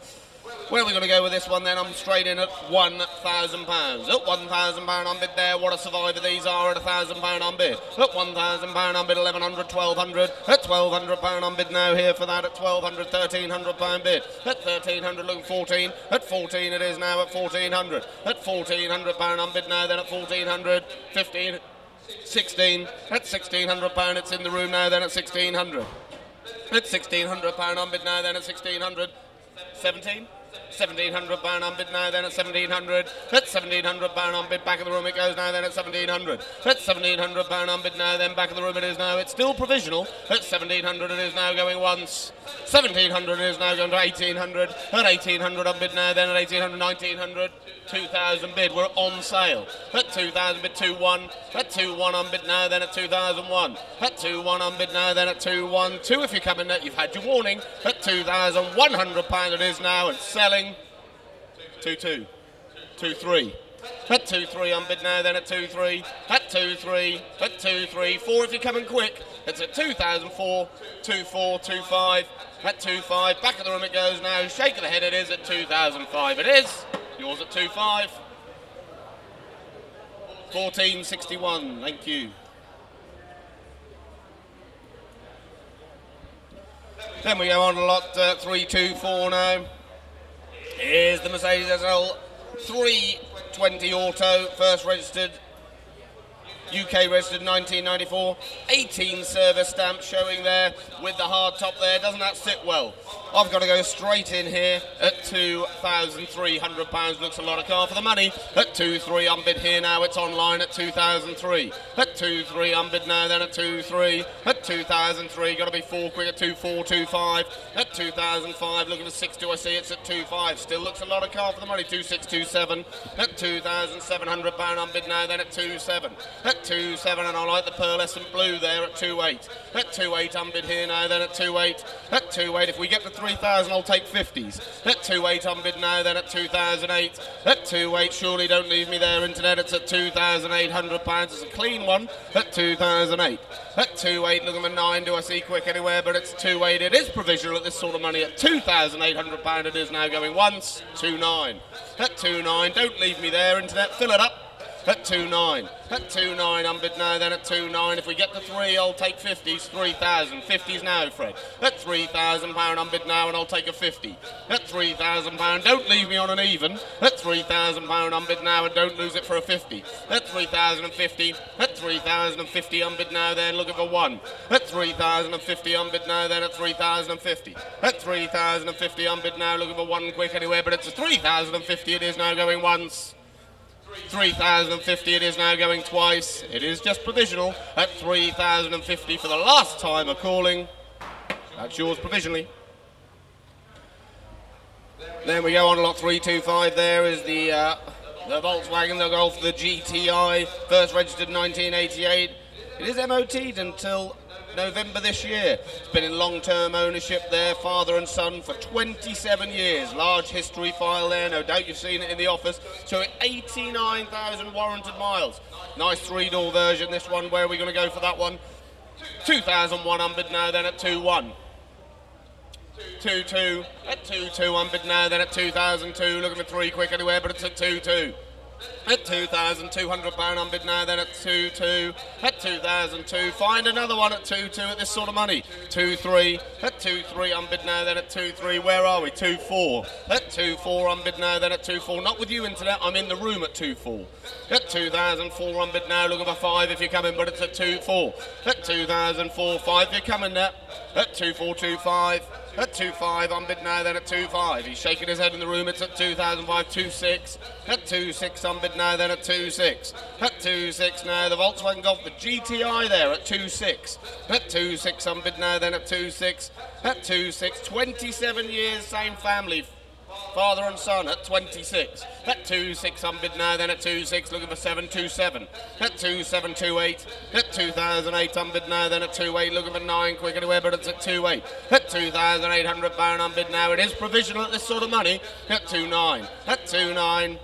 Where are we going to go with this one then? I'm straight in at £1,000. At £1,000 on bid there. What a survivor these are at £1,000 on bid. At £1,000 on bid, 1100 1200 At £1,200 on bid now here for that. At 1200 £1,300 bid. At 1300 looking 14 At 14 it is now at 1400 At £1,400 on bid now, then at 1400 15 16 At £1,600 it's in the room now, then at 1600 At £1,600 on bid now, then at 1600 17 1700 pound on bid now, then at 1700. At 1700 pound on bid, back of the room it goes now, then at 1700. At 1700 pound on bid now, then back of the room it is now. It's still provisional. At 1700 it is now going once. 1700 is now going to 1800. At 1800 on bid now, then at 1800, 1900. 2000 bid, we're on sale. At 2000 bid 2 1. At 2 1 on bid now, then at 2001. At 2 1 on bid now, then at 2 1 2. If you come in, you've had your warning. At 2100 pound it is now and selling 2 2. 2 3. At 2 3 on bid now, then at 2 3. At 2 3. At 2 3. 4 if you're coming quick. It's at 2004. 2 4. 2 5. At 2 5. Back of the room it goes now. Shake of the head it is at 2005. It is. Yours at 2 5. 1461. Thank you. Then we go on to lot uh, 324 now. Here's the Mercedes SL 320 Auto, first registered, UK registered 1994, 18 service stamp showing there with the hard top there. Doesn't that sit well? I've got to go straight in here at £2,300. Looks a lot of car for the money. At 2-3 unbid here now. It's online at 2003. At 2-3 unbid now, then at 2-3. At 2003, got to be four quick at 2-4, 2-5. At 2005, looking at 6-2, I see it's at 2-5. Still looks a lot of car for the money. 2-6, 2-7. At 2,700 pound unbid now, then at 2-7. At 2-7, and I like the pearlescent blue there at 2-8. At 2-8 unbid here now, then at 2-8. At 2-8, if we get to 3,000, I'll take 50s. At 2.8 on bid now, then at 2008. At 2.8, surely don't leave me there, internet. It's at 2,800 pounds. It's a clean one at 2008. At 2.8, look at my nine. Do I see quick anywhere? But it's 2.8. It is provisional at this sort of money. At 2,800 pound, it is now going once. 2.9. At 2.9, don't leave me there, internet. Fill it up at 2.9. At 2.9, I'm bid now, then at 2.9. If we get to 3, I'll take 50s, 3,000. 50s now, Fred. At 3,000 pound, I'm bid now, and I'll take a 50. At 3,000 pound, don't leave me on an even. At 3,000 pound, I'm bid now, and don't lose it for a 50. At 3,050, at 3,050, I'm bid now, then looking for 1. At 3,050, I'm bid now, then at 3,050. At 3,050, I'm bid now, looking for 1 quick anywhere, but it's a 3,050, it is now going once. 3,050 it is now going twice. It is just provisional at 3,050 for the last time of calling. That's yours provisionally. Then we go on lot 325. There is the uh, the Volkswagen, the Golf, the GTI, first registered 1988. It is MOT'd until November this year. It's been in long-term ownership there, father and son, for 27 years. Large history file there, no doubt you've seen it in the office. Showing 89,000 warranted miles. Nice three-door version, this one. Where are we going to go for that one? 2,100 now, then at 2-1. 2-2, at 2-2 unbid now, then at 2002, looking for three quick anywhere, but it's at 2-2. At 2,200 pound unbid now, then at 2-2. At 2,002, find another one at 2-2 at this sort of money. 2-3, at 2-3 unbid now, then at 2-3. Where are we? 2-4. At 2-4 unbid now, then at 2-4. Not with you internet, I'm in the room at 2-4. At 2,004 unbid now, looking for 5 if you're coming, but it's at 2-4. At 2,004, 5 if you're coming there. At 2-4-2-5. At 2.5, unbid now, then at 2.5. He's shaking his head in the room, it's at 2005, 2.6. At 2.6, unbid now, then at 2.6. At 2.6 now, the Volkswagen Golf, the GTI there at 2.6. At 2.6, unbid now, then at 2.6. At 2.6, 27 years, same family, father and son at 26. At 2-6 unbid now, then at 2-6 looking for 7-2-7. At 2-7-2-8. At 2008 unbid now, then at 2-8 looking for 9 quick anywhere, but it's at 2-8. At 2,800 pound unbid now. It is provisional at this sort of money. At 2-9. At 2-9.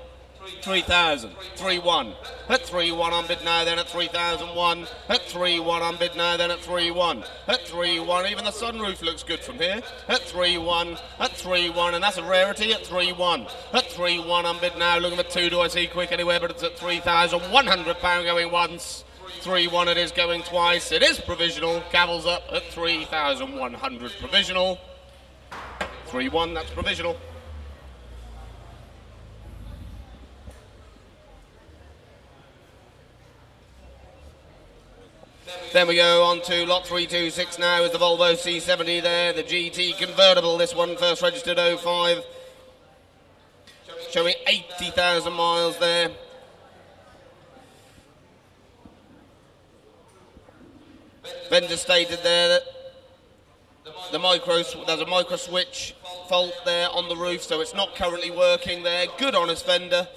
3,000, 3-1. At 3-1 on bid now, then at 3,001. At 3-1 on bid now, then at 3-1. At 3-1, even the sunroof looks good from here. At 3-1, at 3-1, and that's a rarity at 3-1. At 3-1 on bid now, looking for 2, do I see quick anywhere, but it's at 3,100 pound going once. 3-1 it is going twice. It is provisional. Cavils up at 3,100 provisional. 3-1, that's provisional. Then we go on to lot 326 now is the Volvo C70 there, the GT convertible, this one first registered 05. Showing 80,000 miles there. Vendor stated there that the micro there's a micro switch fault there on the roof, so it's not currently working there. Good honest vendor.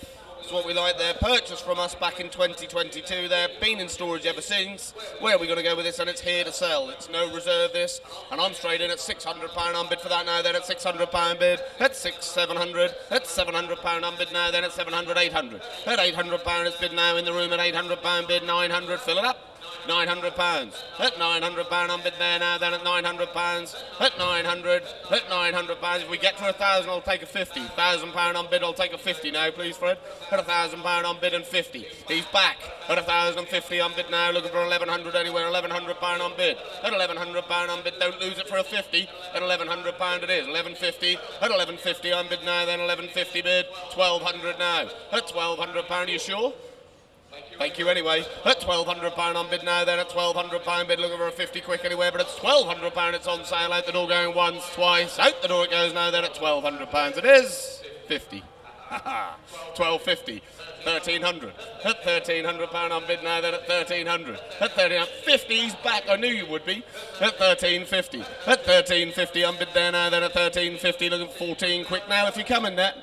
What we like there. Purchased from us back in 2022 there. Been in storage ever since. Where are we going to go with this? And it's here to sell. It's no reserve this. And I'm straight in at £600 unbid for that now. Then at £600 bid. At six, 700 At £700 unbid now. Then at 700 800 At £800 it's bid now in the room. At £800 bid. 900 Fill it up. 900 pounds. At 900 pound I'm bid there now, then at 900 pounds. At 900, at 900 pounds. If we get to a thousand, I'll take a 50. Thousand pound on bid, I'll take a 50 now, please, Fred. At a thousand pound on bid and 50. He's back at a thousand fifty on bid now, looking for 1100 anywhere. 1100 pound on bid. At 1100 pound on bid, don't lose it for a 50. At 1100 pound it is. 1150. At 1150 on bid now, then 1150 bid. 1200 now. At 1200 pound, you sure? Thank you anyway. At £1,200 on bid now, then at £1,200 bid, looking for a 50 quick anywhere, but at £1,200 it's on sale, out the door going once, twice, out the door it goes now, then at £1,200 it is 50. 1250, 1300, at 1300 pound on bid now, then at 1300, at 1350, he's back, I knew you would be, at 1350, at 1350 on bid there now, then at 1350, looking for 14 quick now, if you come in there.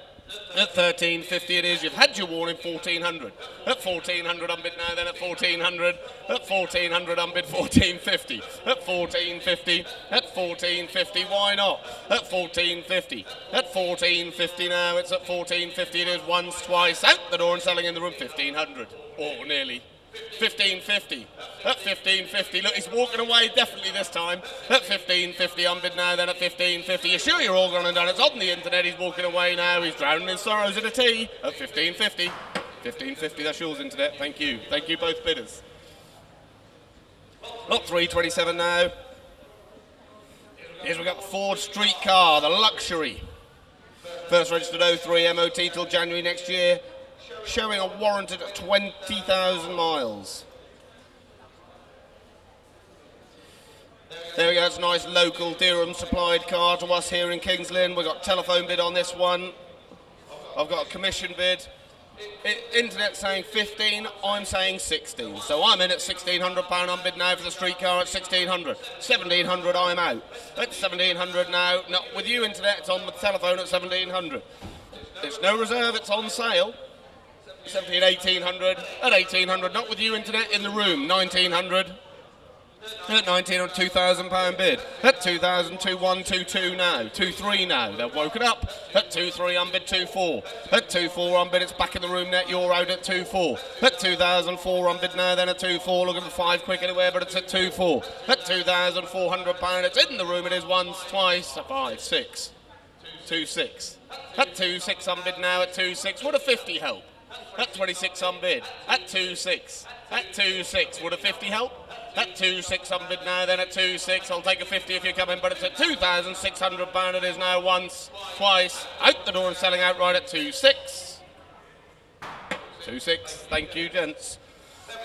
At 13.50 it is. You've had your warning 1400. At 1400 unbid now, then at 1400. At 1400 unbid 1450. At 1450. At 1450. Why not? At 1450. At 1450 now. It's at 1450. It is once, twice. Out the door and selling in the room 1500. Or nearly. 1550. At 1550. Look, he's walking away definitely this time. At 1550 unbid now, then at 1550. You're sure you're all gone and done? It's on the internet. He's walking away now. He's drowning in sorrows in a tea. At 1550. 1550. That's yours, internet. Thank you. Thank you, both bidders. Lot 327 now. Here's we got the Ford StreetKa, the luxury. First registered 03 MOT till January next year showing a warranted 20,000 miles. There we go, it's a nice local Durham supplied car to us here in Kings Lynn. We've got telephone bid on this one. I've got a commission bid. internet saying 15, I'm saying 16. So I'm in at 1600 pound on bid now for the StreetKa at 1600. 1700 I'm out. At 1700 now, not with you internet, it's on the telephone at 1700. It's no reserve, it's on sale. 17, 1800, at 1800, not with you internet in the room, 1900. At 19 or 2,000 pound bid. At 2,000, 2122 now. 23 now. They've woken up. At 23 on bid 24. At 24 on bid, it's back in the room net. You're out at 24. At 2004 on bid now, then at 24. Looking for five quick anywhere, but it's at 24. At 2,400 pound, it's in the room. It is once, twice, five, six. Two six. At two six on bid now. At two six. Would a 50 help? At 26 on bid. At 2-6. At 2-6. Would a 50 help? At 2-6 on bid now, then at 2-6. I'll take a 50 if you come in, but it's at 2,600 pound. It is now once, twice, out the door and selling outright at 2-6. 2-6. Thank you, gents.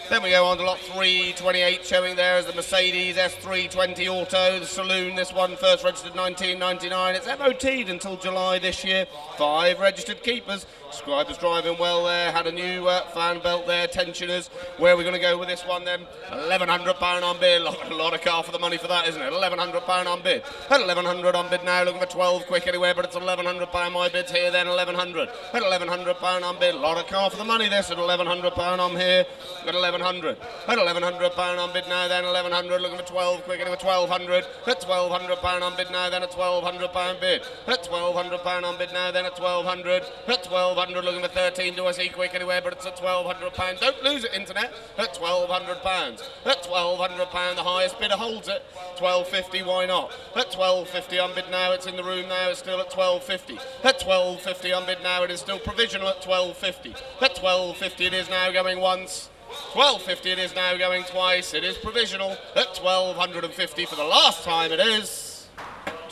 Then we go on to lot 328 showing there as the Mercedes S320 Auto, the Saloon. This one first registered 1999. It's MOT'd until July this year. Five registered keepers. Scriber's driving well there. Had a new uh, fan belt there. Tensioners. Where are we going to go with this one then? £1,100 on bid. A lot of car for the money for that, isn't it? £1,100 on bid. At 1100 on bid now. Looking for 12 quick anywhere, but it's £1,100 my bid's here then. 1100 At £1,100 on bid. A lot of car for the money this at £1,100 on here. At 1100 At £1,100 on bid now then. 1100 Looking for 12 quick anywhere. 1200 At £1,200 on bid now then. A £1,200 bid. At £1,200 on bid now then. At 1200 At 1200 looking for 13 do I see quick anywhere, but it's at £1,200. Don't lose it, internet. At £1,200. At £1,200, the highest bidder holds it. 1250 why not? At 1250 on bid now, it's in the room now, it's still at 1250 At 1250 on bid now, it is still provisional at 1250 At 1250 it is now going once. 1250 it is now going twice. It is provisional at 1250 for the last time it is.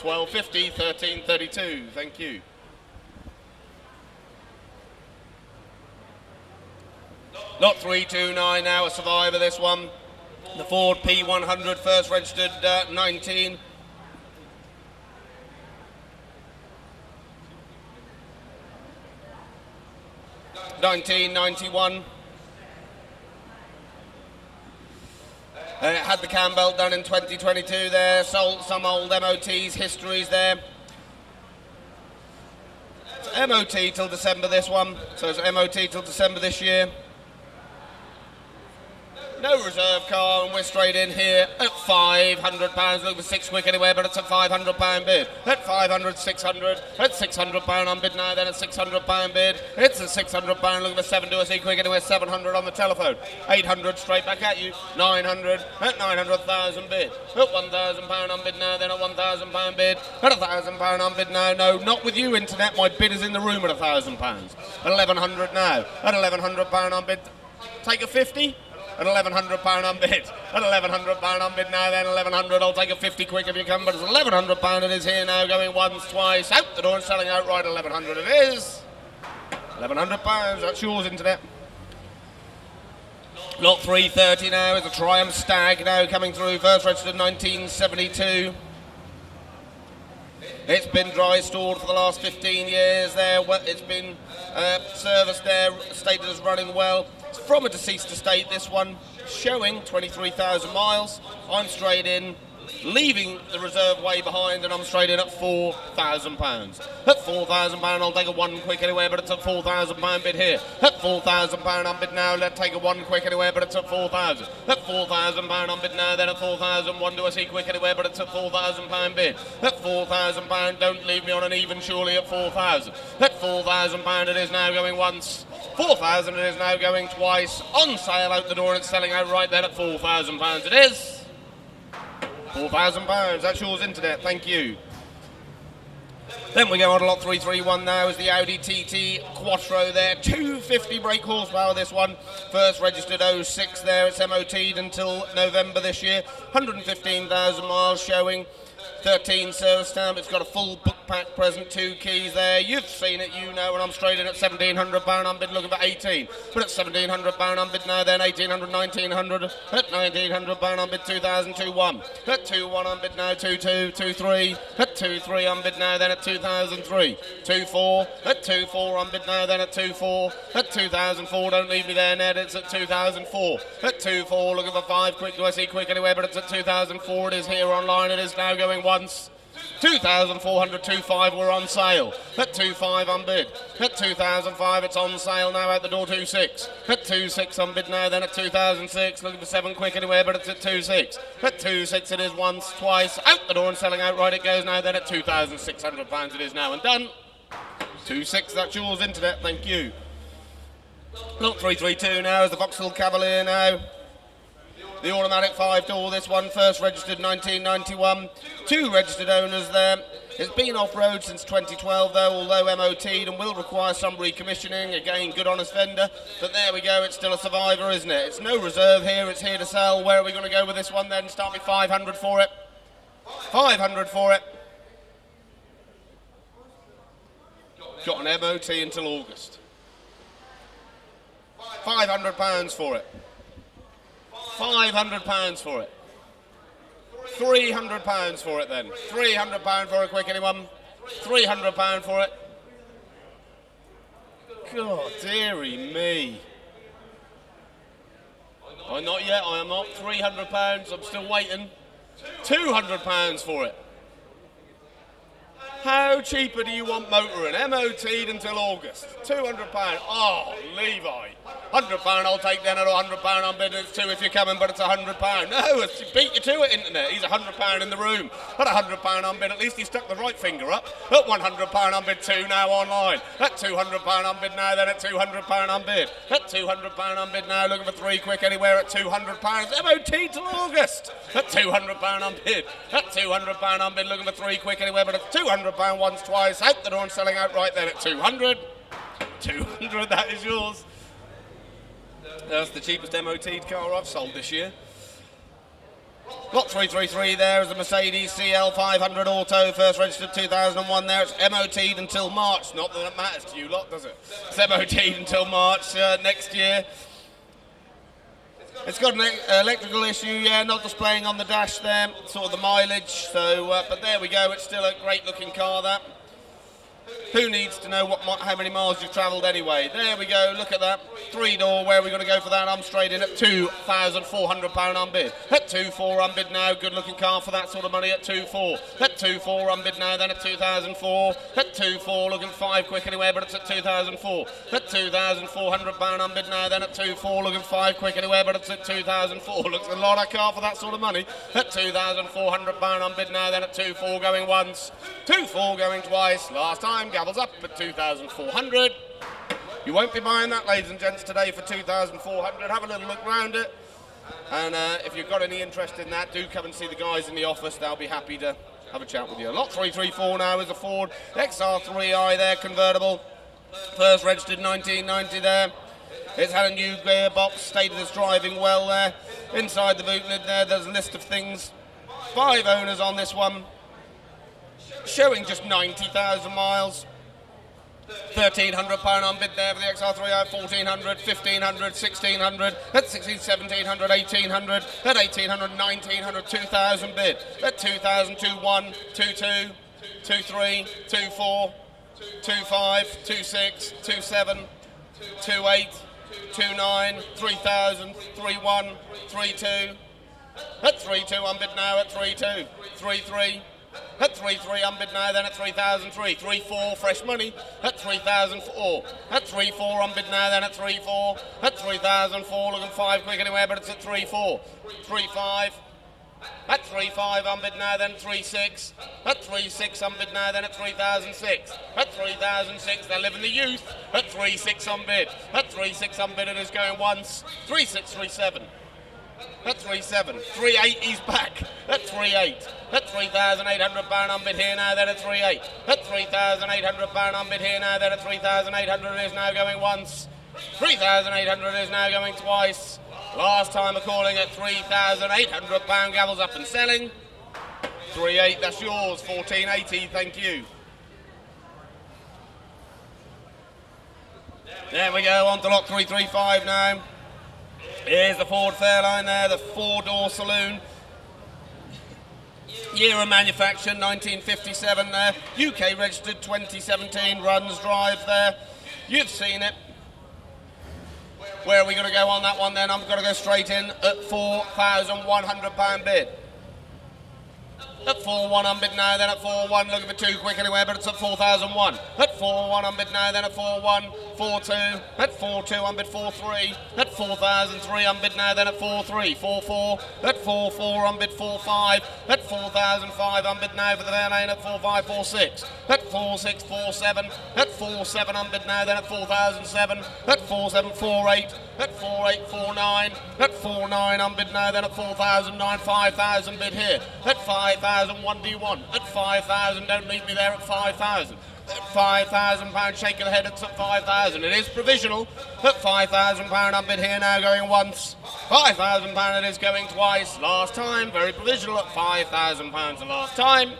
1250, 1332. Thank you. Lot 329 now, a survivor this one. The Ford P100 first registered uh, 19. Nineteen ninety one. Uh, had the cam belt done in 2022 there, sold some old MOTs, histories there. MOT till December this one, so it's MOT till December this year no reserve car, and we're straight in here at £500. Looking for six quick anywhere, but it's a £500 bid. At 500 600 at £600 on bid now, then at £600 bid. It's a £600 looking for seven to a C quick anywhere, 700 on the telephone. 800 straight back at you. 900 at 900,000 bid. At £1,000 on bid now, then at £1,000 bid. At £1,000 on bid now, no, not with you, internet. My bid is in the room at £1,000. At 1100 now. At £1,100 on bid. Take a 50 at £1,100 on bid. At £1,100 on bid now, then 1100 I'll take a 50 quick if you come, but it's £1,100 it is here now, going once, twice, out the door and selling outright 1100 it is. £1,100, that's yours, internet. Lot 330 now is a Triumph Stag now coming through, first registered 1972. It's been dry stored for the last 15 years there. It's been uh, serviced there, stated as running well. From a deceased estate, this one, showing 23,000 miles. I'm straight in, leaving the reserve way behind, and I'm straight in at £4,000. At £4,000, I'll take a one quick anywhere, but it's a £4,000 bid here. At £4,000, I'm bid now, let's take a one quick anywhere, but it's at 4000 At £4,000, I'm bid now, then at 4000 one do I see quick anywhere, but it's a £4,000 bid. At £4,000, don't leave me on an even surely at 4000 At £4,000, it is now going once. 4,000 it is now going twice. On sale out the door and it's selling out right there at £4,000 it is. £4,000. That's yours, internet. Thank you. Then we go on to lot 331 now is the Audi TT Quattro there. 250 brake horsepower this one. First registered 06 there. It's MOT'd until November this year. 115,000 miles showing. 13 service stamp. It's got a full book pack present, two keys there. You've seen it, you know, and I'm straight in at £1,700. I'm bid looking for 18. But at £1,700, I'm bid now then 1800 1900 At £1,900, I'm bid 2002 1. At 2 1, I'm bid now 2 2 2 3. At 2 3, I'm bid now then at 2003. 2 4. At 2 4, I'm bid now then at 2 4. At 2004, don't leave me there, Ned. It's at 2004. At 2 4, looking for 5 quick. Do I see quick anywhere? But it's at 2004. It is here online. It is now going 1 once. 2,400 were on sale. At 2.5 on bid. At 2005 it's on sale now at the door 2.6. At 2.6 on bid now then at 2006. Looking for 7 quick anywhere but it's at 2.6. At 2.6 it is once, twice. Out the door and selling outright it goes now then at 2,600 pounds it is now and done. 2.6 that's yours internet, thank you. Lot 332 now is the Vauxhall Cavalier now. The automatic five door, this one first registered 1991. Two registered owners there. It's been off road since 2012 though, although MOT'd and will require some recommissioning. Again, good honest vendor. But there we go, it's still a survivor, isn't it? It's no reserve here, it's here to sell. Where are we going to go with this one then? Start me 500 for it. 500 for it. Got an MOT until August. £500 for it. £500 for it. £300 for it then. £300 for a quick anyone. £300 for it. God, dearie me. I'm not yet, I am not. £300, I'm still waiting. £200 for it. How cheaper do you want motoring? MOT'd until August. £200. Oh, Levi. £100 I'll take then at £100 I'm bidding two if you're coming, but it's a £100. No, it's beat you to it, internet. He's £100 in the room. At £100 I'm bid, at least he stuck the right finger up. At £100 I'm bid two now online. At £200 I'm bid now, then at £200 I'm bid. At £200 I'm bid now, looking for three quick anywhere at £200. MOT till August. At £200 I'm bid. At £200 I'm bid, looking for three quick anywhere, but at £200 once, twice, out the door and selling out right then at 200 200 that is yours. That's the cheapest MOT car I've sold this year. Lot 333 there is the Mercedes CL 500 Auto, first registered 2001 there. It's MOT'd until March. Not that it matters to you lot, does it? It's MOT'd until March uh, next year. It's got an electrical issue, yeah, not displaying on the dash there, sort of the mileage. So, uh, but there we go. It's still a great looking car. That. Who needs to know what how many miles you've travelled anyway? There we go. Look at that three door. Where are we going to go for that? I'm straight in at two thousand four hundred pound unbid. At two four unbid now. Good looking car for that sort of money at two four. At two four unbid now. Then at two thousand four. At two four looking five quick anywhere, but it's at two thousand four. At two thousand four hundred pound unbid now. Then at two four looking five quick anywhere, but it's at two thousand four. Looks a lot of car for that sort of money. At two thousand four hundred pound unbid now. Then at two four going once. Two four going twice. Last time gavels up at two thousand four hundred. You won't be buying that, ladies and gents, today for 2,400. Have a little look round it. And uh, if you've got any interest in that, do come and see the guys in the office. They'll be happy to have a chat with you. Lot 334 now is a Ford XR3i there, convertible. First registered 1990 there. It's had a new gearbox, stated as driving well there. Inside the boot lid there, there's a list of things. Five owners on this one, showing just 90,000 miles. £1,300 on bid there for the XR3i, 1400 1500 1600 at 16 1700 1800 at 1800 1900 2000 bid. At 2000 21 22 23 24 25 26 27 28 29 3000 31 32 at 32 on bid now at 32 33 at 3-3 unbid now, then at 3,003. 3-4 fresh money at 3,004. At 3-4 unbid now, then at 3-4. At 3,004 looking 5 quick anywhere, but it's at 3-4. 3-5. At 3-5 unbid now, then 3-6. At 3-6 unbid now, then at 3,006. At 3,006 they're living the youth. At 3-6 unbid. At 3-6 unbid it is going once. 3-6, 3-7. At 3-7. 3-8 he's back. At 3-8. At 3,800 pound unbid here now, then at 3-8. At 3,800 pound unbid here now, then at 3,800 is now going once. 3,800 is now going twice. Last time a calling at 3,800 pound gavels up and selling. 3-8, that's yours. 1480, thank you. There we go, on to lot 335 now. Here's the Ford Fairlane there, the four-door saloon. Year of manufacture, 1957 there. UK registered 2017, runs, drives there. You've seen it. Where are we going to go on that one then? I'm going to go straight in at £4,100 bid. At 4-1 unbid now, then at 4-1 looking for two quick anywhere, but it's at 4,001. At 4-1 unbid now, then at 4-1, 4-2. At 4-2 unbid 4-3. At 4,003 unbid now, then at 4-3, 4-4. At 4-4 unbid 4-5. At 4,005 unbid now for the Fairlane at 4-5, 4-6. At 4-6, 4-7. At 4-7 unbid now, then at 4,007. At 4-7, 4-8. At 4-8, 4-9. At 4-9 unbid now, then at 4,009, 5,000 bid here. At 5,000, 1D1. At 5,000, don't leave me there at 5,000. At 5,000 pound shaking the head at 5,000. It is provisional. At 5,000 pound unbid here now going once. 5,000 pound it is going twice. Last time, very provisional at 5,000 pounds the last time.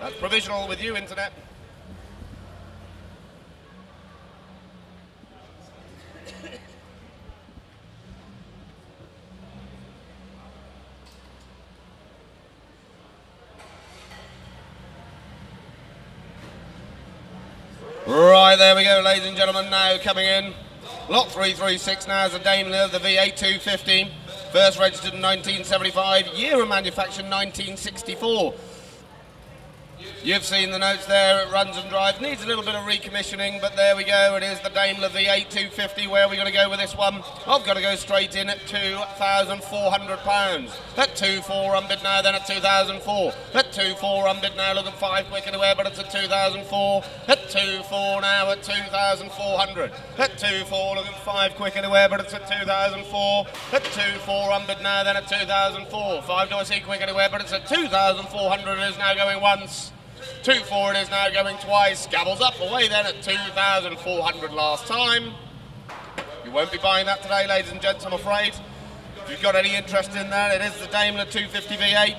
That's provisional with you, internet. Right, there we go, ladies and gentlemen, now coming in. Lot 336 now is a Daimler, the V8 250. First registered in 1975, year of manufacture 1964. You've seen the notes there, it runs and drives, needs a little bit of recommissioning, but there we go, it is the Daimler V8 250. Where are we going to go with this one? I've got to go straight in at £2,400. At 2-4 unbid now, then at 2004. At 2-4 unbid now, look at 5 quick anywhere, but it's at 2004. At 2-4 now at 2,400. At 2-4, look at 5 quick anywhere, but it's at 2004. At 2-4 unbid now, then at 2004. 5 do I see quick anywhere, but it's at 2,400. It is now going once. Two forward is now going twice. Gabbles up away then at 2,400 last time. You won't be buying that today, ladies and gents, I'm afraid. If you've got any interest in that, it is the Daimler 250 V8.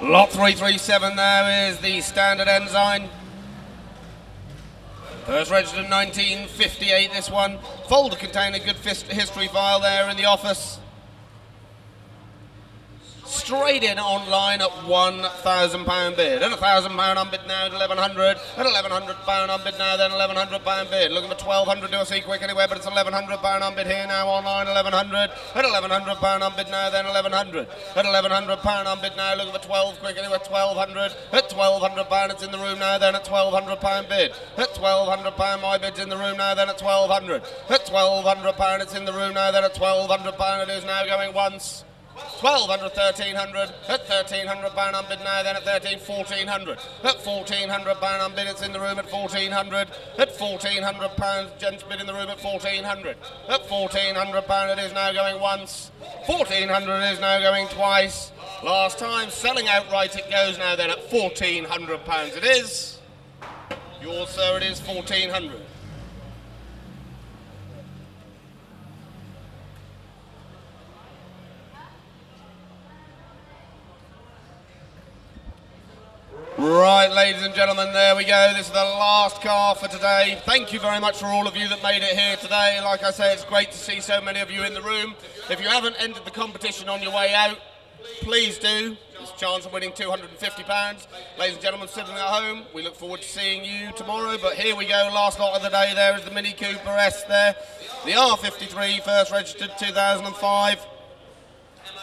Lot 337 there is the Standard Ensign. First registered in 1958, this one. Folder containing a good history file there in the office. Straight in online at £1,000 bid. At £1,000 unbid now at 1100 At £1,100 unbid now, then £1,100 bid. Looking for 1200 do I see quick anywhere, but it's £1,100 unbid here now online, 1100 At £1,100 unbid now, then 1100 At £1,100 unbid now, looking for 12 quick anywhere, 1200 At £1,200 it's in the room now, then at £1,200 bid. At £1,200 my bid's in the room now, then at 1200 At £1,200 it's in the room now, then at £1,200 it is now going once. 1200, 1300, at 1300 pound unbid now, then at 13, 1400, at 1400 pound unbid, it's in the room at 1400, at 1400 pounds, gents bid in the room at 1400, at 1400 pound it is now going once, 1400 it is now going twice, last time selling outright it goes now then at 1400 pounds. It is, yours sir it is 1400. Right, ladies and gentlemen, there we go. This is the last car for today. Thank you very much for all of you that made it here today. Like I say, it's great to see so many of you in the room. If you haven't entered the competition on your way out, please do. There's a chance of winning £250. Ladies and gentlemen sitting at home, we look forward to seeing you tomorrow. But here we go, last lot of the day there is the Mini Cooper S there. The R53, first registered 2005.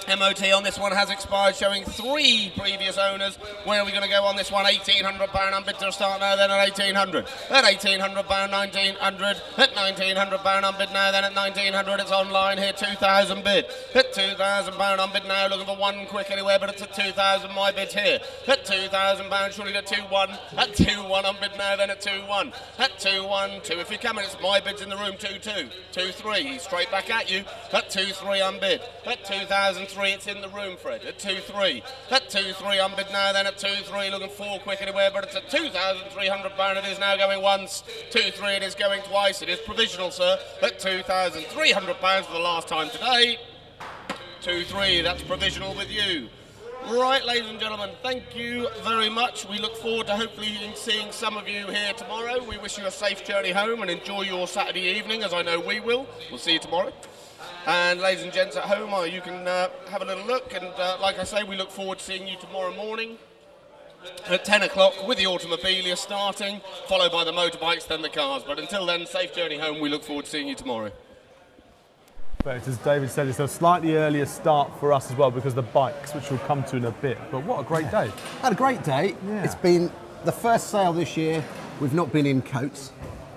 MOT on this one has expired, showing three previous owners. Where are we going to go on this one? £1,800 unbid to start now, then at 1800 At £1,800, 1900 At £1,900 unbid now, then at 1900 it's online here, 2000 bid. At £2,000 unbid now, looking for one quick anywhere, but it's at 2000 my bid here. At £2,000, surely at 2-1. At 2-1 unbid now, then at 2-1. At 2-1, 2 if you come in, it's my bid's in the room, 2-2. 2-3, straight back at you. At 2-3 unbid. At 2000 three, it's in the room, Fred. At two three. At two three, unbid now. Then at two three, looking four quick anywhere, but it's hundred pound. It is now going once. Two three, it is going twice. It is provisional, sir. At two thousand three hundred pounds for the last time today. Two three, that's provisional with you. Right, ladies and gentlemen, thank you very much. We look forward to hopefully seeing some of you here tomorrow. We wish you a safe journey home and enjoy your Saturday evening, as I know we will. We'll see you tomorrow. And ladies and gents at home, uh, you can uh, have a little look. And uh, like I say, we look forward to seeing you tomorrow morning at 10 o'clock with the automobilia starting, followed by the motorbikes, then the cars. But until then, safe journey home. We look forward to seeing you tomorrow. But as David said, it's a slightly earlier start for us as well because the bikes, which we'll come to in a bit. But what a great day. Had a great day. Yeah. It's been the first sale this year. We've not been in coats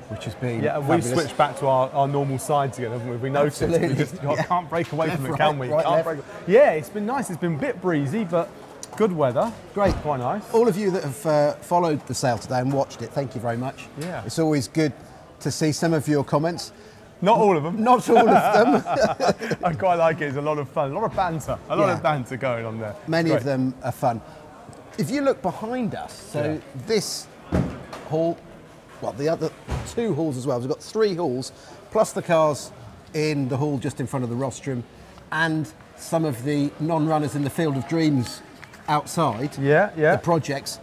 which has been yeah. We've switched back to our, our normal sides again, haven't we? We noticed Absolutely. we just Yeah. can't break away Left, from it, right, can we? right, break- Yeah, it's been nice. It's been a bit breezy, but good weather. Great. quite nice. All of you that have uh, followed the sale today and watched it, thank you very much. Yeah. It's always good to see some of your comments. Not all of them. Not all of them. I quite like it. It's a lot of fun, a lot of banter, a lot Yeah. of banter going on there. Many of them are fun. If you look behind us, so Yeah. this hall, well, the other two halls as well. We've got three halls, plus the cars in the hall just in front of the rostrum, and some of the non-runners in the Field of Dreams outside. Yeah, yeah. The projects.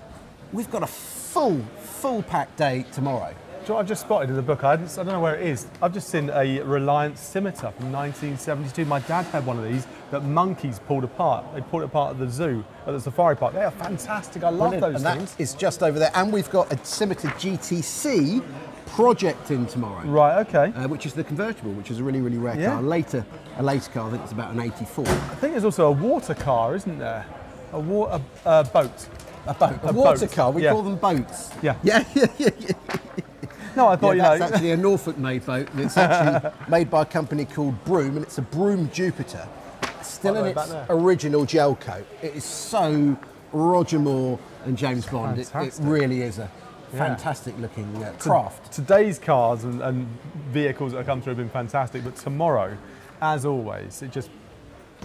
We've got a full, full packed day tomorrow. you know what I've just spotted in the book? I, I don't know where it is. I've just seen a Reliant Scimitar from 1972. My dad had one of these that monkeys pulled apart. They pulled it apart at the zoo, at the safari park. They are fantastic. I love Brilliant. those and things. that is just over there. And we've got a Scimitar GTC project in tomorrow. Right, okay. Uh, which is the convertible, which is a really, really rare Yeah. car. Later, a later car. I think it's about an '84. I think there's also a water car, isn't there? A, wa- a, a boat. A boat, a, A water boat, car. We yeah. call them boats. Yeah. yeah, yeah, yeah. yeah. No, I thought, Yeah, you that's know. actually a Norfolk-made boat. and It's actually made by a company called Broom, and it's a Broom Jupiter. Still in its original gel coat. It is so Roger Moore and James Bond. It, it really is a Yeah. fantastic-looking uh, craft. Today's cars and, and vehicles that have come through have been fantastic, but tomorrow, as always, it just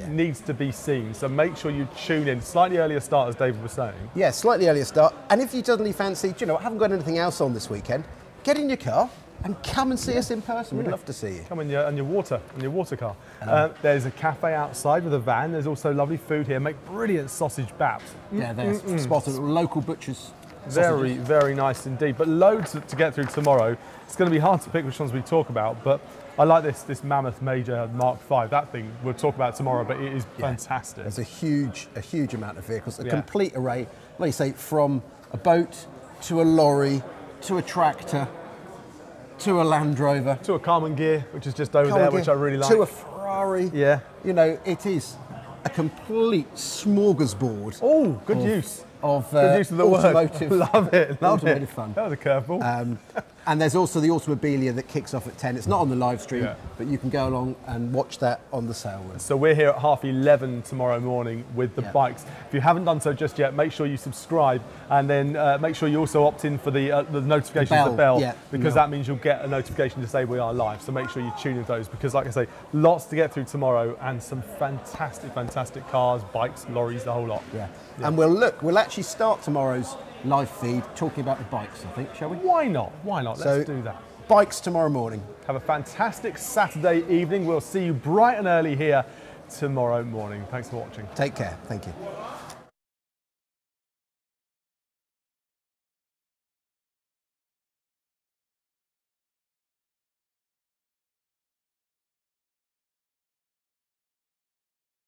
needs to be seen. So make sure you tune in. Slightly earlier start, as David was saying. Yeah, slightly earlier start. And if you suddenly fancy, you know, I haven't got anything else on this weekend, get in your car and come and see us in person. We'd love to see you. Come in your, on your water, in your water car. Uh, there's a cafe outside with a van. There's also lovely food here. Make brilliant sausage baps. Yeah, there's spotted local butchers. Very, very nice indeed. But loads to get through tomorrow. It's going to be hard to pick which ones we talk about, but I like this this Mammoth Major Mark V. That thing we'll talk about tomorrow, but it is fantastic. There's a huge, a huge amount of vehicles, a Yeah. complete array. Like you say, from a boat to a lorry to a tractor to a Land Rover, To a Karmann Ghia, which is just over Come there, again, which I really like. to a Ferrari. Yeah. You know, it is a complete smorgasbord. Oh, good use. Of uh, use of the word. automotive. Love it. Love automotive it. fun. That was a curveball. Um, and there's also the Automobilia that kicks off at 10. It's not on the live stream, Yeah. but you can go along and watch that on the sale room. So we're here at half 11 tomorrow morning with the Yeah. bikes. If you haven't done so just yet, make sure you subscribe and then uh, make sure you also opt in for the, uh, the notifications, bell, the bell, yeah, because that means you'll get a notification to say we are live. So make sure you tune in those because, like I say, lots to get through tomorrow and some fantastic, fantastic cars, bikes, lorries, the whole lot. Yeah. And we'll look, we'll actually start tomorrow's live feed talking about the bikes, I think, shall we? Why not? Why not? Let's do that. Bikes tomorrow morning. Have a fantastic Saturday evening. We'll see you bright and early here tomorrow morning. Thanks for watching. Take care. Thank you.